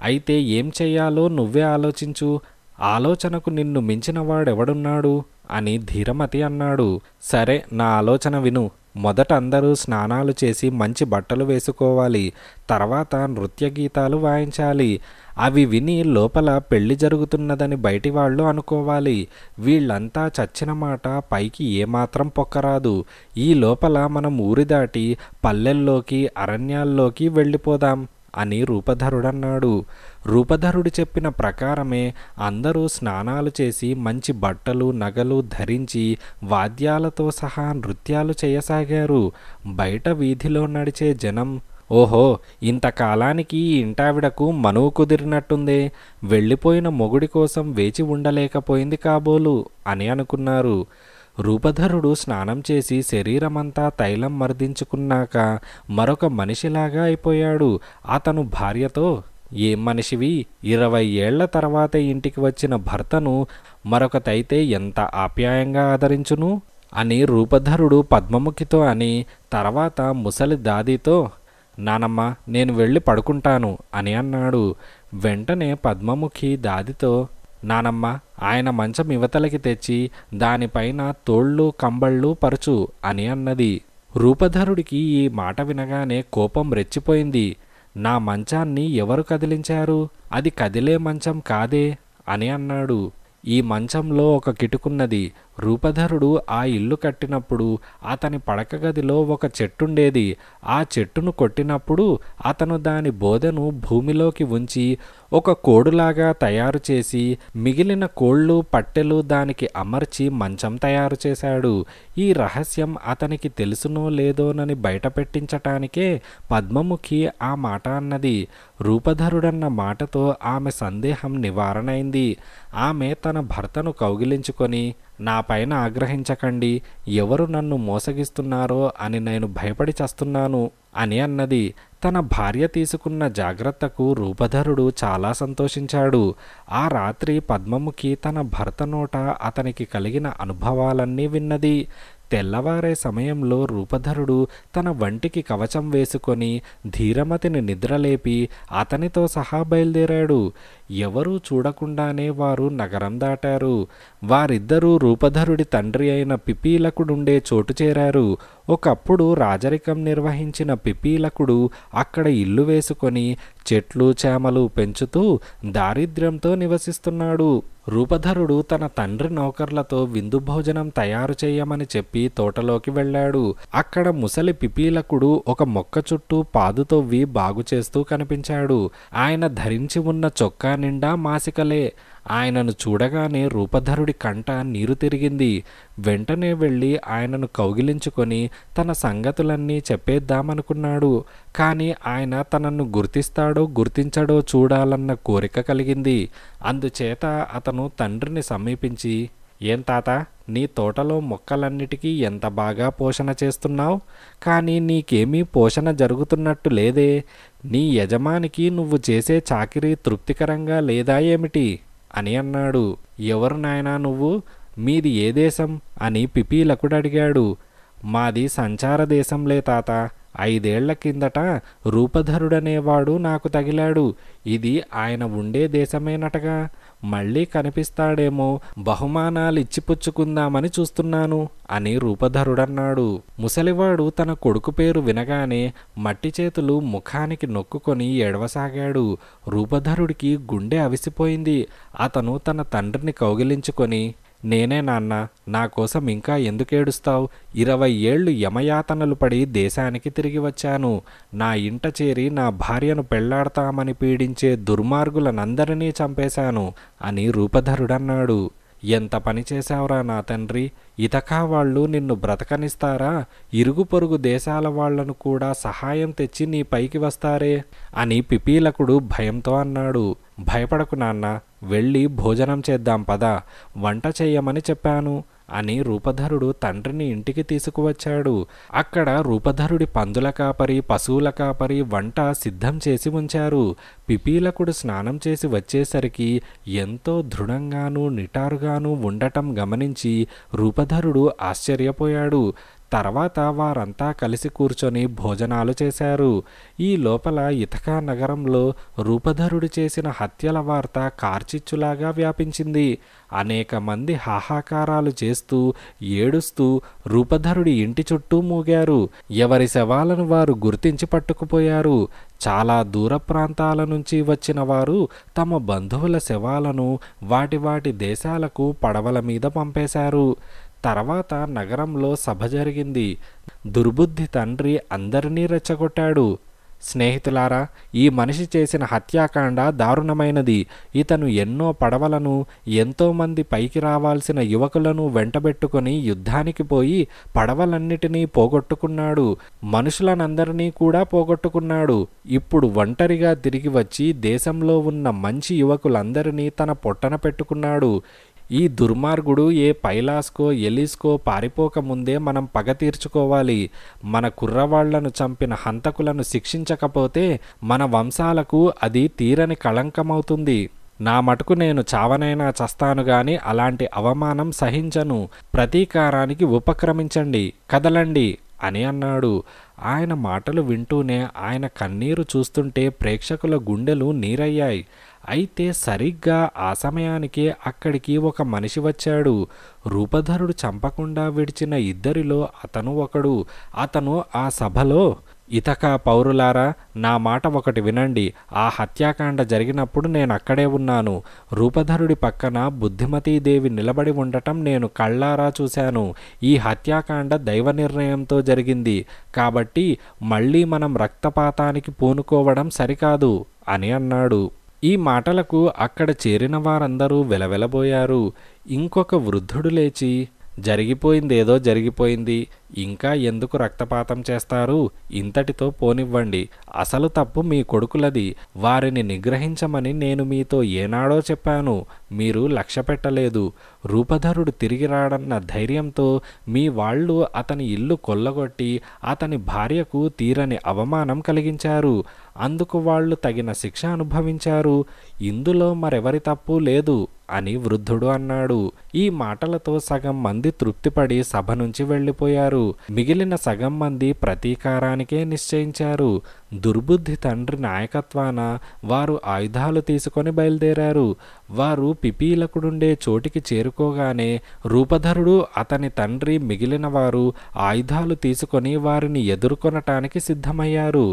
అయితే ఏం చెయ్యాలో నువ్వే ఆలోచించు. ఆలోచనకు నిన్ను మించిన వాడెవడున్నాడు అని ధీరమతి అన్నాడు. సరే నా ఆలోచన విను. మొదట అందరూ స్నానాలు చేసి మంచి బట్టలు వేసుకోవాలి. తర్వాత నృత్య గీతాలు వాయించాలి. అవి విని లోపల పెళ్ళి జరుగుతున్నదని బయటి వాళ్ళు అనుకోవాలి. వీళ్ళంతా చచ్చిన మాట పైకి ఏమాత్రం పొక్కరాదు. ఈ లోపల మనం ఊరి దాటి పల్లెల్లోకి అరణ్యాల్లోకి వెళ్ళిపోదాం. అని రూపధరుడన్నాడు. రూపధరుడు చెప్పిన ప్రకారమే అందరూ స్నానాలు చేసి మంచి బట్టలు నగలు ధరించి వాద్యాలతో సహా నృత్యాలు చేయసాగారు. బయట వీధిలో నడిచే జనం ఓహో ఇంతకాలానికి ఈ ఇంటావిడకు మనువు కుదిరినట్టుందే. వెళ్ళిపోయిన మొగుడి కోసం వేచి ఉండలేకపోయింది కాబోలు అని అనుకున్నారు. రూపధరుడు స్నానం చేసి శరీరమంతా తైలం మర్దించుకున్నాక మరొక మనిషిలాగా అయిపోయాడు. అతను భార్యతో ఏం మనిషివి? ఇరవై ఏళ్ళ తర్వాత ఇంటికి వచ్చిన భర్తను మరొకతైతే ఎంత ఆప్యాయంగా ఆదరించును? అని రూపధరుడు పద్మముఖితో అని తర్వాత ముసలి దాదితో నానమ్మ నేను వెళ్ళి పడుకుంటాను అని అన్నాడు. వెంటనే పద్మముఖి దాదితో నానమ్మ ఆయన మంచం ఇవతలకి తెచ్చి దానిపైన తోళ్ళు కంబళ్ళు పరుచు అని అన్నది. రూపధరుడికి ఈ మాట వినగానే కోపం రెచ్చిపోయింది. నా మంచాన్ని ఎవరు కదిలించారు? అది కదిలే మంచం కాదే అని అన్నాడు. ఈ మంచంలో ఒక కిటుకున్నది. రూపధరుడు ఆ ఇల్లు కట్టినప్పుడు అతని పడక గదిలో ఒక చెట్టుండేది. ఆ చెట్టును కొట్టినప్పుడు అతను దాని బోధను భూమిలోకి ఉంచి ఒక కోడులాగా తయారు చేసి మిగిలిన కోళ్ళు పట్టెలు దానికి అమర్చి మంచం తయారు చేశాడు. ఈ రహస్యం అతనికి తెలుసునో లేదోనని బయట పెట్టించటానికే పద్మముఖి ఆ మాట అన్నది. రూపధరుడన్న మాటతో ఆమె సందేహం నివారణైంది. ఆమె తన భర్తను కౌగిలించుకొని నా పైన ఆగ్రహించకండి. ఎవరు నన్ను మోసగిస్తున్నారో అని నేను భయపడి చస్తున్నాను అని అన్నది తన భార్య తీసుకున్న జాగ్రత్తకు రూపధరుడు చాలా సంతోషించాడు. ఆ రాత్రి పద్మముఖి తన భర్త నోట అతనికి కలిగిన అనుభవాలన్నీ విన్నది. తెల్లవారే సమయంలో రూపధరుడు తన వంటికి కవచం వేసుకొని ధీరమతిని నిద్రలేపి అతనితో సహా బయలుదేరాడు. ఎవరూ చూడకుండానే వారు నగరం దాటారు. వారిద్దరూ రూపధరుడి తండ్రి అయిన పిపీలకుడుండే చోటు చేరారు. ఒకప్పుడు రాజరికం నిర్వహించిన పిపీలకుడు అక్కడ ఇల్లు వేసుకొని చెట్లు చేమలు పెంచుతూ దారిద్ర్యంతో నివసిస్తున్నాడు. రూపధరుడు తన తండ్రి నౌకర్లతో విందు భోజనం తయారు చేయమని చెప్పి తోటలోకి వెళ్ళాడు. అక్కడ ముసలి పిపీలకుడు ఒక మొక్క చుట్టూ పాదు తవ్వి బాగు చేస్తూ కనిపించాడు. ఆయన ధరించి ఉన్న చొక్కా నిండా మాసికలే. ఆయనను చూడగానే రూపధరుడి కంట నీరు తిరిగింది. వెంటనే వెళ్ళి ఆయనను కౌగిలించుకొని తన సంగతులన్నీ చెప్పేద్దామనుకున్నాడు. కానీ ఆయన తనను గుర్తిస్తాడో గుర్తించడో చూడాలన్న కోరిక కలిగింది. అందుచేత అతను తండ్రిని సమీపించి ఏం తాత నీ తోటలో మొక్కలన్నిటికీ ఎంత బాగా పోషణ చేస్తున్నావు? కానీ నీకేమీ పోషణ జరుగుతున్నట్టు లేదే. నీ యజమానికి నువ్వు చేసే చాకిరీ తృప్తికరంగా లేదా ఏమిటి? అని అన్నాడు. ఎవరు నాయనా నువ్వు? మీది ఏ దేశం? అని పిపీలకుడు అడిగాడు. మాది సంచార దేశంలే తాత. ఐదేళ్ళ కిందట రూపధరుడనేవాడు నాకు తగిలాడు. ఇది ఆయన ఉండే దేశమేనటగా? మళ్ళీ కనిపిస్తాడేమో బహుమానాలు ఇచ్చిపుచ్చుకుందామని చూస్తున్నాను అని రూపధరుడన్నాడు. ముసలివాడు తన కొడుకు పేరు వినగానే మట్టి చేతులు ముఖానికి నొక్కుకొని ఎడవసాగాడు రూపధరుడికి గుండె అవిసిపోయింది. అతను తన తండ్రిని కౌగిలించుకొని నేనే నాన్న నా కోసం ఇంకా ఎందుకేడుస్తావు ఇరవై ఏళ్ళు యమయాతనలు పడి దేశానికి తిరిగి వచ్చాను. నా ఇంట చేరి నా భార్యను పెళ్ళాడతామని పీడించే దుర్మార్గులనందరినీ చంపేశాను అని రూపధరుడన్నాడు. ఎంత పని చేశావురా నా తండ్రి? ఇతకా వాళ్ళు నిన్ను బ్రతకనిస్తారా? ఇరుగు పొరుగు దేశాల వాళ్ళను కూడా సహాయం తెచ్చి నీ పైకి వస్తారే? అని పిపీలకుడు భయంతో అన్నాడు. భయపడకు నాన్న వెళ్ళి భోజనం చేద్దాం పద వంట చేయమని చెప్పాను అని రూపధరుడు తండ్రిని ఇంటికి తీసుకువచ్చాడు. అక్కడ రూపధరుడి పందుల కాపరి పశువుల కాపరి వంట సిద్ధం చేసి ఉంచారు. పిపీలకుడు స్నానం చేసి వచ్చేసరికి ఎంతో దృఢంగానూ నిటారుగాను ఉండటం గమనించి రూపధరుడు ఆశ్చర్యపోయాడు. తర్వాత వారంతా కలిసి కూర్చొని భోజనాలు చేశారు. ఈ లోపల ఇతకా నగరంలో రూపధరుడు చేసిన హత్యల వార్త కార్చిచ్చులాగా వ్యాపించింది. అనేక మంది హాహాకారాలు చేస్తూ ఏడుస్తూ రూపధరుడి ఇంటి చుట్టూ మూగారు. ఎవరి శవాలను వారు గుర్తించి పట్టుకుపోయారు. చాలా దూర ప్రాంతాల నుంచి వచ్చిన వారు తమ బంధువుల శవాలను వాటి వాటి దేశాలకు పడవల మీద పంపేశారు. తర్వాత నగరంలో సభ జరిగింది. దుర్బుద్ధి తండ్రి అందరినీ రెచ్చగొట్టాడు. స్నేహితులారా ఈ మనిషి చేసిన హత్యాకాండ దారుణమైనది. ఇతను ఎన్నో పడవలను ఎంతోమంది పైకి రావాల్సిన యువకులను వెంటబెట్టుకొని యుద్ధానికి పోయి పడవలన్నిటినీ పోగొట్టుకున్నాడు. మనుషులనందరినీ కూడా పోగొట్టుకున్నాడు. ఇప్పుడు ఒంటరిగా తిరిగి వచ్చి దేశంలో ఉన్న మంచి యువకులందరినీ తన పొట్టన పెట్టుకున్నాడు. ఈ దుర్మార్గుడు ఏ పైలాస్కో ఎలీస్కో పారిపోకముందే మనం పగ తీర్చుకోవాలి. మన కుర్రవాళ్ళను చంపిన హంతకులను శిక్షించకపోతే మన వంశాలకు అది తీరని కళంకమవుతుంది. నా మటుకు నేను చావనైనా చస్తాను గాని అలాంటి అవమానం సహించను. ప్రతీకారానికి ఉపక్రమించండి కదలండి అని అన్నాడు. ఆయన మాటలు వింటూనే ఆయన కన్నీరు చూస్తుంటే ప్రేక్షకుల గుండెలు నీరయ్యాయి. అయితే సరిగ్గా ఆ సమయానికే అక్కడికి ఒక మనిషి వచ్చాడు. రూపధరుడు చంపకుండా విడిచిన ఇద్దరిలో అతను ఒకడు. అతను ఆ సభలో ఇతక పౌరులారా నా మాట ఒకటి వినండి. ఆ హత్యాకాండ జరిగినప్పుడు నేను అక్కడే ఉన్నాను. రూపధరుడి పక్కన బుద్ధిమతీదేవి నిలబడి ఉండటం నేను కళ్ళారా చూశాను. ఈ హత్యాకాండ దైవ నిర్ణయంతో జరిగింది. కాబట్టి మళ్ళీ మనం రక్తపాతానికి పూనుకోవడం సరికాదు అని అన్నాడు. ఈ మాటలకు అక్కడ చేరిన వారందరూ వెలవెలబోయారు. ఇంకొక వృద్ధుడు లేచి జరిగిపోయిందేదో జరిగిపోయింది. ఇంకా ఎందుకు రక్తపాతం చేస్తారు? ఇంతటితో పోనివ్వండి. అసలు తప్పు మీ కొడుకులది. వారిని నిగ్రహించమని నేను మీతో ఏనాడో చెప్పాను. మీరు లక్ష్య పెట్టలేదు. రూపధరుడు తిరిగి రాడన్న ధైర్యంతో మీ వాళ్ళు అతని ఇల్లు కొల్లగొట్టి అతని భార్యకు తీరని అవమానం కలిగించారు. అందుకు వాళ్ళు తగిన శిక్ష అనుభవించారు. ఇందులో మరెవరి తప్పు లేదు అని వృద్ధుడు అన్నాడు. ఈ మాటలతో సగం మంది తృప్తిపడి సభ నుంచి వెళ్ళిపోయారు. మిగిలిన సగం మంది ప్రతీకారానికే నిశ్చయించారు. దుర్బుద్ధి తండ్రి నాయకత్వాన వారు ఆయుధాలు తీసుకొని బయలుదేరారు. వారు పిపీలకుడుండే చోటికి చేరుకోగానే రూపధరుడు అతని తండ్రి మిగిలిన వారు ఆయుధాలు తీసుకొని వారిని ఎదుర్కొనటానికి సిద్ధమయ్యారు.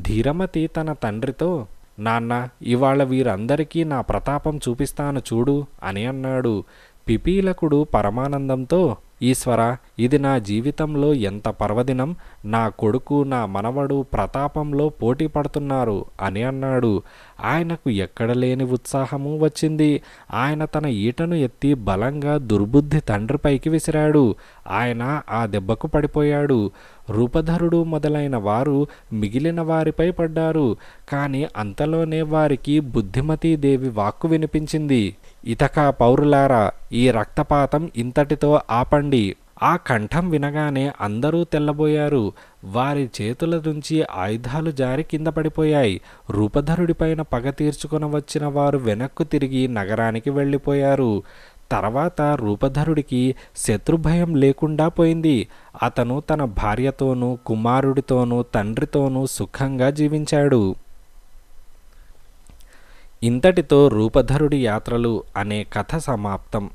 ధీరమతి తన తండ్రితో నాన్న ఇవాళ వీరందరికీ నా ప్రతాపం చూపిస్తాను చూడు అని అన్నాడు. పిపీలకుడు పరమానందంతో ఈశ్వర ఇది నా జీవితంలో ఎంత పర్వదినం నా కొడుకు నా మనవడు ప్రతాపంలో పోటీ పడుతున్నారు అని అన్నాడు. ఆయనకు ఎక్కడ లేని ఉత్సాహము వచ్చింది. ఆయన తన ఈటను ఎత్తి బలంగా దుర్బుద్ధి తండ్రిపైకి విసిరాడు. ఆయన ఆ దెబ్బకు పడిపోయాడు. రూపధరుడు మొదలైన వారు మిగిలిన వారిపై పడ్డారు. కానీ అంతలోనే వారికి బుద్ధిమతీదేవి వాక్కు వినిపించింది. ఇతక పౌరులారా ఈ రక్తపాతం ఇంతటితో ఆపండి. ఆ కంఠం వినగానే అందరూ తెల్లబోయారు. వారి చేతుల నుంచి ఆయుధాలు జారి కింద పడిపోయాయి. రూపధరుడిపైన పగ తీర్చుకొని వచ్చిన వారు వెనక్కు తిరిగి నగరానికి వెళ్ళిపోయారు. తర్వాత రూపధరుడికి శత్రుభయం లేకుండా పోయింది. అతను తన భార్యతోనూ కుమారుడితోనూ తండ్రితోనూ సుఖంగా జీవించాడు. ఇంతటితో రూపధరుడి యాత్రలు అనే కథ సమాప్తం.